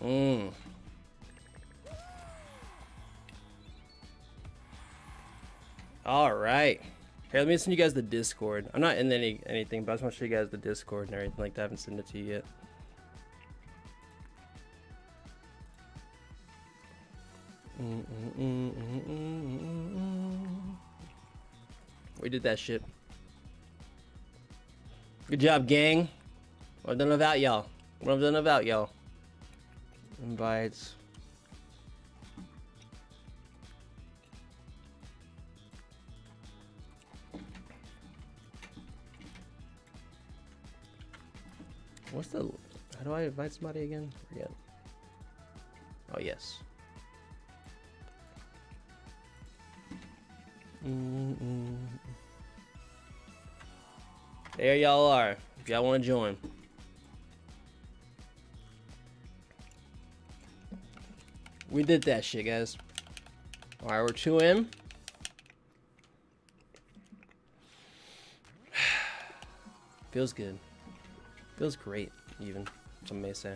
Mmm. All right. Here, let me send you guys the Discord. I'm not in any anything, but I just want to show you guys the Discord and everything like that. I haven't sent it to you yet. Did that shit. Good job, gang. I've done about y'all. I've done about y'all. Invites. What's the... How do I invite somebody again? Forget. Oh, yes. Mm -mm. There y'all are. If y'all want to join. We did that shit, guys. Alright, we're 2 in. [sighs] Feels good. Feels great, even, some may say.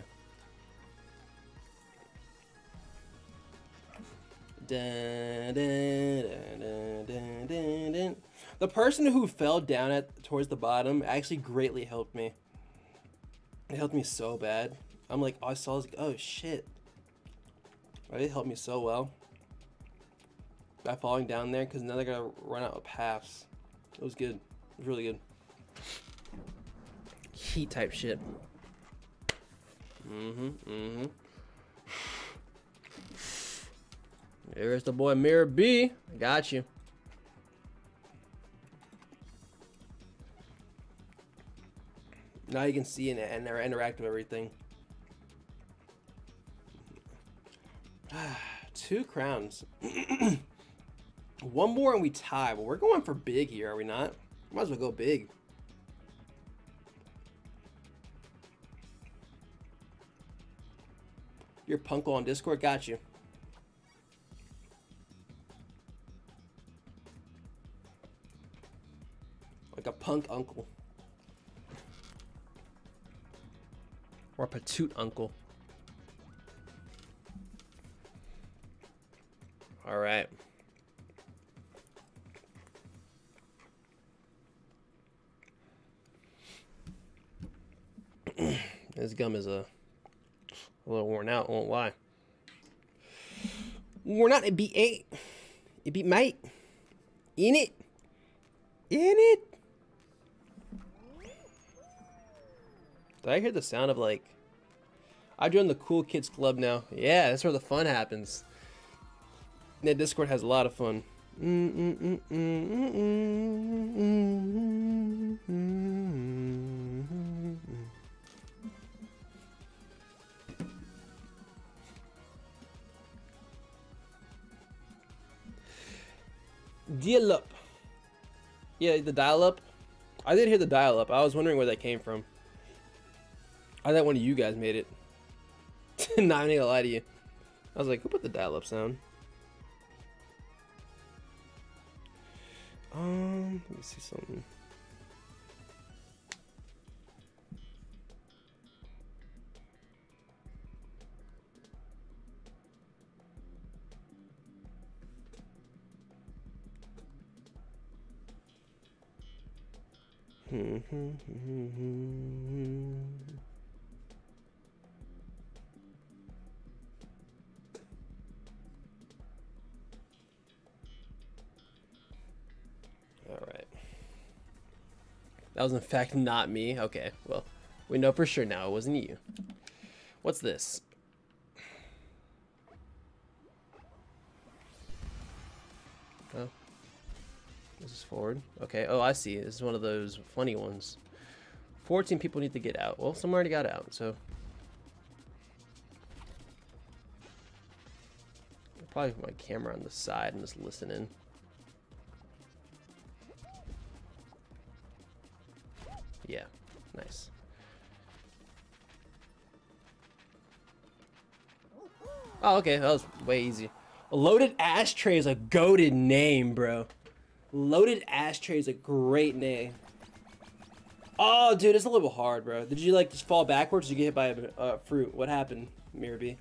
Dun, dun, dun. The person who fell down at towards the bottom actually greatly helped me. It helped me so bad. I'm like, I saw this. Oh shit! Right, it helped me so well by falling down there because now they're gonna run out of paths. It was good. It was really good. Heat type shit. Mm-hmm. Mm-hmm. There's the boy Mirror B. got you. Now you can see and, and interact with everything. [sighs] Two crowns. [clears throat] One more and we tie, Well, we're going for big here, are we not? Might as well go big. Your punkle on Discord, got you. Like a punk uncle. Or patoot uncle. All right. [clears throat] this gum is a, a little worn out, won't lie. Worn out, it beat eight. It beat mate. In it. In it. Did I hear the sound of like... I joined the cool kids club now. Yeah, that's where the fun happens. Yeah, Discord has a lot of fun. Dial up. Yeah, the dial up. I did hear the dial up. I was wondering where that came from. I thought one of you guys made it. [laughs] Not gonna lie to you. I was like, who put the dial-up sound? Um, let me see something. Hmm, hmm, hmm, That was in fact not me. Okay, well, we know for sure now it wasn't you. What's this? Oh. This is forward. Okay, oh, I see. This is one of those funny ones. 14 people need to get out. Well, some already got out, so... Probably put my camera on the side and just listen in. Yeah, nice. Oh, okay, that was way easy. Loaded Ashtray is a goaded name, bro. Loaded Ashtray is a great name. Oh, dude, it's a little hard, bro. Did you, like, just fall backwards? Did you get hit by a uh, fruit? What happened, Mirabee?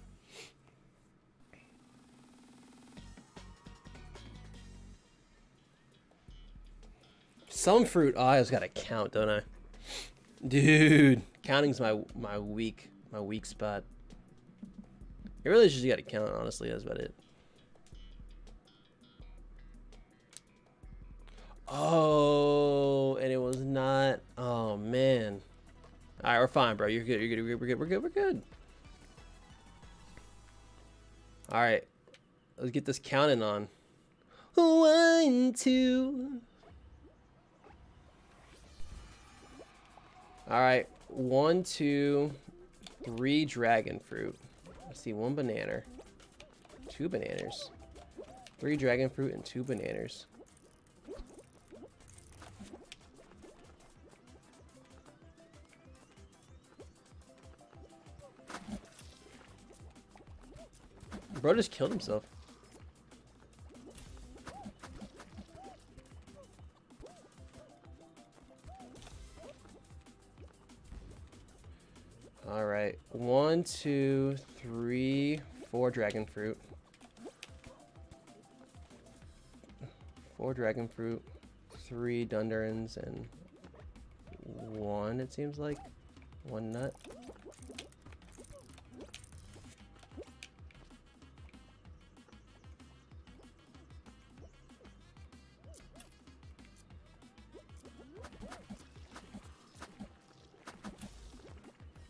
Some fruit. Oh, I just gotta count, don't I? Dude, counting's my my weak my weak spot. It really just you gotta count, honestly, that's about it. Oh, and it was not. Oh man. All right, we're fine, bro. You're good. You're good. We're good. We're good. We're good. All right, let's get this counting on. One, two. All right, one, two, three dragon fruit. I see one banana, two bananas, three dragon fruit, and two bananas. Bro just killed himself. All right, one, two, three, four dragon fruit. Four dragon fruit, three Dundurins, and one, it seems like. One nut.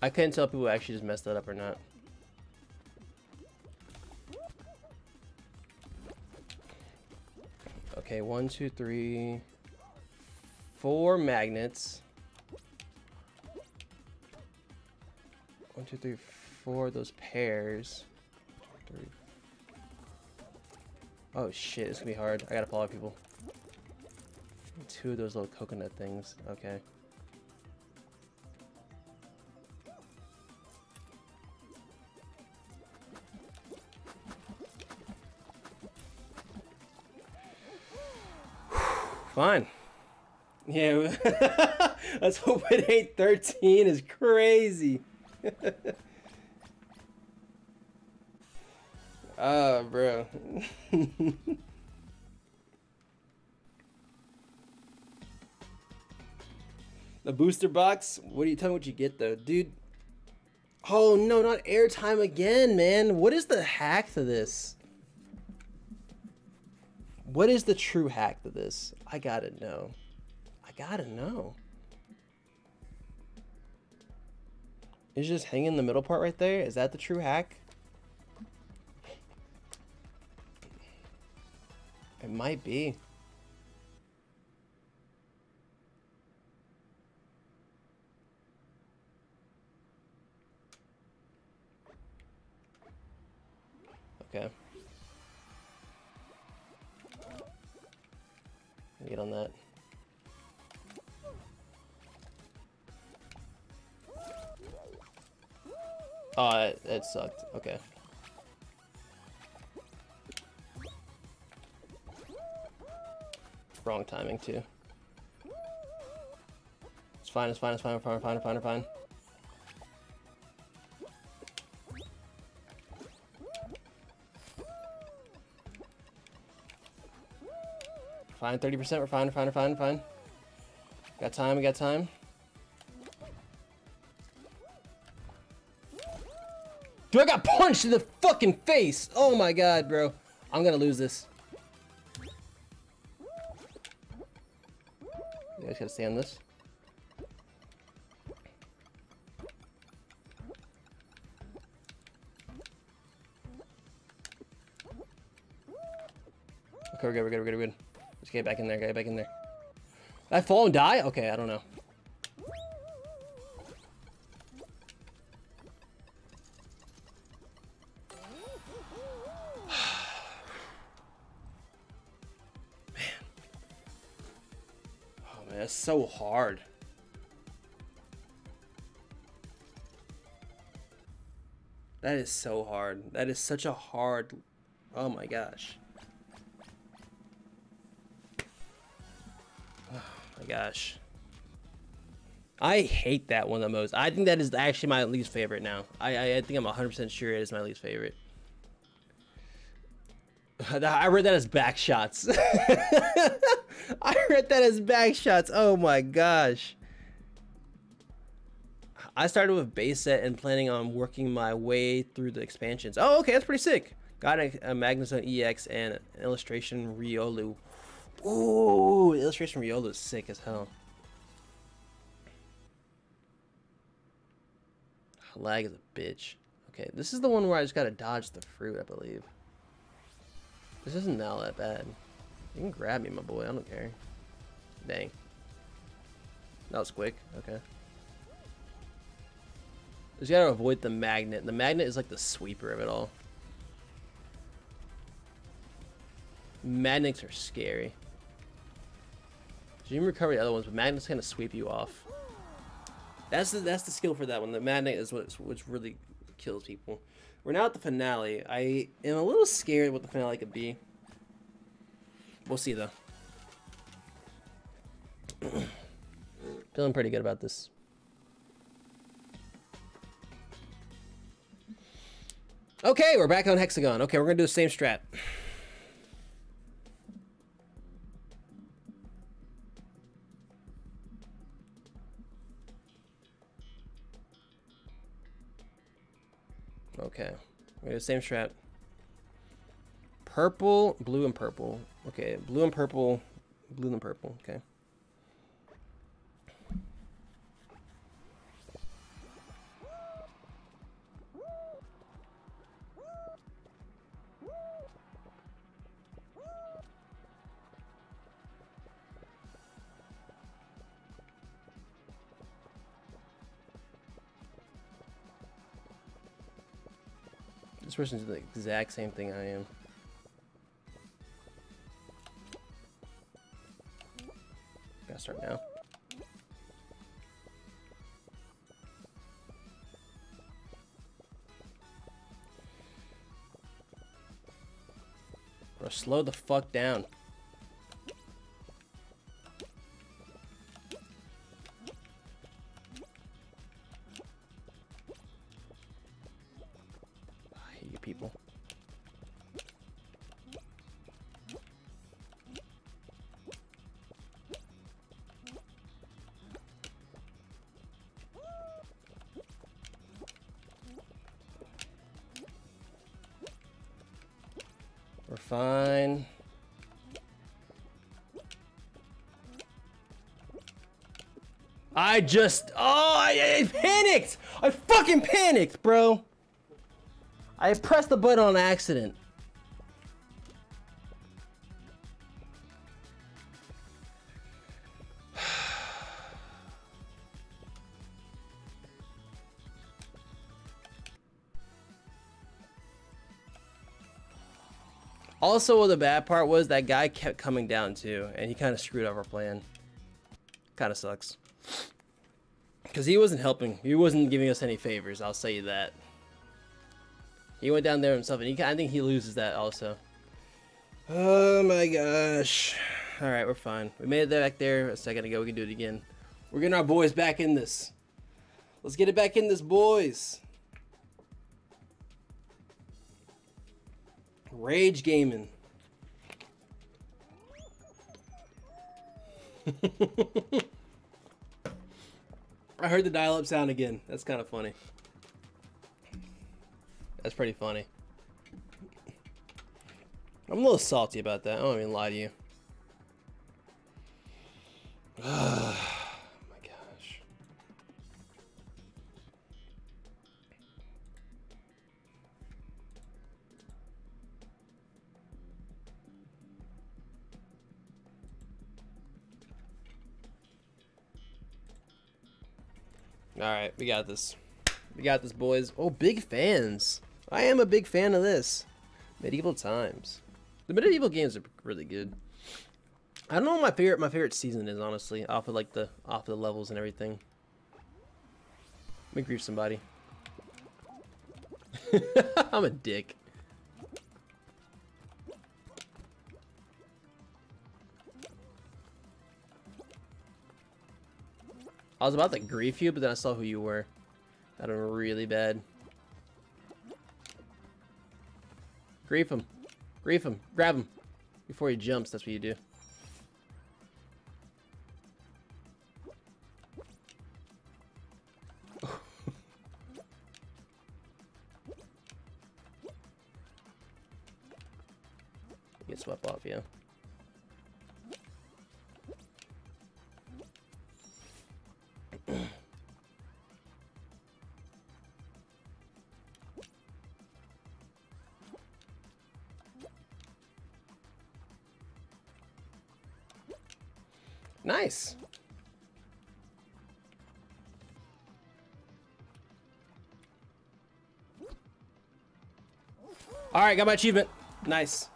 I couldn't tell people actually just messed that up or not. Okay, one, two, three, four magnets. One, two, three, four of those pairs. Oh shit, it's gonna be hard. I gotta follow people. Two of those little coconut things. Okay. Fine. Yeah, [laughs] let's hope it ain't 13 is crazy. [laughs] Ah, bro. [laughs] the booster box? What are you telling me what you get though? Dude. Oh no, not airtime again, man. What is the hack to this? What is the true hack to this? I gotta know. I gotta know. Is just hanging the middle part right there? Is that the true hack? It might be. Okay. Get on that. Oh, it, it sucked. Okay. Wrong timing, too. It's fine, it's fine, it's fine, it's fine, fine, fine, it's fine. Fine, 30%. We're fine, we're fine, we're fine, we're fine. Got time, we got time. Dude, I got punched in the fucking face. Oh my god, bro. I'm gonna lose this. You guys gotta stand on this. Okay, we're good, we're good, we're good, we're good. Let's get back in there, get back in there. Did I fall and die? Okay, I don't know. [sighs] Oh man, that's so hard. That is so hard. That is such a hard. Oh my gosh. My gosh. I hate that one the most. I think that is actually my least favorite now. I, I, I think I'm 100% sure it is my least favorite. [laughs] I read that as back shots. [laughs] I read that as back shots. Oh my gosh. I started with base set and planning on working my way through the expansions. Oh, okay, that's pretty sick. Got a, a Magnezone EX and an illustration Riolu. Ooh, illustration Riolu is sick as hell. Lag is a bitch. Okay, this is the one where I just gotta dodge the fruit, I believe. This isn't now that bad. You can grab me, my boy. I don't care. Dang. That was quick. Okay. Just gotta avoid the magnet. The magnet is like the sweeper of it all. Magnets are scary. You can recover the other ones, but magnets kind of sweep you off. That's the that's the skill for that one. The magnet is what which really kills people. We're now at the finale. I am a little scared what the finale could be. We'll see though. [clears throat] Feeling pretty good about this. Okay, we're back on Hexagon. Okay, we're gonna do the same strat. Okay, gonna do the same strat. Purple, blue, and purple. Okay, blue and purple, blue and purple. Okay. This person's the exact same thing I am. Gotta start now. Bro, slow the fuck down. I just, oh, I, I panicked. I fucking panicked, bro. I pressed the button on accident. [sighs] Also, the bad part was that guy kept coming down too, and he kind of screwed up our plan. Kind of sucks. Because he wasn't helping. He wasn't giving us any favors, I'll say that. He went down there himself, and he, I think he loses that also. Oh my gosh. Alright, we're fine. We made it back there a second ago. We can do it again. We're getting our boys back in this. Let's get it back in this, boys. Rage gaming. [laughs] I heard the dial-up sound again. That's kind of funny. That's pretty funny. I'm a little salty about that. I don't even lie to you. [sighs] [sighs] All right, we got this. We got this, boys. Oh, big fans. I am a big fan of this. Medieval times. The medieval games are really good. I don't know what my favorite my favorite season is honestly, off of like the off of the levels and everything. Let me grief somebody. [laughs] I'm a dick. I was about to grief you, but then I saw who you were. Got him really bad. Grief him. Grief him. Grab him. Before he jumps, that's what you do. [laughs] Get swept off, yeah. Nice. All right, got my achievement. Nice.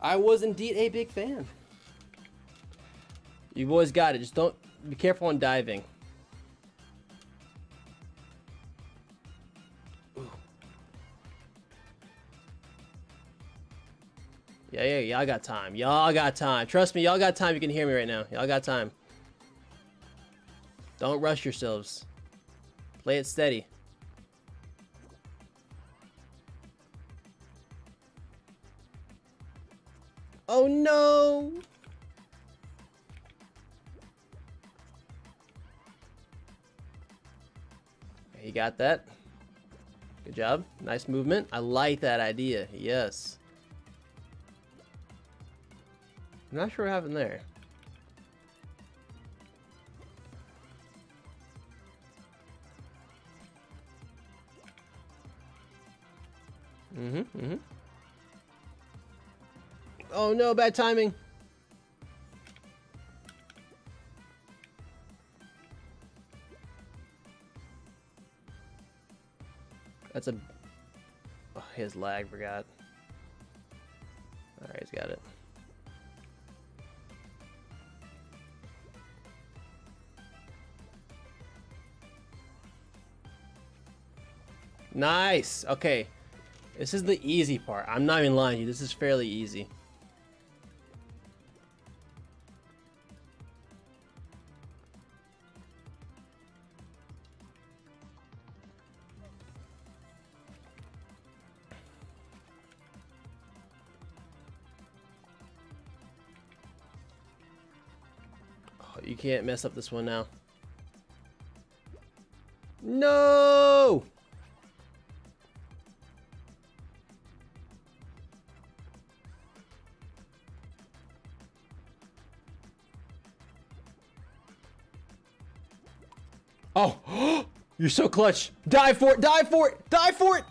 I was indeed a big fan. You boys got it. Just don't be careful on diving. Yeah, y'all got time. Y'all got time. Trust me, y'all got time. You can hear me right now. Y'all got time. Don't rush yourselves. Play it steady. Oh no! You got that. Good job. Nice movement. I like that idea. Yes. I'm not sure what happened there. Mm-hmm, mm-hmm. Oh no, bad timing. That's a... Oh, his lag, forgot. Alright, he's got it. Nice. Okay. This is the easy part. I'm not even lying to you. This is fairly easy. Oh, you can't mess up this one now. No! Oh, [gasps] you're so clutch. Dive for it, dive for it, dive for it.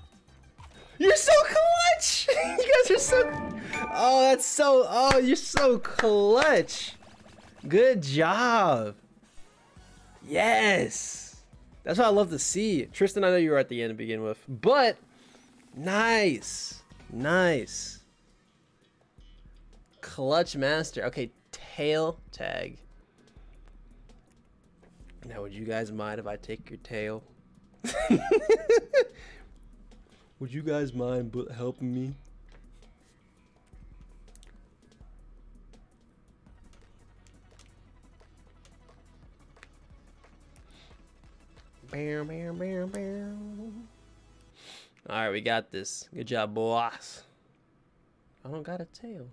You're so clutch. [laughs] you guys are so. Oh, that's so. Oh, you're so clutch. Good job. Yes. That's what I love to see. Tristan, I know you were at the end to begin with, but nice. Nice. Clutch master. Okay, tail tag. Now, would you guys mind if I take your tail? [laughs] would you guys mind helping me? Bam, bam, bam, bam. All right, we got this. Good job, boss. I don't got a tail.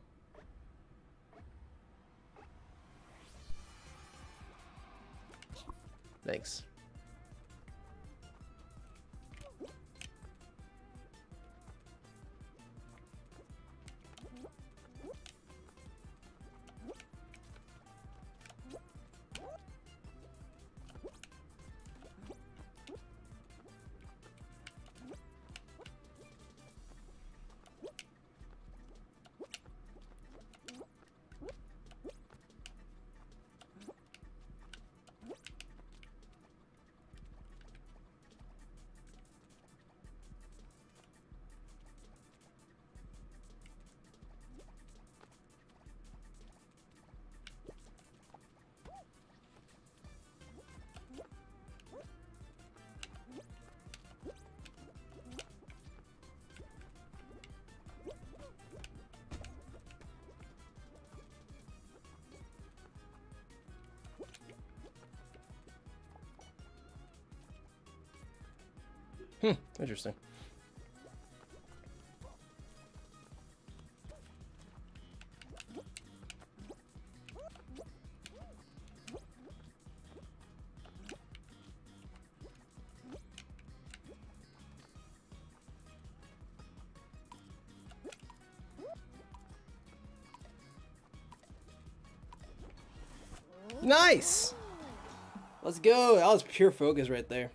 Thanks. Interesting. Nice! Let's go. That was pure focus right there.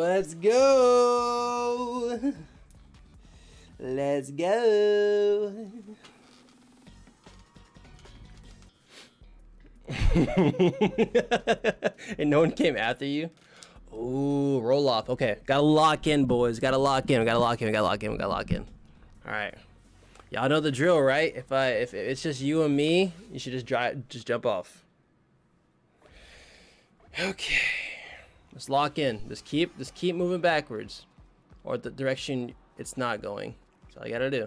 Let's go. Let's go. [laughs] and no one came after you? Ooh, roll off. Okay, gotta lock in, boys. Gotta lock in. We gotta lock in. We gotta lock in. We gotta lock in. All right. Y'all know the drill, right? If I if it's just you and me, you should just drive, just jump off. Okay. Let's lock in. Just keep just keep moving backwards, or the direction it's not going. That's all you gotta do.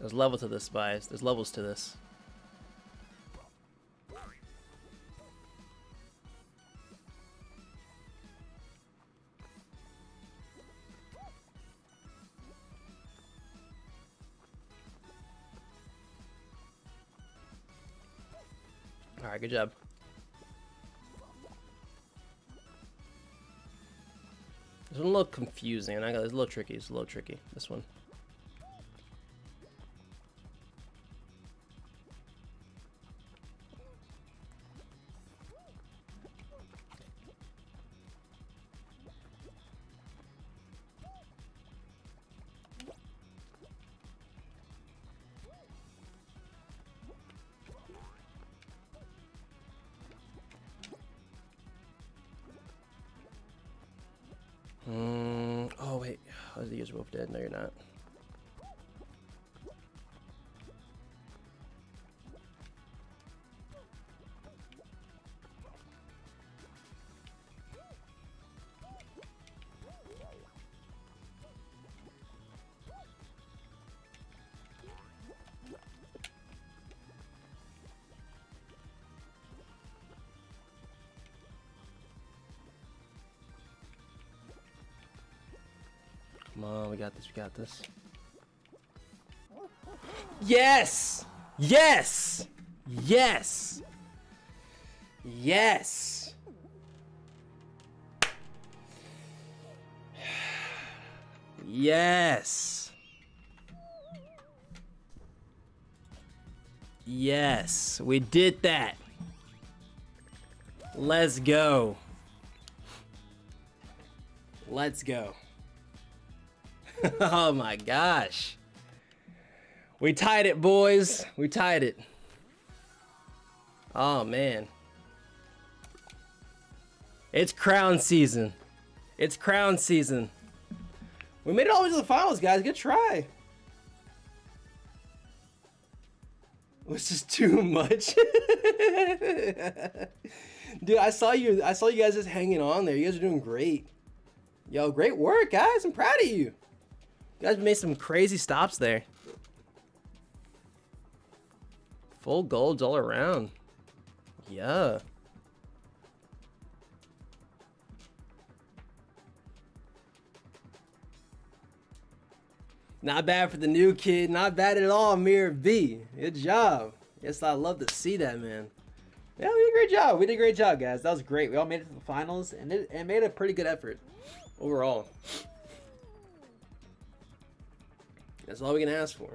There's levels to this, spies. There's levels to this. Alright, good job. One a little confusing, and I got it's a little tricky. It's a little tricky. This one. We got this. We got this. Yes! Yes! Yes! Yes! Yes! Yes, we did that. Let's go. Let's go. [laughs] oh my gosh. We tied it, boys. We tied it. Oh man. It's crown season. It's crown season. We made it all the way to the finals, guys. Good try. [laughs] Was just too much. [laughs] Dude, I saw you I saw you guys just hanging on there. You guys are doing great. Yo, great work, guys. I'm proud of you. You guys made some crazy stops there. Full golds all around. Yeah. Not bad for the new kid. Not bad at all, Mirror B. Good job. Yes, I love to see that, man. Yeah, we did a great job. We did a great job, guys. That was great. We all made it to the finals, and it, it made a pretty good effort overall. That's all we can ask for.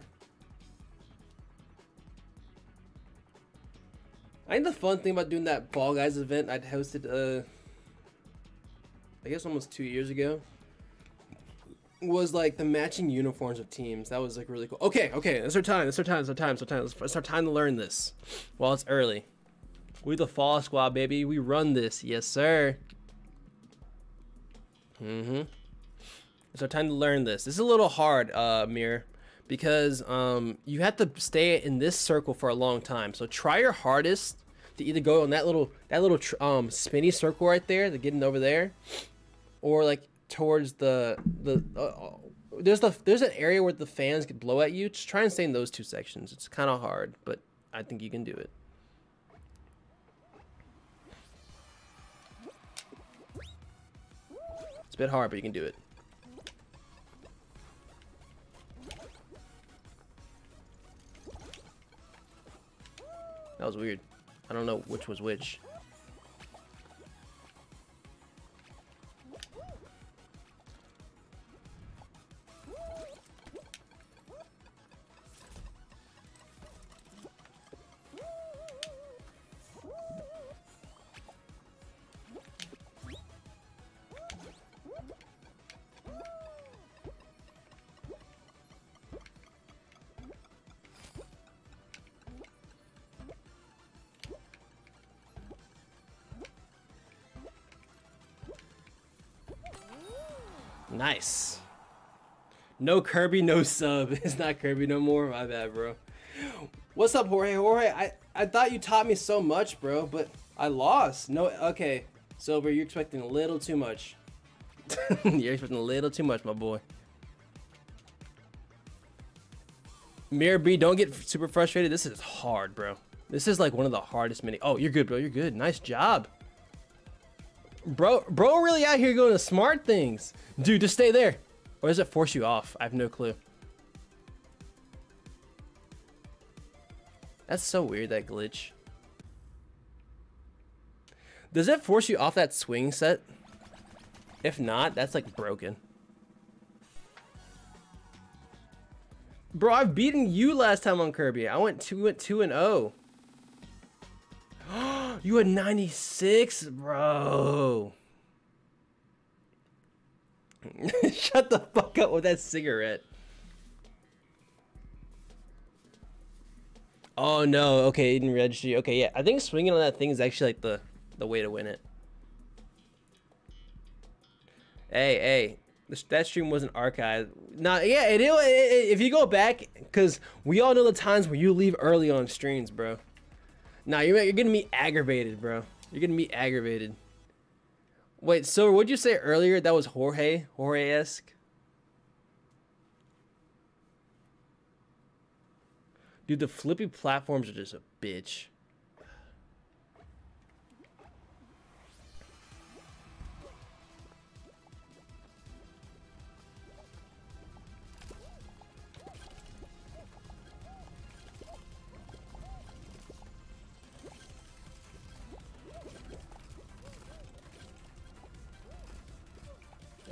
I think the fun thing about doing that Fall Guys event I'd hosted, uh, I guess almost two years ago, was like the matching uniforms of teams. That was like really cool. Okay, okay, it's our time. It's our time. It's our time. It's our time. It's our time to learn this while it's early. We the Fall Squad, baby. We run this. Yes, sir. Mm-hmm. Our time to learn this. This is a little hard, uh, Mir, because um, you have to stay in this circle for a long time. So try your hardest to either go on that little that little um spinny circle right there, the getting over there, or like towards the the. Uh, there's the there's an area where the fans could blow at you. Just try and stay in those two sections. It's kind of hard, but I think you can do it. It's a bit hard, but you can do it. That was weird. I don't know which was which. Nice. No Kirby, no sub. [laughs] It's not Kirby no more. My bad, bro. What's up, Jorge? Jorge, I, I thought you taught me so much, bro, but I lost. No, okay. Silver, you're expecting a little too much. [laughs] you're expecting a little too much, my boy. Mirror B, don't get super frustrated. This is hard, bro. This is like one of the hardest mini. Oh, you're good, bro. You're good. Nice job. Bro, bro really out here going to smart things. Dude, just stay there. Or does it force you off? I have no clue. That's so weird, that glitch. Does it force you off that swing set? If not, that's like broken. Bro, I've beaten you last time on Kirby. I went 2 went 2 and 0. [gasps] you had 96, bro. [laughs] Shut the fuck up with that cigarette. Oh no, okay, Eden Registry. Okay, yeah, I think swinging on that thing is actually like the, the way to win it. Hey, hey, that stream wasn't archived. Nah, yeah, it, it, it, if you go back, because we all know the times when you leave early on streams, bro. Nah, you're, you're gonna be aggravated, bro. You're gonna be aggravated. Wait, so what'd you say earlier? That was Jorge? Jorge-esque? Dude, the flippy platforms are just a bitch.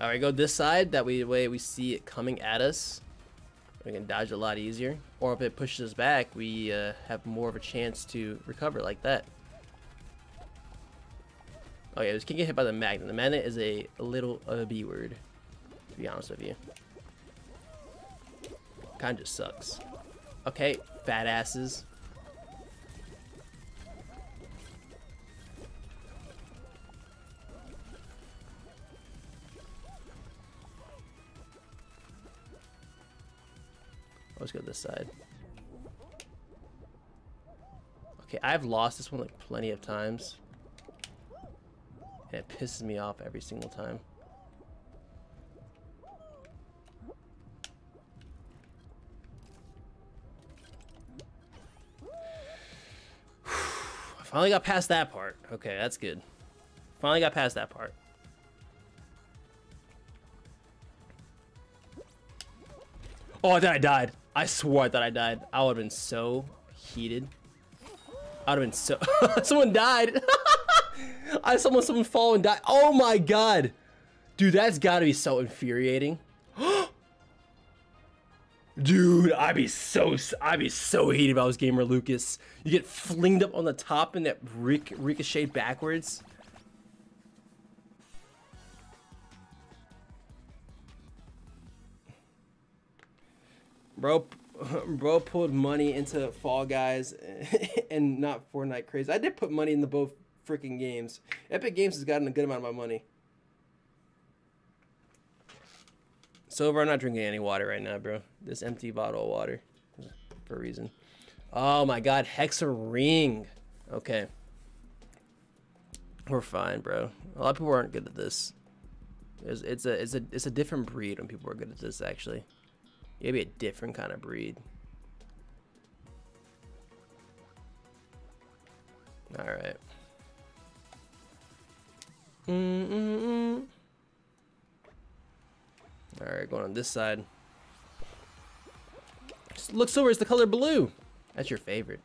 All right, go this side. That way, way we see it coming at us. We can dodge a lot easier. Or if it pushes us back, we uh, have more of a chance to recover like that. Oh yeah, just can't get hit by the magnet. The magnet is a, a little uh, B word, to be honest with you. Kind of just sucks. Okay, fat asses. Let's go this side. Okay, I've lost this one like plenty of times. And it pisses me off every single time. [sighs] I finally got past that part. Okay, that's good. Finally got past that part. Oh, I died. I swore I thought I died. I would have been so heated. I would have been so... someone died. [laughs] I someone someone fall and die. Oh my god. Dude, that's gotta be so infuriating. [gasps] Dude, I'd be so I'd be so heated if I was Gamer Lucas. You get flinged up on the top and that ric ricochet backwards. Bro, [laughs] bro pulled money into Fall Guys [laughs] and not Fortnite crazy. I did put money in the both freaking games. Epic Games has gotten a good amount of my money. Silver, I'm not drinking any water right now, bro. This empty bottle of water for a reason. Oh my god, Hexa Ring. Okay. We're fine, bro. A lot of people aren't good at this. It's, it's a it's a it's a different breed when people are good at this. Actually, you gotta be a different kind of breed. All right. Mm-mm-mm. All right, going on this side. Look silver is the color blue. That's your favorite.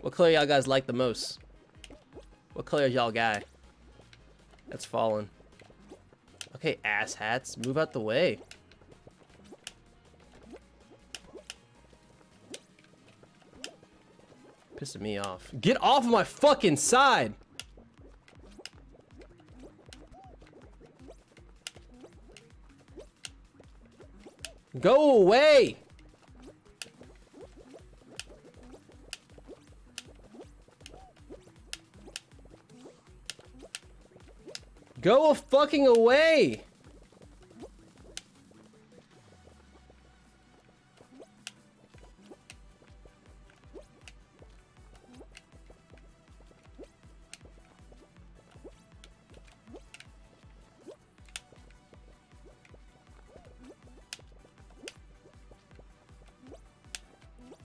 What color y'all guys like the most? What color is y'all guy? That's fallen. Okay, ass hats, move out the way. Pissing me off. Get off of my fucking side! Go away! Go fucking away!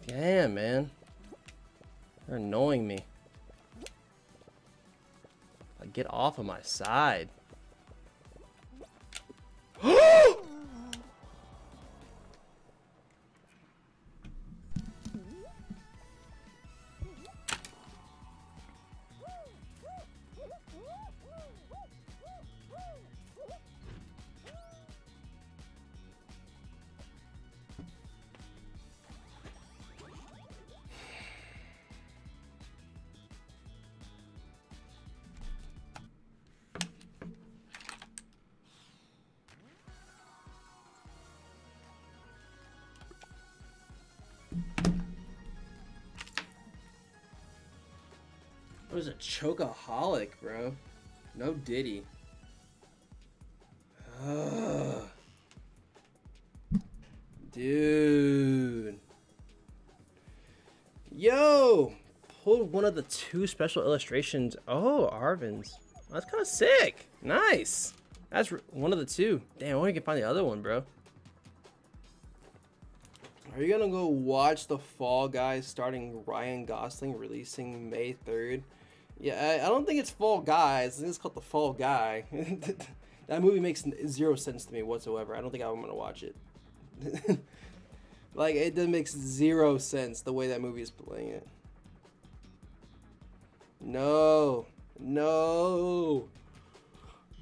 Damn, man. They're annoying me. Get off of my side. [gasps] [gasps] was a chokeaholic, bro. No Diddy. Ugh. Dude. Yo! Pulled one of the two special illustrations. Oh, Arven's. That's kind of sick. Nice. That's one of the two. Damn, I want to find the other one, bro. Are you gonna go watch the Fall Guys starting Ryan Gosling releasing May 3rd? Yeah, I, I don't think it's Fall Guys. I think it's called The Fall Guy. [laughs] that movie makes zero sense to me whatsoever. I don't think I'm gonna watch it. [laughs] like, it makes zero sense the way that movie is playing it. No. No.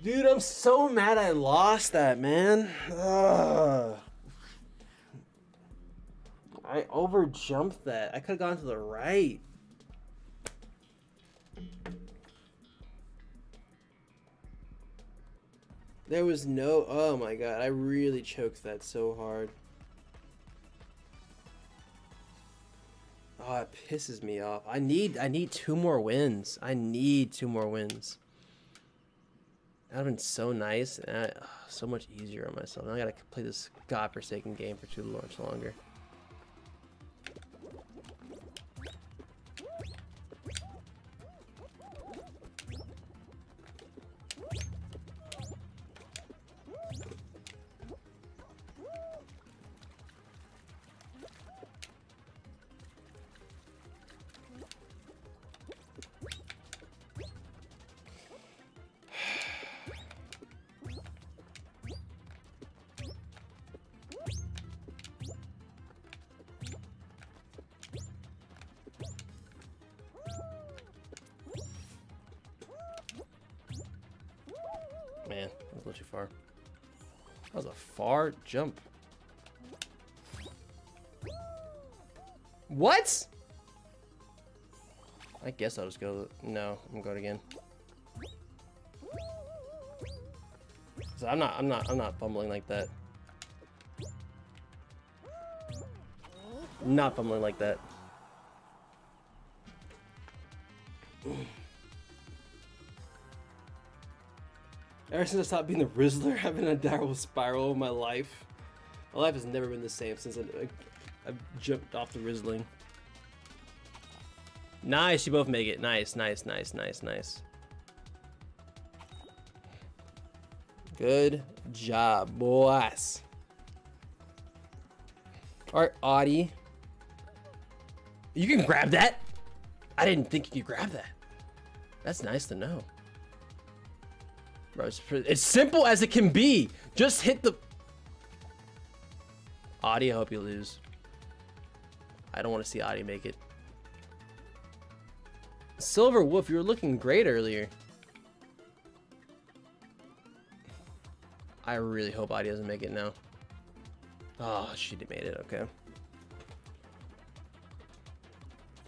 Dude, I'm so mad I lost that, man. Ugh. I overjumped that. I could have gone to the right. There was no. Oh my god, I really choked that so hard. Oh, it pisses me off. I need. I need two more wins. I need two more wins. That'd have been so nice and I, ugh, so much easier on myself. Now I gotta play this godforsaken game for too much longer. Jump. What? I guess I'll just go. No, I'm going again. So I'm not. I'm not. I'm not fumbling like that. Not fumbling like that. Ever since I stopped being the Rizzler, [laughs] I've been a downward spiral of my life. My life has never been the same since I, I, I've jumped off the Rizzling. Nice, you both make it. Nice, nice, nice, nice, nice. Good job, boys. Alright, Audie. You can grab that? I didn't think you could grab that. That's nice to know. Bro, it's, simple as it can be. Just hit the... Audie, I hope you lose. I don't want to see Audie make it. Silver Wolf, you were looking great earlier. I really hope Audie doesn't make it now. Oh, she made it. Okay.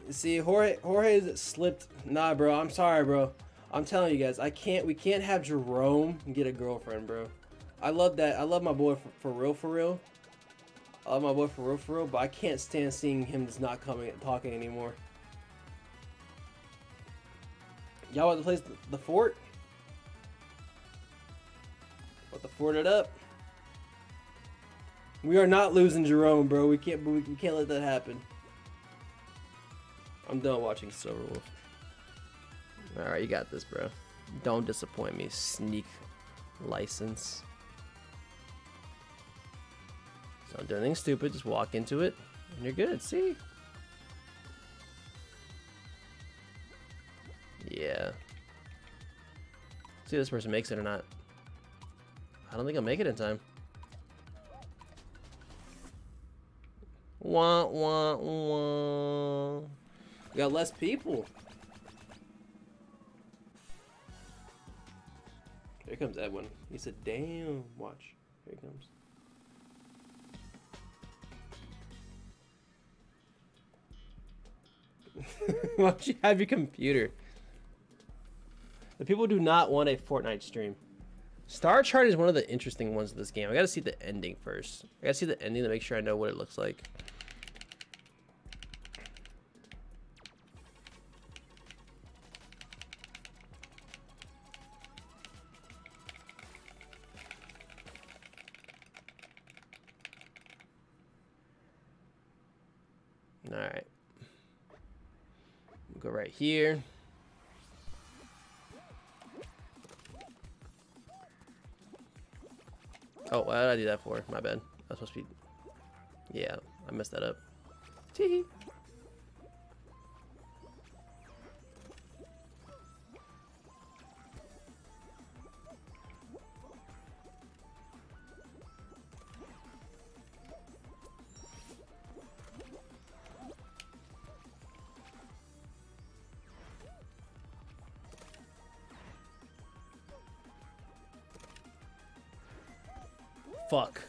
See, Jorge, Jorge's slipped. Nah, bro. I'm sorry, bro. I'm telling you guys, I can't. We can't have Jerome get a girlfriend, bro. I love that. I love my boy for, for real, for real. I love my boy for real, for real. But I can't stand seeing him just not coming and talking anymore. Y'all want to play the, fort? Want the fort it up? We are not losing Jerome, bro. We can't. We, can't let that happen. I'm done watching Silver Wolf. All right, you got this, bro. Don't disappoint me, sneak license. So don't do anything stupid. Just walk into it, and you're good. See? Yeah. See if this person makes it or not. I don't think I'll make it in time. Wah, wah, wah. We got less people. Here comes Edwin. He said, damn, watch. Here he comes. [laughs] Why don't you have your computer? The people do not want a Fortnite stream. Star Chart is one of the interesting ones of this game. I gotta see the ending first. I gotta see the ending to make sure I know what it looks like. Here. Oh, what did I do that for? My bad. I was supposed to be. Yeah, I messed that up. Tee. Fuck.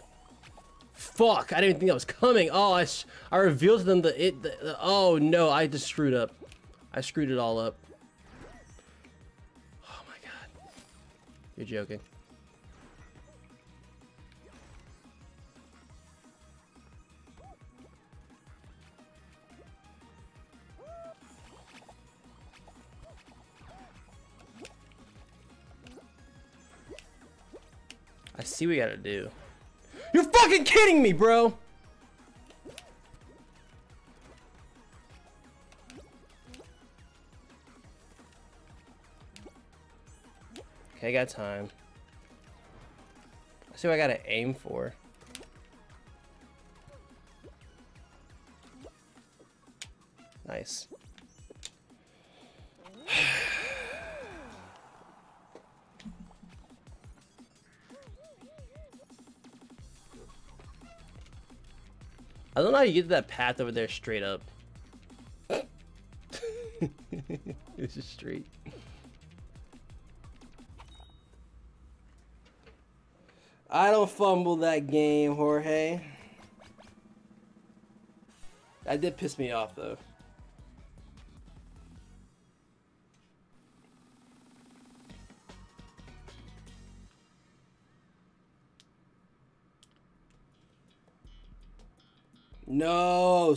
Fuck! I didn't think that was coming. Oh, I, I revealed to them the it. The, the- oh no, I just screwed up. I screwed it all up. Oh my god. You're joking. I see what we gotta do. You're fucking kidding me, bro! Okay, I got time. I see what I gotta aim for. Nice. I don't know how you get to that path over there straight up. [laughs] it's just straight. I don't fumble that game, Jorge. That did piss me off though.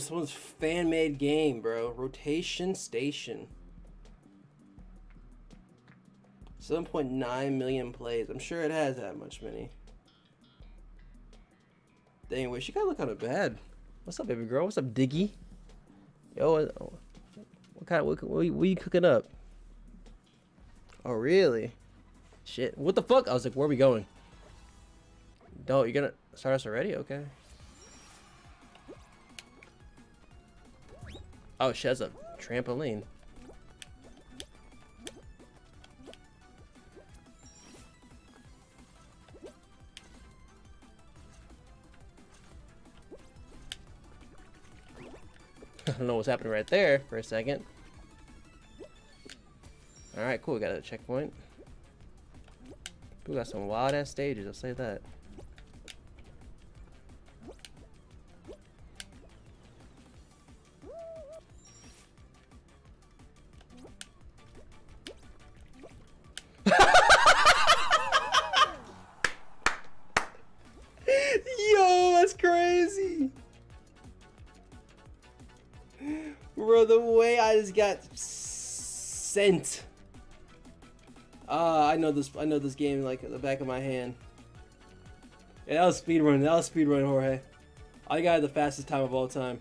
Someone's fan-made game, bro. Rotation Station. 7.9 million plays. I'm sure it has that much many. Anyway, she gotta look kind of bad. What's up, baby girl? What's up, Diggy? Yo, what, what kind of what, what, what you cooking up? Oh really? Shit. What the fuck? I was like, where are we going? No, you're gonna start us already? Okay. Oh, she has a trampoline. [laughs] I don't know what's happening right there for a second. Alright, cool. We got a checkpoint. We got some wild ass stages, I'll say that. Uh, I know this. I know this game like the back of my hand. Yeah, that was speed run. That was speed run, Jorge. I got the fastest time of all time.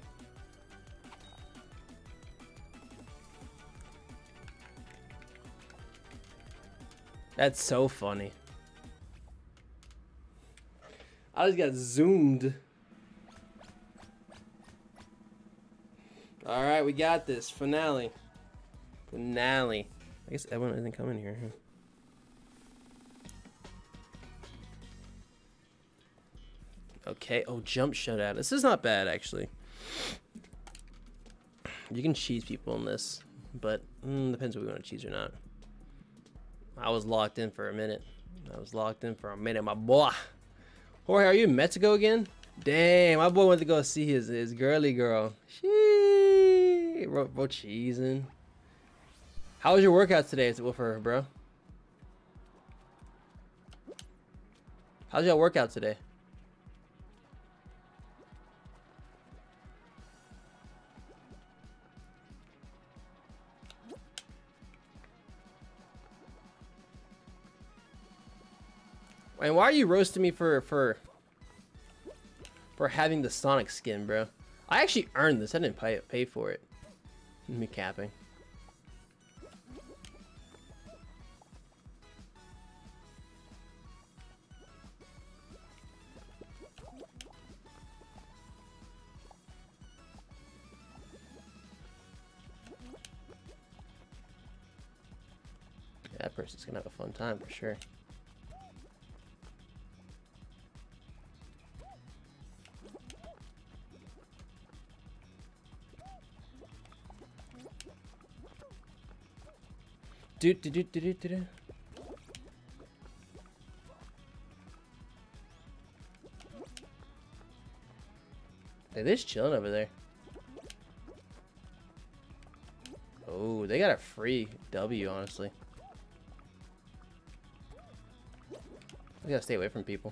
That's so funny. I just got zoomed. All right, we got this finale. Finale. I guess everyone isn't coming here. huh? Okay. Oh, jump shutout. This is not bad actually. You can cheese people in this, but mm, depends what we want to cheese or not. I was locked in for a minute. I was locked in for a minute, my boy. Jorge, are you in Mexico again? Damn, my boy went to go see his his girly girl. She bro cheesing. How was your workout today her, bro? How's your workout today? And why are you roasting me for for for having the Sonic skin, bro? I actually earned this. I didn't pay pay for it. Me capping. Person's gonna have a fun time for sure. Do do do do do do. do. Hey, they're just chilling over there. Oh, they got a free W, honestly. We gotta stay away from people.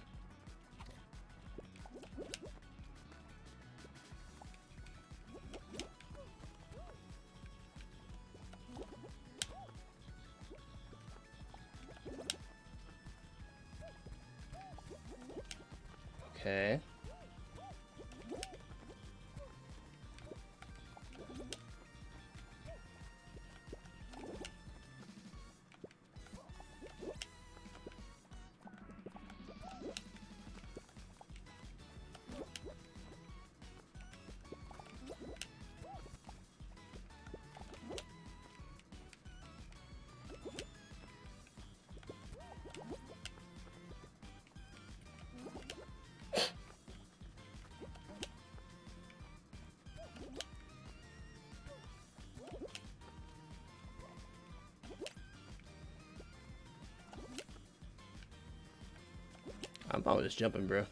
Jumping, bro.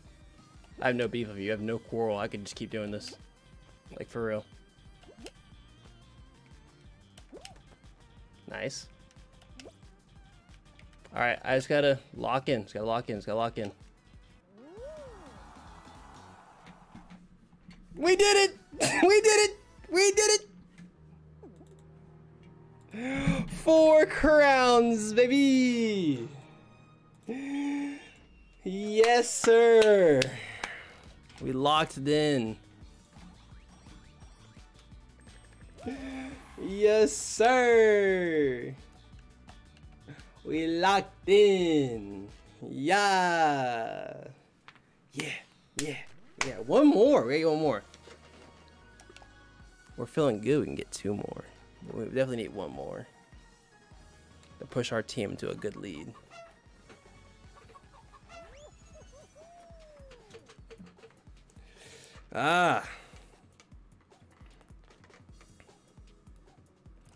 I have no beef with you. I have no quarrel. I could just keep doing this. Like, for real. Nice. Alright, I just gotta lock in. Just gotta lock in. Just gotta lock in. Locked in. Yes, sir. We locked in. Yeah. Yeah. Yeah. Yeah. One more. We got one more. We're feeling good. We can get two more. We definitely need one more to push our team to a good lead. Ah.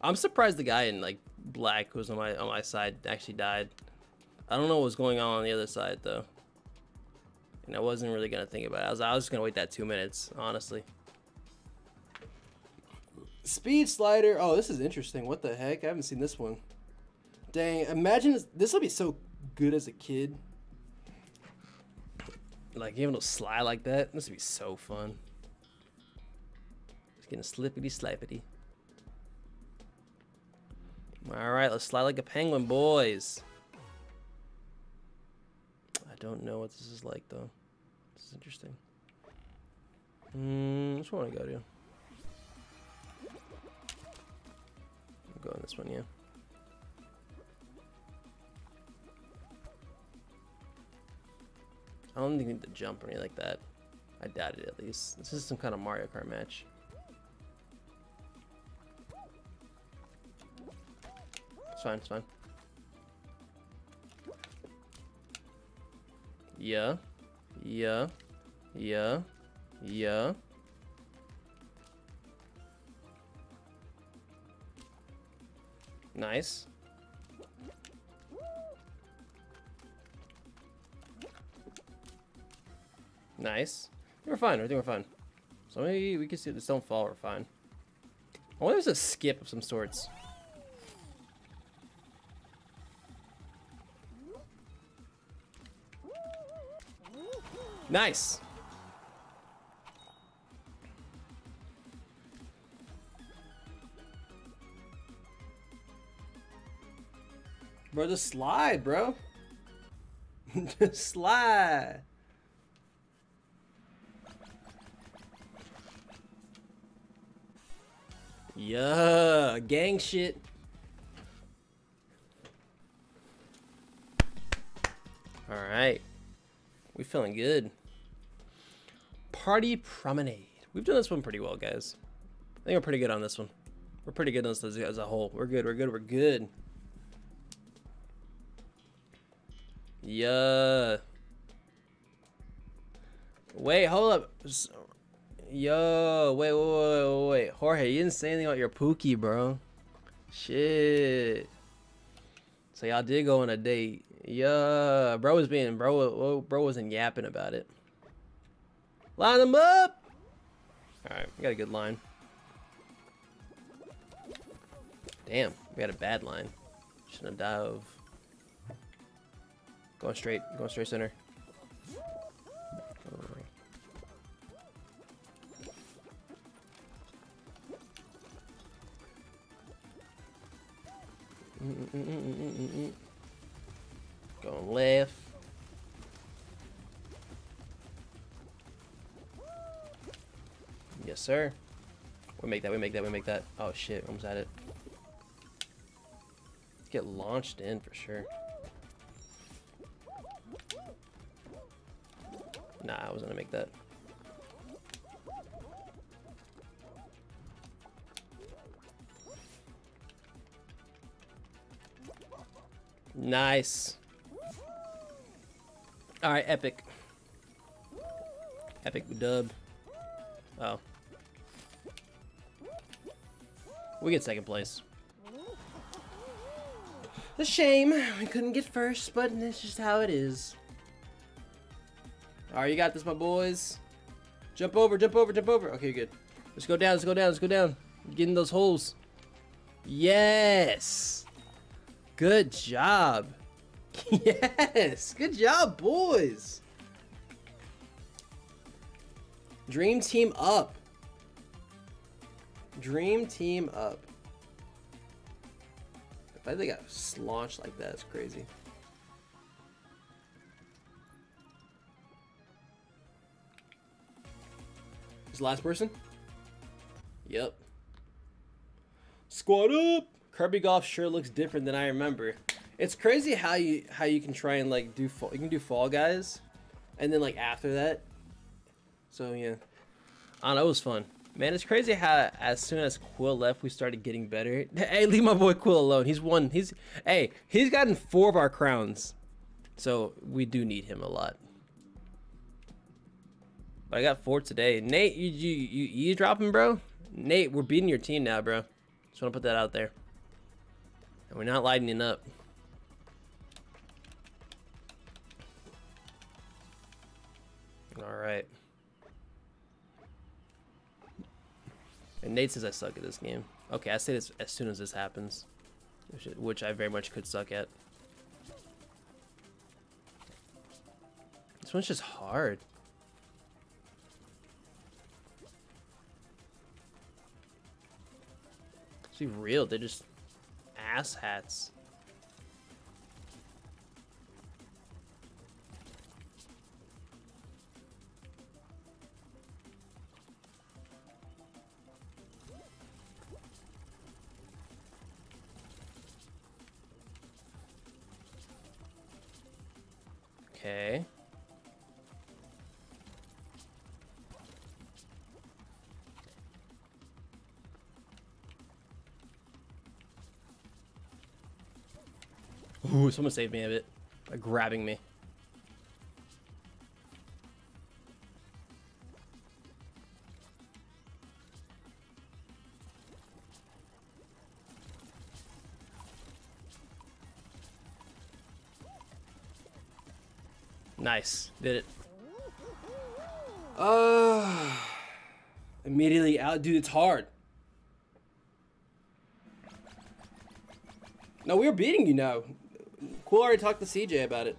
I'm surprised the guy in like black who was on my on my side actually died. I don't know what was going on on the other side though. And I wasn't really gonna think about it. I was I was just gonna wait that two minutes, honestly. Speed slider. Oh, this is interesting. What the heck? I haven't seen this one. Dang, imagine this, this will be so good as a kid. Like able to slide like that. This would be so fun. Just getting slippity slappity. Alright, let's slide like a penguin, boys. I don't know what this is like though. This is interesting. Hmm, which one I go to? I'm going this one, yeah. I don't think need to jump or anything like that. I doubt it at least. This is some kind of Mario Kart match. It's fine, it's fine. Yeah. Yeah. Yeah. Yeah. Nice. Nice. We're fine. I think we're fine. So maybe we can see this don't fall. We're fine. If there's a skip of some sorts. Nice. Bro, just slide, bro. [laughs] just slide. Yeah, gang shit. All right. We feeling good. Party Promenade. We've done this one pretty well, guys. I think we're pretty good on this one. We're pretty good on this as, a whole. We're good, we're good, we're good. Yeah. Wait, hold up. Yo, wait, wait, wait, wait, wait. Jorge, you didn't say anything about your Pookie, bro. Shit. So y'all did go on a date. Yeah, bro was being bro, bro wasn't yapping about it. Line them up. All right, we got a good line. Damn, we got a bad line. Shouldn't have dove. Going straight, going straight center. Mm-mm-mm-mm-mm-mm. Going left. Yes, sir. We make that, we make that, we make that. Oh shit, almost at it. Get launched in for sure. Nah, I wasn't gonna make that. Nice. Alright, epic. Epic dub. Oh. We get second place. A shame we couldn't get first, but it's just how it is. Alright, you got this, my boys. Jump over, jump over, jump over. Okay, good. Let's go down, let's go down, let's go down. Get in those holes. Yes! Good job. [laughs] Yes! Good job, boys! Dream team up. Dream team up. If I think I launched like that, it's crazy. Is last person? Yep. Squad up. Kirby Golf sure looks different than I remember. It's crazy how you how you can try and like do fall, you can do Fall Guys, and then like after that. So yeah, I know. It was fun. Man, it's crazy how as soon as Quill left, we started getting better. [laughs] Hey, leave my boy Quill alone. He's won. He's hey, he's gotten four of our crowns, so we do need him a lot. But I got four today. Nate, you you you eavesdropping, bro? Nate, we're beating your team now, bro. Just want to put that out there. And we're not lightening up. All right. And Nate says I suck at this game. Okay, I say this as soon as this happens, which, which I very much could suck at. This one's just hard. Let's be real, they're just ass hats. Okay. Ooh, someone saved me a bit by grabbing me. Nice. Did it. Uh, immediately out. Dude, it's hard. No, we are beating you now. Cool already talked to CJ about it.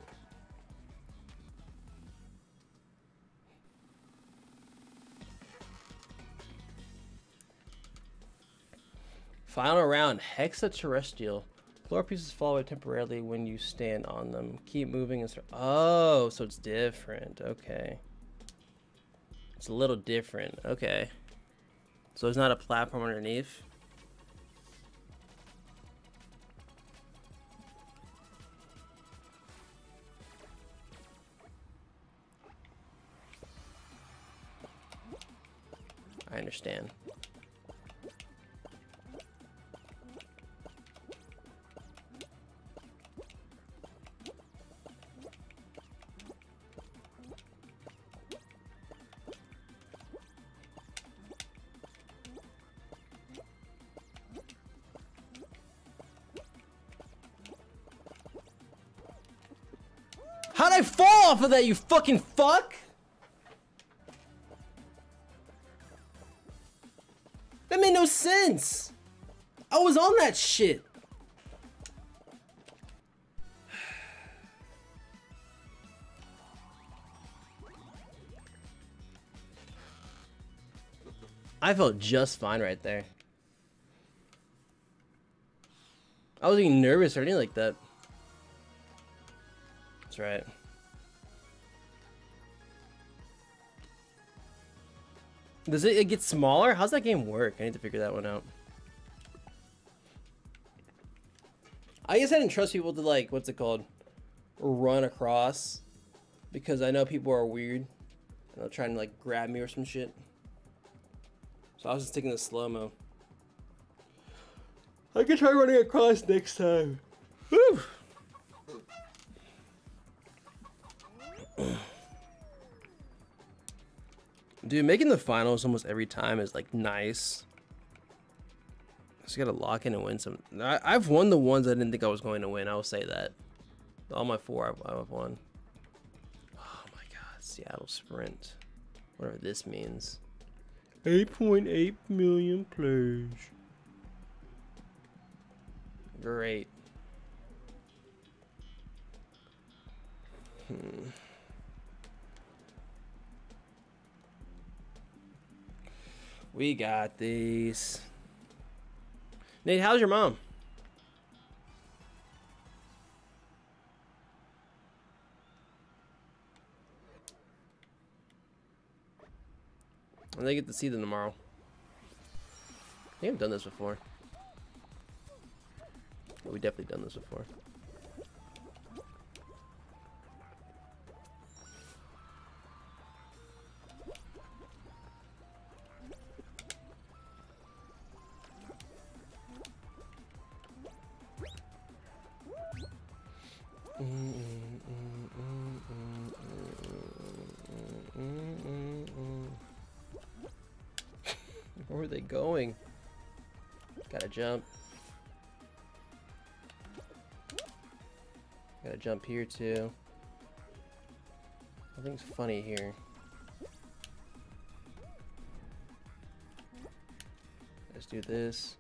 Final round, Hexaterrestrial. Floor pieces fall away temporarily when you stand on them. Keep moving and start. Oh, so it's different. Okay. It's a little different. Okay. So there's not a platform underneath. Understand. How'd I fall off of that, you fucking fuck? I was on that shit. I felt just fine right there. I wasn't even nervous or anything like that. That's right. Does it, it get smaller? How's that game work? I need to figure that one out. I guess I didn't trust people to like, what's it called? Run across. Because I know people are weird. And they'll try and like grab me or some shit. So I was just taking the slow-mo. I could try running across next time. Dude, making the finals almost every time is like nice. Just gotta lock in and win some. I, I've won the ones I didn't think I was going to win. I will say that. All my four I've, I've won. Oh my god, Seattle Sprint. Whatever this means. 8.8 million players. Great. Hmm. We got these. Nate, how's your mom? And they get to see them tomorrow. I think I've done this before. We definitely done this before. [laughs] Where are they going? Gotta jump. Gotta jump here too. Nothing's funny here. Let's do this.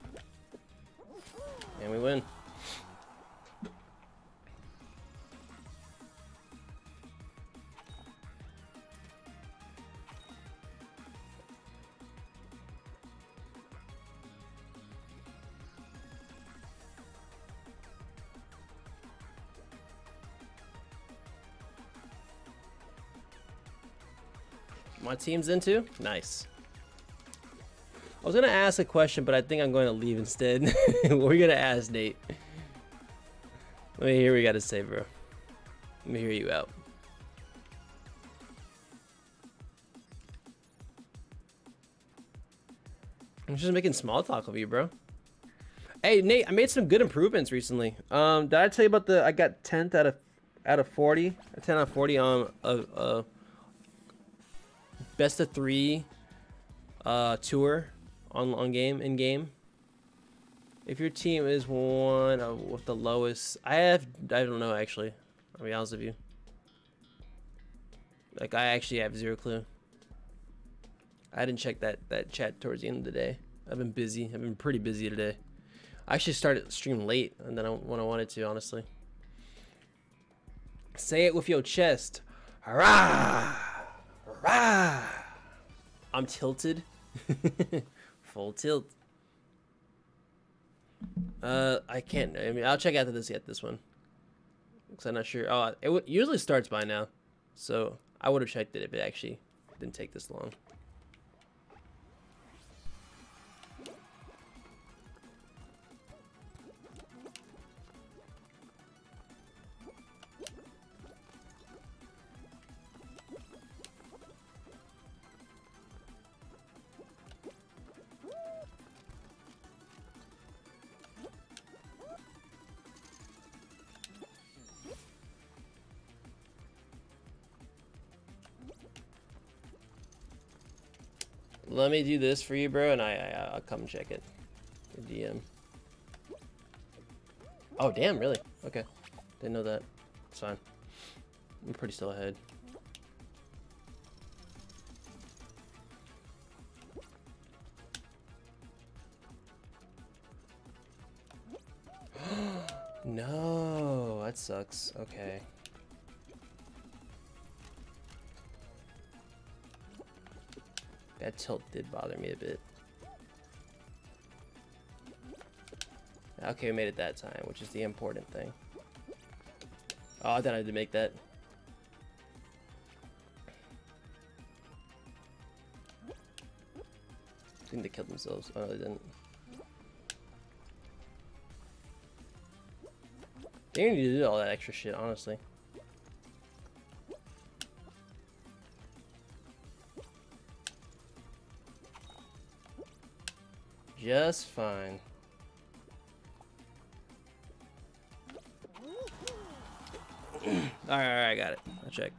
And we win. Team's into? Nice. I was gonna ask a question, but I think I'm going to leave instead. [laughs] We're gonna ask Nate. Let me hear what you gotta say, bro. Let me hear you out. I'm just making small talk of you, bro. Hey Nate, I made some good improvements recently. Um, did I tell you about the? I got 10th out of out of 40, 10 out of 40 on a, a best of three uh, tour on on game in game. If your team is one with the lowest, I have I don't know actually. I'll be honest with you. Like I actually have zero clue. I didn't check that that chat towards the end of the day. I've been busy. I've been pretty busy today. I actually started stream late, and then I, when I wanted to, honestly. Say it with your chest. Hurrah! Hurrah! I'm tilted. [laughs] Full tilt. Uh, I can't. I mean, I'll check after this yet. This one, because I'm not sure. Oh, it usually starts by now, so I would have checked it if it actually didn't take this long. Let me do this for you, bro, and I, I I'll come check it. DM. Oh damn, really? Okay, didn't know that. It's fine. I'm pretty still ahead. [gasps] no, that sucks. Okay. That tilt did bother me a bit. Okay, we made it that time, which is the important thing. Oh, I thought I had to make that. I think they killed themselves. Oh, they didn't. They didn't need to do all that extra shit, honestly. Just fine. [clears throat] alright, alright, I got it. I'll check.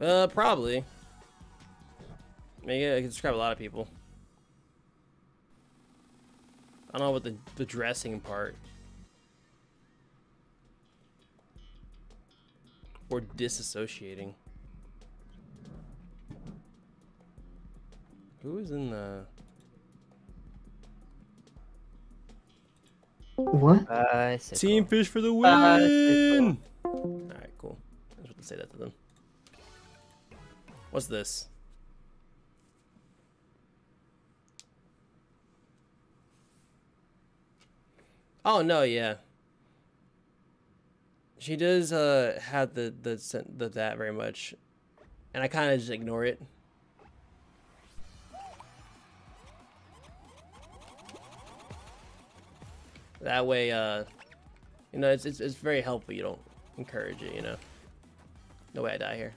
Uh, probably. Maybe I could describe a lot of people. I don't know about the, the dressing part. Or disassociating. Who is in the... What? Uh, Team Fish for the Uh, win! Alright, cool. I was about to say that to them. What's this? Oh no, yeah. She does uh have the the the that very much, and I kind of just ignore it. That way, uh, you know, it's, it's it's very helpful. You don't encourage it, you know. No way I die here.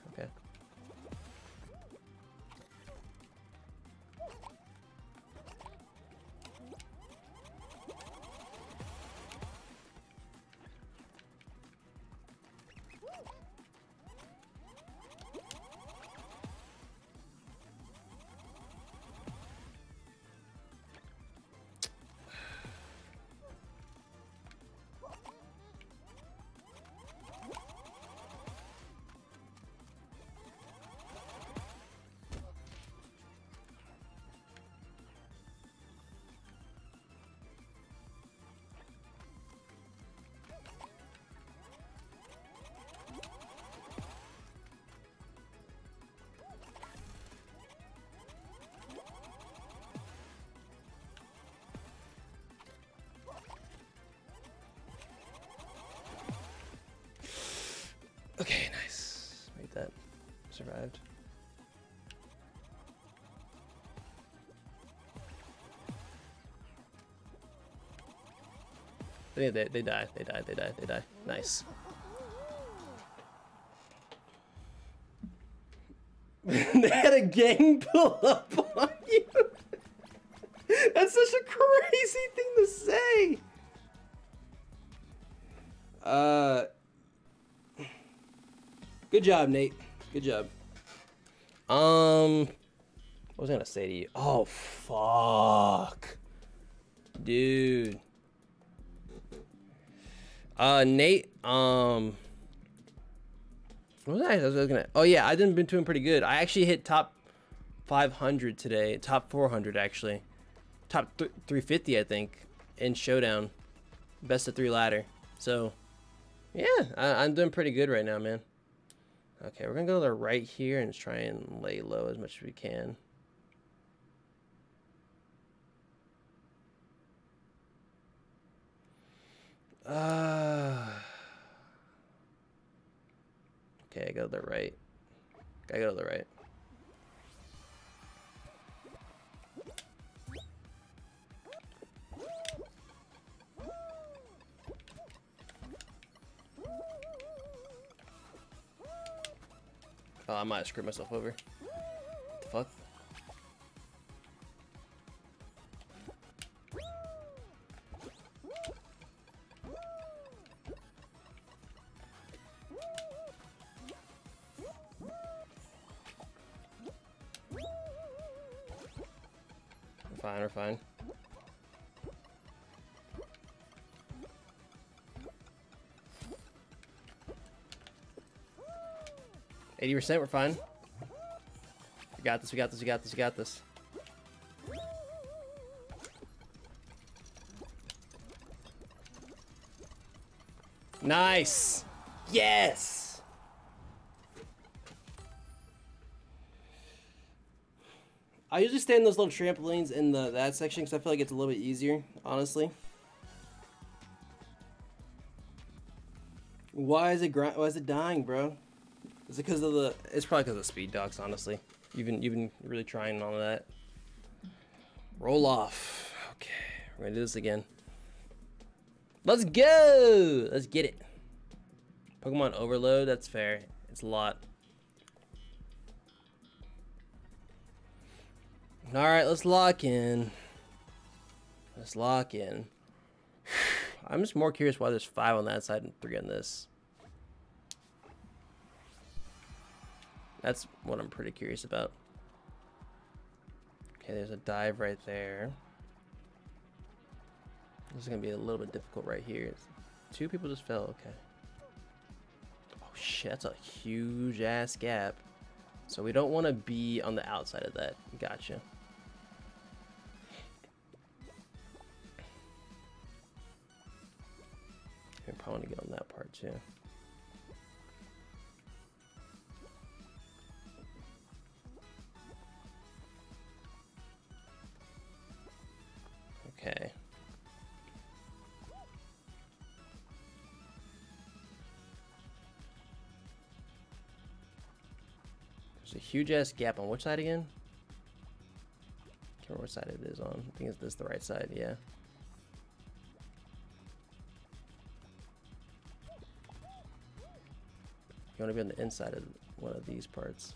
They, they, they die. They die. They die. They die. Nice. [laughs] they had a gang pull up on you. That's such a crazy thing to say. Uh. Good job, Nate. Good job. Um, what was I gonna say to you? Oh, fuck, dude. Uh, Nate. Um, what was I? I was gonna. Oh yeah, I didn't been doing pretty good. I actually hit top 500 today. Top 400 actually. Top th 350 I think in showdown. Best of three ladder. So, yeah, I, I'm doing pretty good right now, man. Okay, we're gonna go to the right here and try and lay low as much as we can. Uh, okay, I go to the right. I go to the right. Oh, I might have screwed myself over. What the fuck? Fine, we're fine. Eighty percent, we're fine. We got this, we got this, we got this, we got this. Nice! Yes! I usually stay in those little trampolines in the that section because I feel like it's a little bit easier, honestly. Why is it? Why is it dying, bro? Is it because of the? It's probably because of speed dogs, honestly. You've been you've been really trying on that. Roll off. Okay, we're gonna do this again. Let's go. Let's get it. Pokemon overload. That's fair. It's a lot. All right, let's lock in. Let's lock in. [sighs] I'm just more curious why there's five on that side and three on this. That's what I'm pretty curious about. Okay, there's a dive right there. This is gonna be a little bit difficult right here. Two people just fell, okay. Oh shit, that's a huge ass gap. So we don't want to be on the outside of that. Gotcha. I probably want to get on that part too. Okay. There's a huge ass gap on which side again? I can't remember which side it is on. I think it's this the right side, yeah. You want to be on the inside of one of these parts.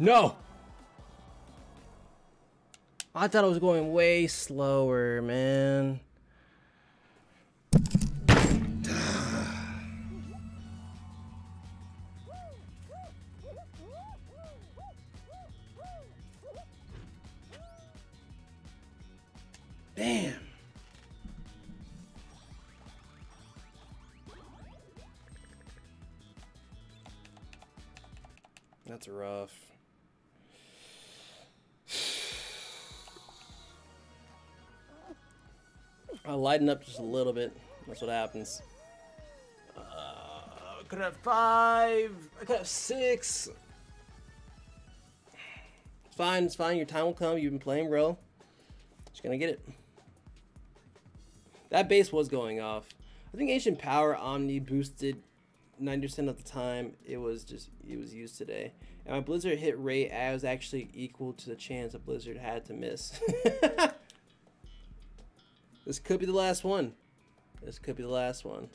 No! I thought I was going way slower, man. Damn. That's rough. Lighten up just a little bit. That's what happens. Uh, I could have five. I could have six. It's fine. It's fine. Your time will come. You've been playing, bro. Just gonna get it. That base was going off. I think Ancient Power Omni boosted 90% of the time it was just it was used today. And my Blizzard hit rate I was actually equal to the chance a Blizzard had to miss. [laughs] this could be the last one. This could be the last one.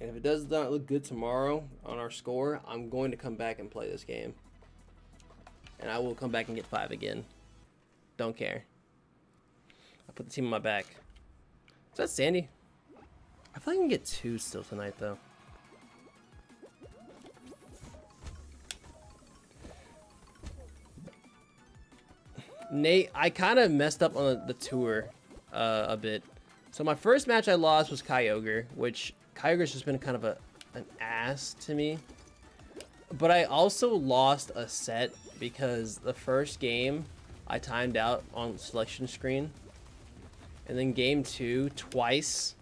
And if it does not look good tomorrow on our score, I'm going to come back and play this game. And I will come back and get five again. Don't care. I put the team on my back. Is that Sandy? I feel like I can get two still tonight, though. Nate, I kind of messed up on the, the tour uh, a bit. So my first match I lost was Kyogre, which Kyogre's just been kind of a an ass to me. But I also lost a set because the first game I timed out on selection screen. And then game two, twice,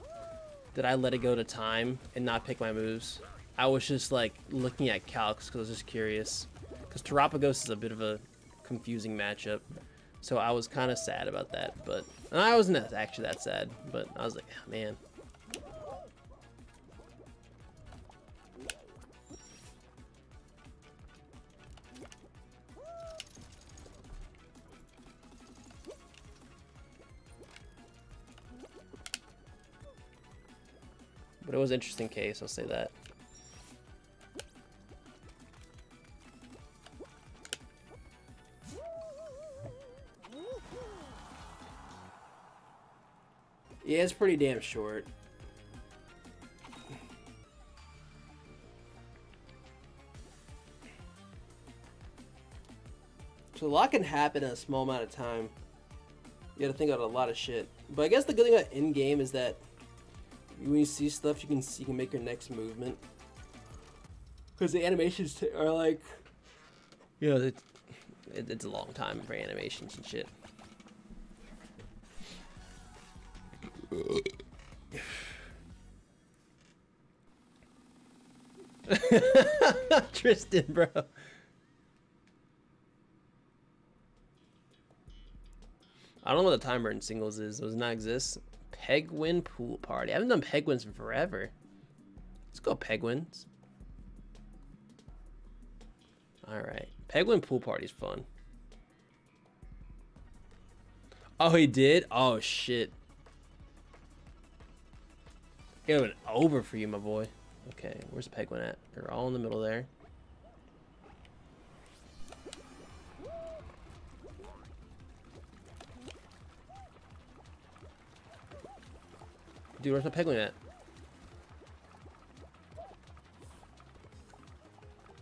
did I let it go to time and not pick my moves. I was just like looking at calcs because I was just curious. Because Terapagos is a bit of a confusing matchup. So I was kind of sad about that. But I wasn't actually that sad. But I was like, oh, man. But it was an interesting case, I'll say that. Yeah, it's pretty damn short. So a lot can happen in a small amount of time. You gotta think about a lot of shit. But I guess the good thing about in-game is that when you see stuff, you can see, you can make your next movement. Because the animations are like, you know, it, it, it's a long time for animations and shit. [laughs] Tristan, bro. I don't know what the timer in singles is. Does not exist? Penguin pool party. I haven't done penguins in forever. Let's go penguins. Alright. Penguin pool party's fun. Oh, he did? Oh, shit. It over for you, my boy. Okay, where's the penguin at? They're all in the middle there. Dude, where's my penguin at?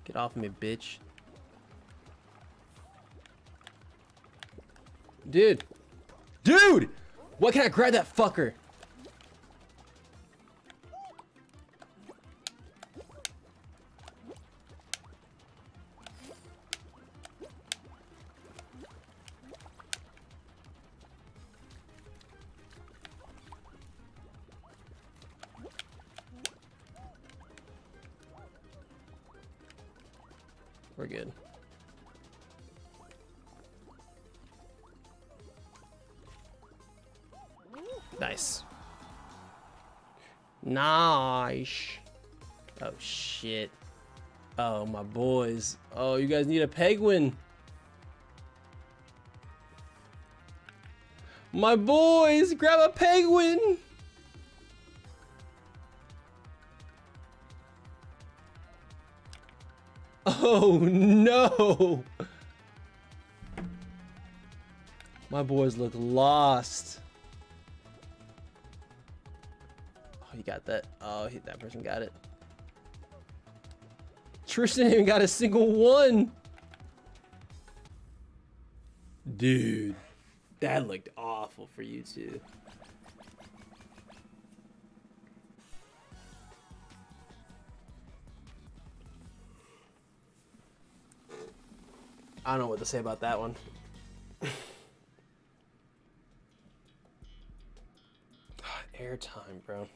Get off of me, bitch. Dude! Dude! Why can't I grab that fucker? Guys need a penguin. My boys, grab a penguin. Oh no! My boys look lost. Oh, he got that. Oh, that person got it. Tristan even got a single one. Dude, that looked awful for you too. I don't know what to say about that one. [sighs] Airtime, bro.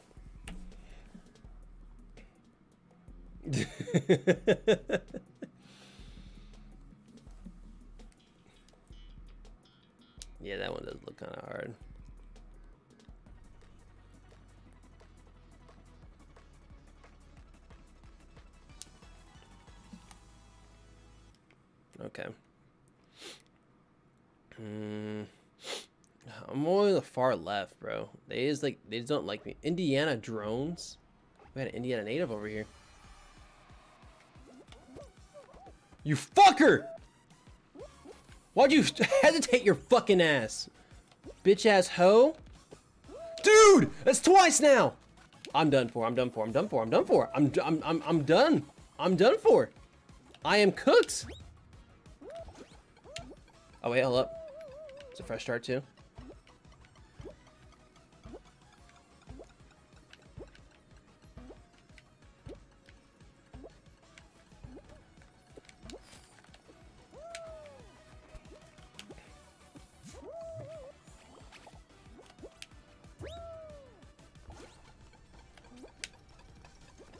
Yeah, that one does look kind of hard. Okay. Mm, I'm only the far left, bro. They is like they just don't like me. Indiana Jones. We had an Indiana native over here. You fucker! Why'd you [laughs] hesitate your fucking ass? Bitch ass hoe? Dude! That's twice now! I'm done for, I'm done for, I'm done for, I'm done for. I'm, I'm, I'm, I'm done. I'm done for. I am cooked. Oh wait, hold up. It's a fresh start too.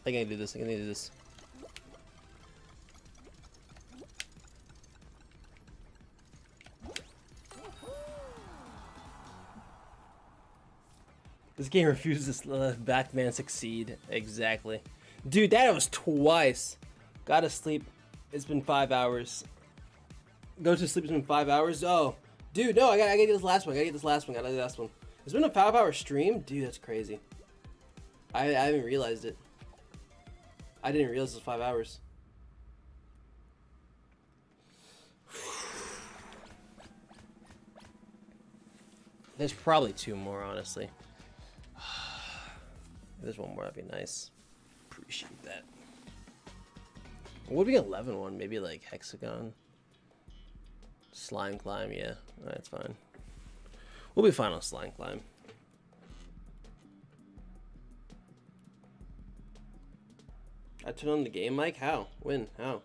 Think I can do this. I can do this. This game refuses to let Batman succeed. Exactly. Dude, that was twice. Gotta sleep. It's been five hours. Go to sleep. It's been five hours. Oh, dude, no, I gotta, I gotta get this last one. I gotta get this last one. I gotta get this last one. It's been a five-hour stream, dude. That's crazy. I, I haven't realized it. I didn't realize it was five hours. There's probably two more, honestly. If [sighs] there's one more, that'd be nice. Appreciate that. What would be 11 one? Maybe like Hexagon? Slime Climb, yeah. That's fine. We'll be fine on Slime Climb. I turn on the game mic? How? When? How?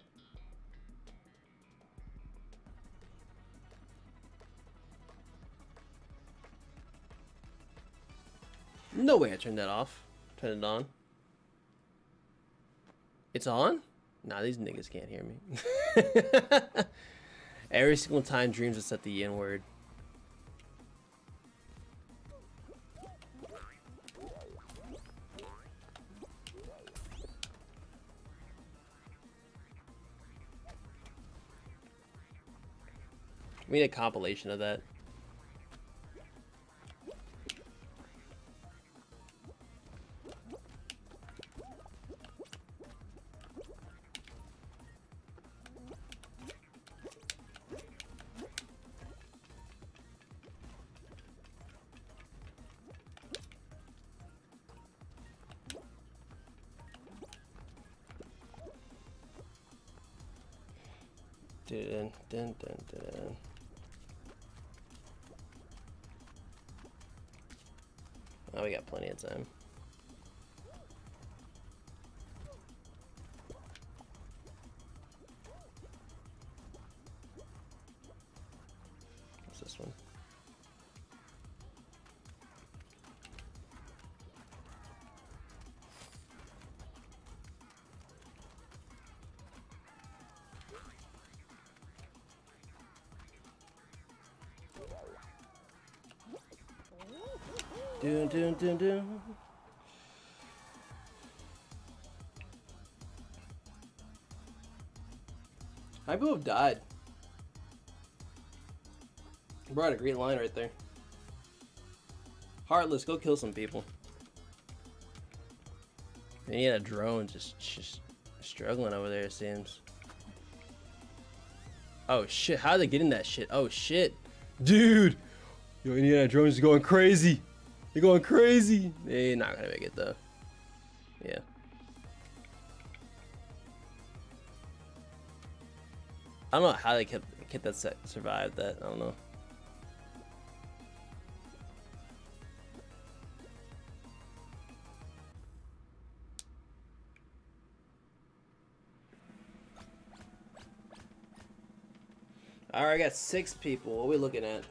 No way I turned that off. Turn it on. It's on? Nah, these niggas can't hear me. [laughs] Every single time Dreams has said the N word. We need a compilation of that. We got plenty of time. Dun, dun, dun. How have died? Brought a great line right there. Heartless, go kill some people. And he had a drone just, just struggling over there, it seems. Oh shit, how they get in that shit? Oh shit. Dude! Yo, Indiana Jones is going crazy. They're going crazy. They're not gonna make it though. Yeah. I don't know how they kept kept that set survived that. I don't know. All right, I got six people. What are we looking at?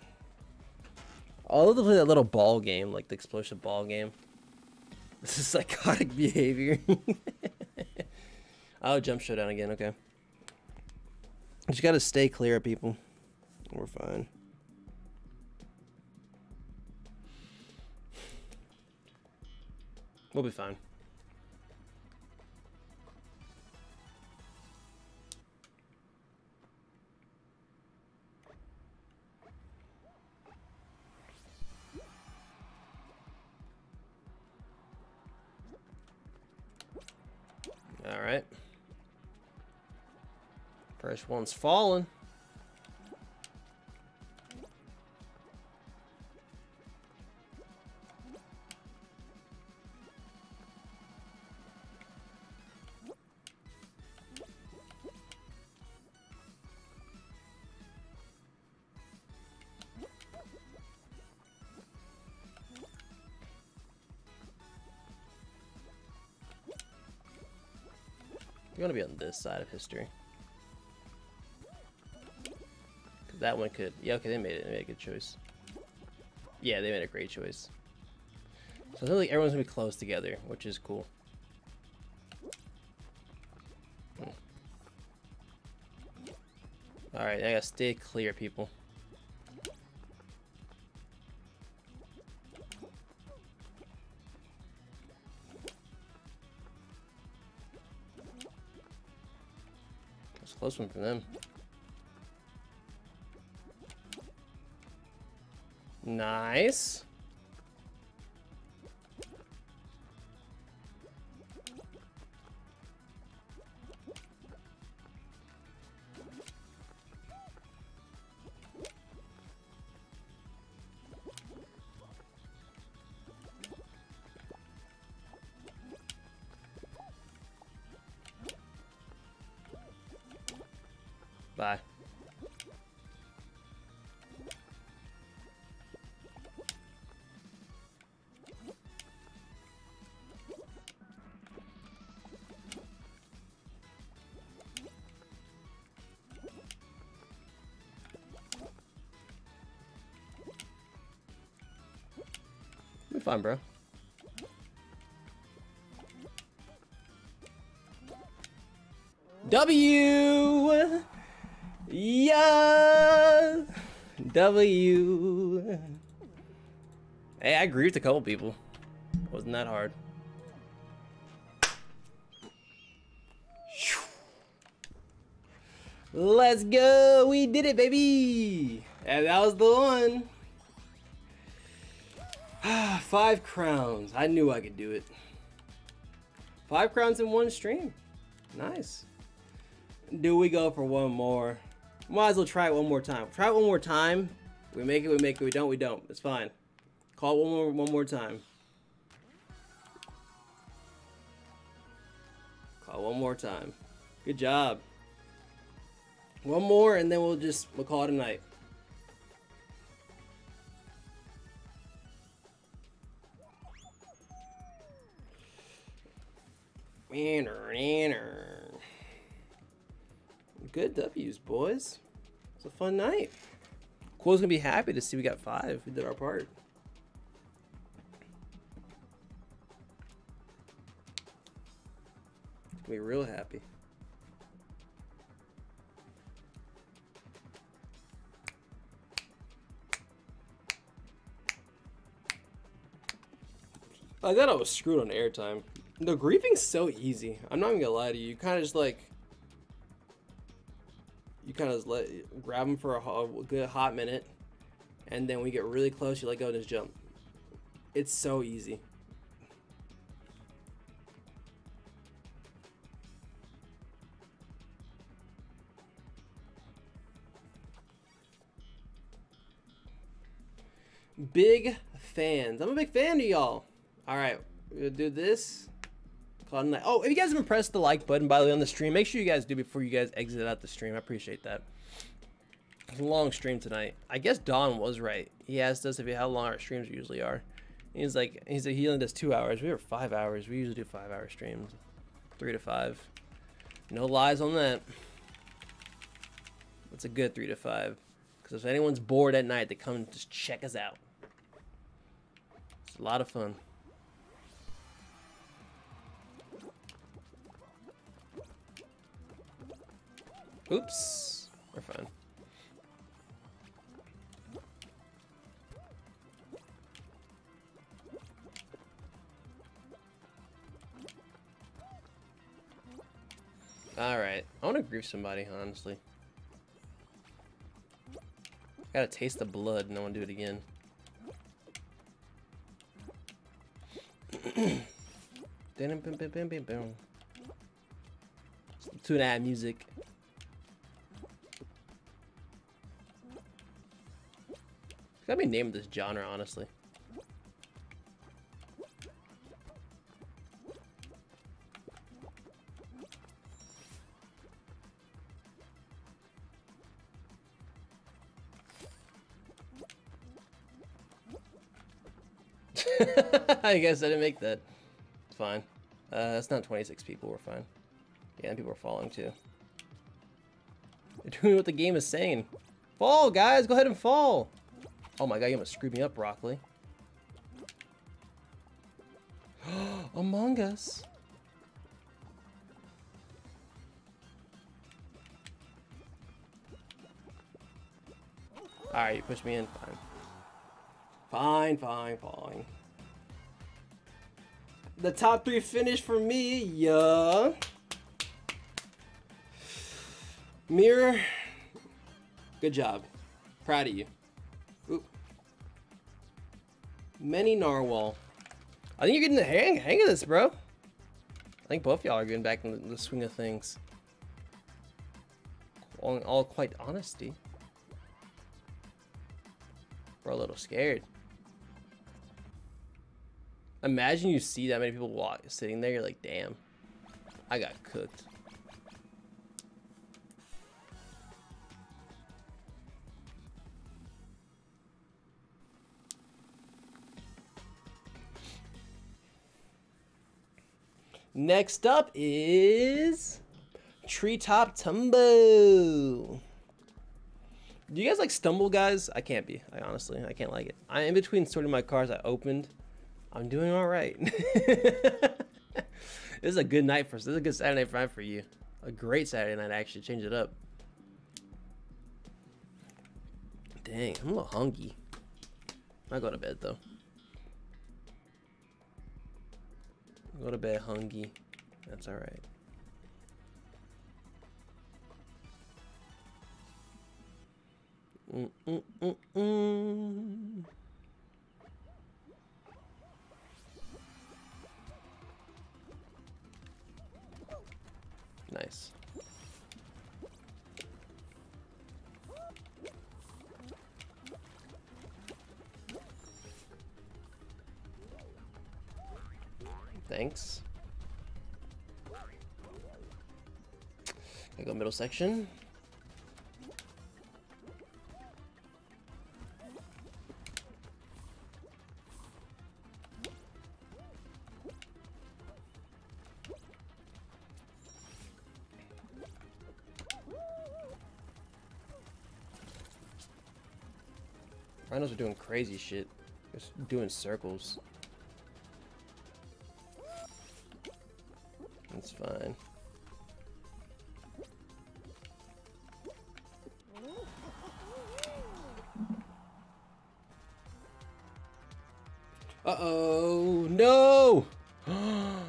I'll love to play that little ball game, like the explosive ball game. [laughs] This is psychotic [laughs] behavior. [laughs] oh, jump showdown again. Okay. Just gotta stay clear of people. We're fine. We'll be fine. First one's fallen. You're gonna be on this side of history. That one could. Yeah, okay, they made it. They made a good choice. Yeah, they made a great choice. So I feel like everyone's gonna be close together, which is cool. Hmm. Alright, I gotta stay clear, people. That's a close one from them. Nice. Fine, bro. W. Yeah. W. Hey, I agree with a couple people. Wasn't that hard. Let's go. We did it, baby. And that was the one. Five crowns. I knew I could do it. Five crowns in one stream. Nice. Do we go for one more? Might as well try it one more time. Try it one more time. We make it, we make it. We don't, we don't. It's fine. Call it one more, one more time. Call one more time. Good job. One more, and then we'll just we'll call it a night. Good W's, boys. It's a fun night. Cool's gonna be happy to see we got five. We did our part. Be real happy. I thought I was screwed on airtime. The griefing's so easy. I'm not even gonna lie to you. You kind of just like, you kind of let grab him for a, a good hot minute, and then we get really close, you let go and just jump. It's so easy. Big fans. I'm a big fan of y'all. All right, we'll do this. Call it a night. Oh, if you guys haven't pressed the like button, by the way, on the stream, make sure you guys do before you guys exit out the stream. I appreciate that. It's a long stream tonight. I guess Don was right. He asked us if he, how long our streams usually are. He's like, he's like, he only does two hours. We were five hours. We usually do five hour streams, three to five. No lies on that. It's a good three to five. Because if anyone's bored at night, they come and just check us out. It's a lot of fun. Oops. We're fine. Alright. I want to grief somebody, honestly. Gotta taste the blood and I want to do it again. [clears throat] To that music. Gotta be named this genre, honestly. [laughs] I guess I didn't make that. It's fine. Uh, that's not 26 people. We're fine. Yeah, people are falling too. [laughs] They're doing what the game is saying. Fall, guys. Go ahead and fall. Oh my god, you're gonna screw me up, Broccoli. [gasps] Among Us. Alright, you pushed me in. Fine. Fine, fine, fine. The top three finish for me, yeah. Mirror, good job. Proud of you. Many Narwhal. I think you're getting the hang, hang of this, bro. I think both y'all are getting back in the, the swing of things. All in all quite honesty. We're a little scared. Imagine you see that many people walk sitting there, you're like, damn, I got cooked. Next up is Treetop Tumble. Do you guys like stumble guys? I can't be. I honestly, I can't like it. I'm in between sorting my cars. I opened. I'm doing all right. [laughs] this is a good night for us. This is a good Saturday night for you. A great Saturday night actually. Change it up. Dang, I'm a little hungry. I go to bed though. Go to bed hungry. That's all right. Mm, mm, mm, mm. Nice. Thanks. I go middle section. Rhinos are doing crazy shit. Just doing circles. That's fine. Uh-oh, no! [gasps]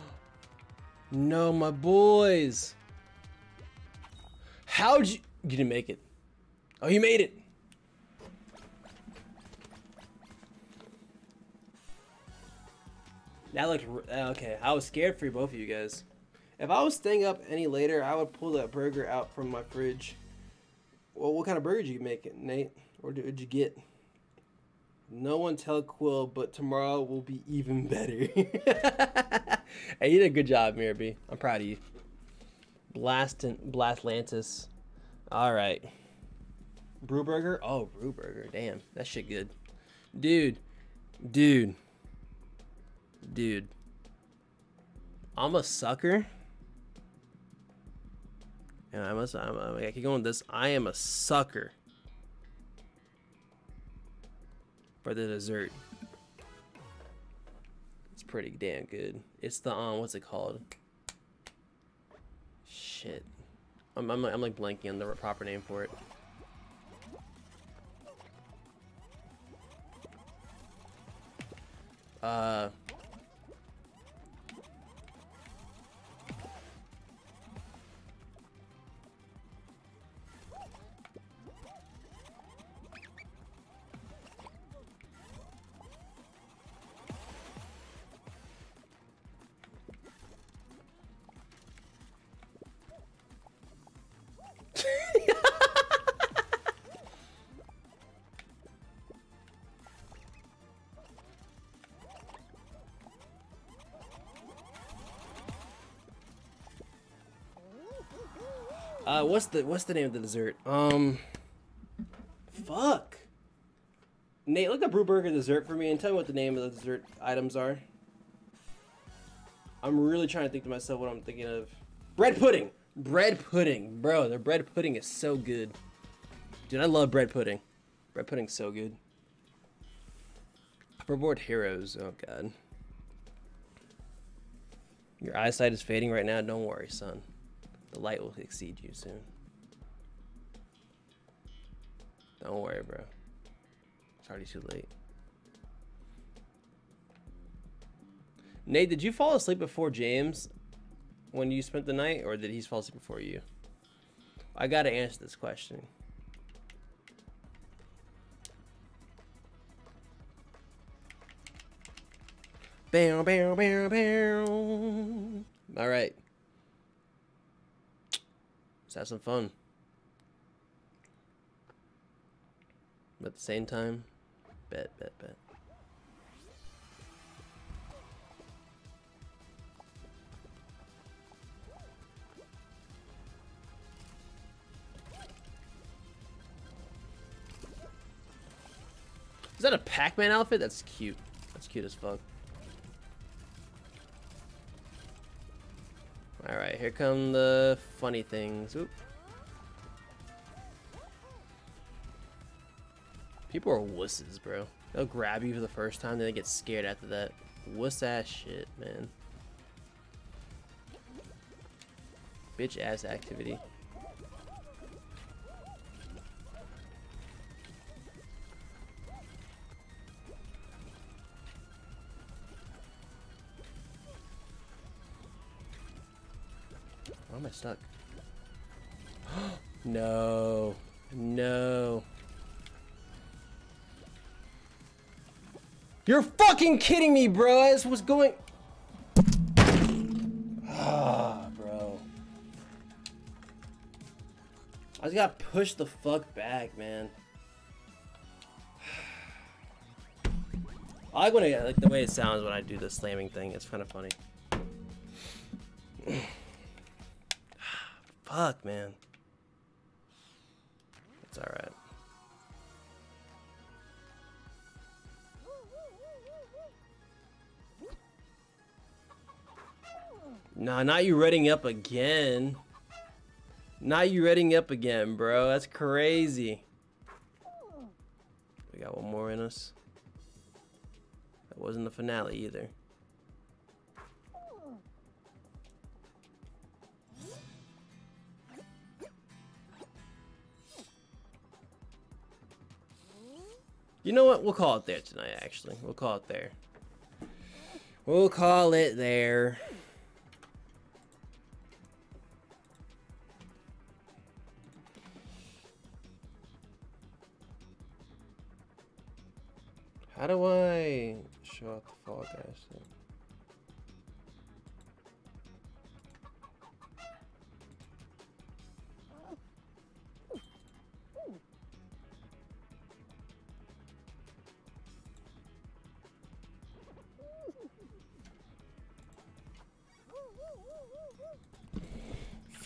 no, my boys. How'd you... You didn't make it. Oh, you made it. That looked... Okay, I was scared for you both of you guys. If I was staying up any later, I would pull that burger out from my fridge. Well, what kind of burger did you make, Nate? Or did you get? No one tell Quill, but tomorrow will be even better. [laughs] hey, you did a good job, Mirabee. I'm proud of you. Blastin Blastlantis. All right. Brewburger? Oh, Brewburger. Damn, that shit good. Dude. Dude. Dude. I'm a sucker. And I must, I'm, I'm, I keep going with this. I am a sucker for the dessert. It's pretty damn good. It's the um, what's it called? Shit, I'm I'm, I'm like blanking on the proper name for it. Uh. Uh, what's the what's the name of the dessert? Um, fuck. Nate, look up Brewburger dessert for me and tell me what the name of the dessert items are. I'm really trying to think to myself what I'm thinking of. Bread pudding. Bread pudding, bro. Their bread pudding is so good. Dude, I love bread pudding. Bread pudding's so good. Hoverboard heroes. Oh god. Your eyesight is fading right now. Don't worry, son. The light will exceed you soon. Don't worry, bro. It's already too late. Nate, did you fall asleep before James when you spent the night, or did he fall asleep before you? I gotta answer this question. Bow, bow, bow, bow. All right. Let's have some fun. But at the same time, bet, bet, bet. Is that a Pac-Man outfit? That's cute. That's cute as fuck. Alright, here come the funny things. Oop. People are wusses, bro. They'll grab you for the first time, then they get scared after that. Wuss ass shit, man. Bitch ass activity. I stuck? [gasps] no. No. You're fucking kidding me, bro. This was going. Ah, bro. I just got pushed the fuck back, man. [sighs] I like when I like the way it sounds when I do the slamming thing. It's kind of funny. Fuck, man. It's alright. Nah, not you reading up again. Not you reading up again, bro. That's crazy. We got one more in us. That wasn't the finale either. You know what? We'll call it there tonight, actually. We'll call it there. We'll call it there. How do I show up the Fall Guys?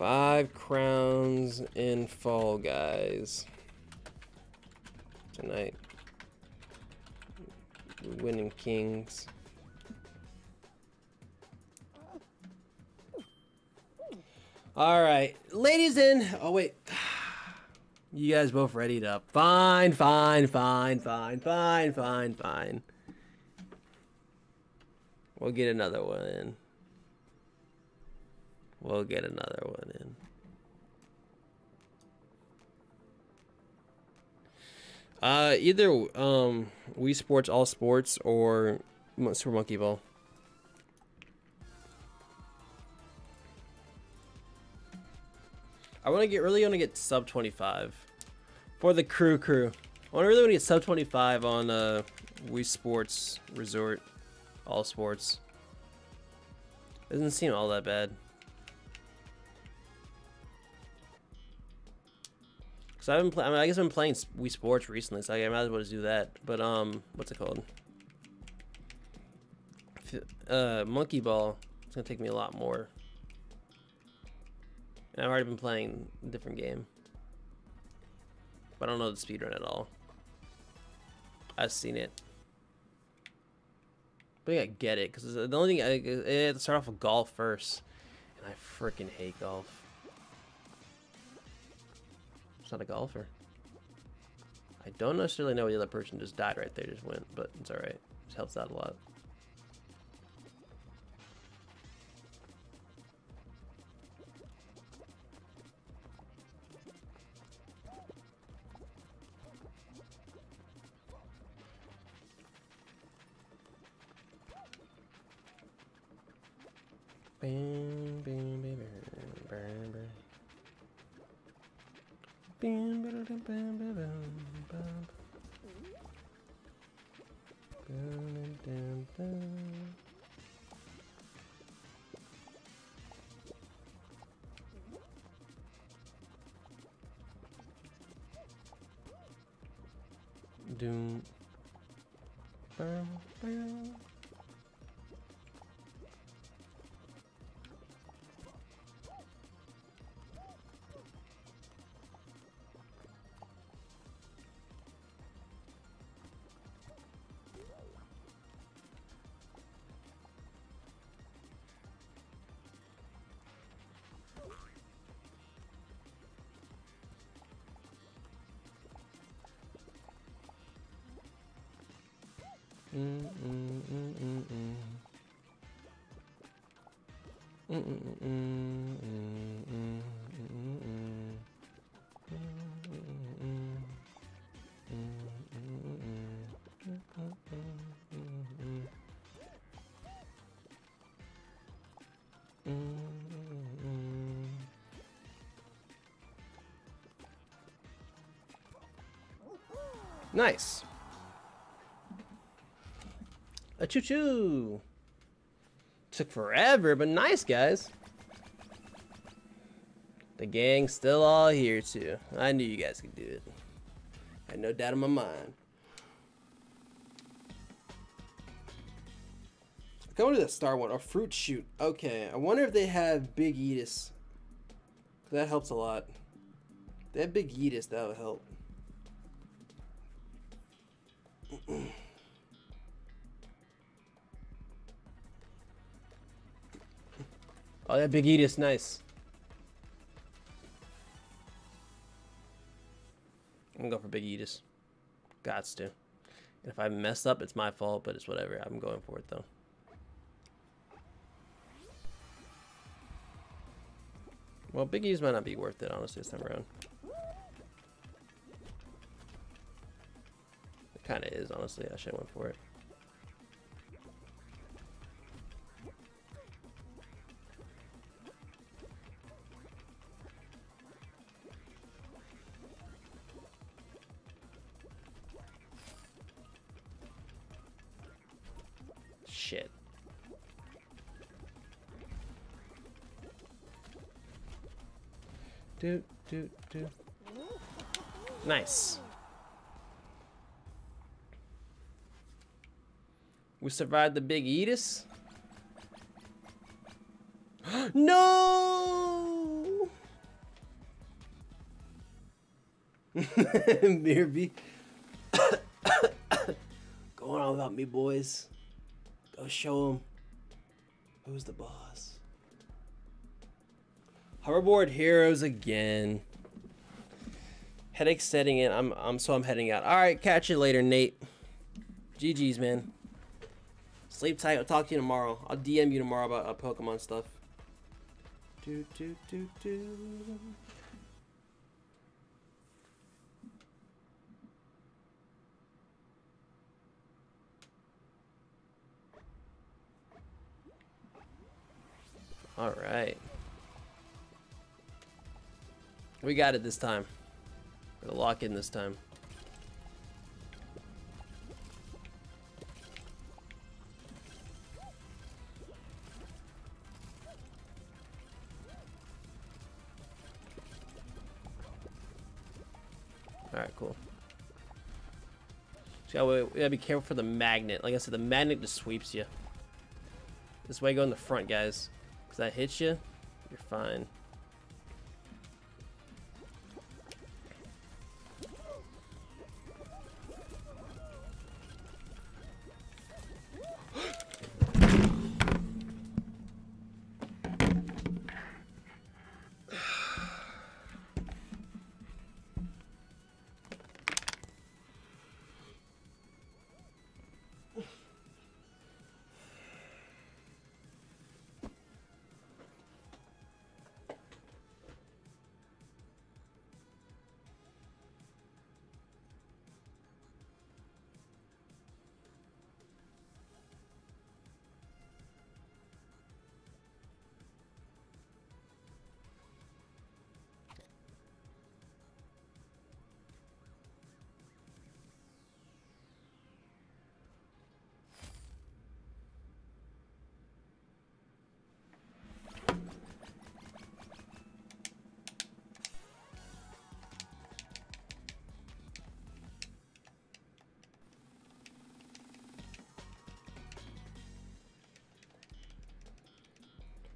Five crowns in Fall Guys tonight. Winning Kings. All right, ladies and oh wait, [sighs] you guys both readied up. Fine, fine, fine, fine, fine, fine, fine. We'll get another one in. We'll get another one in. Uh, either um, Wii Sports All Sports or Super Monkey Ball. I want to get really want to get sub 25 for the crew crew. I want to really want to get sub 25 on uh, Wii Sports Resort All Sports. Doesn't seem all that bad. So I've been playing. I, mean, I guess I've been playing Wii Sports recently, so I might as well just do that. But um, what's it called? Uh, Monkey Ball. It's gonna take me a lot more. And I've already been playing a different game, but I don't know the speedrun at all. I've seen it. But I get it because the only thing I, I had to start off with golf first, and I freaking hate golf. Not a golfer. I don't necessarily know the other person just died right there, just went, but it's alright. Just helps out a lot. Bam, bam, bam, bam, bam. Bam, ba-da-dum, bam, ba-bam, bam. Bam, dum, dum. Doom. Bam, bam. Nice. A choo choo. Took forever, but nice, guys. The gang's still all here, too. I knew you guys could do it. I Had no doubt in my mind. Coming to the star one, a Fruit Chute. Okay, I wonder if they have Big Eatus. That helps a lot. That Big Eatus, that would help. Oh, that Big Eatus, nice. I'm gonna go for Big Eatus. Gots to. If I mess up, it's my fault, but it's whatever. I'm going for it though. Well, Big E's might not be worth it, honestly, this time around. It kind of is, honestly. I should have went for it. Nice. We survived the big Edis. [gasps] no! [laughs] Mirby. [coughs] Going on about me, boys. Go show them who's the boss. Hoverboard heroes again. Headache setting in. I'm I'm so I'm heading out. All right, catch you later, Nate. GG's, man. Sleep tight. I'll talk to you tomorrow. I'll DM you tomorrow about uh, Pokemon stuff. Do do do do. All right. We got it this time. Gonna lock in this time. Alright, cool. We gotta be careful for the magnet. Like I said, the magnet just sweeps you. This way, go in the front, guys. Because that hits you, you're fine.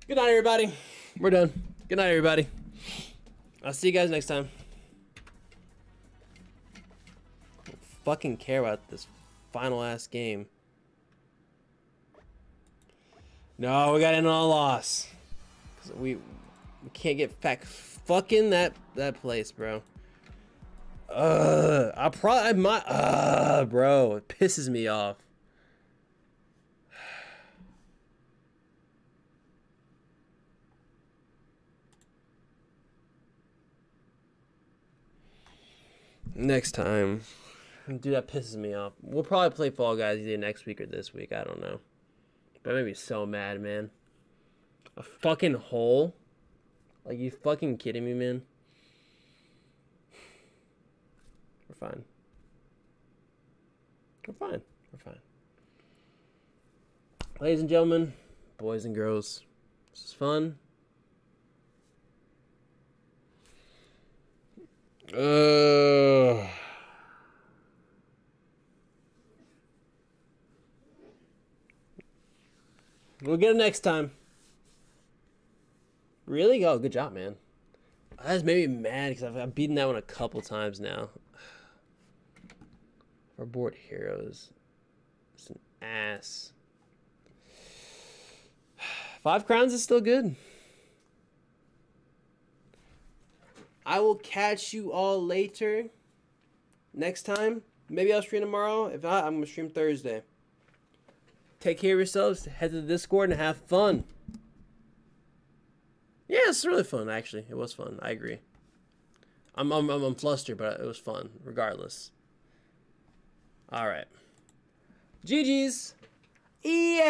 Good night, everybody. We're done. Good night, everybody. I'll see you guys next time. I don't fucking care about this final ass game. No, we got in on a loss. 'Cause We we can't get back fucking that that place, bro. Uh, I probably I might. Uh, bro, it pisses me off. Next time. Dude, that pisses me off. We'll probably play Fall Guys either next week or this week. I don't know. But I made me so mad, man. A fucking hole? Like, you fucking kidding me, man? We're fine. We're fine. We're fine. Ladies and gentlemen, boys and girls, this is fun. Uh, we'll get it next time. Really? Oh, good job, man. That's made me mad because I've, I've beaten that one a couple times now. [sighs] Hoverboard heroes. It's an ass. [sighs] Five crowns is still good. I will catch you all later. Next time. Maybe I'll stream tomorrow. If not, I'm gonna stream Thursday. Take care of yourselves. Head to the Discord and have fun. Yeah, it's really fun. Actually, it was fun. I agree. I'm I'm I'm, I'm flustered, but it was fun regardless. All right. GG's. Yeah.